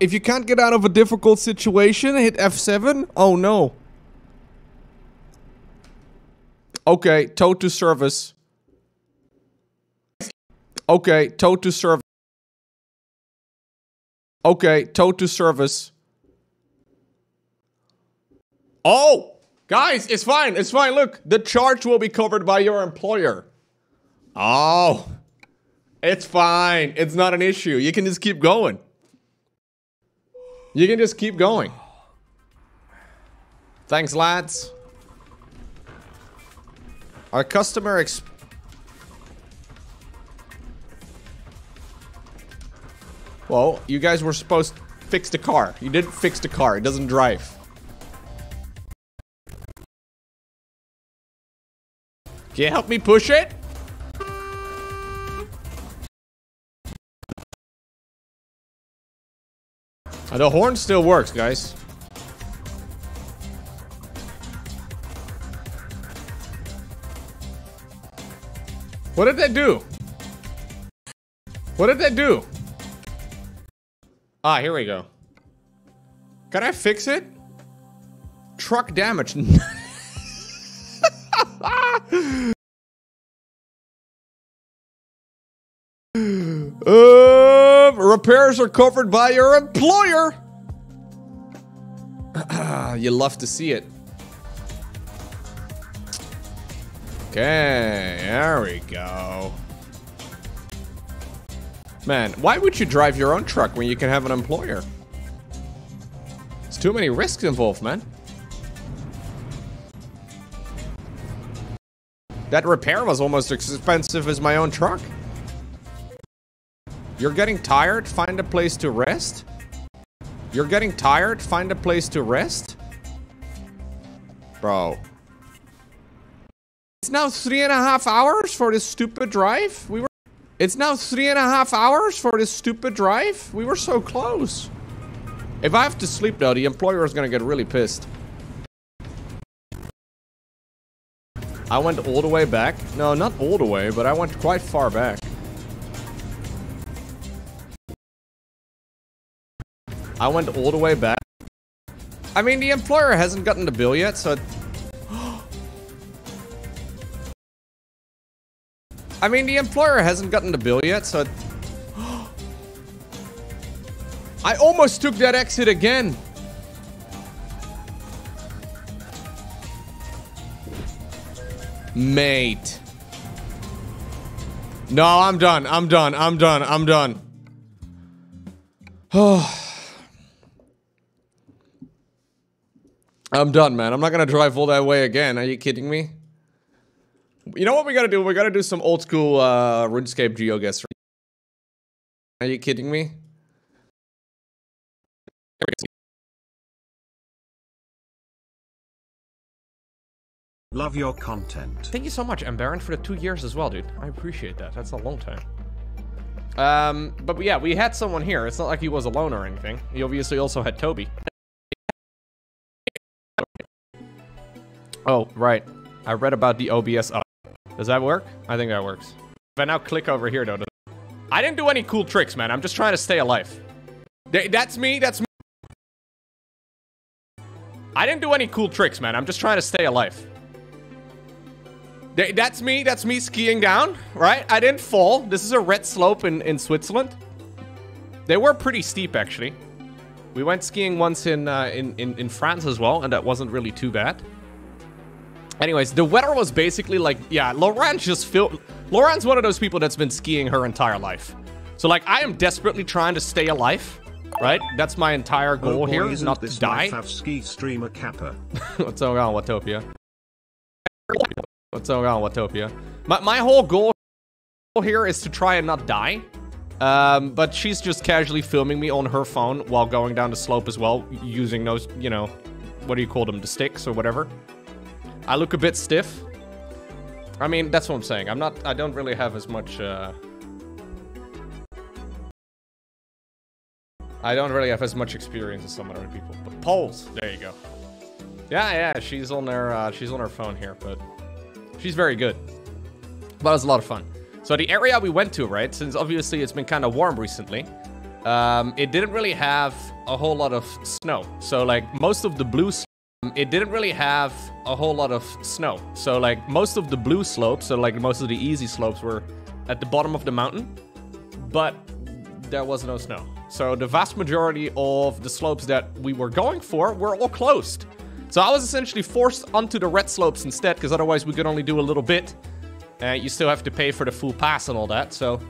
If you can't get out of a difficult situation, hit F7. Oh no. Okay, tow to service. Okay, tow to service. Okay, tow to service. Oh! Guys, it's fine. It's fine. Look, the charge will be covered by your employer. Oh. It's fine. It's not an issue. You can just keep going. You can just keep going. Thanks, lads. Our customer ex- Well, you guys were supposed to fix the car. You didn't fix the car. It doesn't drive. Can you help me push it? The horn still works, guys. What did that do? What did that do? Ah, here we go. Can I fix it? Truck damage. Uh, repairs are covered by your employer. you love to see it. Okay, there we go. Man, why would you drive your own truck when you can have an employer? It's too many risks involved, man. That repair was almost as expensive as my own truck. You're getting tired? Find a place to rest? You're getting tired? Find a place to rest? Bro. It's now three and a half hours for this stupid drive? We were- It's now three and a half hours for this stupid drive? We were so close. If I have to sleep though, the employer is gonna get really pissed. I went all the way back. No, not all the way, but I went quite far back. I went all the way back. I mean, the employer hasn't gotten the bill yet, so... I mean, the employer hasn't gotten the bill yet, so... I almost took that exit again. Mate. No, I'm done. I'm done. I'm done. I'm done. I'm done, man. I'm not gonna drive all that way again. Are you kidding me? You know what we gotta do? We gotta do some old school uh, RuneScape GeoGuess. Are you kidding me? Love your content. Thank you so much, M. Baron, for the two years as well, dude. I appreciate that. That's a long time. Um, but yeah, we had someone here. It's not like he was alone or anything. He obviously also had Toby. Oh, right. I read about the OBS up. Does that work? I think that works. If I now click over here, though, I didn't do any cool tricks, man. I'm just trying to stay alive. That's me. That's me. I didn't do any cool tricks, man. I'm just trying to stay alive. That's me. That's me skiing down, right? I didn't fall. This is a red slope in, in Switzerland. They were pretty steep, actually. We went skiing once in, uh, in, in, in France as well, and that wasn't really too bad. Anyways, the weather was basically like, yeah, Laurent just feel Laurent's one of those people that's been skiing her entire life. So like, I am desperately trying to stay alive, right? That's my entire goal oh boy, here, isn't not this to die. fav ski streamer Kappa. What's going on, Watopia? What's going on, Watopia? My, my whole goal here is to try and not die. Um, but she's just casually filming me on her phone while going down the slope as well, using those, you know, what do you call them, the sticks or whatever. I look a bit stiff. I mean, that's what I'm saying. I'm not, I don't really have as much, uh... I don't really have as much experience as some other people. But poles, there you go. Yeah, yeah, she's on her, uh, she's on her phone here, but she's very good. But it was a lot of fun. So the area we went to, right, since obviously it's been kind of warm recently, um, it didn't really have a whole lot of snow. So like most of the blue, it didn't really have a whole lot of snow. So like most of the blue slopes, so like most of the easy slopes were at the bottom of the mountain, but there was no snow. So the vast majority of the slopes that we were going for were all closed. So I was essentially forced onto the red slopes instead, because otherwise we could only do a little bit. And you still have to pay for the full pass and all that. So,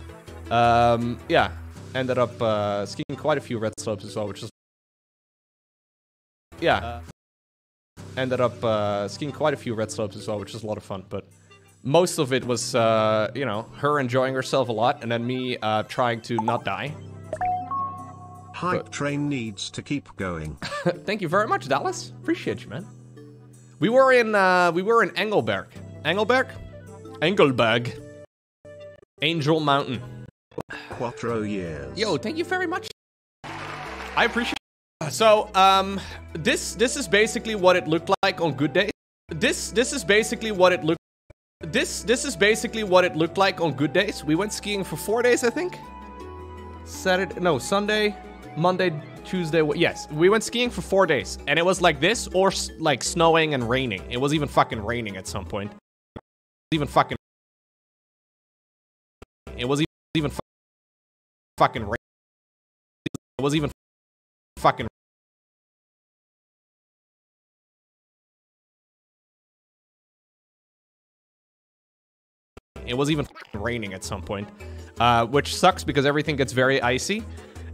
um, yeah, ended up uh, skiing quite a few red slopes as well, which is yeah. Ended up uh, skiing quite a few red slopes as well, which is a lot of fun. But most of it was, uh, you know, her enjoying herself a lot, and then me uh, trying to not die. Hype train needs to keep going. Thank you very much, Dallas. Appreciate you, man. We were in uh, we were in Engelberg. Engelberg? Engelberg. Angel Mountain. Quattro years. Yo, thank you very much. I appreciate. So, um, this this is basically what it looked like on good days. This this is basically what it looked. This this is basically what it looked like on good days. We went skiing for four days, I think. Saturday, no, Sunday, Monday, Tuesday. Yes, we went skiing for four days, and it was like this, or like snowing and raining. It was even fucking raining at some point. Even fucking. It was even fucking rain. It was even fucking. It was even raining at some point, uh, which sucks because everything gets very icy.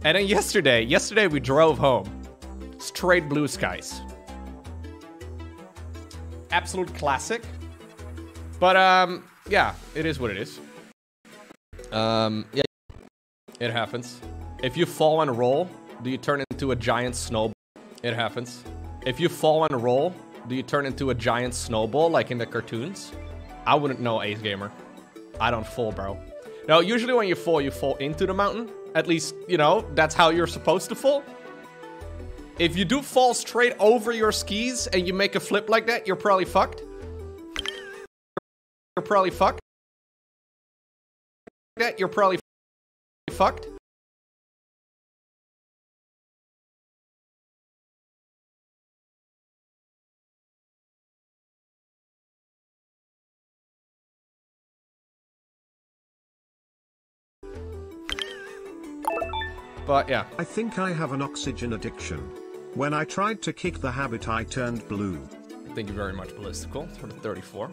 And then yesterday, yesterday we drove home, straight blue skies. Absolute classic. But um, yeah, it is what it is. Um, yeah, it happens. If you fall and roll, do you turn into a giant snowball? It happens. If you fall and roll, do you turn into a giant snowball like in the cartoons? I wouldn't know, Ace Gamer. I don't fall, bro. No, usually when you fall, you fall into the mountain. At least, you know, that's how you're supposed to fall. If you do fall straight over your skis and you make a flip like that, you're probably fucked. You're probably fucked. That you're probably fucked. But yeah. I think I have an oxygen addiction. When I tried to kick the habit, I turned blue. Thank you very much, Ballistical, for the 34.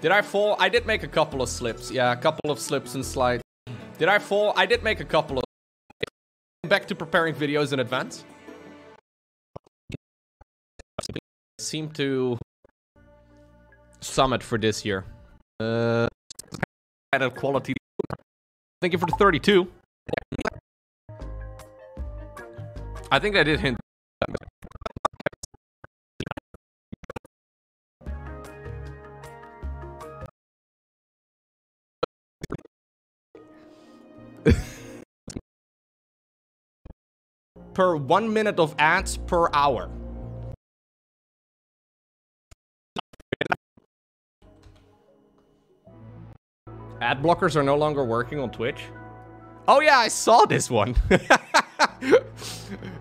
Did I fall? I did make a couple of slips. Yeah, a couple of slips and slides. Did I fall? I did make a couple of... Back to preparing videos in advance. Seem to... Summit for this year. Uh... Of quality... Thank you for the 32. I think I did hint. per one minute of ads per hour. Ad blockers are no longer working on Twitch. Oh yeah, I saw this one.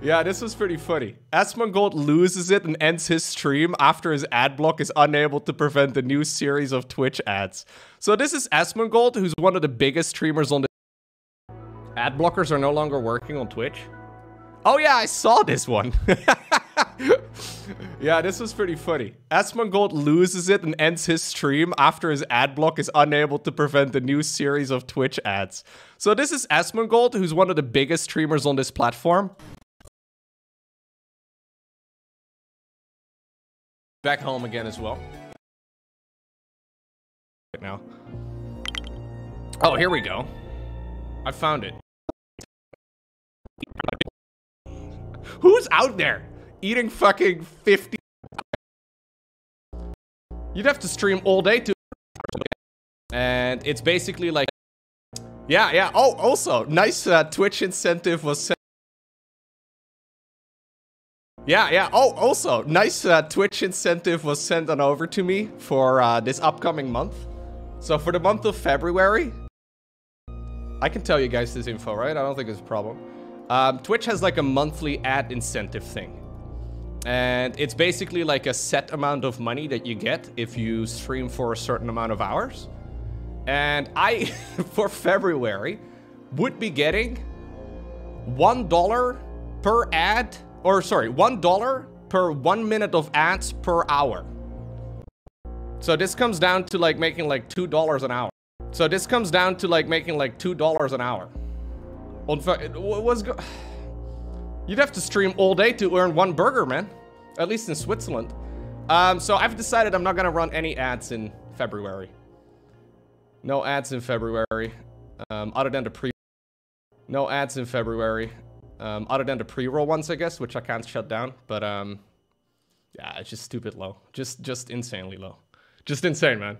yeah, this was pretty funny. Asmongold loses it and ends his stream after his ad block is unable to prevent the new series of Twitch ads. So this is Asmongold, who's one of the biggest streamers on the... Ad blockers are no longer working on Twitch. Oh yeah, I saw this one. yeah, this was pretty funny. Asmongold loses it and ends his stream after his ad block is unable to prevent the new series of Twitch ads. So this is Asmongold, who's one of the biggest streamers on this platform. Back home again as well. Right now. Oh, here we go. I found it. Who's out there eating fucking 50? You'd have to stream all day to. And it's basically like. Yeah, yeah. Oh, also, nice uh, Twitch incentive was sent. Yeah, yeah. Oh, also, nice uh, Twitch incentive was sent on over to me for uh, this upcoming month. So for the month of February, I can tell you guys this info, right? I don't think it's a problem. Um, Twitch has like a monthly ad incentive thing. And it's basically like a set amount of money that you get if you stream for a certain amount of hours. And I, for February, would be getting $1 per ad or sorry, one dollar per one minute of ads per hour. So this comes down to like making like two dollars an hour. So this comes down to like making like two dollars an hour. On what's go? You'd have to stream all day to earn one burger, man. At least in Switzerland. Um, so I've decided I'm not gonna run any ads in February. No ads in February, um, other than the pre. No ads in February, um, other than the pre-roll ones, I guess, which I can't shut down. But um, yeah, it's just stupid low, just just insanely low, just insane, man.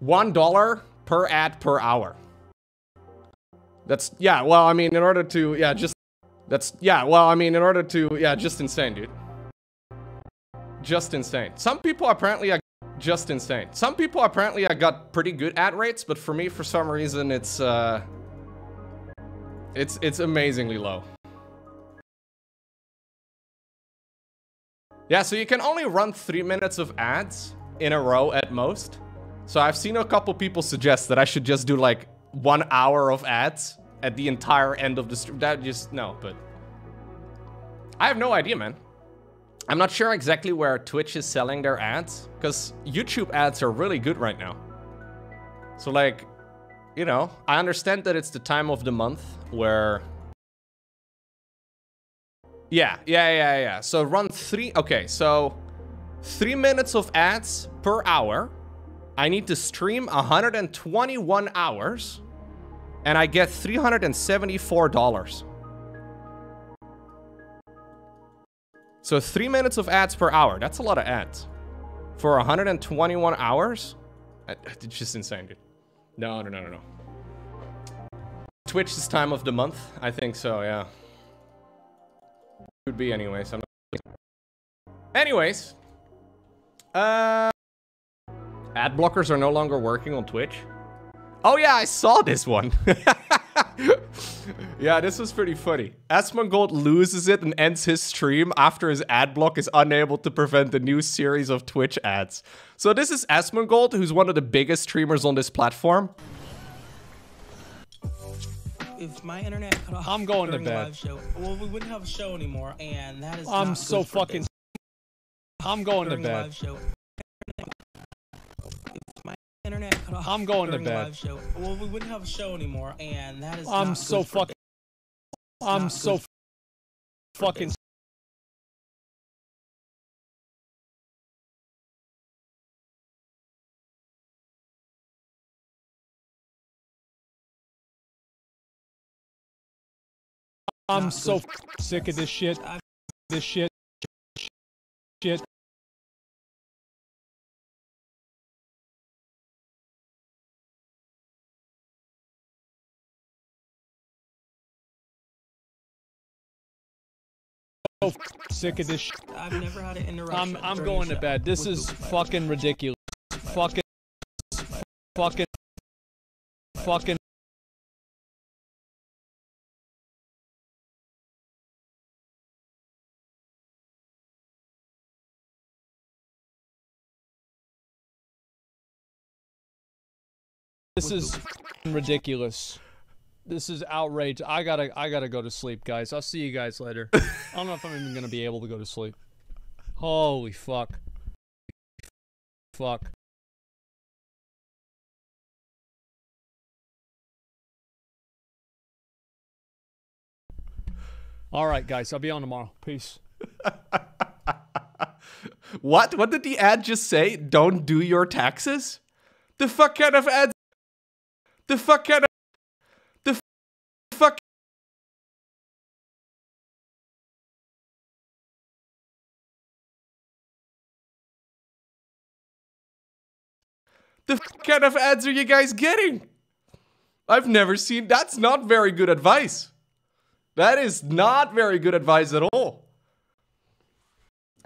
One dollar per ad per hour. That's yeah. Well, I mean, in order to yeah, just that's yeah. Well, I mean, in order to yeah, just insane, dude. Just insane. Some people apparently are just insane. Some people apparently I got pretty good ad rates, but for me, for some reason, it's uh, it's it's amazingly low. Yeah, so you can only run three minutes of ads in a row at most. So I've seen a couple people suggest that I should just do like one hour of ads at the entire end of the stream. That just, no, but... I have no idea, man. I'm not sure exactly where Twitch is selling their ads, because YouTube ads are really good right now. So like, you know, I understand that it's the time of the month where... Yeah, yeah, yeah, yeah. So run three, okay, so three minutes of ads per hour. I need to stream 121 hours and I get $374. So three minutes of ads per hour. That's a lot of ads. For 121 hours? It's just insane, dude. No, no, no, no, no. Twitch this time of the month? I think so, yeah. Could be anyways. I'm anyways. Uh, ad blockers are no longer working on Twitch. Oh yeah, I saw this one. yeah, this was pretty funny. Asmongold loses it and ends his stream after his ad block is unable to prevent the new series of Twitch ads. So this is Asmongold, who's one of the biggest streamers on this platform. If my internet cut off I'm going to bed. show, well, we wouldn't have a show anymore, and that is I'm not so good for fucking. business. I'm going to During the bed. Internet cut off I'm going to bed. live show, well, we wouldn't have a show anymore, and that is I'm so fucking. I'm so fucking. I'm so sick of this shit. This shit. Shit. So sick of this shit. I've never had an interruption. I'm I'm going to bed. This is fucking ridiculous. Fucking fucking fucking This is fucking ridiculous. This is outrage. I gotta I gotta go to sleep, guys. I'll see you guys later. I don't know if I'm even gonna be able to go to sleep. Holy fuck. Fuck. All right, guys. I'll be on tomorrow. Peace. What? What did the ad just say? Don't do your taxes? The fuck kind of ad? The fuck kind of? The kind of ads are you guys getting? I've never seen. That's not very good advice. That is not very good advice at all.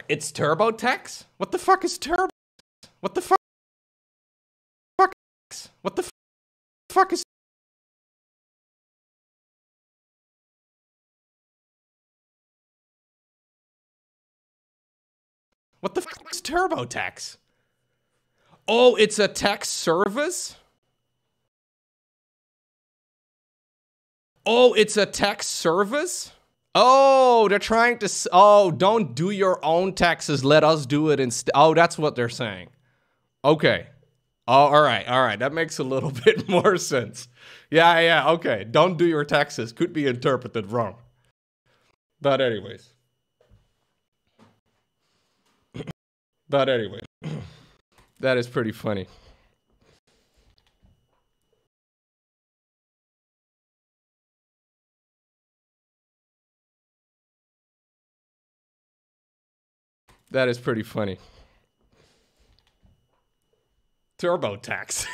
It's TurboTax? What the fuck is Turbo? What the fuck? Fuck. What the fuck is? What the fuck is TurboTax? Oh, it's a tax service? Oh, it's a tax service? Oh, they're trying to. Oh, don't do your own taxes. Let us do it instead. Oh, that's what they're saying. Okay. Oh, all right, all right. That makes a little bit more sense. Yeah, yeah. Okay. Don't do your taxes. Could be interpreted wrong. But anyways. But anyway, that is pretty funny. That is pretty funny. TurboTax.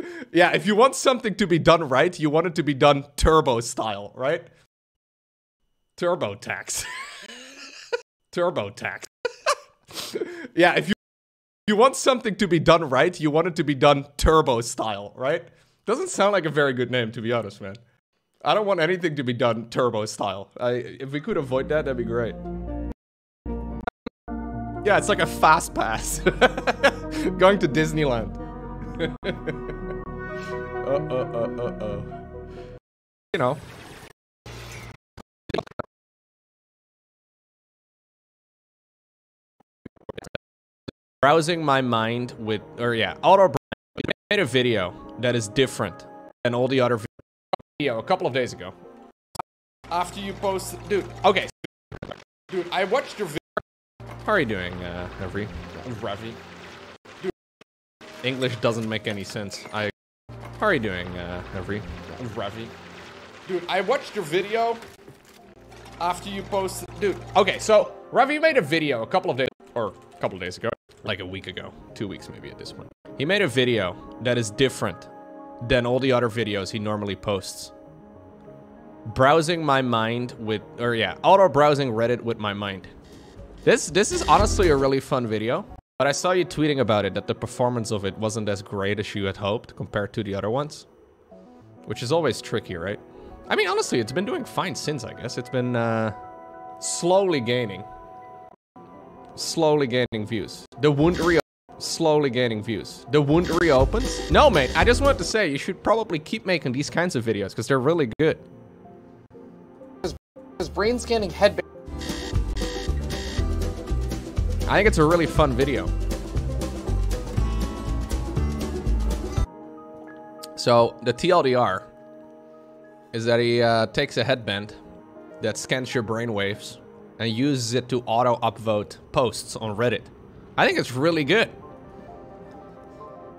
yeah, if you want something to be done right, you want it to be done turbo style, right? TurboTax. TurboTax. yeah, if you you want something to be done right, you want it to be done turbo style, right? Doesn't sound like a very good name, to be honest, man. I don't want anything to be done turbo style. I, if we could avoid that, that'd be great. Yeah, it's like a fast pass. Going to Disneyland. uh uh uh uh uh. You know. Browsing my mind with, or yeah, auto. We made a video that is different than all the other vi- video a couple of days ago. After you post, dude. Okay, dude, I watched your video. How are you doing, uh, Ravi? Ravi. Dude, English doesn't make any sense. I. How are you doing, uh, Ravi? Ravi. Dude, I watched your video after you posted. Dude, okay, so Ravi made a video a couple of days, or a couple of days ago, like a week ago, two weeks maybe at this point. He made a video that is different than all the other videos he normally posts. Browsing my mind with, or yeah, auto browsing Reddit with my mind. This this is honestly a really fun video, but I saw you tweeting about it that the performance of it wasn't as great as you had hoped compared to the other ones, which is always tricky, right? I mean, honestly, it's been doing fine since, I guess. It's been uh, slowly gaining. Slowly gaining views. The wound re slowly gaining views. The wound reopens. No, mate, I just wanted to say you should probably keep making these kinds of videos because they're really good. His brain scanning head. I think it's a really fun video. So the TLDR is that he uh, takes a headband that scans your brainwaves and uses it to auto upvote posts on Reddit. I think it's really good.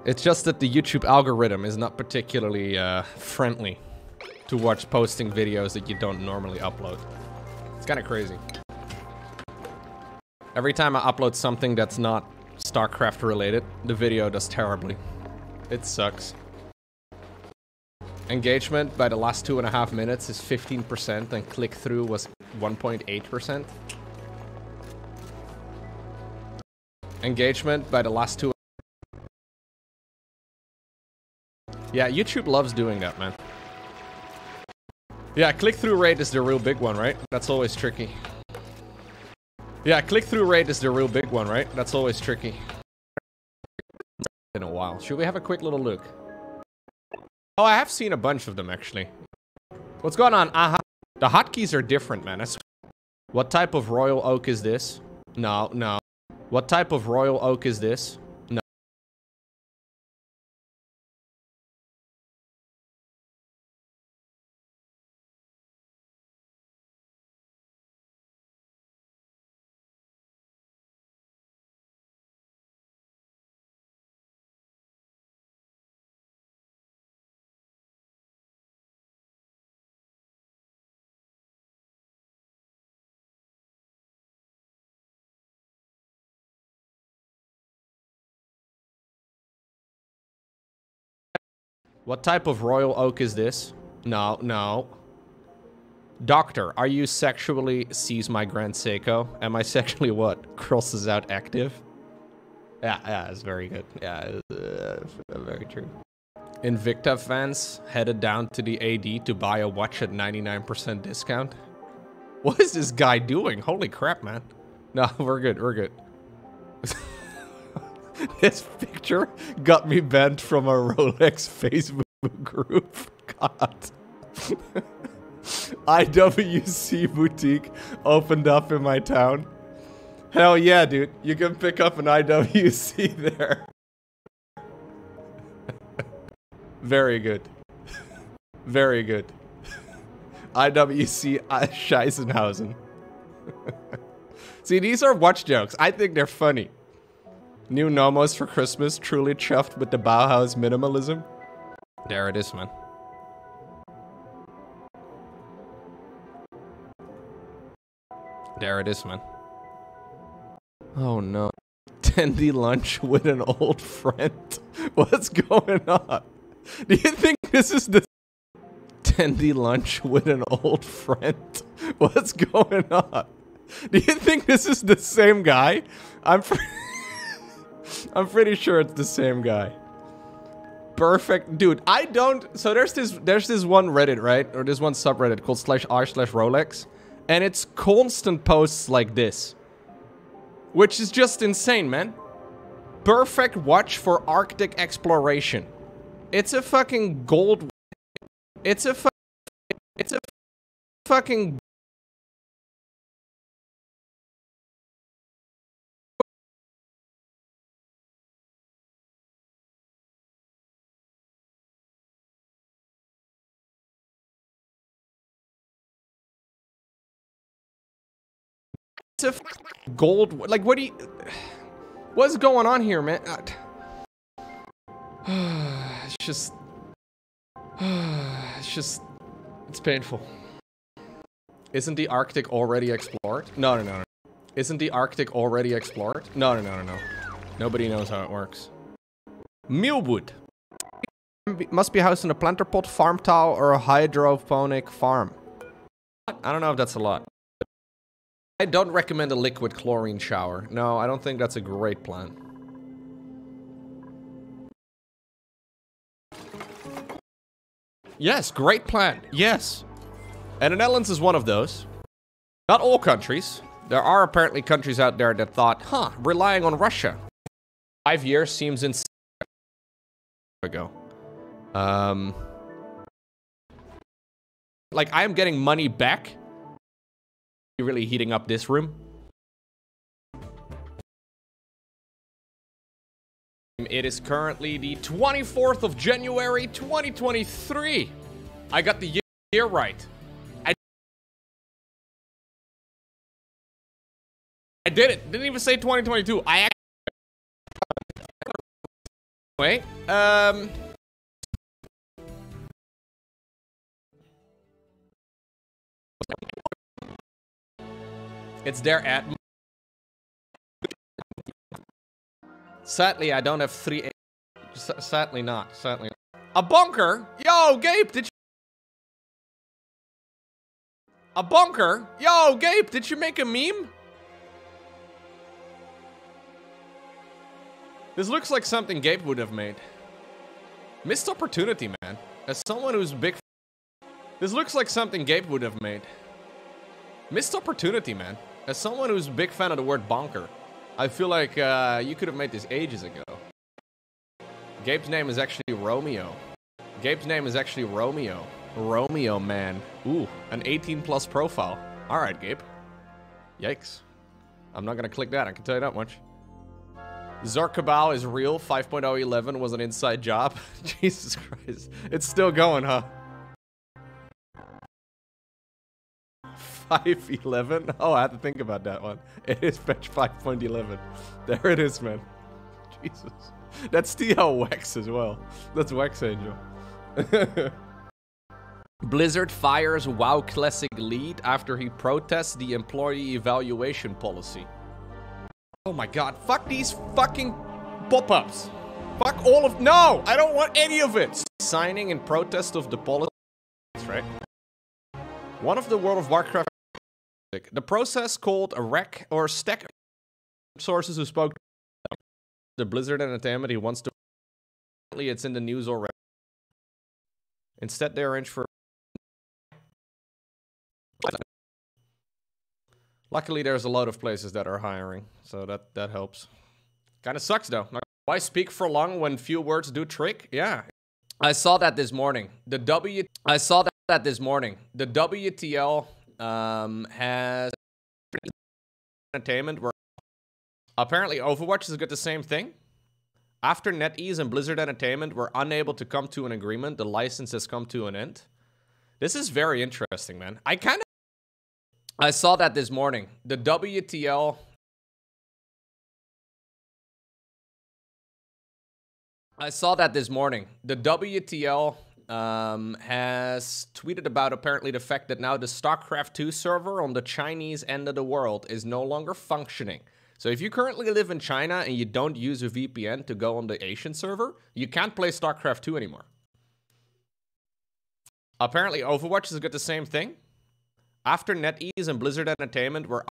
It's just that the YouTube algorithm is not particularly uh, friendly to watch posting videos that you don't normally upload. It's kind of crazy. Every time I upload something that's not StarCraft related, the video does terribly. It sucks. Engagement by the last two and a half minutes is 15% and click-through was 1.8%. Engagement by the last two... Yeah, YouTube loves doing that, man. Yeah, click-through rate is the real big one, right? That's always tricky. Yeah, click-through rate is the real big one, right? That's always tricky. In a while. Should we have a quick little look? Oh, I have seen a bunch of them, actually. What's going on? Aha. The hotkeys are different, man. What type of royal oak is this? No, no. What type of royal oak is this? What type of royal oak is this? No, no. Doctor, are you sexually sees my grand Seiko? Am I sexually what? Crosses out active? Yeah, yeah, it's very good. Yeah, uh, very true. Invicta fans headed down to the AD to buy a watch at 99% discount. What is this guy doing? Holy crap, man. No, we're good, we're good. this picture got me banned from a Rolex Facebook group. God. IWC boutique opened up in my town. Hell yeah, dude. You can pick up an IWC there. Very good. Very good. IWC uh, Scheisenhausen. See, these are watch jokes. I think they're funny. New Nomos for Christmas, truly chuffed with the Bauhaus minimalism. There it is, man. There it is, man. Oh no. Tendy lunch with an old friend. What's going on? Do you think this is the Tendy lunch with an old friend? What's going on? Do you think this is the same guy? I'm I'm pretty sure it's the same guy. Perfect, dude. I don't. So there's this. There's this one Reddit, right? Or this one subreddit called slash r slash Rolex, and it's constant posts like this, which is just insane, man. Perfect watch for Arctic exploration. It's a fucking gold. It's a. It's a fucking. F- gold. Like, what do you? What's going on here, man? it's just. It's just. It's painful. Isn't the Arctic already explored? No, no, no, no. Isn't the Arctic already explored? No, no, no, no, no. Nobody knows how it works. Mealwood. Must be housed in a planter pot, farm tile, or a hydroponic farm. I don't know if that's a lot. I don't recommend a liquid chlorine shower. No, I don't think that's a great plan. Yes, great plan. Yes. And the Netherlands is one of those. Not all countries. There are apparently countries out there that thought, huh, relying on Russia. Five years seems insane. ago. Um, like, I am getting money back. Really heating up this room. It is currently the 24th of January, 2023. I got the year right. I, I did it. Didn't even say 2022. I actually... Wait. Um... It's there at... Sadly, I don't have three... S sadly not. Sadly. A bunker? Yo, Gabe, did you... A bunker? Yo, Gabe, did you make a meme? This looks like something Gabe would have made. Missed opportunity, man. As someone who's big... This looks like something Gabe would have made. Missed opportunity, man. As someone who's a big fan of the word bonker, I feel like uh, you could have made this ages ago. Gabe's name is actually Romeo. Gabe's name is actually Romeo. Romeo, man. Ooh, an 18 plus profile. All right, Gabe. Yikes. I'm not gonna click that, I can tell you that much. Zerg Cabal is real. 5.011 was an inside job. Jesus Christ. It's still going, huh? 511? Oh, I had to think about that one. It is patch 5.11. There it is, man. Jesus. That's TL Wax as well. That's WaxAngel. Blizzard fires WoW Classic lead after he protests the employee evaluation policy. Oh my god, fuck these fucking pop-ups. Fuck all of- No! I don't want any of it! Signing in protest of the policy- right. One of the World of Warcraft the process called a rec or stack sources who spoke the Blizzard and Entertainment he wants to it's in the news already. Instead they're in for Luckily there's a lot of places that are hiring, so that that helps. Kind of sucks though. Why speak for long when few words do trick? Yeah. I saw that this morning. The W I saw that this morning. The WTL um, has entertainment where apparently Overwatch has got the same thing. After NetEase and Blizzard Entertainment were unable to come to an agreement, the license has come to an end. This is very interesting, man. I kind of I saw that this morning. The WTL I saw that this morning. The WTL um, has tweeted about apparently the fact that now the StarCraft 2 server on the Chinese end of the world is no longer functioning. So if you currently live in China and you don't use a VPN to go on the Asian server, you can't play StarCraft 2 anymore. Apparently Overwatch has got the same thing. After NetEase and Blizzard Entertainment were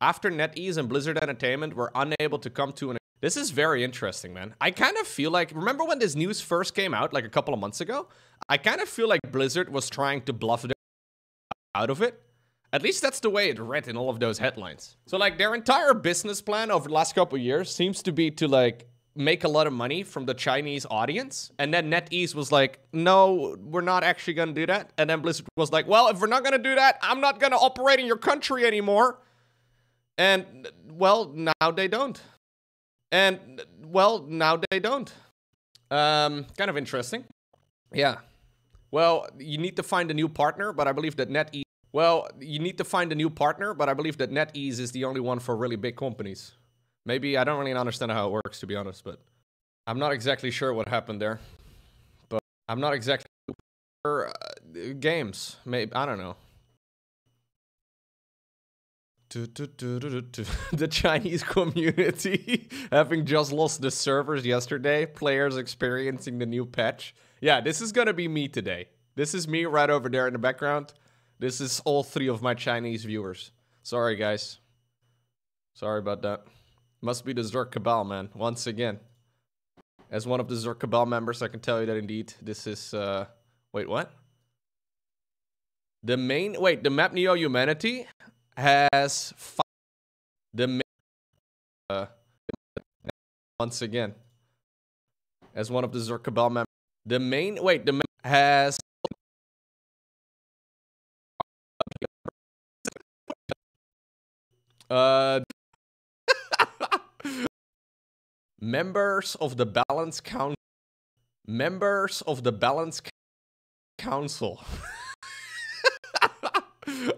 after NetEase and Blizzard Entertainment were unable to come to an this is very interesting, man. I kind of feel like remember when this news first came out like a couple of months ago? I kind of feel like Blizzard was trying to bluff out of it. At least that's the way it read in all of those headlines. So like their entire business plan over the last couple of years seems to be to like make a lot of money from the Chinese audience. And then NetEase was like, no, we're not actually going to do that. And then Blizzard was like, well, if we're not going to do that, I'm not going to operate in your country anymore. And well, now they don't. And well, now they don't. Um, kind of interesting. Yeah. Well, you need to find a new partner, but I believe that NetEase well, you need to find a new partner, but I believe that NetEase is the only one for really big companies. Maybe I don't really understand how it works, to be honest, but I'm not exactly sure what happened there. But I'm not exactly. Uh, games, maybe I don't know. The Chinese community having just lost the servers yesterday, players experiencing the new patch. Yeah, this is gonna be me today. This is me right over there in the background. This is all three of my Chinese viewers. Sorry, guys. Sorry about that. Must be the Zerg Cabal, man. Once again. As one of the Zerg Cabal members, I can tell you that indeed this is... Uh... Wait, what? The main... Wait, the map Neo Humanity has... The main... Uh... Once again. As one of the Zerg Cabal members. The main... Wait, the main has... Uh, members of the Balance Council. Members of the Balance Council.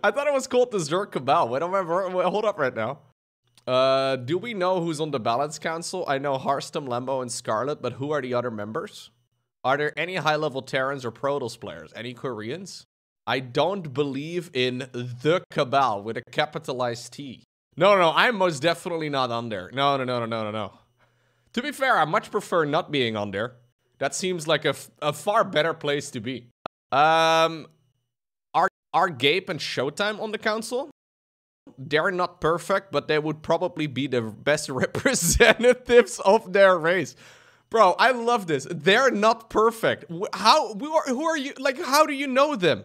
I thought it was called the Zerg Cabal. Wait. Wait, hold up right now. Uh, do we know who's on the Balance Council? I know Harstem, Lambo, and Scarlett, but who are the other members? Are there any high-level Terrans or Protoss players? Any Koreans? I don't believe in the Cabal with a capitalized T. No, no, I'm most definitely not on there. No, no, no, no, no, no, no. To be fair, I much prefer not being on there. That seems like a, a far better place to be. Um, are, Gabe and Showtime on the council? They're not perfect, but they would probably be the best representatives of their race. Bro, I love this. They're not perfect. How, who are you, like, how do you know them?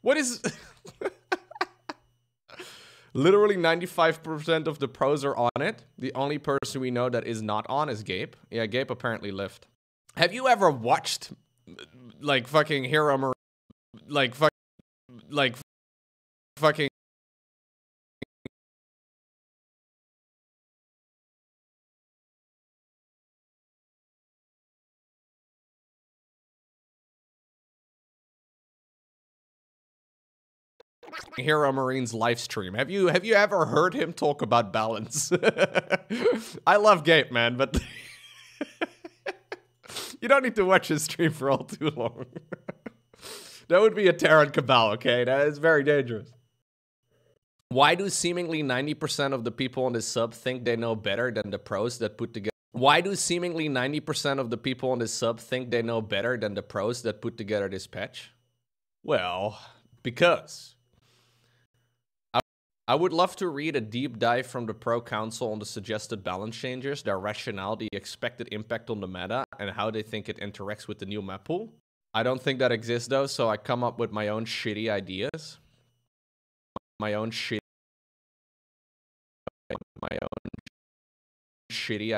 What is... Literally 95% of the pros are on it. The only person we know that is not on is Gabe. Yeah, Gabe apparently left. Have you ever watched like fucking Hero Mar like fuck like fucking Hero Marine's live stream. Have you have you ever heard him talk about balance? I love Gabe, man, but you don't need to watch his stream for all too long. that would be a Terran Cabal, okay? That is very dangerous. Why do seemingly 90% of the people on this sub think they know better than the pros that put together why do seemingly 90% of the people on this sub think they know better than the pros that put together this patch? Well, because I would love to read a deep dive from the Pro Council on the suggested balance changes, their rationale, the expected impact on the meta, and how they think it interacts with the new map pool. I don't think that exists though, so I come up with my own shitty ideas. My own shitty my own shitty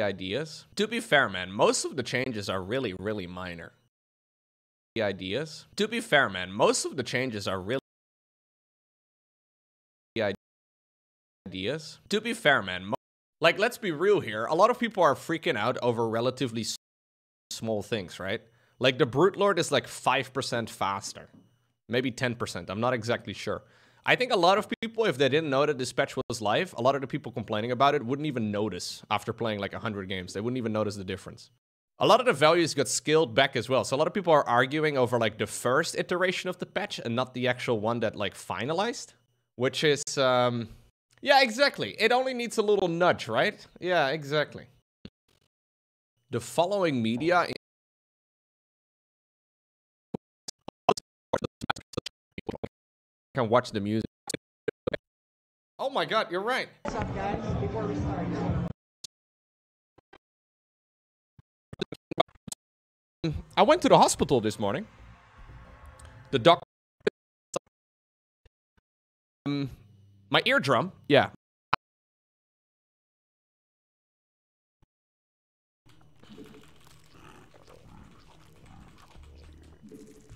ideas. To be fair, man, most of the changes are really, really minor. Ideas. To be fair, man, most of the changes are really ideas. To be fair, man, like let's be real here. A lot of people are freaking out over relatively small things, right? Like the Brood Lord is like 5% faster. Maybe 10%. I'm not exactly sure. I think a lot of people, if they didn't know that this patch was live, a lot of the people complaining about it wouldn't even notice after playing like 100 games. They wouldn't even notice the difference. A lot of the values got scaled back as well. So a lot of people are arguing over like the first iteration of the patch and not the actual one that like finalized, which is um yeah, exactly. It only needs a little nudge, right? Yeah, exactly. The following media can watch the music. Oh my god, you're right. What's up, guys? Before we start, I went to the hospital this morning. The doctor. Um, my eardrum. Yeah.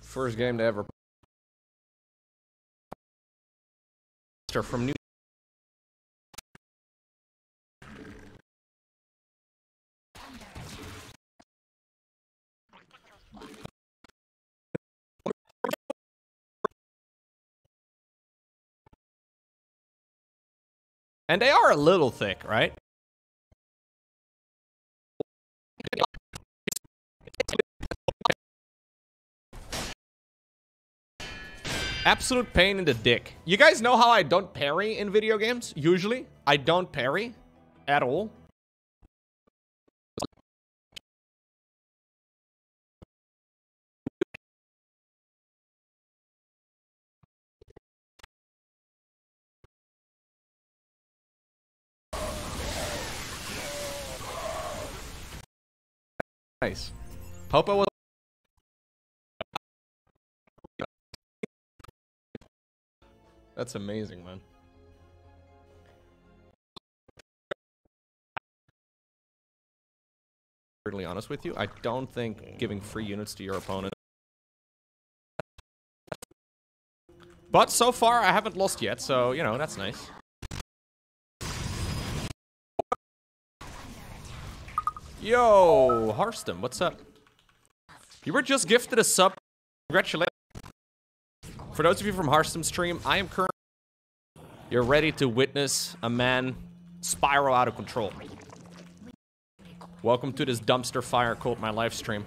First game to ever. From New. And they are a little thick, right? Absolute pain in the dick. You guys know how I don't parry in video games? Usually, I don't parry at all. Nice. Popo was. That's amazing, man. Brutally honest with you, I don't think giving free units to your opponent. But so far, I haven't lost yet, so, you know, that's nice. Yo, Harstem, what's up? You were just gifted a sub. Congratulations. For those of you from Harstem stream, I am currently. You're ready to witness a man spiral out of control. Welcome to this dumpster fire called my live stream.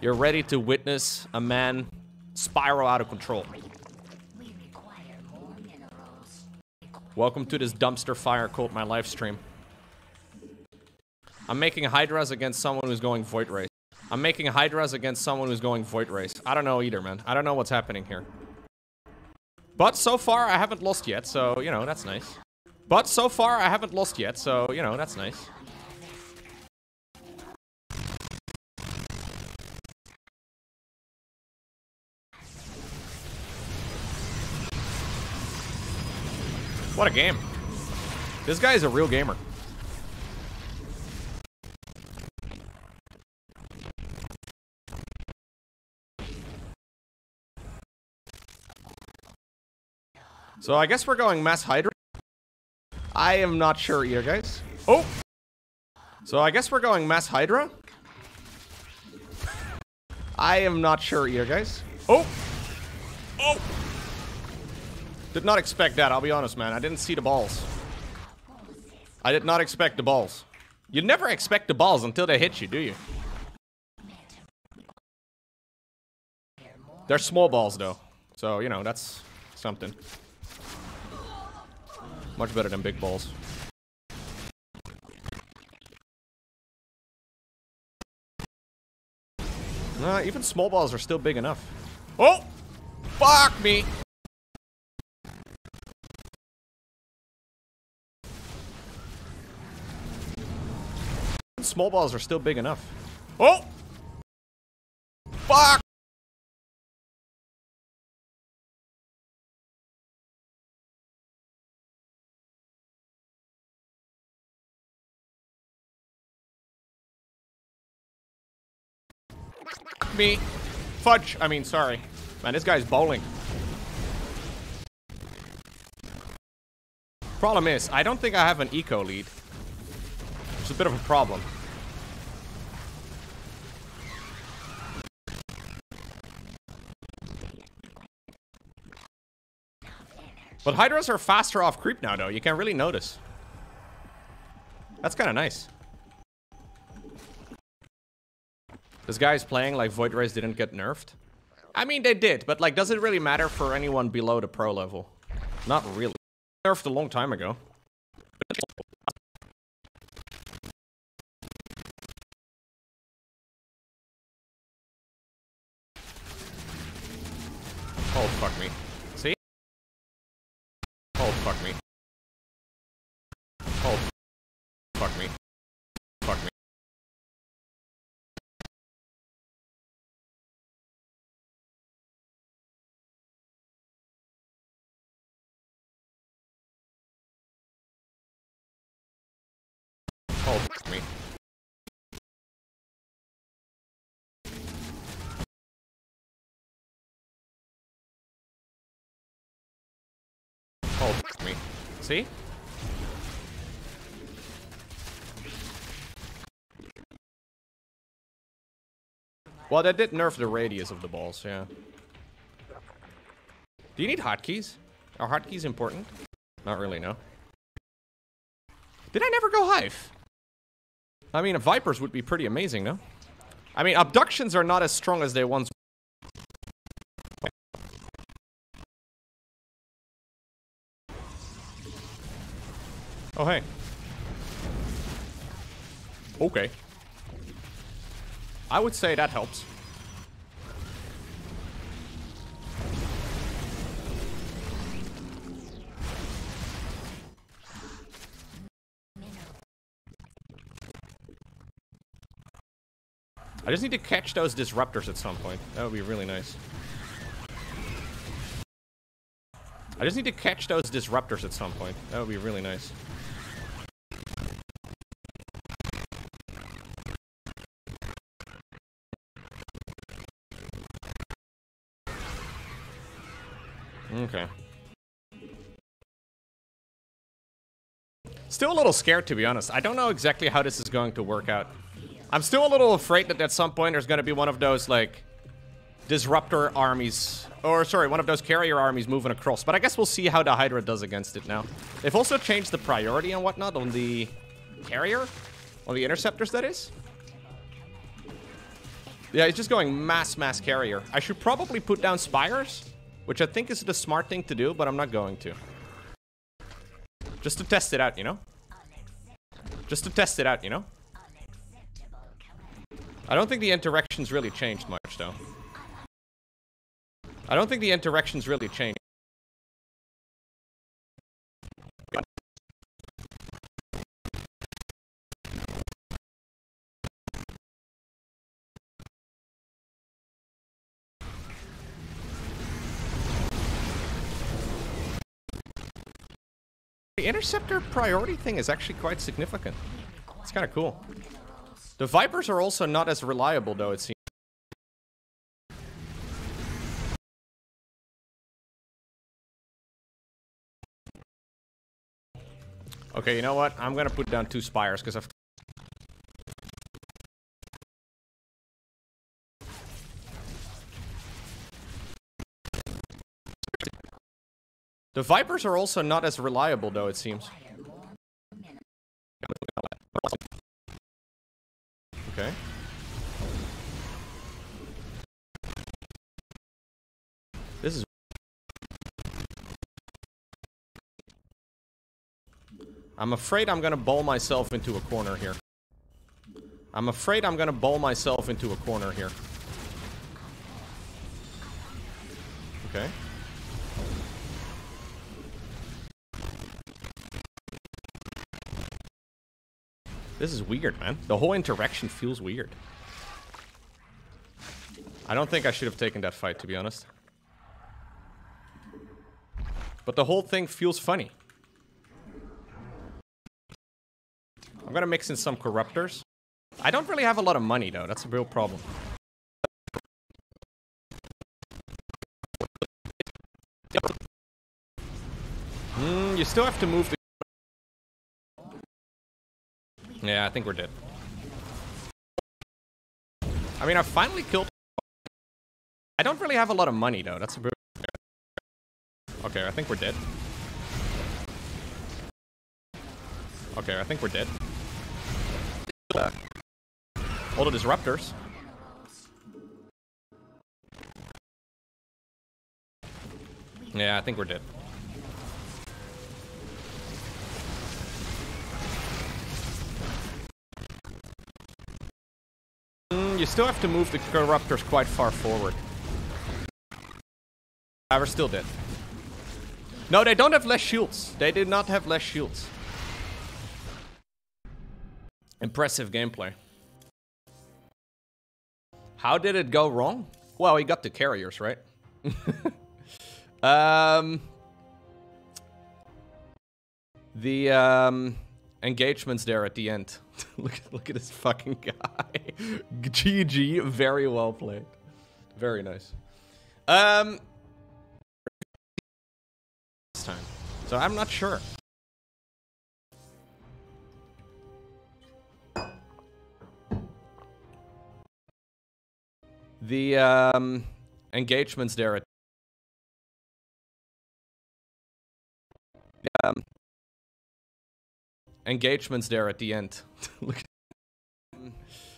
You're ready to witness a man spiral out of control. Welcome to this dumpster fire called my live stream. I'm making Hydras against someone who's going Void Rays. I'm making Hydras against someone who's going Void Rays. I don't know either, man. I don't know what's happening here. But so far, I haven't lost yet, so, you know, that's nice. But so far, I haven't lost yet, so, you know, that's nice. What a game. This guy is a real gamer. So I guess we're going Mass Hydra. I am not sure either, guys. Oh! So I guess we're going Mass Hydra. I am not sure either, guys. Oh! Oh! Did not expect that, I'll be honest, man. I didn't see the balls. I did not expect the balls. You never expect the balls until they hit you, do you? They're small balls, though. So, you know, that's something. Much better than big balls. Nah, even small balls are still big enough. Oh! Fuck me! small balls are still big enough. Oh! Fuck! Me. Fudge. I mean, sorry. Man, this guy's bowling. Problem is, I don't think I have an eco lead. It's a bit of a problem. But Hydras are faster off creep now, though. You can't really notice. That's kind of nice. This guy's playing like Void Rays didn't get nerfed. I mean, they did, but like, does it really matter for anyone below the pro level? Not really. Nerfed a long time ago. Fuck me. Oh, fuck me. Fuck me. Oh, fuck me. See? Well, that did nerf the radius of the balls, yeah. Do you need hotkeys? Are hotkeys important? Not really, no. Did I never go Hive? I mean, Vipers would be pretty amazing, no? I mean, abductions are not as strong as they once Oh, hey. Okay. I would say that helps. I just need to catch those disruptors at some point. That would be really nice. I just need to catch those disruptors at some point. That would be really nice. Okay. Still a little scared, to be honest. I don't know exactly how this is going to work out. I'm still a little afraid that at some point there's going to be one of those, like, disruptor armies. Or, sorry, one of those carrier armies moving across. But I guess we'll see how the Hydra does against it now. They've also changed the priority and whatnot on the carrier. On the interceptors, that is. Yeah, it's just going mass, mass carrier. I should probably put down spires. Which I think is the smart thing to do, but I'm not going to. Just to test it out, you know? Just to test it out, you know? I don't think the interactions really changed much, though. I don't think the interactions really changed. The interceptor priority thing is actually quite significant. It's kind of cool. The Vipers are also not as reliable, though, it seems. Okay, you know what? I'm gonna put down two spires, because I've... The Vipers are also not as reliable, though, it seems. Okay. I'm afraid I'm gonna bowl myself into a corner here. I'm afraid I'm gonna bowl myself into a corner here. Okay. This is weird, man. The whole interaction feels weird. I don't think I should have taken that fight, to be honest. But the whole thing feels funny. I'm gonna mix in some corruptors. I don't really have a lot of money though, that's a real problem. Hmm, you still have to move the... Yeah, I think we're dead. I mean, I finally killed... I don't really have a lot of money though, that's a real... Okay, I think we're dead. Okay, I think we're dead. Uh, all the disruptors. Yeah, I think we're dead. Mm, you still have to move the corruptors quite far forward. Ah, we're still dead. No, they don't have less shields. They did not have less shields. Impressive gameplay. How did it go wrong? Well, he got the carriers, right? um, the um, engagements there at the end. look, look at this fucking guy. GG, very well played. Very nice. Um, time. So I'm not sure. The um, engagements there at um, engagements there at the end. look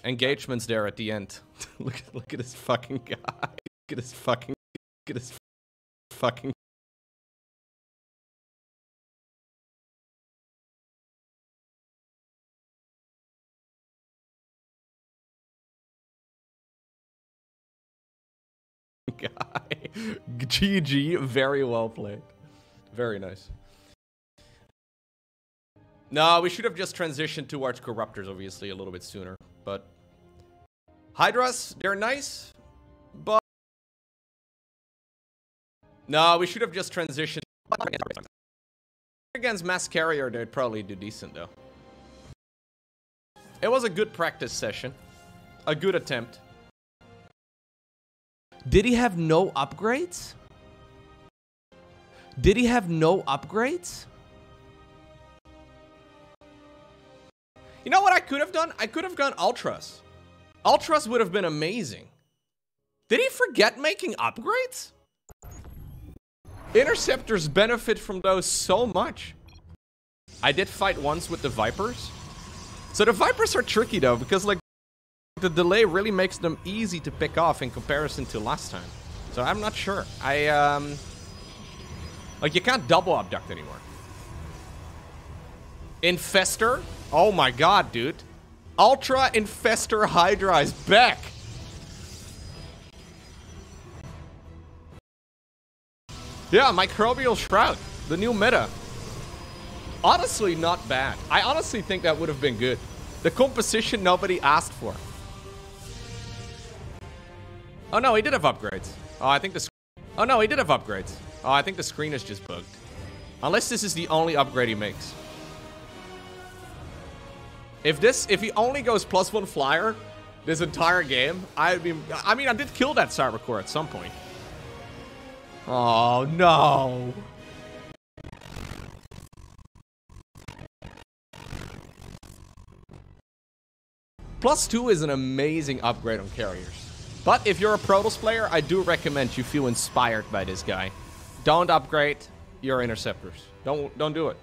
engagements there at the end. look look at this fucking guy. Look at this fucking look at this fucking guy. GG, very well played. Very nice. No, we should have just transitioned towards Corruptors, obviously, a little bit sooner. But Hydras, they're nice, but no, we should have just transitioned. Against Mass Carrier, they'd probably do decent, though. It was a good practice session. A good attempt. Did he have no upgrades? Did he have no upgrades? You know what I could have done? I could have gone Ultras. Ultras would have been amazing. Did he forget making upgrades? Interceptors benefit from those so much. I did fight once with the Vipers. So the Vipers are tricky though, because like the delay really makes them easy to pick off in comparison to last time. So I'm not sure. I, um... Like, you can't double abduct anymore. Infestor? Oh my god, dude. Ultra Infestor Hydra is back! Yeah, Microbial Shroud. The new meta. Honestly, not bad. I honestly think that would have been good. The composition nobody asked for. Oh no, he did have upgrades. Oh, I think the... Oh no, he did have upgrades. Oh, I think the screen is just bugged. Unless this is the only upgrade he makes. If this, if he only goes plus one flyer this entire game, I mean, I mean, I did kill that Cybercore at some point. Oh no. Plus two is an amazing upgrade on carriers. But if you're a Protoss player, I do recommend you feel inspired by this guy. Don't upgrade your interceptors. Don't don't do it.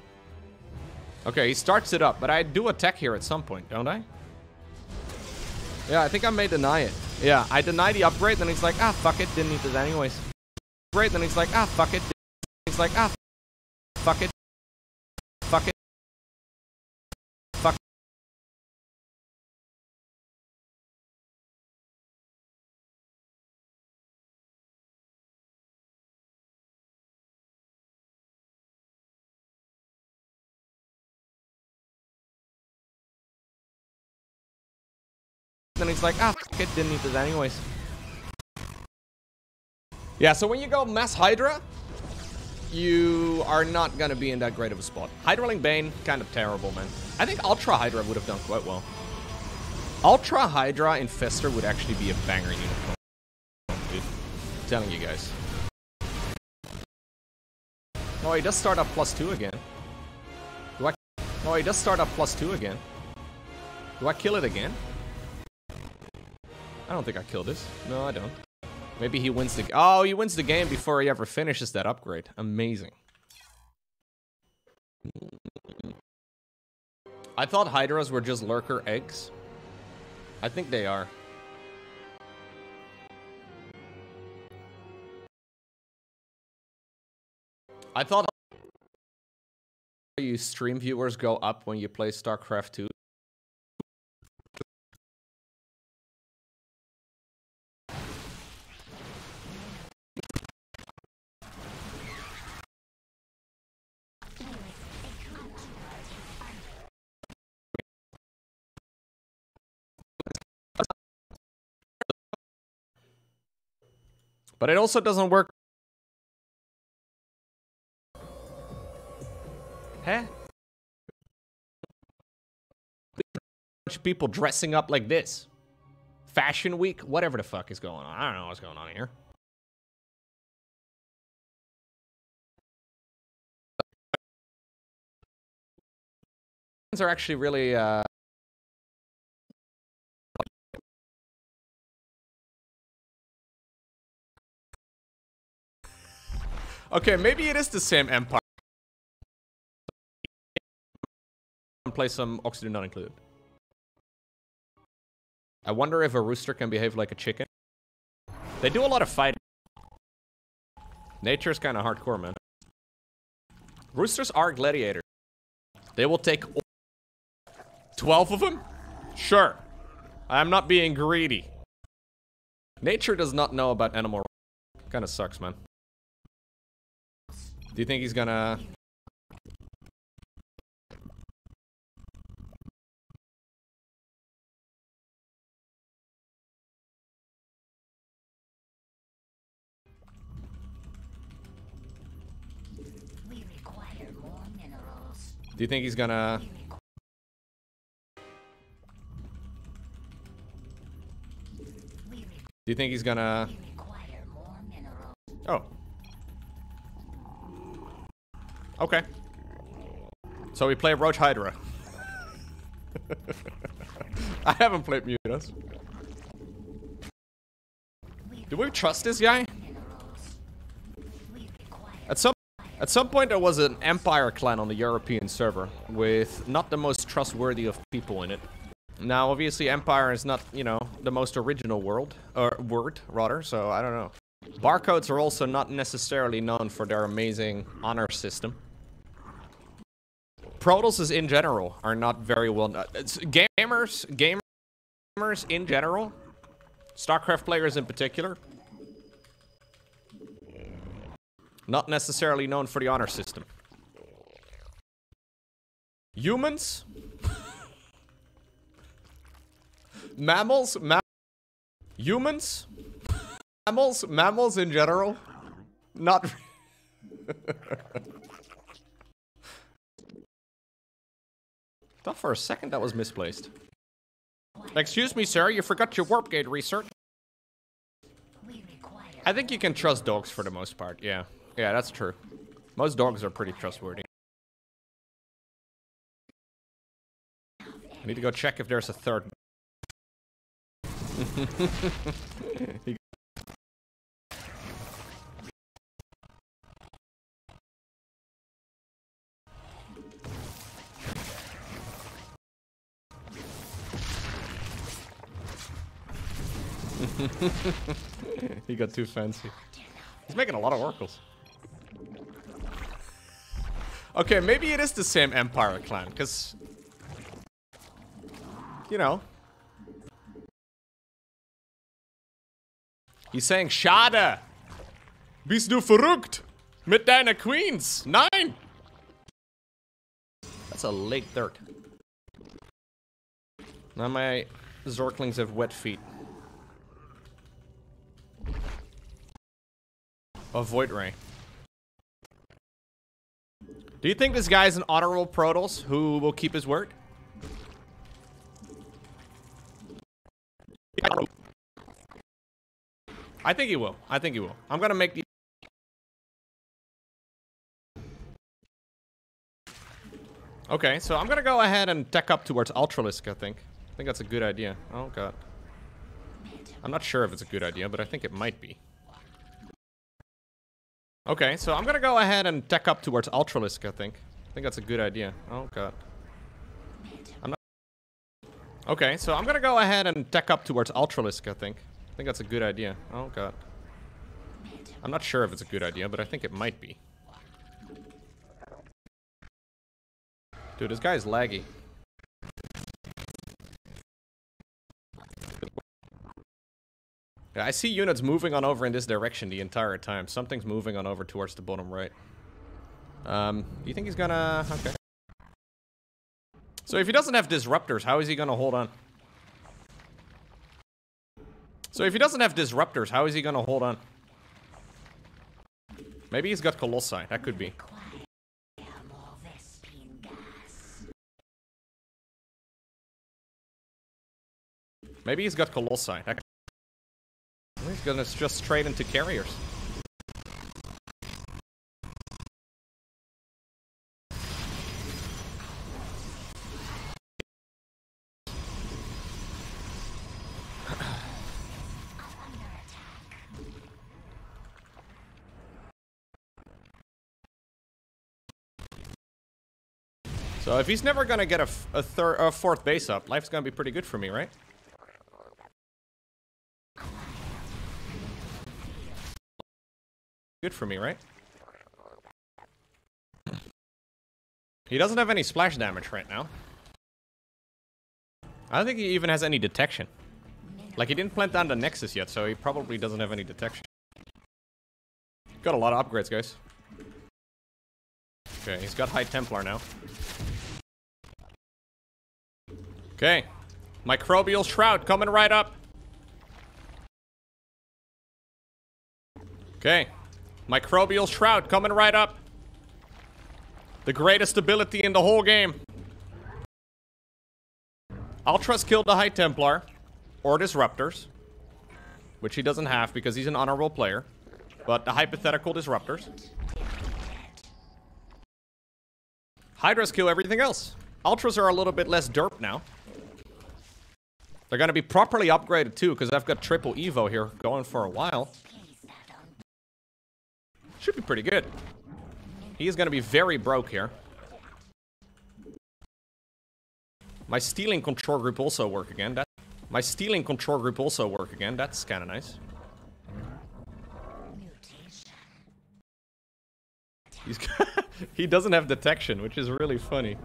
Okay, he starts it up, but I do attack here at some point, don't I? Yeah, I think I may deny it. Yeah, I deny the upgrade, then he's like, ah, fuck it, didn't need it anyways. Upgrade, then he's like, ah, fuck it. He's like, ah, fuck it. Like, ah, fuck it, didn't need it anyways. Yeah, so when you go Mass Hydra, you are not gonna be in that great of a spot. Hydraling Bane, kind of terrible, man. I think Ultra Hydra would have done quite well. Ultra Hydra Infestor would actually be a banger uniform. Dude, I'm telling you guys. Oh, he does start up plus two again. Do I? Oh, he does start up plus two again. Do I kill it again? I don't think I killed this. No, I don't. Maybe he wins the... Oh, he wins the game before he ever finishes that upgrade. Amazing. I thought Hydras were just lurker eggs. I think they are. I thought you stream viewers go up when you play StarCraft 2. But it also doesn't work. Huh? Bunch of people dressing up like this. Fashion week? Whatever the fuck is going on. I don't know what's going on here. are actually really uh Okay, maybe it is the same empire. Play some oxygen not included. I wonder if a rooster can behave like a chicken. They do a lot of fighting. Nature's kind of hardcore, man. Roosters are gladiators. They will take 12 of them? Sure. I'm not being greedy. Nature does not know about animal rights. Kind of sucks, man. Do you think he's gonna... We require more minerals. Do you think he's gonna... Do you think he's gonna... Oh. Okay. So we play Roach Hydra. I haven't played Mutas. Do we trust this guy? At some at some point there was an Empire clan on the European server with not the most trustworthy of people in it. Now obviously Empire is not, you know, the most original world or word rather, so I don't know. Barcodes are also not necessarily known for their amazing honor system. Protoss in general are not very well known. It's uh, gamers, gamers in general, StarCraft players in particular, not necessarily known for the honor system. Humans? Mammals? Ma humans? Mammals? Mammals in general? Not... Thought for a second that was misplaced. Excuse me, sir, you forgot your warp gate research. I think you can trust dogs for the most part, yeah. Yeah, that's true. Most dogs are pretty trustworthy. I need to go check if there's a third. He- got too fancy. He's making a lot of oracles. Okay, maybe it is the same Empire clan, because... You know. He's saying, Schade! Bist du verrückt? Mit deiner Queens? Nein! That's a late third. Now my Zorklings have wet feet. A Void Ray. Do you think this guy's an honorable Protoss who will keep his word? I think he will. I think he will. I'm gonna make the. Okay, so I'm gonna go ahead and tech up towards Ultralisk, I think. I think that's a good idea. Oh god. I'm not sure if it's a good idea, but I think it might be. Okay, so I'm gonna go ahead and tech up towards Ultralisk, I think. I think that's a good idea. Oh god. I'm not Okay, so I'm gonna go ahead and tech up towards Ultralisk, I think. I think that's a good idea. Oh god. I'm not sure if it's a good idea, but I think it might be. Dude, this guy's laggy. Yeah, I see units moving on over in this direction the entire time. Something's moving on over towards the bottom right. Um, you think he's gonna... Okay. So if he doesn't have disruptors, how is he gonna hold on? So if he doesn't have disruptors, how is he gonna hold on? Maybe he's got Colossi. That could be. Maybe he's got Colossi. That gonna just straight into carriers. So if he's never gonna get a, a third, a fourth base up, life's gonna be pretty good for me, right? Good for me, right? He doesn't have any splash damage right now. I don't think he even has any detection. Like, he didn't plant down the Nexus yet, so he probably doesn't have any detection. Got a lot of upgrades, guys. Okay, he's got High Templar now. Okay. Microbial Shroud coming right up. Okay. Microbial Shroud coming right up. The greatest ability in the whole game. Ultras killed the High Templar. Or Disruptors. Which he doesn't have because he's an honorable player. But the hypothetical Disruptors. Hydras kill everything else. Ultras are a little bit less derp now. They're gonna be properly upgraded too, because I've got triple Evo here going for a while. Should be pretty good. He's gonna be very broke here. My stealing control group also work again. That my stealing control group also work again. That's kind of nice. He doesn't have detection, which is really funny.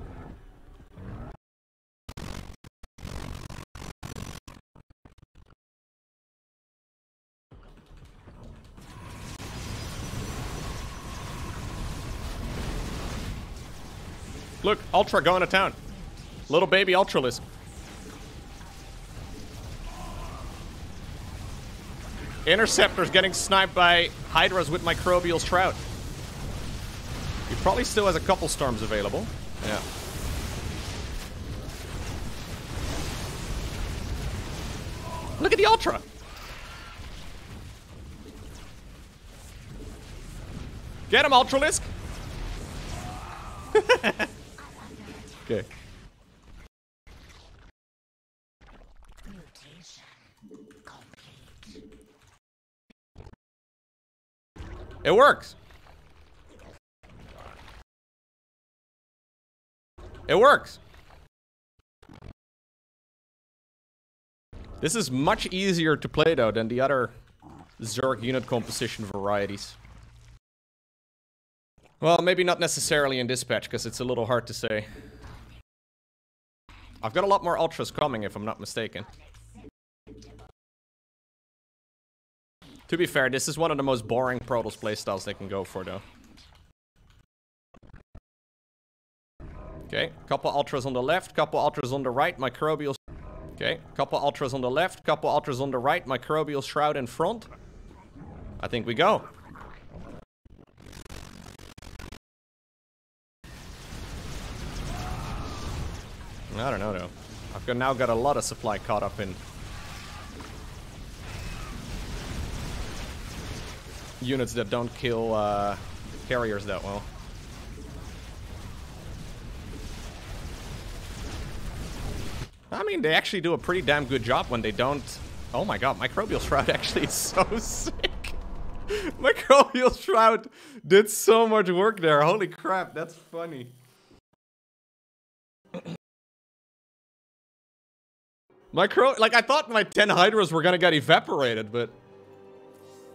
Look, Ultra going to town. Little baby Ultralisk. Interceptor's getting sniped by Hydras with Microbial Shroud. He probably still has a couple storms available. Yeah. Look at the Ultra! Get him, Ultralisk! okay. It works. It works. This is much easier to play though than the other Zerg unit composition varieties. Well, maybe not necessarily in dispatch, because it's a little hard to say. I've got a lot more ultras coming, if I'm not mistaken. To be fair, this is one of the most boring Protoss playstyles they can go for, though. Okay, couple ultras on the left, couple ultras on the right, microbial... Okay, couple ultras on the left, couple ultras on the right, microbial shroud in front. I think we go. I don't know though. I've got, now got a lot of supply caught up in units that don't kill uh, carriers that well. I mean, they actually do a pretty damn good job when they don't... Oh my god, Microbial Shroud actually is so sick. Microbial Shroud did so much work there. Holy crap, that's funny. Micro... Like, I thought my 10 Hydras were gonna get evaporated, but...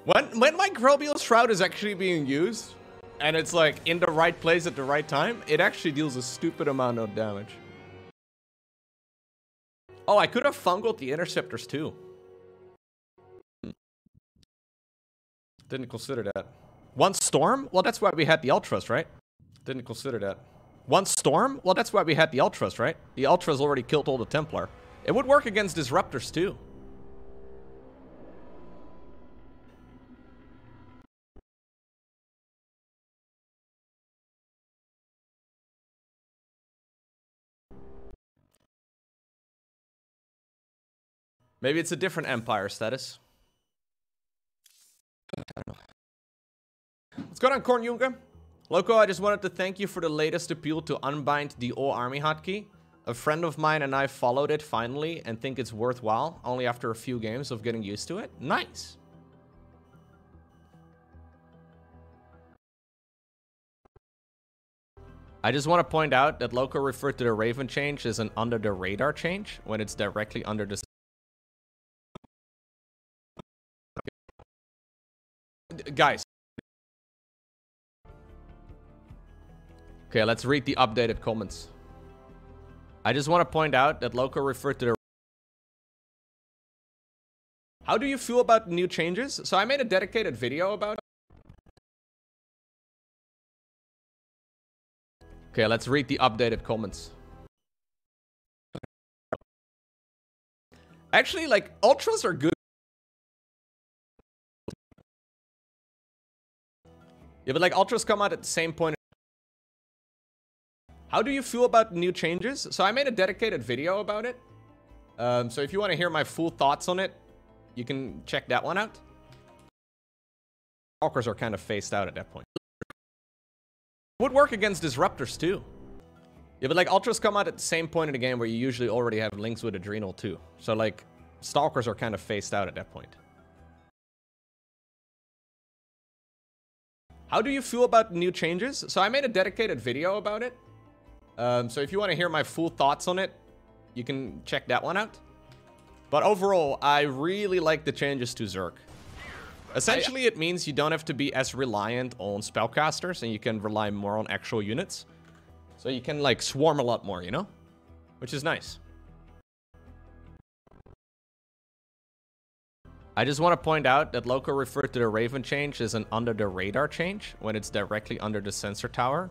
When, when Microbial Shroud is actually being used, and it's like in the right place at the right time, it actually deals a stupid amount of damage. Oh, I could have fungled the interceptors too. Didn't consider that. One storm? Well, that's why we had the ultras, right? Didn't consider that. One storm? Well, that's why we had the ultras, right? The ultras already killed all the Templar. It would work against disruptors too. Maybe it's a different empire status. What's going on, Corn Juncker? Lowko, I just wanted to thank you for the latest appeal to unbind the O army hotkey. A friend of mine and I followed it finally and think it's worthwhile, only after a few games of getting used to it. Nice. I just want to point out that Lowko referred to the Raven change as an under the radar change when it's directly under the guys. Okay, let's read the updated comments. I just want to point out that Lowko referred to the... How do you feel about new changes? So I made a dedicated video about Okay, let's read the updated comments. Actually, like, ultras are good. Yeah, but like, ultras come out at the same point. How do you feel about new changes? So I made a dedicated video about it. Um, so if you want to hear my full thoughts on it, you can check that one out. Stalkers are kind of phased out at that point. Would work against disruptors too. Yeah, but like ultras come out at the same point in the game where you usually already have links with adrenal too. So like stalkers are kind of phased out at that point. How do you feel about new changes? So I made a dedicated video about it. Um, so if you want to hear my full thoughts on it, you can check that one out. But overall, I really like the changes to Zerg. Essentially, it means you don't have to be as reliant on spellcasters and you can rely more on actual units. So you can like swarm a lot more, you know? Which is nice. I just want to point out that Lowko referred to the Raven change as an under the radar change when it's directly under the sensor tower.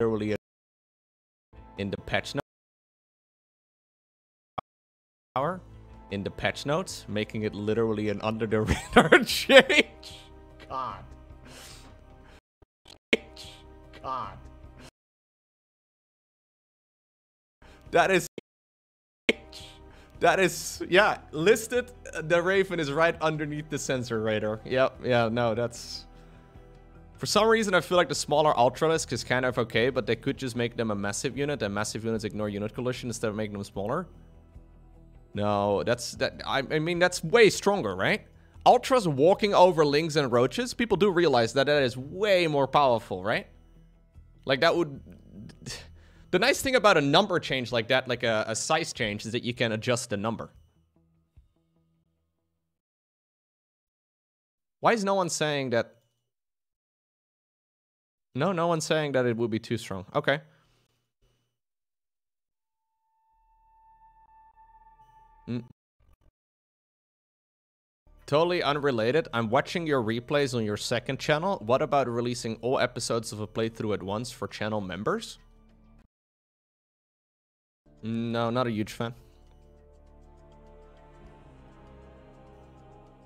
Literally in the patch note tower in the patch notes, making it literally an under the radar change. God. God. That is that is yeah, listed uh, the Raven is right underneath the sensor radar. Yep, yeah, no, that's for some reason, I feel like the smaller Ultralisk is kind of okay, but they could just make them a massive unit, and massive units ignore unit collision instead of making them smaller. No, that's that. I, I mean, that's way stronger, right? Ultras walking over lings and roaches. People do realize that that is way more powerful, right? Like that would. The nice thing about a number change like that, like a, a size change, is that you can adjust the number. Why is no one saying that? No, no one's saying that it would be too strong. Okay. Mm. Totally unrelated. I'm watching your replays on your second channel. What about releasing all episodes of a playthrough at once for channel members? No, not a huge fan.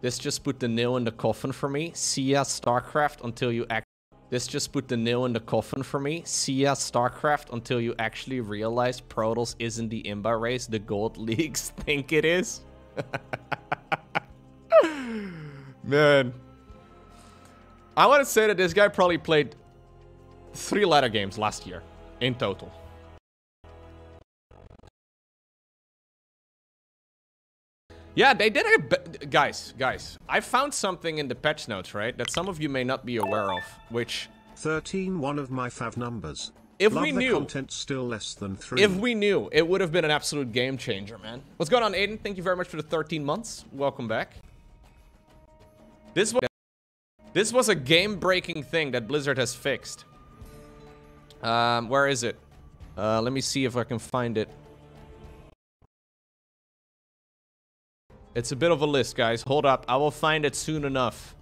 This just put the nail in the coffin for me. See ya, StarCraft, until you act. This just put the nail in the coffin for me. See ya, StarCraft, until you actually realize Protoss isn't the Imba race the gold leagues think it is. Man. I want to say that this guy probably played three ladder games last year in total. Yeah, they did it. Guys, guys, I found something in the patch notes, right, that some of you may not be aware of, which 13 one of my fav numbers. If Love we knew- content still less than 3. If we knew, it would have been an absolute game changer, man. What's going on, Aiden? Thank you very much for the 13 months. Welcome back. This was this was a game-breaking thing that Blizzard has fixed. Um, where is it? Uh, let me see if I can find it. It's a bit of a list, guys. Hold up. I will find it soon enough.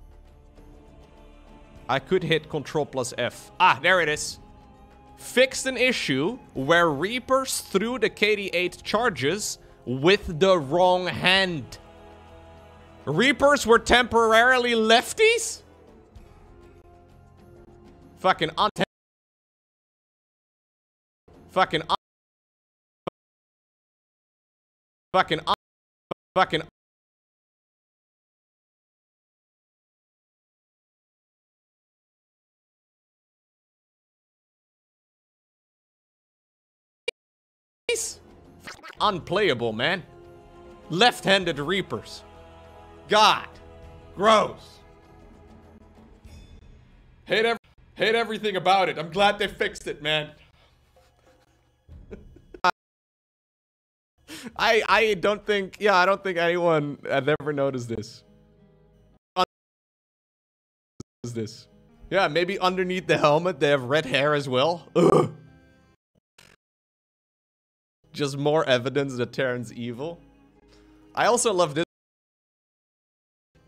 I could hit Control plus F. Ah, there it is. Fixed an issue where Reapers threw the KD8 charges with the wrong hand. Reapers were temporarily lefties? Fucking on. Fucking on. Fucking on. Fucking. Unplayable, man. Left-handed Reapers. God. Gross. Hate, ev hate everything about it. I'm glad they fixed it, man. I I don't think yeah I don't think anyone had ever noticed this. Is this? Yeah, maybe underneath the helmet they have red hair as well. Ugh. Just more evidence that Terran's evil. I also love this.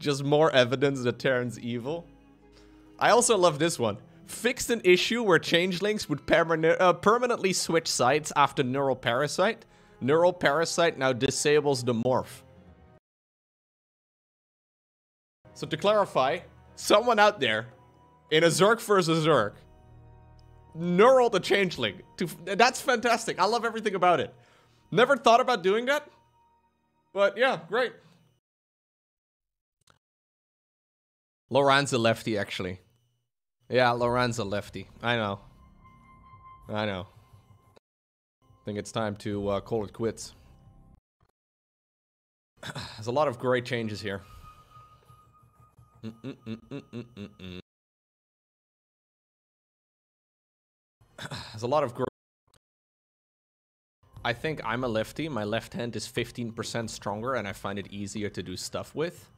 Just more evidence that Terran's evil. I also love this one. Fixed an issue where changelings would perma uh, permanently switch sides after Neural Parasite. Neural Parasite now disables the morph. So to clarify, someone out there in a Zerg versus Zerg neural the changeling. To, that's fantastic. I love everything about it. Never thought about doing that. But yeah, great. A lefty, actually. Yeah, a lefty. I know. I know. I think it's time to uh, call it quits. There's a lot of great changes here. Mm-mm-mm-mm-mm-mm. There's a lot of great. I think I'm a lefty. My left hand is 15% stronger and I find it easier to do stuff with.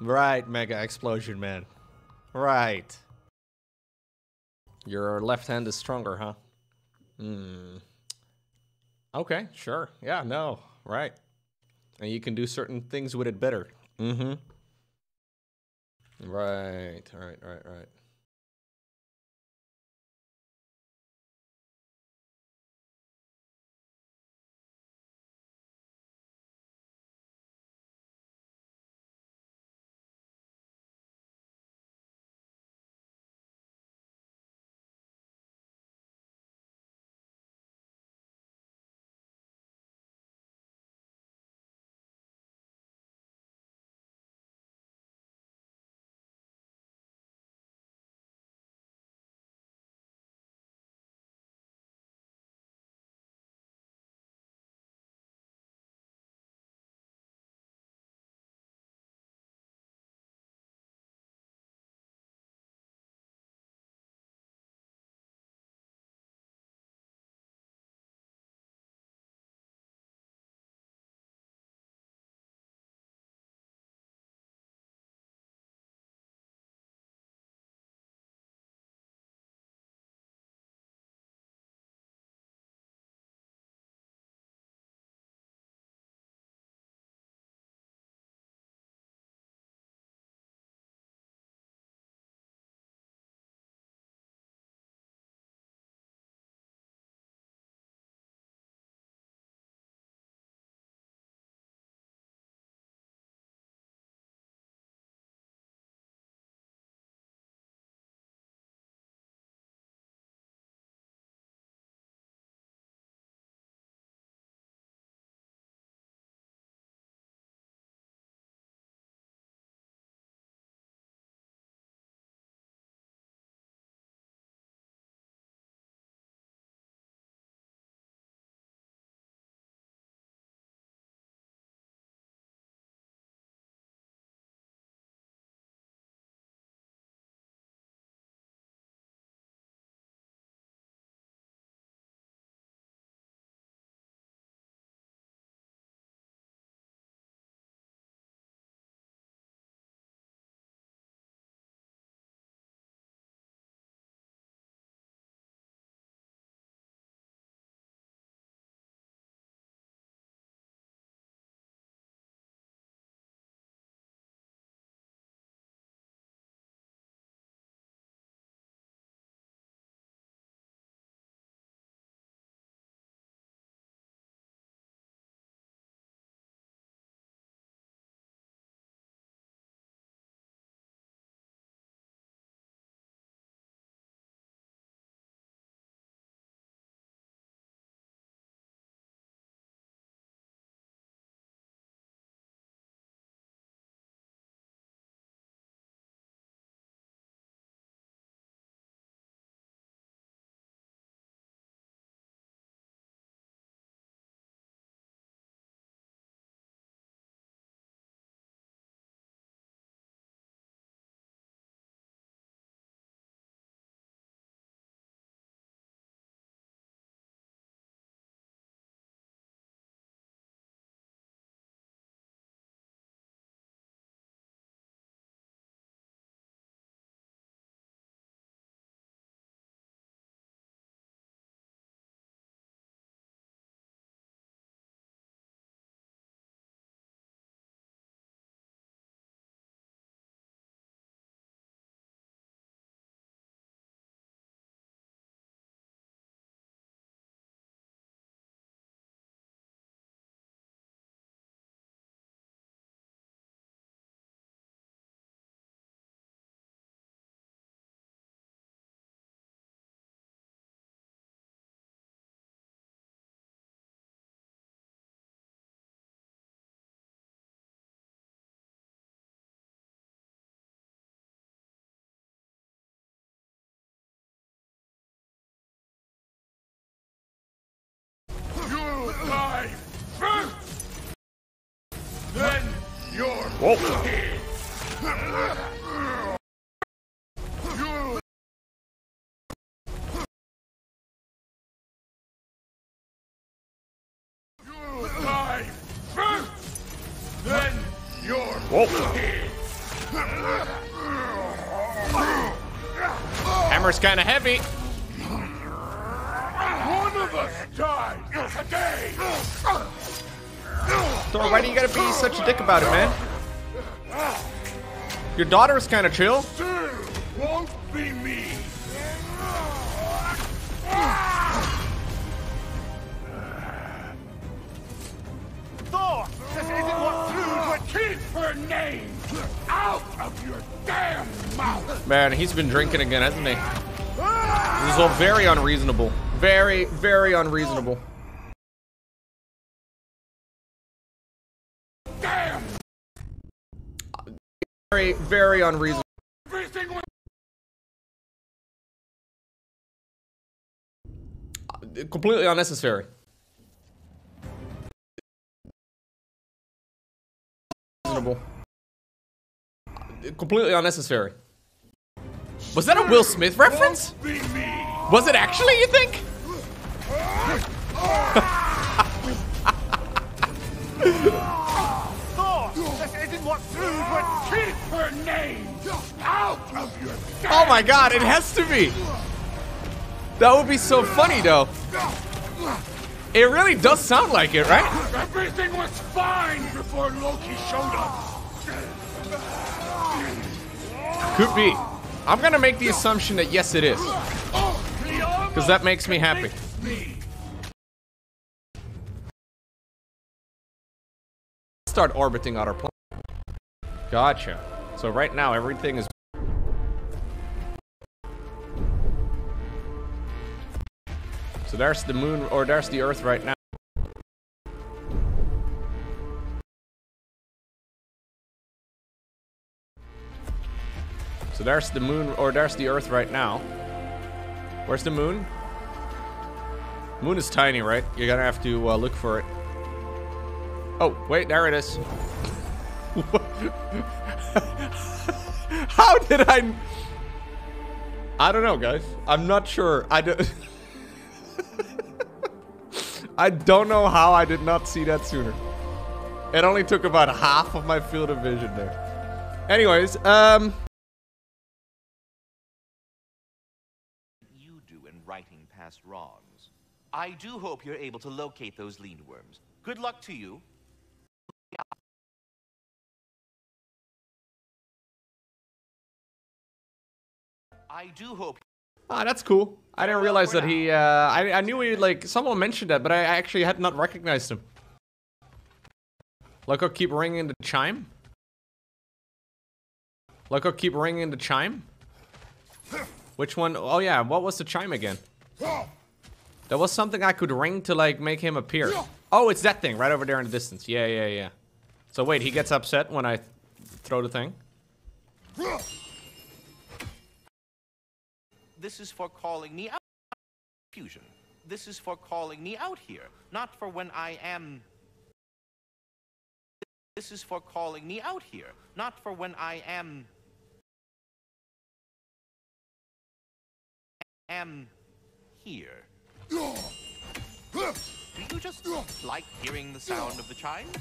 Right, Mega Explosion Man. Right. Your left hand is stronger, huh? Hmm. Okay, sure. Yeah, no. Right. And you can do certain things with it better. Mm-hmm. Right, right, right, right. Mine first, then yours. Hammer's kind of heavy. One of us dies today. Thor, why do you gotta be such a dick about it, man? Your daughter's kind of chill. Still won't be me. Thor, this isn't what food would keep her name out of your damn mouth. Man, he's been drinking again, hasn't he? This is all very unreasonable. Very, very unreasonable. Damn. Very, very unreasonable. Completely unnecessary. Reasonable. Completely unnecessary. Was that a Will Smith reference? Was it actually, you think? Thor, this isn't what food would keep her name out of your Oh my god, it has to be! That would be so funny though. It really does sound like it, right? Everything was fine before Loki showed up. Could be. I'm gonna make the assumption that yes it is. Oh, because that makes me happy. Start orbiting outer planet. Gotcha. So right now everything is So there's the moon or there's the earth right now. So there's the moon or there's the earth right now. Where's the moon? Moon is tiny, right? You're gonna have to uh, look for it. Oh, wait, there it is. How did I? I don't know, guys. I'm not sure. I don't. I don't know how I did not see that sooner. It only took about half of my field of vision there. Anyways, um, you do in righting past wrongs. I do hope you're able to locate those lean worms. Good luck to you. I do hope. ah, that's cool. I didn't realize that he. Uh, I I knew he like someone mentioned that, but I actually had not recognized him. Lowko keep ringing the chime. Lowko keep ringing the chime. Which one? Oh yeah, what was the chime again? There was something I could ring to like make him appear. Oh, it's that thing right over there in the distance. Yeah, yeah, yeah. So wait, he gets upset when I th throw the thing. This is for calling me out. Fusion. This is for calling me out here, not for when I am. This is for calling me out here, not for when I am. Am here. Do you just like hearing the sound of the chimes?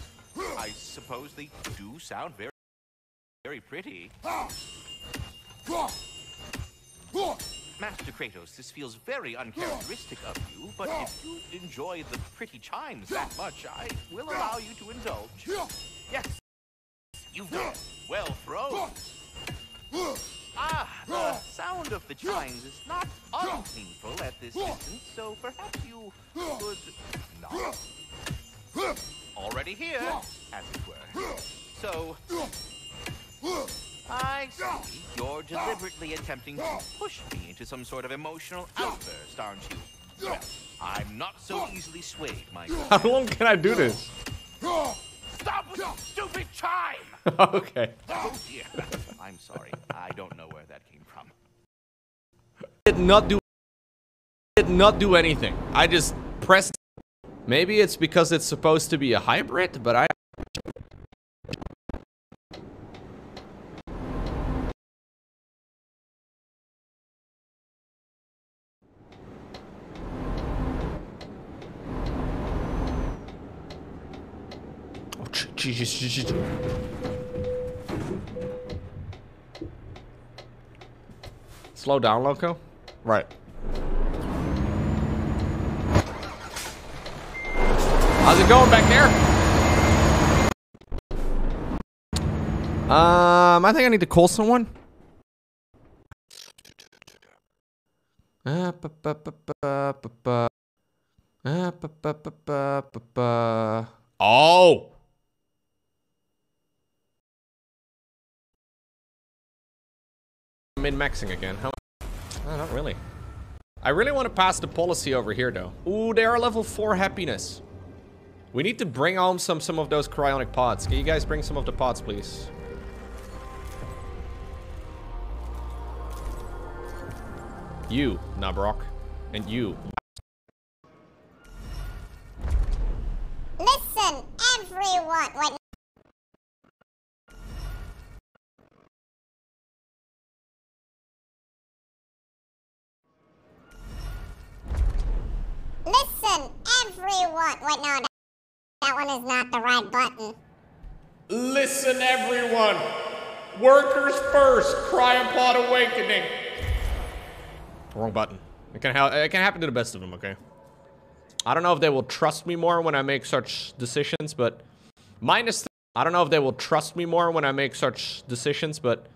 I suppose they do sound very, very pretty. Master Kratos, this feels very uncharacteristic of you, but if you enjoy the pretty chimes that much, I will allow you to indulge. Yes, you've done. Well thrown. Ah, the sound of the chimes is not unpainful at this distance, so perhaps you could not. Already here, as it were. So, I see. You're deliberately attempting to push me into some sort of emotional outburst, aren't you? Well, I'm not so easily swayed, my How long can I do this? Stop with the stupid chime! okay. Oh dear. I'm sorry. I don't know where that came from. Did not do. Did not do anything. I just pressed. Maybe it's because it's supposed to be a hybrid, but I. Slow down, Lowko. Right. How's it going back there? Um, I think I need to call someone. Uh, ba, ba, ba, ba. Uh, ba, ba, ba, ba, ba, ba. Oh! Min-maxing again. How? Oh, not really. I really want to pass the policy over here, though. Ooh, they are level 4 happiness. We need to bring home some some of those cryonic pods. Can you guys bring some of the pods, please? You, Nabrok. And you. Listen, everyone. Wait. Listen, everyone. Wait, no, that, that one is not the right button. Listen, everyone. Workers first. Cryopod awakening. Wrong button. It can, it can happen to the best of them, okay? I don't know if they will trust me more when I make such decisions, but... Minus... I don't know if they will trust me more when I make such decisions, but...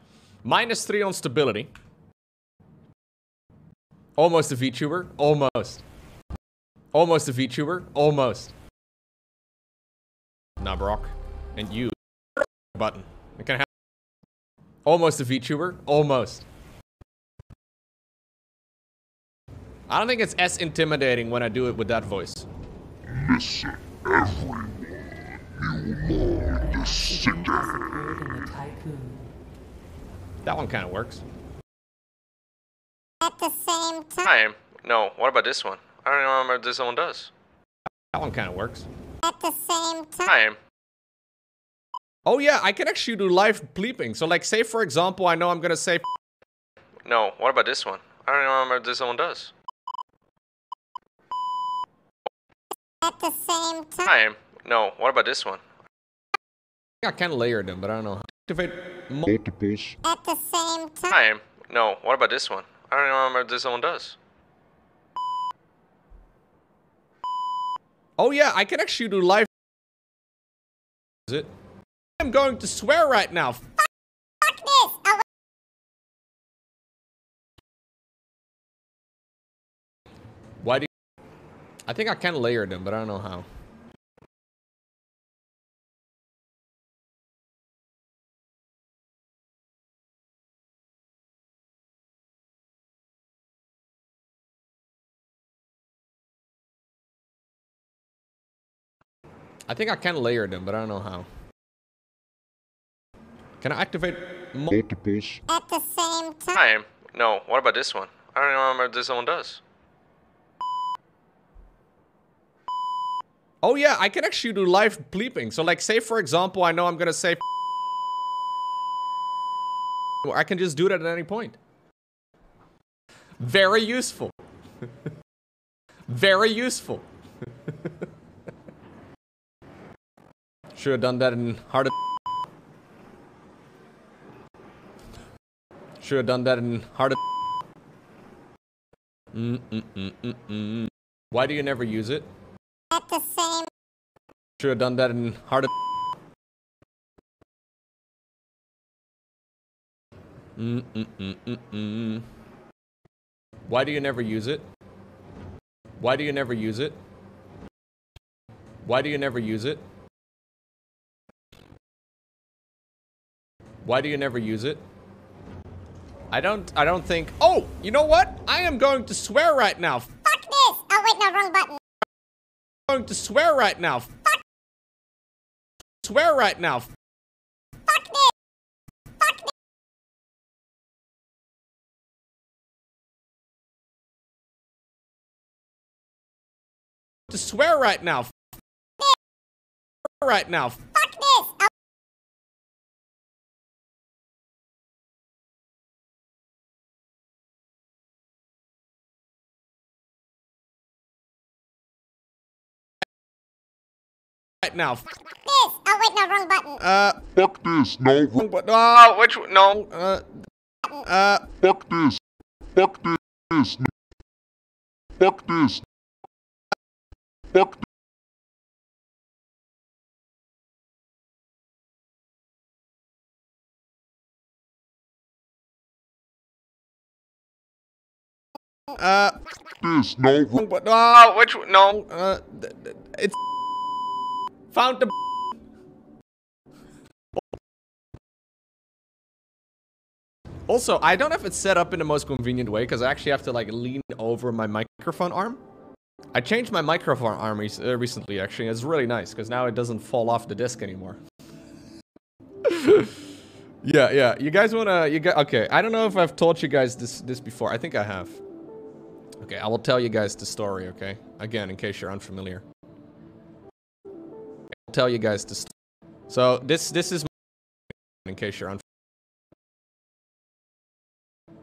Minus 3 on stability. Almost a VTuber. Almost. Almost a VTuber. Almost. Nabrok. And you. Button. It can happen. Almost a VTuber. Almost. I don't think it's as intimidating when I do it with that voice. Listen, everyone. You lord the city. That one kind of works. At the same time. Time? No. What about this one? I don't know what this one does. That one kind of works. At the same time. Time. Oh yeah, I can actually do live bleeping. So like, say for example, I know I'm gonna say. No. What about this one? I don't know what this one does. At the same time. Time. No. What about this one? I can layer them, but I don't know. how. Activate multiples. At the same time. Time. No. What about this one? I don't know what this one does. Oh yeah, I can actually do live. Is it? I'm going to swear right now. Fuck this. Why do you... I think I can layer them, but I don't know how. I think I can layer them, but I don't know how. Can I activate multiples? At the same time. Time? No. What about this one? I don't know what this one does. Oh yeah, I can actually do live bleeping. So like, say for example, I know I'm gonna say. I can just do that at any point. Very useful. Very useful. Should have done that in hard. Should have done that in hard. Mm -mm -mm -mm -mm. Why do you never use it? At the same. Should have done that in hard. Mm -mm -mm -mm -mm. Why do you never use it? Why do you never use it? Why do you never use it? Why do you never use it? I don't I don't think Oh, you know what? I am going to swear right now. Fuck this. Oh, wait, no, wrong button. I'm going to swear right now. Fuck. Swear right now. Fuck this. Fuck this. To swear right now. Right now. Fuck Right now. this. Oh, wait, no, no, wrong button. Uh, Fuck this. No. wrong button. Oh, which one? No. Uh, uh, Fuck this. Fuck this. Fuck this. Fuck this. uh, this. No. wrong button. Oh, which one? No. Uh, th- th- it's found the. Also, I don't if it's set up in the most convenient way because I actually have to like lean over my microphone arm. I changed my microphone arm rec- uh, recently, actually. It's really nice because now it doesn't fall off the disc anymore. yeah, yeah. You guys wanna? You got? Okay. I don't know if I've told you guys this this before. I think I have. Okay, I will tell you guys the story. Okay, again, in case you're unfamiliar. Tell you guys to stop. so this this is. In case you're unfamiliar.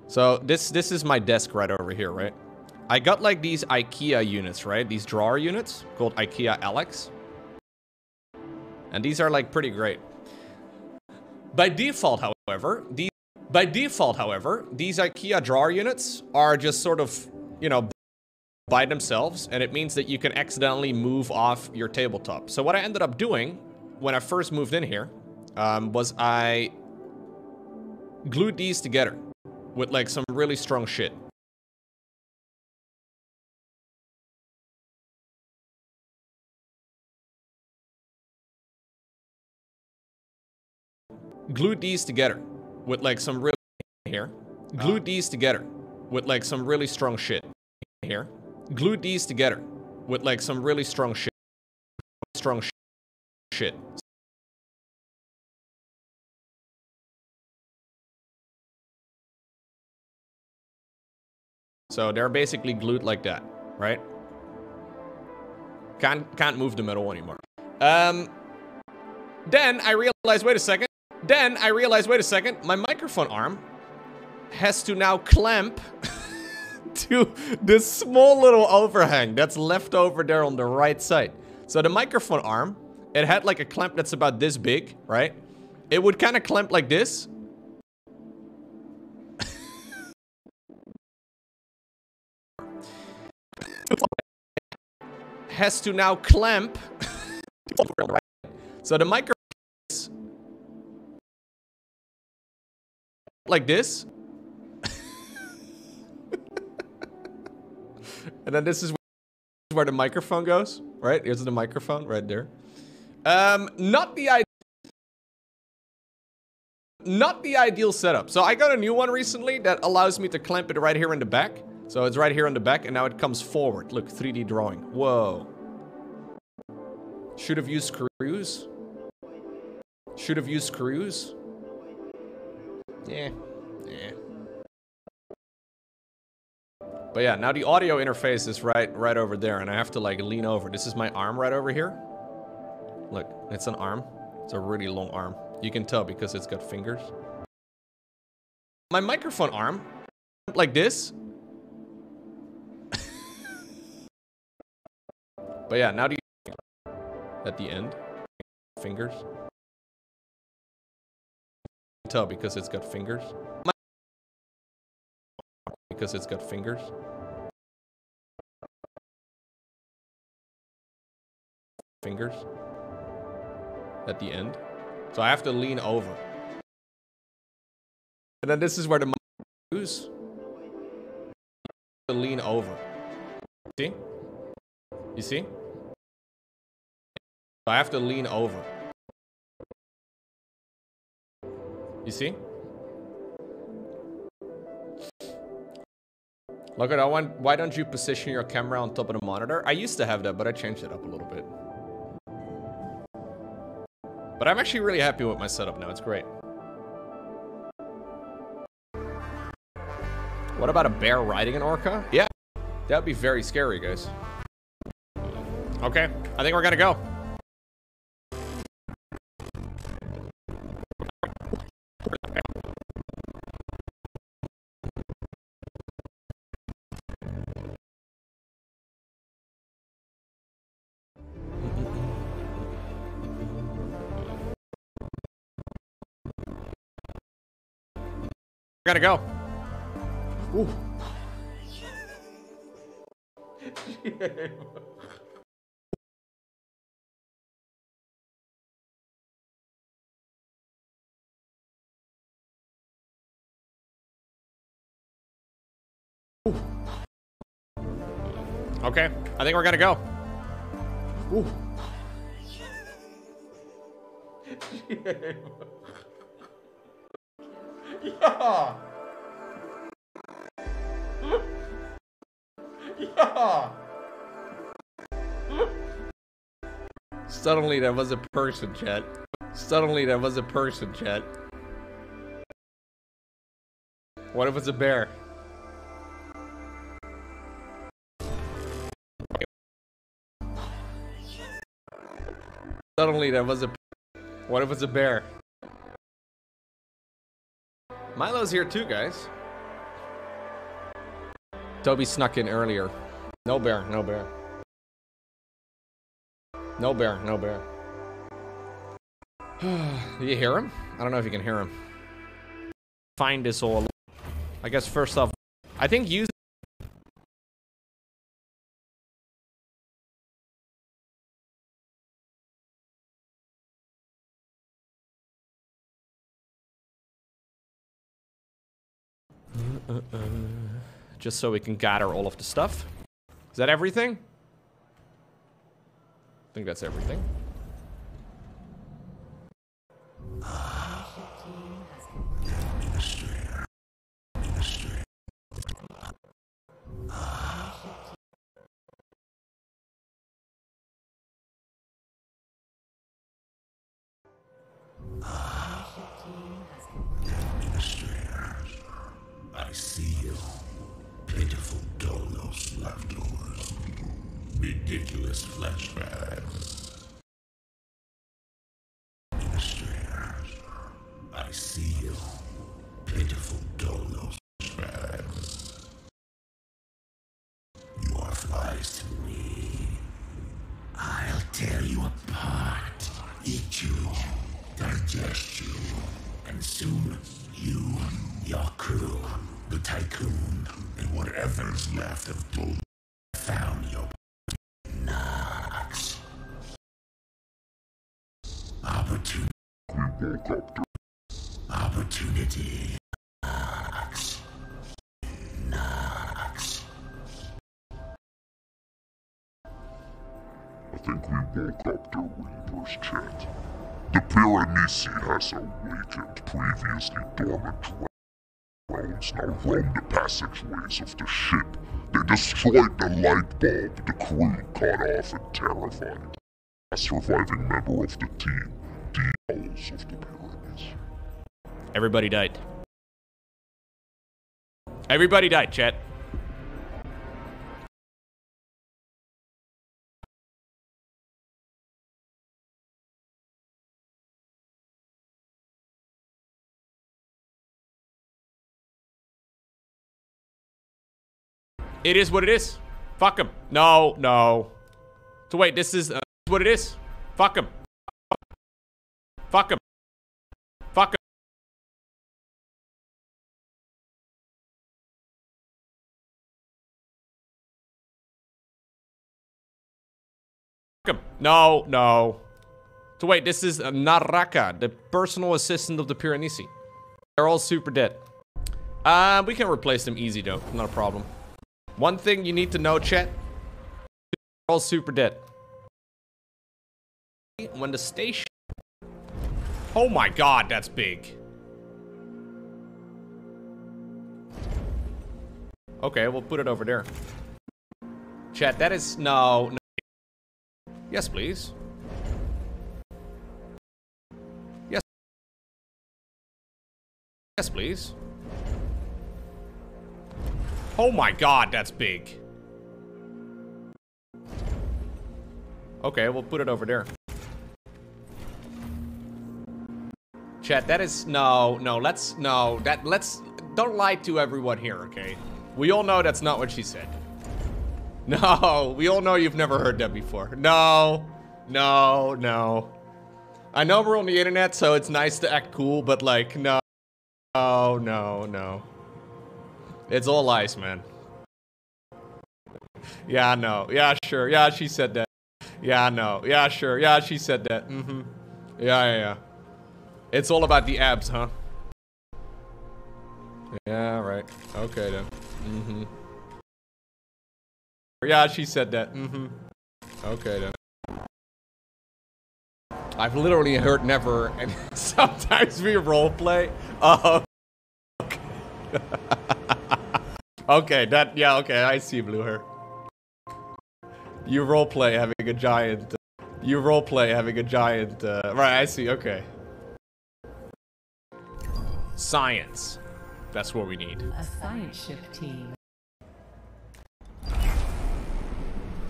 So this this is my desk right over here, right? I got like these IKEA units, right? These drawer units called IKEA Alex. And these are like pretty great. By default, however, these by default, however, these IKEA drawer units are just sort of, you know, by themselves, and it means that you can accidentally move off your tabletop. So what I ended up doing when I first moved in here um, was I glued these together with like some really strong shit. Glued these together with like some really here. Glued these together with like some really strong shit here. Glued these together with like some really strong shit. Strong sh- shit. So they're basically glued like that, right? Can't can't move the middle anymore. Um then I realized, wait a second. Then I realized, wait a second, my microphone arm has to now clamp to this small little overhang that's left over there on the right side. So the microphone arm, it had like a clamp that's about this big, right? It would kind of clamp like this. has to now clamp. so the microphone like this. And then this is where the microphone goes, right? Here's the microphone right there. Um, not the ideal. Not the ideal setup. So I got a new one recently that allows me to clamp it right here in the back. So it's right here in the back and now it comes forward. Look, 3D drawing. Whoa. Should have used screws. Should have used screws. Yeah. Yeah. But yeah, now the audio interface is right right over there and I have to like lean over. This is my arm right over here. Look, it's an arm. It's a really long arm. You can tell because it's got fingers. My microphone arm, like this. but yeah, now do you at the end, fingers. Tell because it's got fingers. My because it's got fingers. Fingers at the end. So I have to lean over. And then this is where the use to lean over. See? You see? I have to lean over. You see? Look at that one. Why don't you position your camera on top of the monitor? I used to have that, but I changed it up a little bit. But I'm actually really happy with my setup now. It's great. What about a bear riding an orca? Yeah, that'd be very scary, guys. Okay, I think we're gonna go. Gotta go. Ooh. Okay, I think we're gonna go. Ooh. Yeah. Yeah. Suddenly there was a person, chat. Suddenly there was a person, chat. What if it's a bear? Suddenly there was a... What if it's a bear? Milo's here too, guys. Toby snuck in earlier. No bear, no bear. No bear, no bear. Do you hear him? I don't know if you can hear him. Find this all. I guess first off, I think use. Uh, uh, just so we can gather all of the stuff. Is that everything? I think that's everything. Digest you, and soon you, your crew, the tycoon, and whatever's left of Dol found your Nox. Opportunity. Opportunity. Nox. Nox. I think we woke up their Reaper's chat. The Piranesi has awakened previously dormant drones now roam the passageways of the ship. They destroyed the light bulb, the crew cut off and terrified. A surviving member of the team, the Owls of the Pyramids. Everybody died. Everybody died, chat. It is what it is. Fuck him. No, no. So wait, this is uh, what it is. Fuck him. Fuck him. Fuck him. Fuck him. No, no. So wait, this is uh, Naraka, the personal assistant of the Piranesi. They're all super dead. Uh, we can replace them easy though, not a problem. One thing you need to know. They're all super dead. When the station... Oh my god, that's big. Okay, we'll put it over there. Chat, that is... No, no. Yes, please. Yes. Yes, please. Oh my god, that's big. Okay, we'll put it over there. Chat, that is no, no, let's no, that let's don't lie to everyone here, okay? We all know that's not what she said. No, we all know you've never heard that before. No, no, no. I know we're on the internet, so it's nice to act cool, but like, no, no, no, no, no. It's all lies, man. Yeah, no. Yeah, sure. Yeah, she said that. Yeah, no. Yeah, sure. Yeah, she said that. Mm-hmm. Yeah, yeah, yeah. It's all about the abs, huh? Yeah, right. Okay, then. Mm-hmm. Yeah, she said that. Mm-hmm. Okay, then. I've literally heard never, and sometimes we roleplay. Oh. okay, that, yeah, okay, I see blue hair. You roleplay having a giant, uh, you roleplay having a giant, uh, right, I see, okay. Science. That's what we need. A science ship team.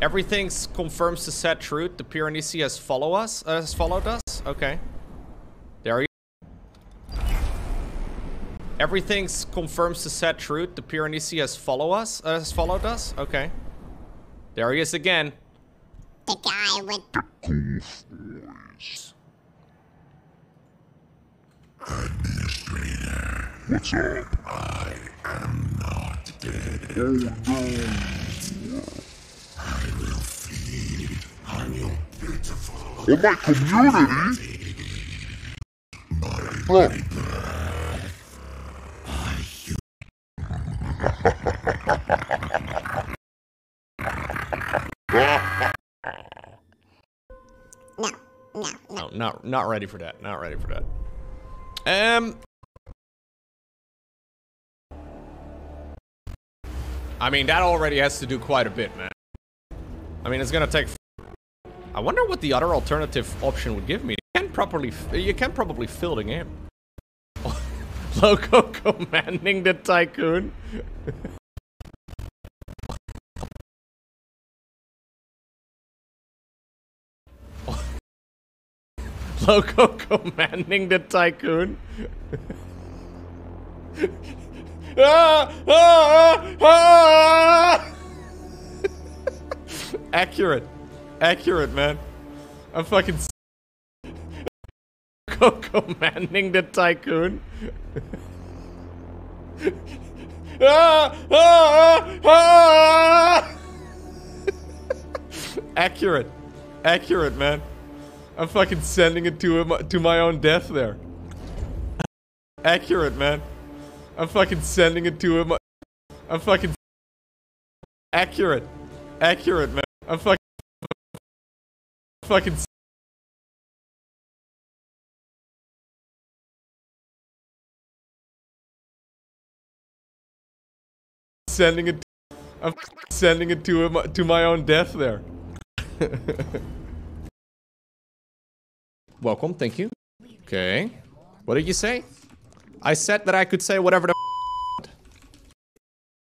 Everything confirms the set truth. The Piranesi has follow us. Uh, has followed us. Okay. There you. Everything confirms the set truth. The Piranesi has follow us. Uh, has followed us. Okay. There he is again. The guy with the cool voice. Administrator. What's up? I am not dead. Oh no. I will feed on your pitiful. On my community? My Look. No, no, No, not not ready for that. Not ready for that. Um. I mean, that already has to do quite a bit, man. I mean, it's gonna take. I wonder what the other alternative option would give me. You can properly, you can probably fill the game. Loco commanding the tycoon. Loco commanding the tycoon. ah, ah, ah, ah! Accurate. Accurate, man. I'm fucking Lowko commanding the tycoon. ah, ah, ah! Accurate. Accurate, man. I'm fucking sending it to him to my own death there. Accurate, man. I'm fucking sending it to him. I'm fucking accurate. Accurate, man. I'm fucking fucking sending it I'm sending it to him to my own death there. Welcome, thank you. Okay. What did you say? I said that I could say whatever the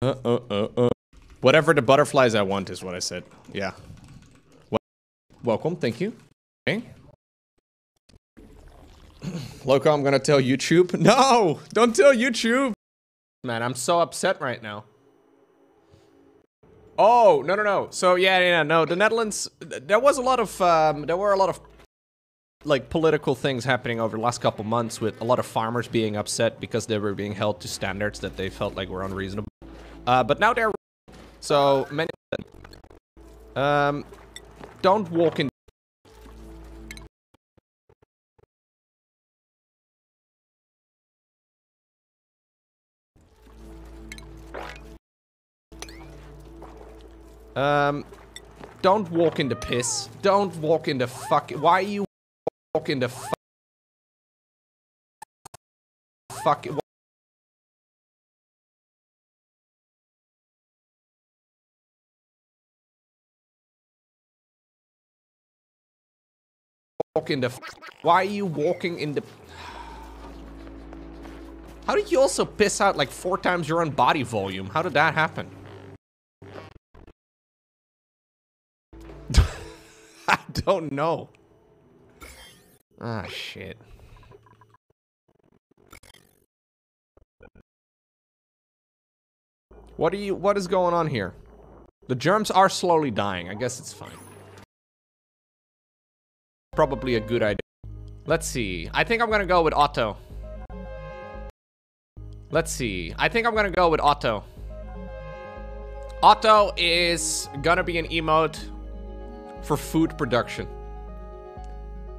uh, uh, uh, uh. Whatever the butterflies I want is what I said. Yeah. Wel- Welcome, thank you. Okay. Lowko, I'm gonna tell YouTube. No! Don't tell YouTube! Man, I'm so upset right now. Oh, no, no, no. So, yeah, yeah, no. The Netherlands, there was a lot of, um, there were a lot of like political things happening over the last couple months with a lot of farmers being upset because they were being held to standards that they felt like were unreasonable. Uh, but now they're so many. Um, don't walk in. Um, don't walk in the piss. Don't walk in the fuck. Why are you walk in the fu- fuck? Walk in the. Why are you walking in the? How did you also piss out like four times your own body volume? How did that happen? don't know. Ah, shit. What are you, what is going on here? The germs are slowly dying. I guess it's fine. Probably a good idea. Let's see. I think I'm gonna go with Otto. Let's see. I think I'm gonna go with Otto. Otto is gonna be an emote for food production.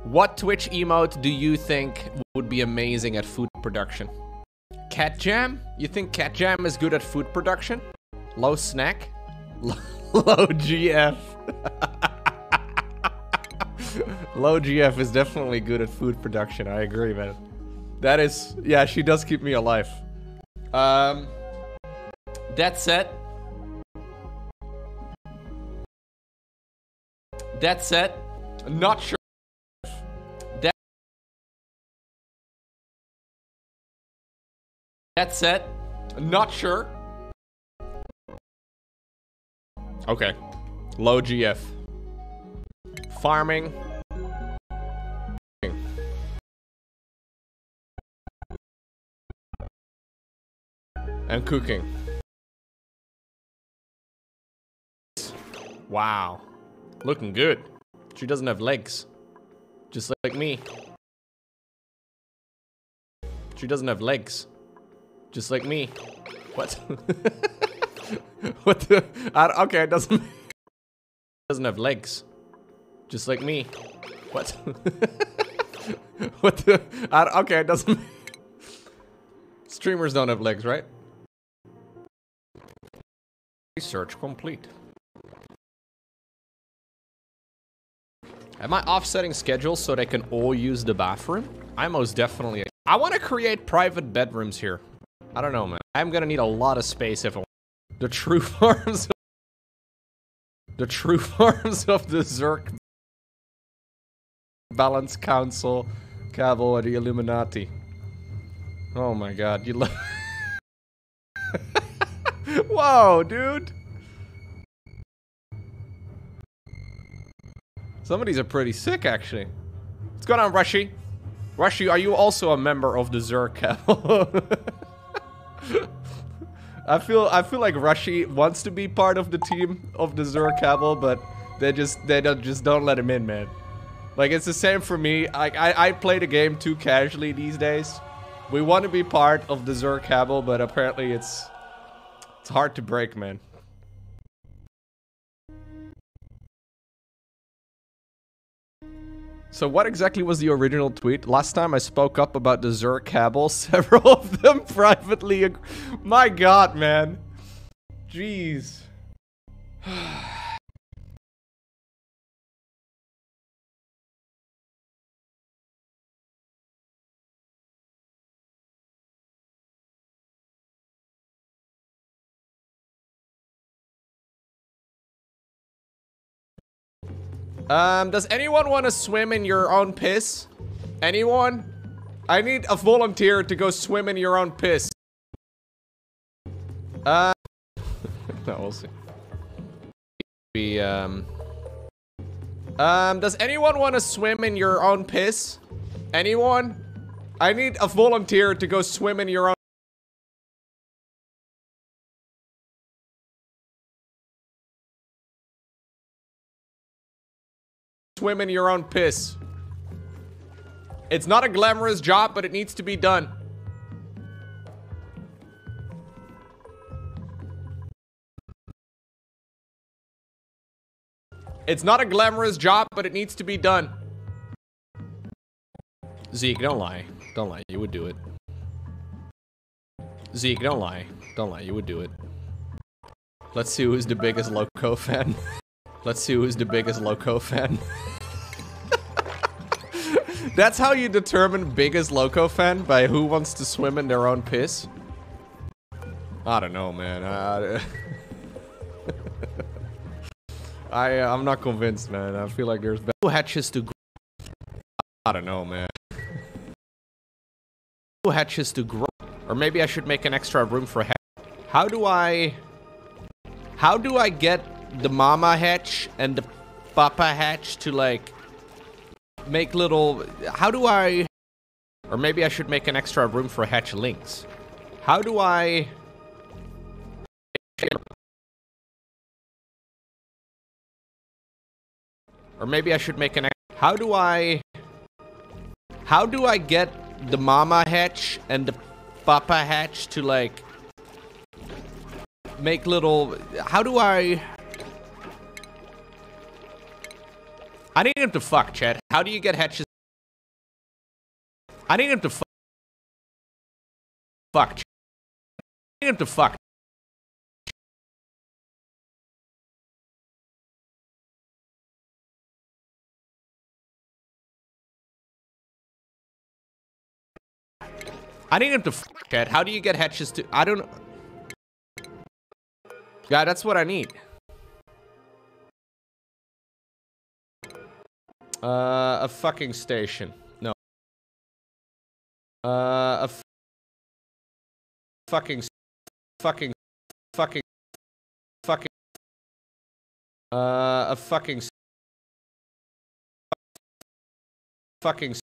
What Twitch emote do you think would be amazing at food production? Cat Jam? You think Cat Jam is good at food production? Low snack? Low GF. Low GF is definitely good at food production. I agree, man. That is, yeah, she does keep me alive. Um, that said, that said, not sure. That that said, not sure. Okay, low GF. Farming. And cooking. Wow. Looking good. She doesn't have legs. Just like me. She doesn't have legs. Just like me. What? what the? I, okay, it doesn't. doesn't have legs. Just like me. What? what the? I, okay, it doesn't. Streamers don't have legs, right? Research complete. Am I offsetting schedules so they can all use the bathroom? I most definitely. I want to create private bedrooms here. I don't know, man. I'm gonna need a lot of space if I The true farms. the true farms of the Zerg Balance Council, and the Illuminati. Oh my god, you love. Whoa, dude. Some of these are pretty sick, actually. What's going on, Rushy? Rushy, are you also a member of the Zerg Cabal? I feel I feel like Rushy wants to be part of the team of the Cabal, but they just they don't just don't let him in, man. Like it's the same for me. I I, I play the game too casually these days. We want to be part of the Cabal, but apparently it's it's hard to break, man. So what exactly was the original tweet? Last time I spoke up about the Cabal, several of them privately My god, man. Jeez. Um, does anyone want to swim in your own piss? Anyone? I need a volunteer to go swim in your own piss. Uh, no, we'll see. We, um... Um, does anyone want to swim in your own piss? Anyone? I need a volunteer to go swim in your own swim in your own piss. It's not a glamorous job, but it needs to be done. It's not a glamorous job, but it needs to be done. Zeke, don't lie. Don't lie. You would do it. Zeke, don't lie. Don't lie. You would do it. Let's see who's the biggest Lowko fan. Let's see who's the biggest Lowko fan. That's how you determine biggest Lowko fan by who wants to swim in their own piss. I don't know, man. I, I I'm not convinced, man. I feel like there's better hatches to. I don't know, man. hatches to grow, or maybe I should make an extra room for hatch. How do I? How do I get the mama hatch and the papa hatch to like make little how do I or maybe I should make an extra room for hatch links how do I or maybe I should make an how do I how do I get the mama hatch and the Papa Hatch to like make little. How do I? I need him to fuck, Chad. How do you get hatches? I need him to fuck. Fuck. Chad. I need him to fuck. I need him to fuck, Chad. How do you get hatches to? I don't. Yeah, that's what I need. Uh, a fucking station. No. Uh, a fucking, fucking, fucking, fucking. Uh, a fucking. Fucking.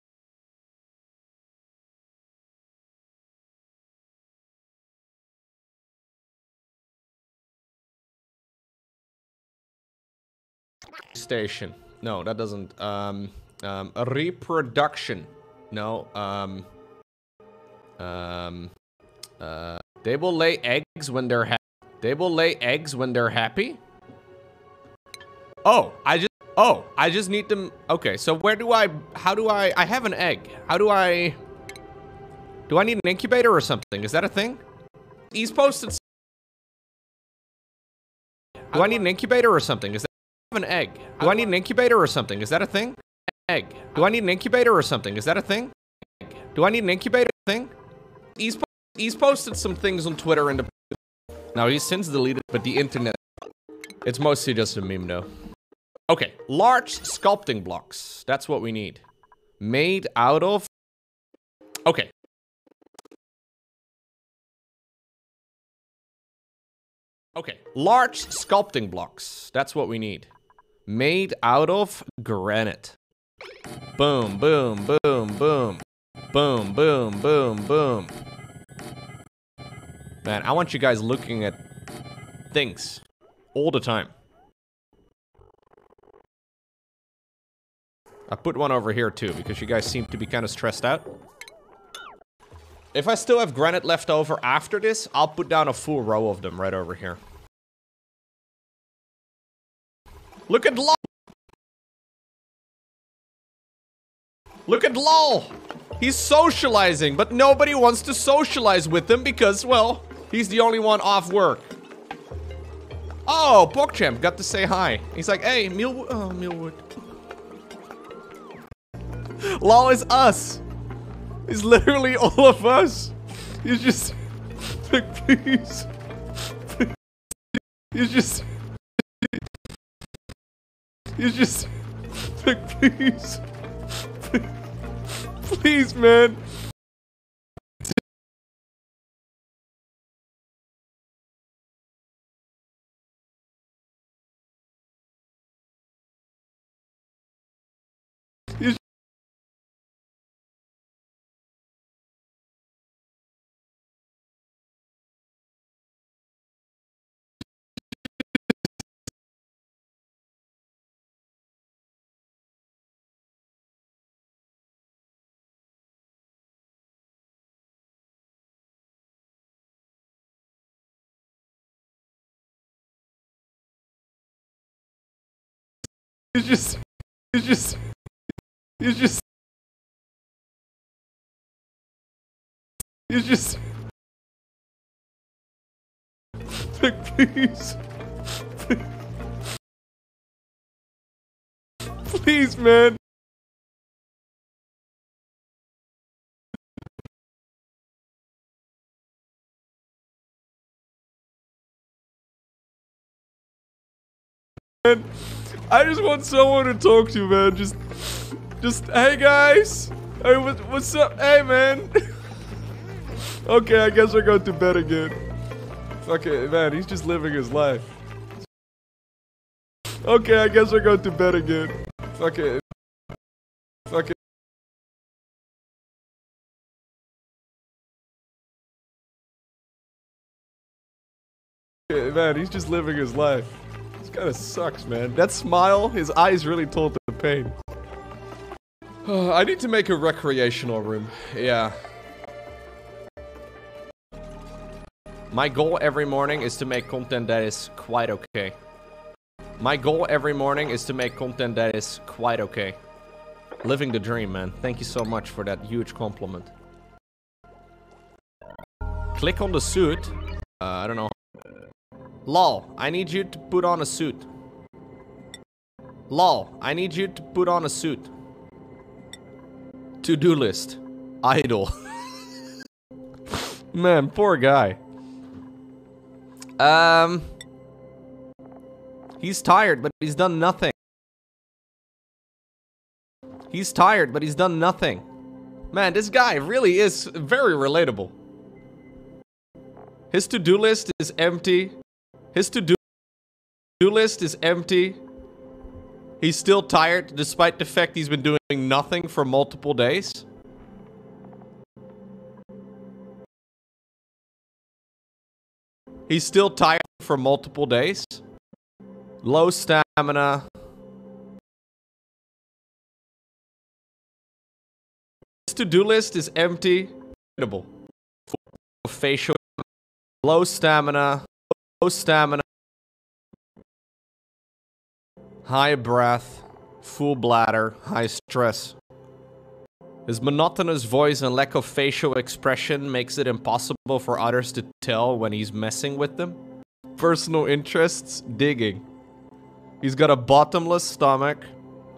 Station. No, that doesn't. Um, um, a reproduction. No. Um. Um. Uh. They will lay eggs when they're happy. They will lay eggs when they're happy. Oh, I just. Oh, I just need them. Okay, so where do I? How do I? I have an egg. How do I? Do I need an incubator or something? Is that a thing? He's posted. Do I need an incubator or something? Is that an egg? Do I need an incubator or something? Is that a thing? Egg. Do I need an incubator or something? Is that a thing? Egg. Do I need an incubator thing? He's po- he's posted some things on Twitter and now he's since deleted, but the internet it's mostly just a meme though. Okay, large sculpting blocks. That's what we need. Made out of Okay. Okay, large sculpting blocks. That's what we need. Made out of granite. Boom, boom, boom, boom. Boom, boom, boom, boom. Man, I want you guys looking at things all the time. I put one over here too because you guys seem to be kind of stressed out. If I still have granite left over after this, I'll put down a full row of them right over here. Look at LOL! Look at LOL! He's socializing, but nobody wants to socialize with him because, well, he's the only one off work. Oh, PogChamp got to say hi. He's like, hey, Millwood. Oh, Millwood. LOL is us. He's literally all of us. He's just. Like, please. He's just. He's just. Like, please. Please, man. He's just. it's just. it's just. it's just. Like, please. Please, man. Man, I just want someone to talk to, man. Just, just, hey guys. Hey, what, what's up? Hey, man. okay, I guess we're going to bed again. Okay, man. He's just living his life. Okay, I guess we're going to bed again. It. Okay, man, he's just living his life. Kind of sucks, man. That smile, his eyes really told the pain. I need to make a recreational room. Yeah. My goal every morning is to make content that is quite okay. My goal every morning is to make content that is quite okay. Living the dream, man. Thank you so much for that huge compliment. Click on the suit. Uh, I don't know. Lol, I need you to put on a suit. Lol, I need you to put on a suit. To-do list. Idle. Man, poor guy. Um... He's tired, but he's done nothing. He's tired, but he's done nothing. Man, this guy really is very relatable. His to-do list is empty. His to-do list is empty. He's still tired despite the fact he's been doing nothing for multiple days. He's still tired for multiple days. Low stamina. His to-do list is empty. Facial. Low stamina. Low stamina. High breath. Full bladder. High stress. His monotonous voice and lack of facial expression makes it impossible for others to tell when he's messing with them. Personal interests, digging. He's got a bottomless stomach.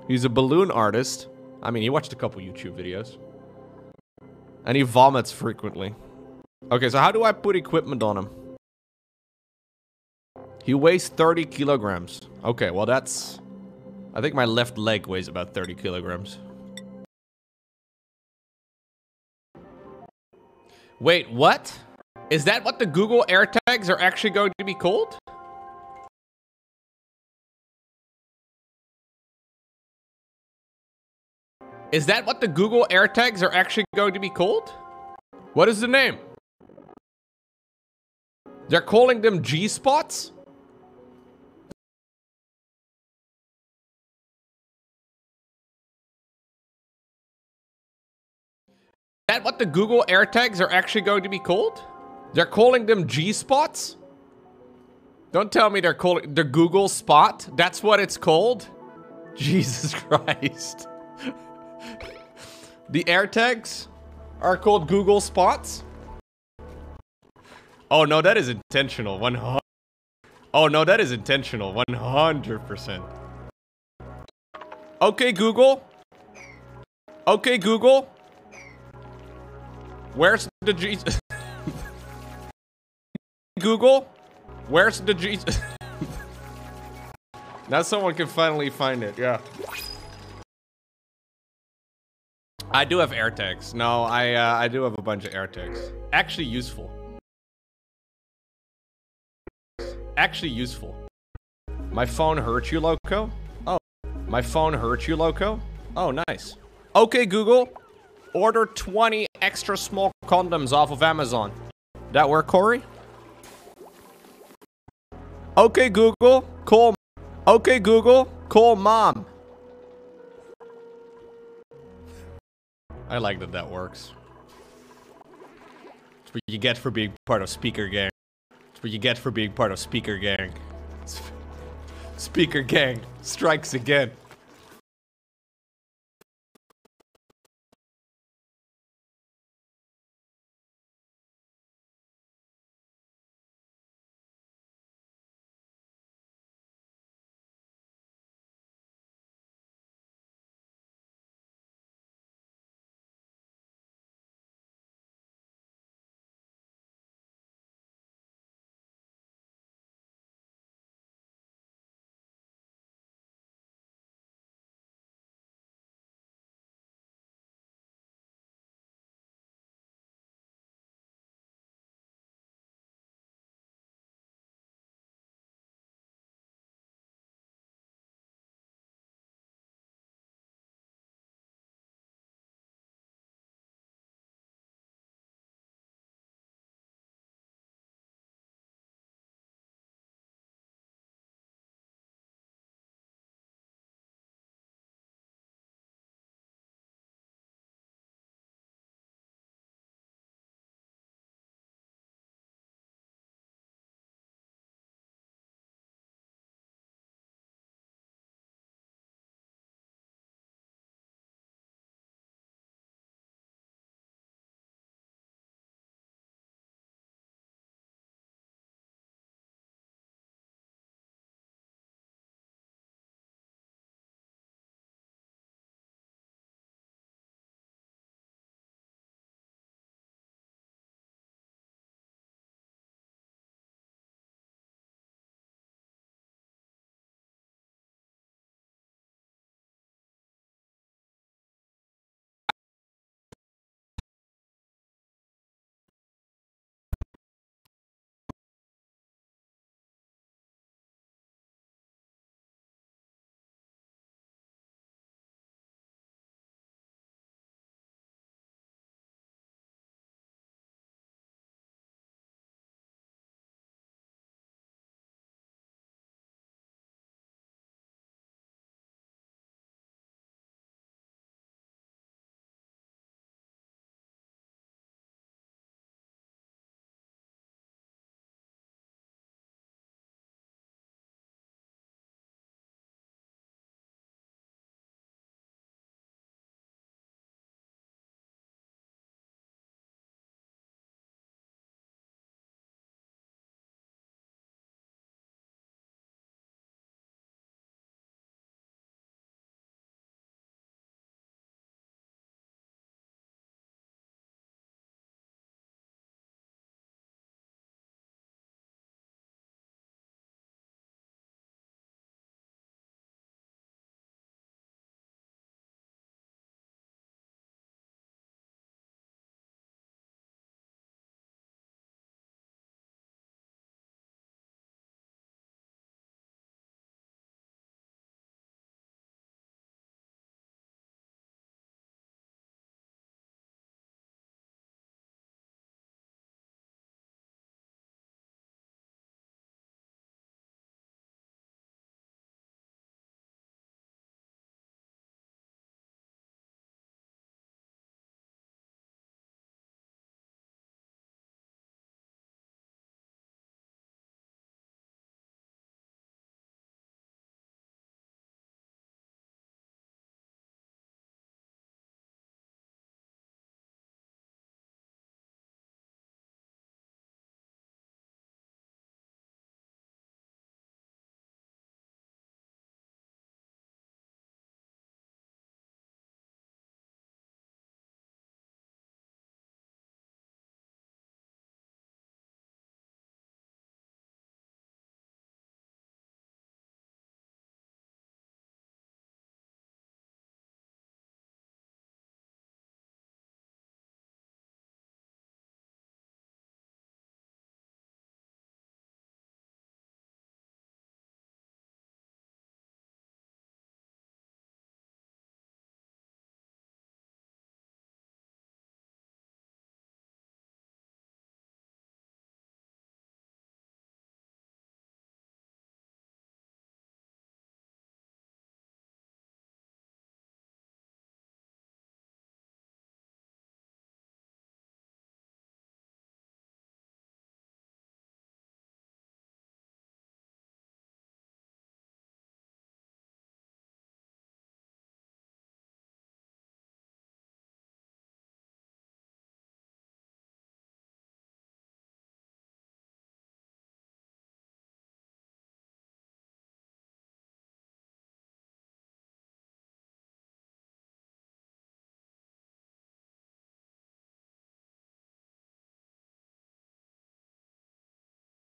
He's a balloon artist. I mean, he watched a couple YouTube videos. And he vomits frequently. Okay, so how do I put equipment on him? He weighs 30 kilograms. Okay, well that's... I think my left leg weighs about 30 kilograms. Wait, what? Is that what the Google AirTags are actually going to be called? Is that what the Google AirTags are actually going to be called? What is the name? They're calling them G-spots? That what the Google AirTags are actually going to be called? They're calling them G-spots? Don't tell me they're calling the Google Spot. That's what it's called? Jesus Christ. the AirTags are called Google Spots? Oh no, that is intentional. 100 Oh no, that is intentional. 100%. Okay, Google. Okay, Google. Where's the Jesus? Google, where's the Jesus? now someone can finally find it. Yeah. I do have AirTags. No, I uh, I do have a bunch of AirTags. Actually useful. Actually useful. My phone hurt you, Lowko? Oh, my phone hurt you, Lowko? Oh, nice. Okay, Google. Order 20 extra small condoms off of Amazon. That work, Corey? Okay, Google. Call. Okay, Google. Call mom. I like that that works. It's what you get for being part of Speaker Gang. It's what you get for being part of Speaker Gang. Speaker Gang strikes again.